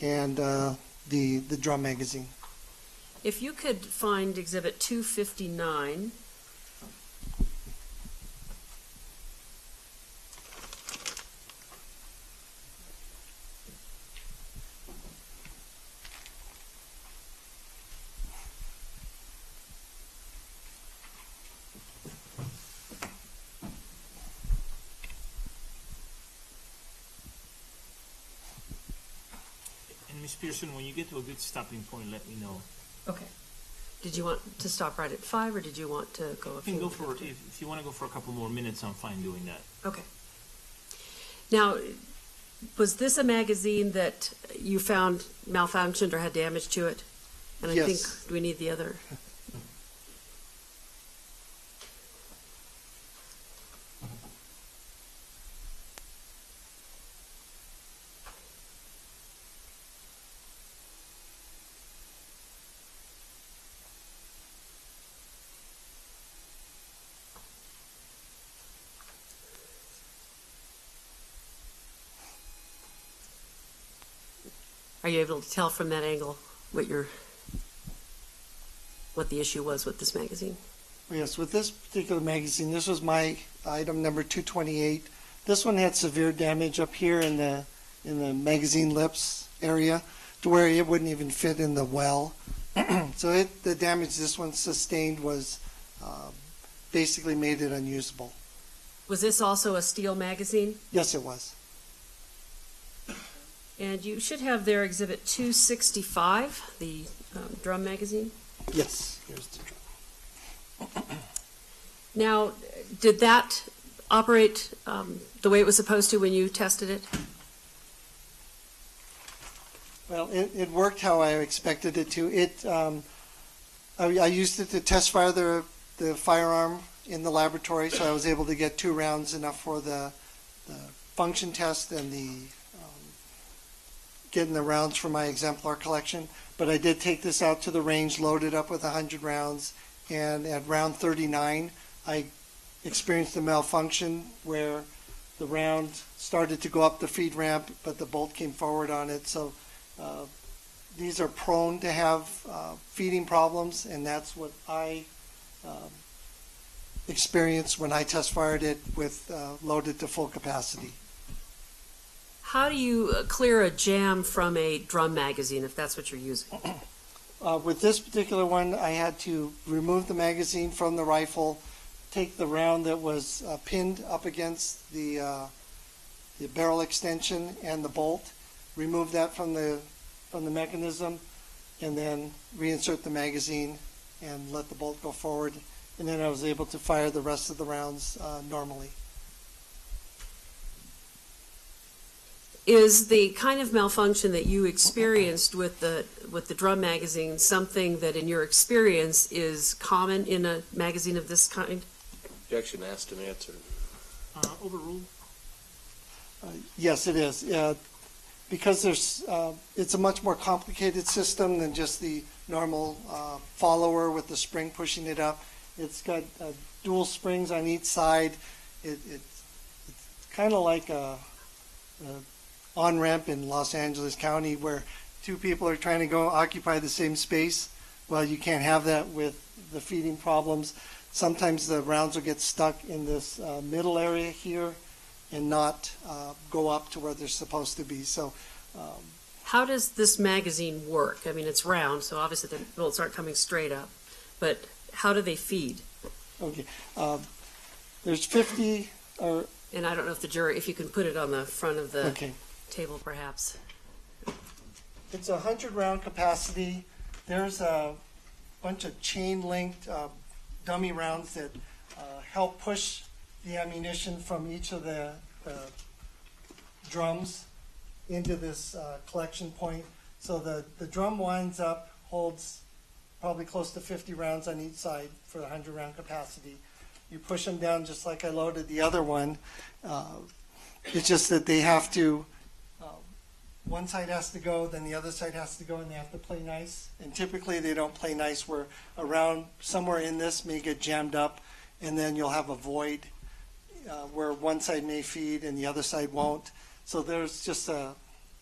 Speaker 21: and uh, the, the drum magazine.
Speaker 6: If you could find Exhibit 259,
Speaker 5: When you get to a good stopping point, let me know.
Speaker 6: Okay. Did you want to stop right at five,
Speaker 5: or did you want to go? You can go for if, if you want to go for a couple more minutes. I'm fine doing that.
Speaker 6: Okay. Now, was this a magazine that you found malfunctioned or had damage to it? And I yes. think we need the other. you able to tell from that angle what your, what the issue was with this magazine?
Speaker 21: Yes, with this particular magazine, this was my item number 228. This one had severe damage up here in the in the magazine lips area to where it wouldn't even fit in the well. [clears throat] so it, the damage this one sustained was um, basically made it unusable.
Speaker 6: Was this also a steel magazine? Yes, it was. And you should have there Exhibit 265, the um, drum magazine.
Speaker 21: Yes, here's the
Speaker 6: drum. [coughs] now, did that operate um, the way it was supposed to when you tested it?
Speaker 21: Well, it, it worked how I expected it to. It um, I, I, used it to test fire the, the firearm in the laboratory, so I was able to get two rounds enough for the, the function test and the getting the rounds for my exemplar collection, but I did take this out to the range, loaded up with 100 rounds, and at round 39, I experienced a malfunction where the round started to go up the feed ramp, but the bolt came forward on it. So uh, these are prone to have uh, feeding problems, and that's what I um, experienced when I test fired it with uh, loaded to full capacity.
Speaker 6: How do you uh, clear a jam from a drum magazine if that's what you're using? [clears throat]
Speaker 21: Uh, with this particular one, I had to remove the magazine from the rifle, take the round that was uh, pinned up against the, uh, the barrel extension and the bolt, remove that from the, from the mechanism, and then reinsert the magazine and let the bolt go forward. And then I was able to fire the rest of the rounds uh, normally.
Speaker 6: is the kind of malfunction that you experienced with the with the drum magazine something that in your experience is common in a magazine of this kind?
Speaker 2: Objection asked and answered.
Speaker 6: Uh, overruled.
Speaker 21: Uh, yes, it is. Yeah, because there's uh, it's a much more complicated system than just the normal uh, follower with the spring pushing it up. It's got uh, dual springs on each side. It, it it's kind of like a, a on ramp in Los Angeles County where two people are trying to go occupy the same space. Well, you can't have that with the feeding problems. Sometimes the rounds will get stuck in this uh, middle area here and not uh, go up to where they're supposed to be. So, um,
Speaker 6: how does this magazine work? I mean, it's round, so obviously the bullets aren't coming straight up, but how do they feed? Okay, uh, there's 50 or. And I don't know if the jury, if you can put it on the front of the. Okay table perhaps? It's a hundred
Speaker 21: round capacity. There's a bunch of chain linked uh, dummy rounds that uh, help push the ammunition from each of the, the drums into this uh, collection point. So the, the drum winds up, holds probably close to 50 rounds on each side for the 100 round capacity. You push them down just like I loaded the other one. Uh, it's just that they have to one side has to go, then the other side has to go, and they have to play nice. And typically, they don't play nice where around somewhere in this may get jammed up, and then you'll have a void uh, where one side may feed and the other side won't. So there's just a,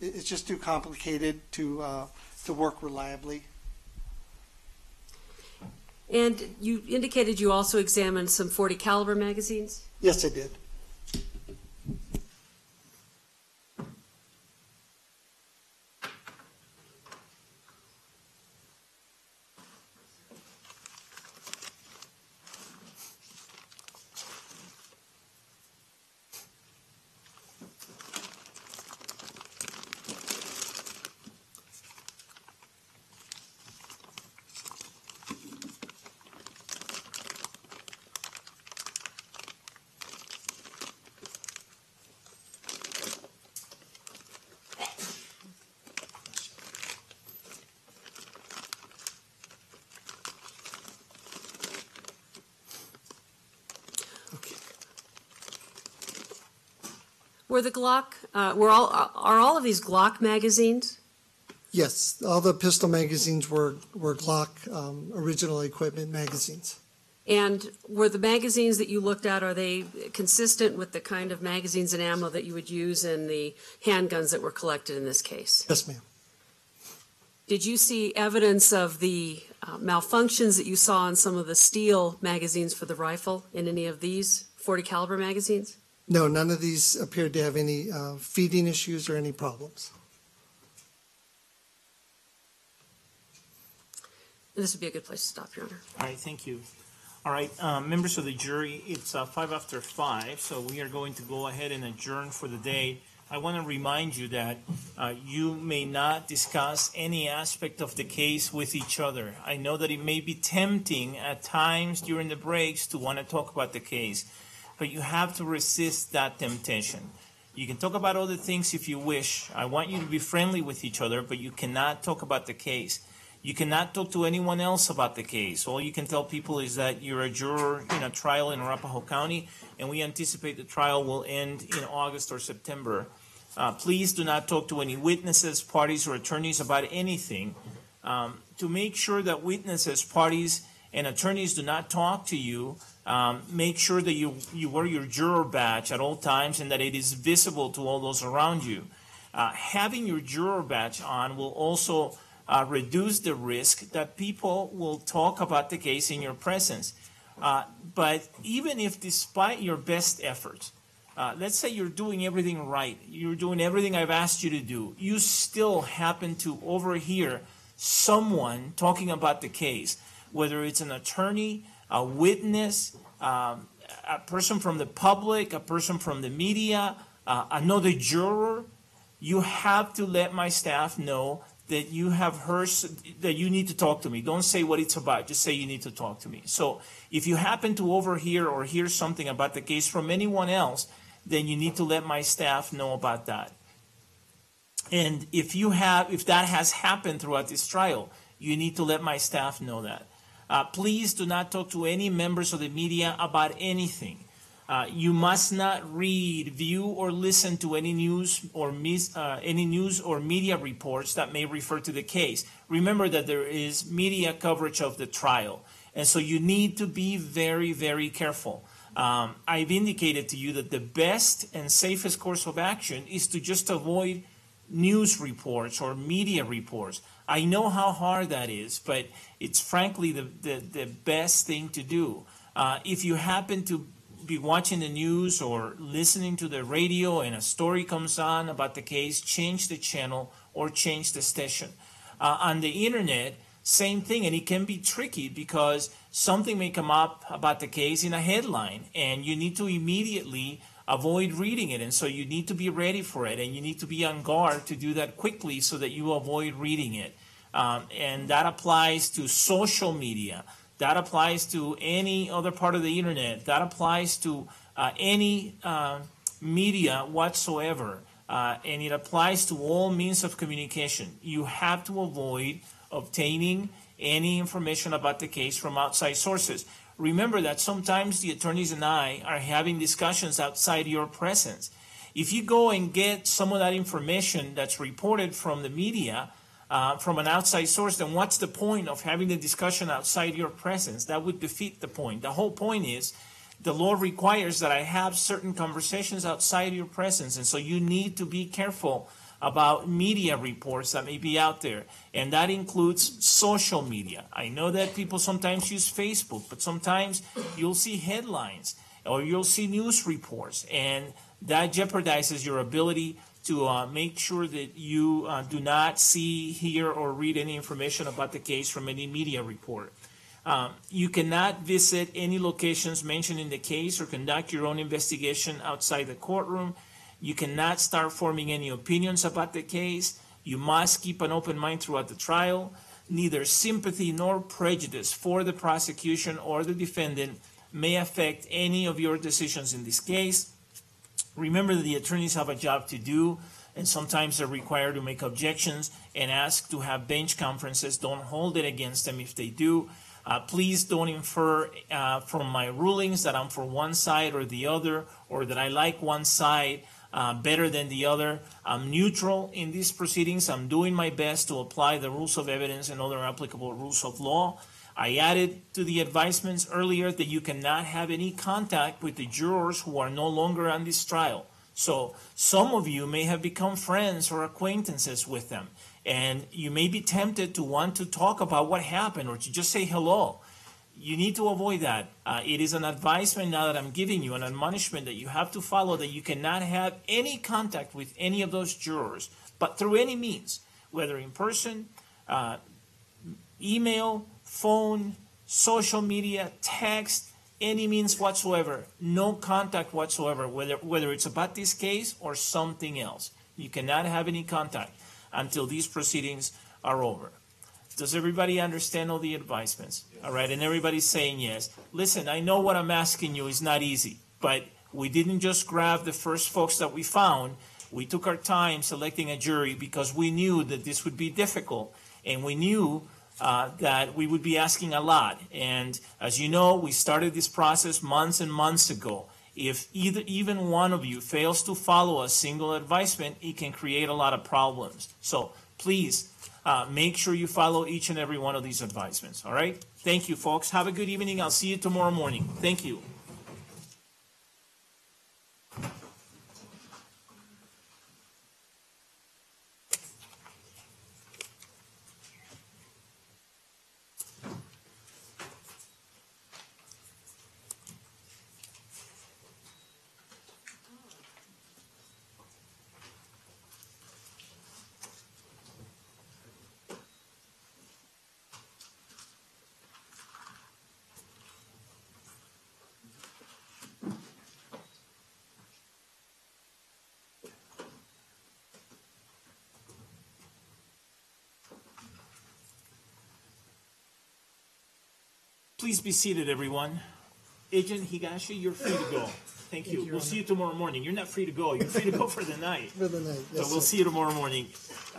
Speaker 21: it's just too complicated to uh, to work reliably.
Speaker 6: And you indicated you also examined some 40 caliber magazines. Yes, I did. the Glock? Uh, were all are all of these Glock magazines? Yes,
Speaker 21: all the pistol magazines were were Glock um, original equipment magazines.
Speaker 6: And were the magazines that you looked at are they consistent with the kind of magazines and ammo that you would use in the handguns that were collected in this case? Yes, ma'am. Did you see evidence of the uh, malfunctions that you saw in some of the steel magazines for the rifle in any of these 40 caliber magazines?
Speaker 21: No, none of these appeared to have any uh, feeding issues or any problems.
Speaker 6: This would be a good place to stop, Your Honor.
Speaker 5: All right, thank you. All right, um, members of the jury, it's uh, five after five, so we are going to go ahead and adjourn for the day. I want to remind you that uh, you may not discuss any aspect of the case with each other. I know that it may be tempting at times during the breaks to want to talk about the case but you have to resist that temptation. You can talk about other things if you wish. I want you to be friendly with each other, but you cannot talk about the case. You cannot talk to anyone else about the case. All you can tell people is that you're a juror in a trial in Arapahoe County, and we anticipate the trial will end in August or September. Uh, please do not talk to any witnesses, parties, or attorneys about anything. Um, to make sure that witnesses, parties, and attorneys do not talk to you um, make sure that you, you wear your juror badge at all times and that it is visible to all those around you. Uh, having your juror badge on will also uh, reduce the risk that people will talk about the case in your presence. Uh, but even if, despite your best efforts, uh, let's say you're doing everything right, you're doing everything I've asked you to do, you still happen to overhear someone talking about the case, whether it's an attorney, a witness, um, a person from the public, a person from the media, uh, another juror, you have to let my staff know that you have heard that you need to talk to me. Don't say what it's about. Just say you need to talk to me. So if you happen to overhear or hear something about the case from anyone else, then you need to let my staff know about that. And if you have, if that has happened throughout this trial, you need to let my staff know that. Uh, please do not talk to any members of the media about anything. Uh, you must not read, view, or listen to any news or mis- uh, any news or media reports that may refer to the case. Remember that there is media coverage of the trial, and so you need to be very, very careful. Um, I've indicated to you that the best and safest course of action is to just avoid news reports or media reports. I know how hard that is, but it's frankly the, the, the best thing to do. Uh, if you happen to be watching the news or listening to the radio and a story comes on about the case, change the channel or change the station. Uh, on the internet, same thing, and it can be tricky because something may come up about the case in a headline, and you need to immediately avoid reading it. And so you need to be ready for it and you need to be on guard to do that quickly so that you avoid reading it. Um, and that applies to social media. That applies to any other part of the internet. That applies to uh, any uh, media whatsoever. Uh, and it applies to all means of communication. You have to avoid obtaining any information about the case from outside sources. Remember that sometimes the attorneys and I are having discussions outside your presence. If you go and get some of that information that's reported from the media, uh, from an outside source, then what's the point of having the discussion outside your presence? That would defeat the point. The whole point is the law requires that I have certain conversations outside your presence. And so you need to be careful about media reports that may be out there. And that includes social media. I know that people sometimes use Facebook, but sometimes you'll see headlines or you'll see news reports. And that jeopardizes your ability to uh, make sure that you uh, do not see, hear, or read any information about the case from any media report. Um, you cannot visit any locations mentioned in the case or conduct your own investigation outside the courtroom. You cannot start forming any opinions about the case. You must keep an open mind throughout the trial. Neither sympathy nor prejudice for the prosecution or the defendant may affect any of your decisions in this case. Remember that the attorneys have a job to do and sometimes they're required to make objections and ask to have bench conferences. Don't hold it against them if they do. Uh, please don't infer uh, from my rulings that I'm for one side or the other or that I like one side uh, better than the other. I'm neutral in these proceedings. I'm doing my best to apply the rules of evidence and other applicable rules of law. I added to the advisements earlier that you cannot have any contact with the jurors who are no longer on this trial. So some of you may have become friends or acquaintances with them, and you may be tempted to want to talk about what happened or to just say hello. You need to avoid that. Uh, it is an advisement now that I'm giving you, an admonishment that you have to follow that you cannot have any contact with any of those jurors, but through any means, whether in person, uh, email, phone, social media, text, any means whatsoever, no contact whatsoever, whether, whether it's about this case or something else. You cannot have any contact until these proceedings are over. Does everybody understand all the advisements? Yes. All right, and everybody's saying yes. Listen, I know what I'm asking you is not easy, but we didn't just grab the first folks that we found. We took our time selecting a jury because we knew that this would be difficult, and we knew uh, that we would be asking a lot. And as you know, we started this process months and months ago. If either, even one of you fails to follow a single advisement, it can create a lot of problems. So please uh, make sure you follow each and every one of these advisements. All right? Thank you, folks. Have a good evening. I'll see you tomorrow morning. Thank you. Please be seated, everyone. Agent Higashi, you're free to go. Thank, you. We'll see you tomorrow morning. You're not free to go. You're free to go for the night. [laughs]
Speaker 21: for the night. Yes, but we'll sir.
Speaker 5: see you tomorrow morning.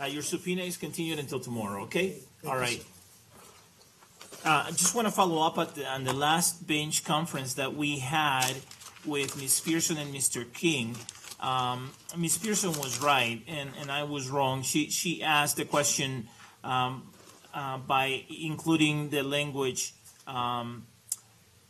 Speaker 5: Uh, your subpoena is continued until tomorrow. Okay. Thank All right. You, uh, I just want to follow up the, on the last bench conference that we had with Ms. Pearson and Mr. King. Um, Ms. Pearson was right, and, and I was wrong. She she asked the question um, uh, by including the language um,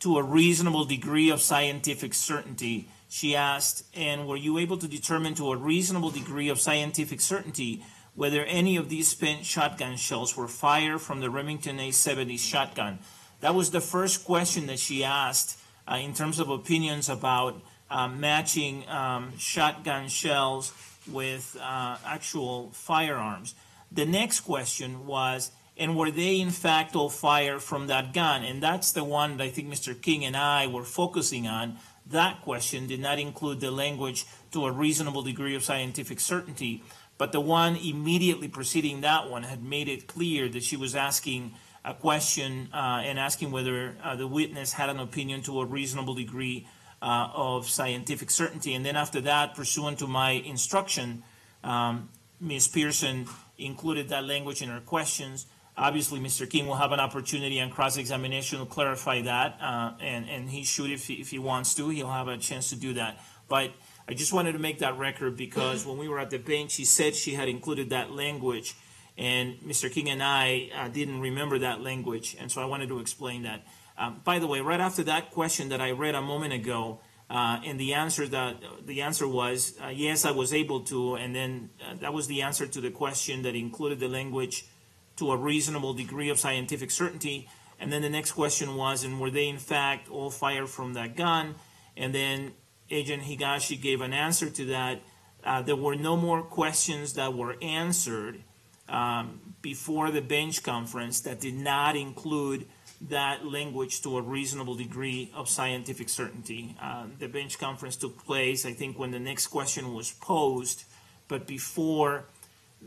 Speaker 5: to a reasonable degree of scientific certainty. She asked, and were you able to determine to a reasonable degree of scientific certainty whether any of these spent shotgun shells were fired from the Remington 870 shotgun? That was the first question that she asked uh, in terms of opinions about uh, matching um, shotgun shells with uh, actual firearms. The next question was and were they in fact all fired from that gun? And that's the one that I think Mr. King and I were focusing on. That question did not include the language to a reasonable degree of scientific certainty, but the one immediately preceding that one had made it clear that she was asking a question uh, and asking whether uh, the witness had an opinion to a reasonable degree uh, of scientific certainty. And then after that, pursuant to my instruction, um, Ms. Pearson included that language in her questions. Obviously, Mr. King will have an opportunity on cross-examination to clarify that, uh, and, and he should if he, if he wants to. He'll have a chance to do that. But I just wanted to make that record because when we were at the bench, she said she had included that language, and Mr. King and I uh, didn't remember that language, and so I wanted to explain that. Um, by the way, right after that question that I read a moment ago, uh, and the answer that the answer was uh, yes, I was able to, and then uh, that was the answer to the question that included the language to a reasonable degree of scientific certainty. And then the next question was, and were they in fact all fired from that gun? And then Agent Higashi gave an answer to that. Uh, there were no more questions that were answered um, before the bench conference that did not include that language to a reasonable degree of scientific certainty. Uh, the bench conference took place, I think, when the next question was posed, but before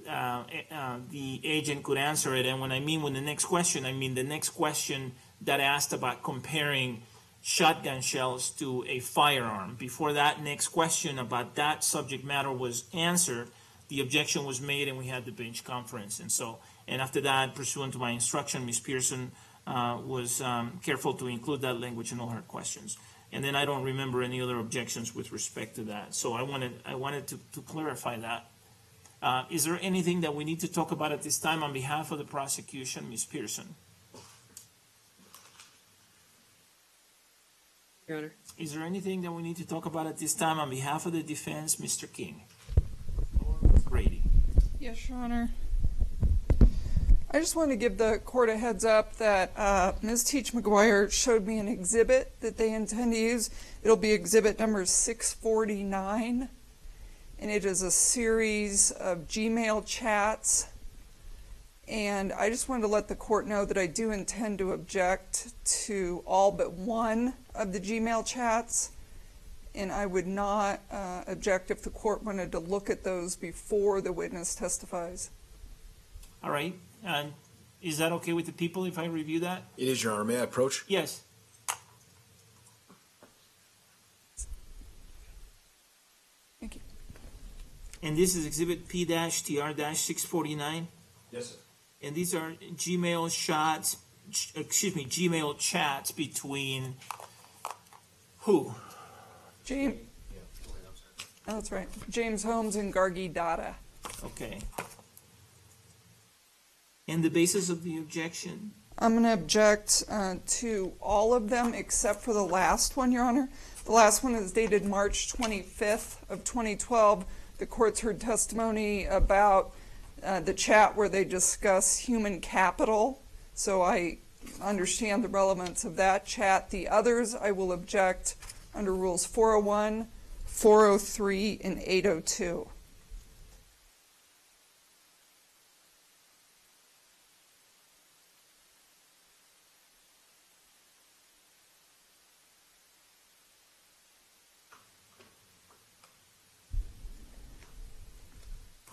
Speaker 5: uh, eh, uh, the agent could answer it. And when I mean with the next question, I mean the next question that I asked about comparing shotgun shells to a firearm. Before that next question about that subject matter was answered, the objection was made and we had the bench conference. And so, and after that, pursuant to my instruction, Ms. Pearson uh, was um, careful to include that language in all her questions. And then I don't remember any other objections with respect to that. So I wanted, I wanted to, to clarify that. Uh, is there anything that we need to talk about at this time on behalf of the prosecution, Ms. Pearson? Your Honor. Is there anything that we need to talk about at this time on behalf of the defense, Mr. King?
Speaker 14: Brady. Yes, Your Honor. I just want to give the court a heads up that uh, Ms. Teesch-Maguire showed me an exhibit that they intend to use. It'll be exhibit number 649 and it is a series of Gmail chats. And I just wanted to let the court know that I do intend to object to all but one of the Gmail chats. And I would not uh, object if the court wanted to look at those before the witness testifies.
Speaker 5: All right. And uh, is that okay with the people if I review that? It is, Your Honor. May I approach? Yes. And this is exhibit P-TR-649? Yes, sir. And these are Gmail shots, excuse me, Gmail chats between who?
Speaker 14: James, oh, that's right, James Holmes and Gargi Datta.
Speaker 5: Okay. And the basis of the objection?
Speaker 14: I'm going to object uh, to all of them except for the last one, Your Honor. The last one is dated March 25th of 2012, the courts heard testimony about uh, the chat where they discuss human capital. So I understand the relevance of that chat. The others I will object under Rules 401, 403, and 802.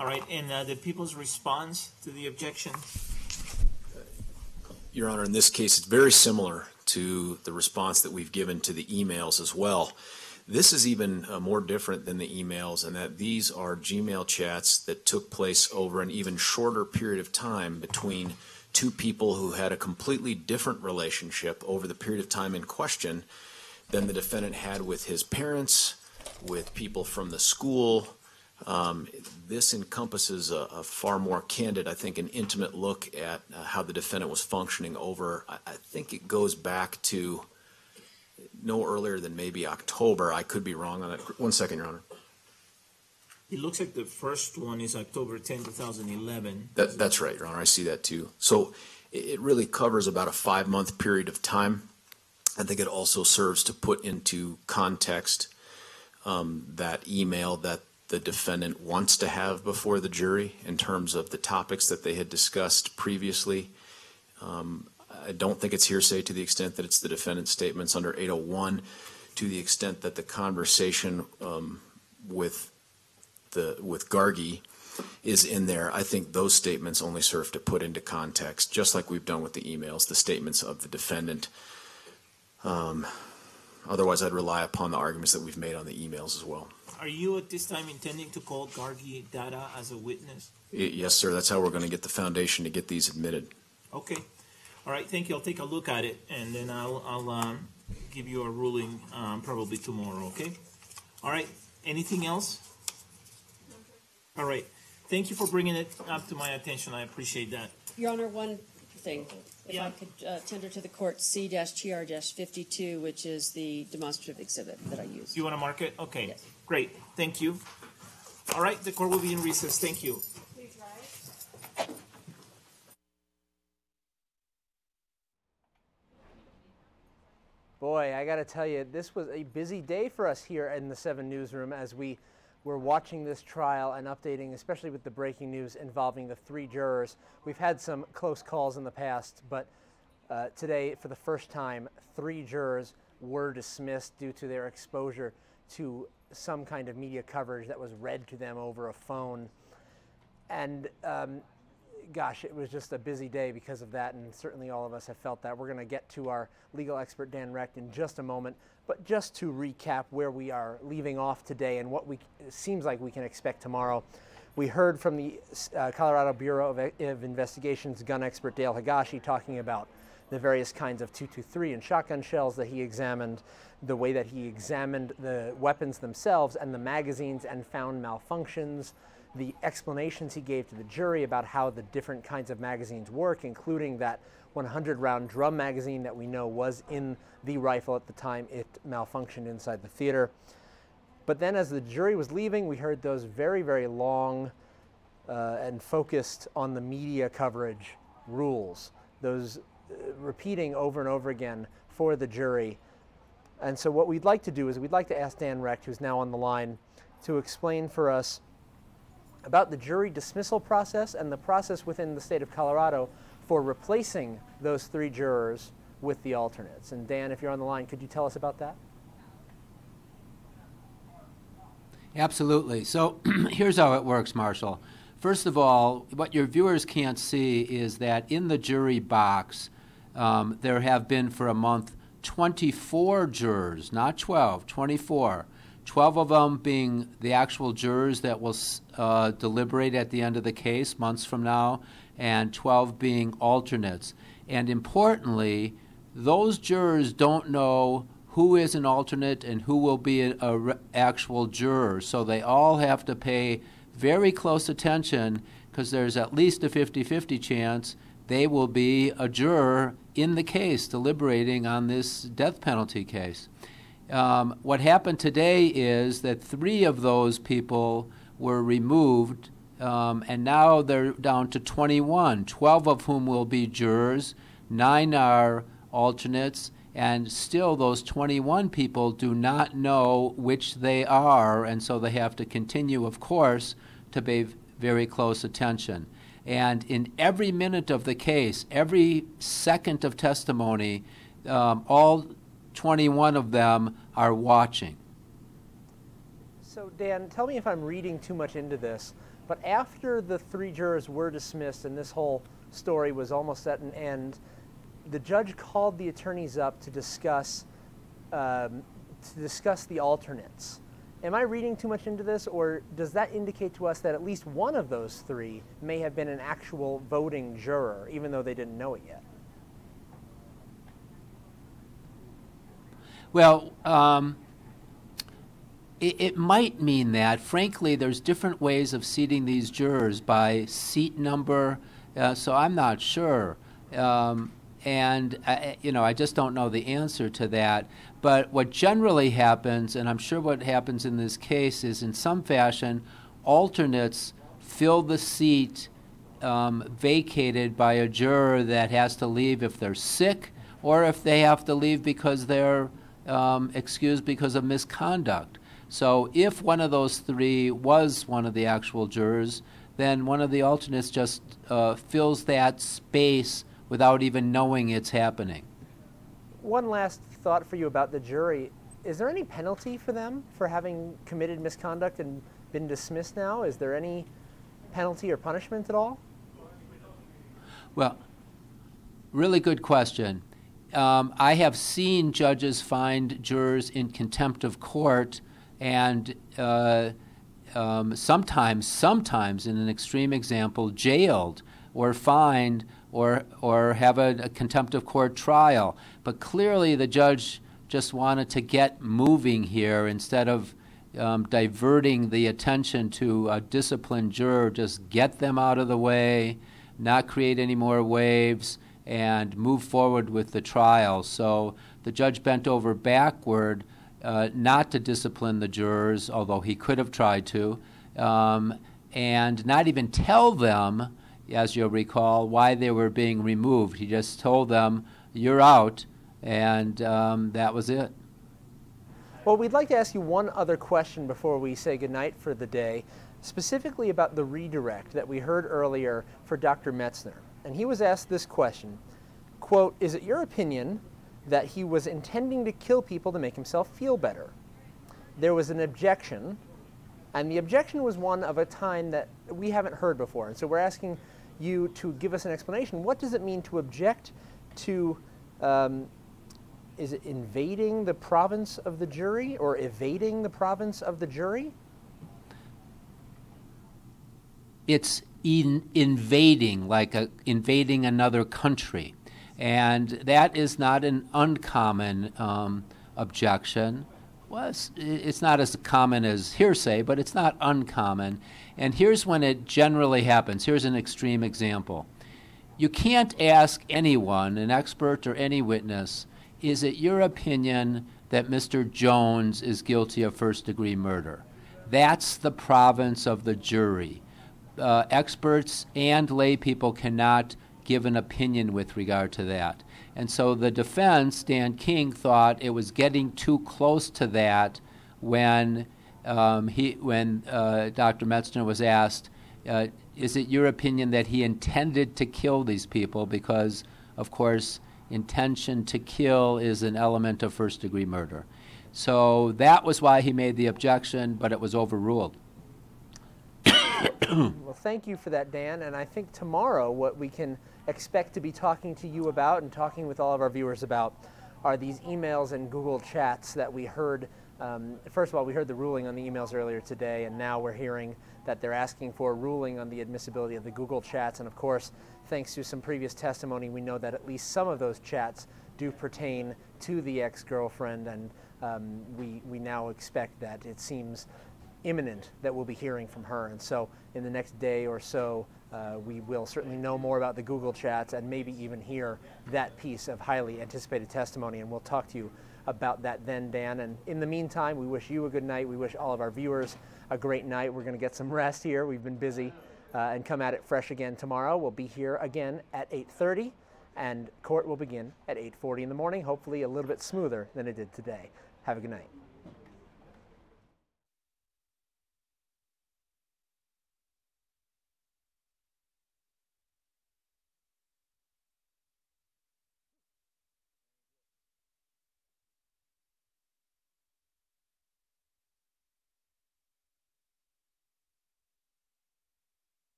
Speaker 5: All right, and uh, the people's response to the objection?
Speaker 4: Your Honor, in this case, it's very similar to the response that we've given to the emails as well. This is even uh, more different than the emails in that these are Gmail chats that took place over an even shorter period of time between two people who had a completely different relationship over the period of time in question than the defendant had with his parents, with people from the school, um, this encompasses a, a, far more candid, I think, an intimate look at uh, how the defendant was functioning over. I, I, think it goes back to no earlier than maybe October. I could be wrong on that. One second, Your Honor.
Speaker 5: It looks like the first one is October 10, 2011.
Speaker 4: That, that's right, Your Honor. I see that too. So it, really covers about a five month period of time. I think it also serves to put into context um, that email that the defendant wants to have before the jury in terms of the topics that they had discussed previously. Um, I don't think it's hearsay to the extent that it's the defendant's statements under 801, to the extent that the conversation um, with the with Gargi is in there. I think those statements only serve to put into context, just like we've done with the emails, the statements of the defendant. Um, otherwise, I'd rely upon the arguments that we've made on the emails as well.
Speaker 5: Are you at this time intending to call Gargi Datta as a witness?
Speaker 4: Yes, sir, that's how we're going to get the foundation to get these admitted.
Speaker 5: Okay. All right, thank you. I'll take a look at it and then I'll, I'll, um, give you a ruling, um, probably tomorrow, okay? All right, anything else? All right, thank you for bringing it up to my attention. I appreciate that.
Speaker 6: Your Honor, one thing, if I could uh, tender to the court, C-TR-52, which is the demonstrative exhibit that I use.
Speaker 5: You want to mark it? Okay. Yes. Great, thank you.
Speaker 20: All right, the court will be in recess. Thank you. Boy, I got to tell you, this was a busy day for us here in the 7 newsroom as we were watching this trial and updating, especially with the breaking news involving the three jurors. We've had some close calls in the past, but uh, today, for the first time, three jurors were dismissed due to their exposure to some kind of media coverage that was read to them over a phone. And um, gosh, it was just a busy day because of that, and certainly all of us have felt that. We're going to get to our legal expert, Dan Recht, in just a moment. But just to recap where we are leaving off today and what we seems like we can expect tomorrow, we heard from the uh, Colorado Bureau of, of Investigation's gun expert, Dale Higashi, talking about the various kinds of 223 and shotgun shells that he examined, the way that he examined the weapons themselves and the magazines and found malfunctions, the explanations he gave to the jury about how the different kinds of magazines work, including that 100 round drum magazine that we know was in the rifle at the time it malfunctioned inside the theater. But then, as the jury was leaving, we heard those very, very long uh, and focused on the media coverage rules, those uh, repeating over and over again for the jury and so what we'd like to do is we'd like to ask Dan Recht, who's now on the line, to explain for us about the jury dismissal process and the process within the state of Colorado for replacing those three jurors with the alternates. And Dan, if you're on the line, could you tell us about that?
Speaker 19: Absolutely. So [clears throat] here's how it works, Marshall. First of all, what your viewers can't see is that in the jury box, um, there have been for a month 24 jurors, not 12, 24. 12 of them being the actual jurors that will uh, deliberate at the end of the case months from now, and 12 being alternates. And importantly, those jurors don't know who is an alternate and who will be an actual juror. So they all have to pay very close attention because there's at least a 50 50 chance they will be a juror in the case deliberating on this death penalty case. Um, what happened today is that three of those people were removed, um, and now they're down to 21, 12 of whom will be jurors, nine are alternates, and still those 21 people do not know which they are, and so they have to continue, of course, to pay very close attention. And in every minute of the case, every second of testimony, um, all 21 of them are watching.
Speaker 20: So, Dan, tell me if I'm reading too much into this, but after the three jurors were dismissed and this whole story was almost at an end, the judge called the attorneys up to discuss um, to discuss the alternates. Am I reading too much into this, or does that indicate to us that at least one of those three may have been an actual voting juror, even though they didn't know it yet?
Speaker 19: Well, um, it, it, might mean that. Frankly, there's different ways of seating these jurors by seat number, uh, so I'm not sure. Um, and, uh, you know, I just don't know the answer to that. But what generally happens, and I'm sure what happens in this case, is in some fashion, alternates fill the seat um, vacated by a juror that has to leave if they're sick or if they have to leave because they're um, excused because of misconduct. So if one of those three was one of the actual jurors, then one of the alternates just uh, fills that space without even knowing it's happening.
Speaker 20: One last thought for you about the jury. Is there any penalty for them for having committed misconduct and been dismissed now? Is there any penalty or punishment at all?
Speaker 19: Well, really good question. Um, I have seen judges find jurors in contempt of court and uh, um, sometimes, sometimes in an extreme example, jailed or fined or, or have a, a contempt of court trial. But clearly, the judge just wanted to get moving here instead of um, diverting the attention to a disciplined juror, just get them out of the way, not create any more waves, and move forward with the trial. So the judge bent over backward uh, not to discipline the jurors, although he could have tried to, um, and not even tell them as you'll recall, why they were being removed. He just told them, You're out, and um, that was it.
Speaker 20: Well, we'd like to ask you one other question before we say goodnight for the day, specifically about the redirect that we heard earlier for Dr. Metzner. And he was asked this question quote, Is it your opinion that he was intending to kill people to make himself feel better? There was an objection, and the objection was one of a time that we haven't heard before. And so we're asking you to give us an explanation. What does it mean to object to, um, is it invading the province of the jury or evading the province of the jury?
Speaker 19: It's in invading, like a, invading another country. And that is not an uncommon um, objection. Well, it's, it's not as common as hearsay, but it's not uncommon. And here's when it generally happens. Here's an extreme example. You can't ask anyone, an expert or any witness, is it your opinion that Mr. Jones is guilty of first degree murder? That's the province of the jury. Uh, experts and lay people cannot give an opinion with regard to that. And so the defense, Dan King, thought it was getting too close to that when um, he, when uh, Dr. Metzner was asked, uh, is it your opinion that he intended to kill these people? Because, of course, intention to kill is an element of first degree murder. So that was why he made the objection, but it was overruled. [coughs]
Speaker 20: well, thank you for that, Dan. And I think tomorrow, what we can expect to be talking to you about and talking with all of our viewers about are these emails and Google chats that we heard um, first of all, we heard the ruling on the emails earlier today, and now we're hearing that they're asking for a ruling on the admissibility of the Google chats. And of course, thanks to some previous testimony, we know that at least some of those chats do pertain to the ex girlfriend, and um, we, we now expect that it seems imminent that we'll be hearing from her. And so, in the next day or so, uh, we will certainly know more about the Google chats and maybe even hear that piece of highly anticipated testimony. And we'll talk to you about that then, Dan. And in the meantime, we wish you a good night. We wish all of our viewers a great night. We're going to get some [laughs] rest here. We've been busy uh, and come at it fresh again tomorrow. We'll be here again at 8.30 and court will begin at 8.40 in the morning, hopefully a little bit smoother than it did today. Have a good night.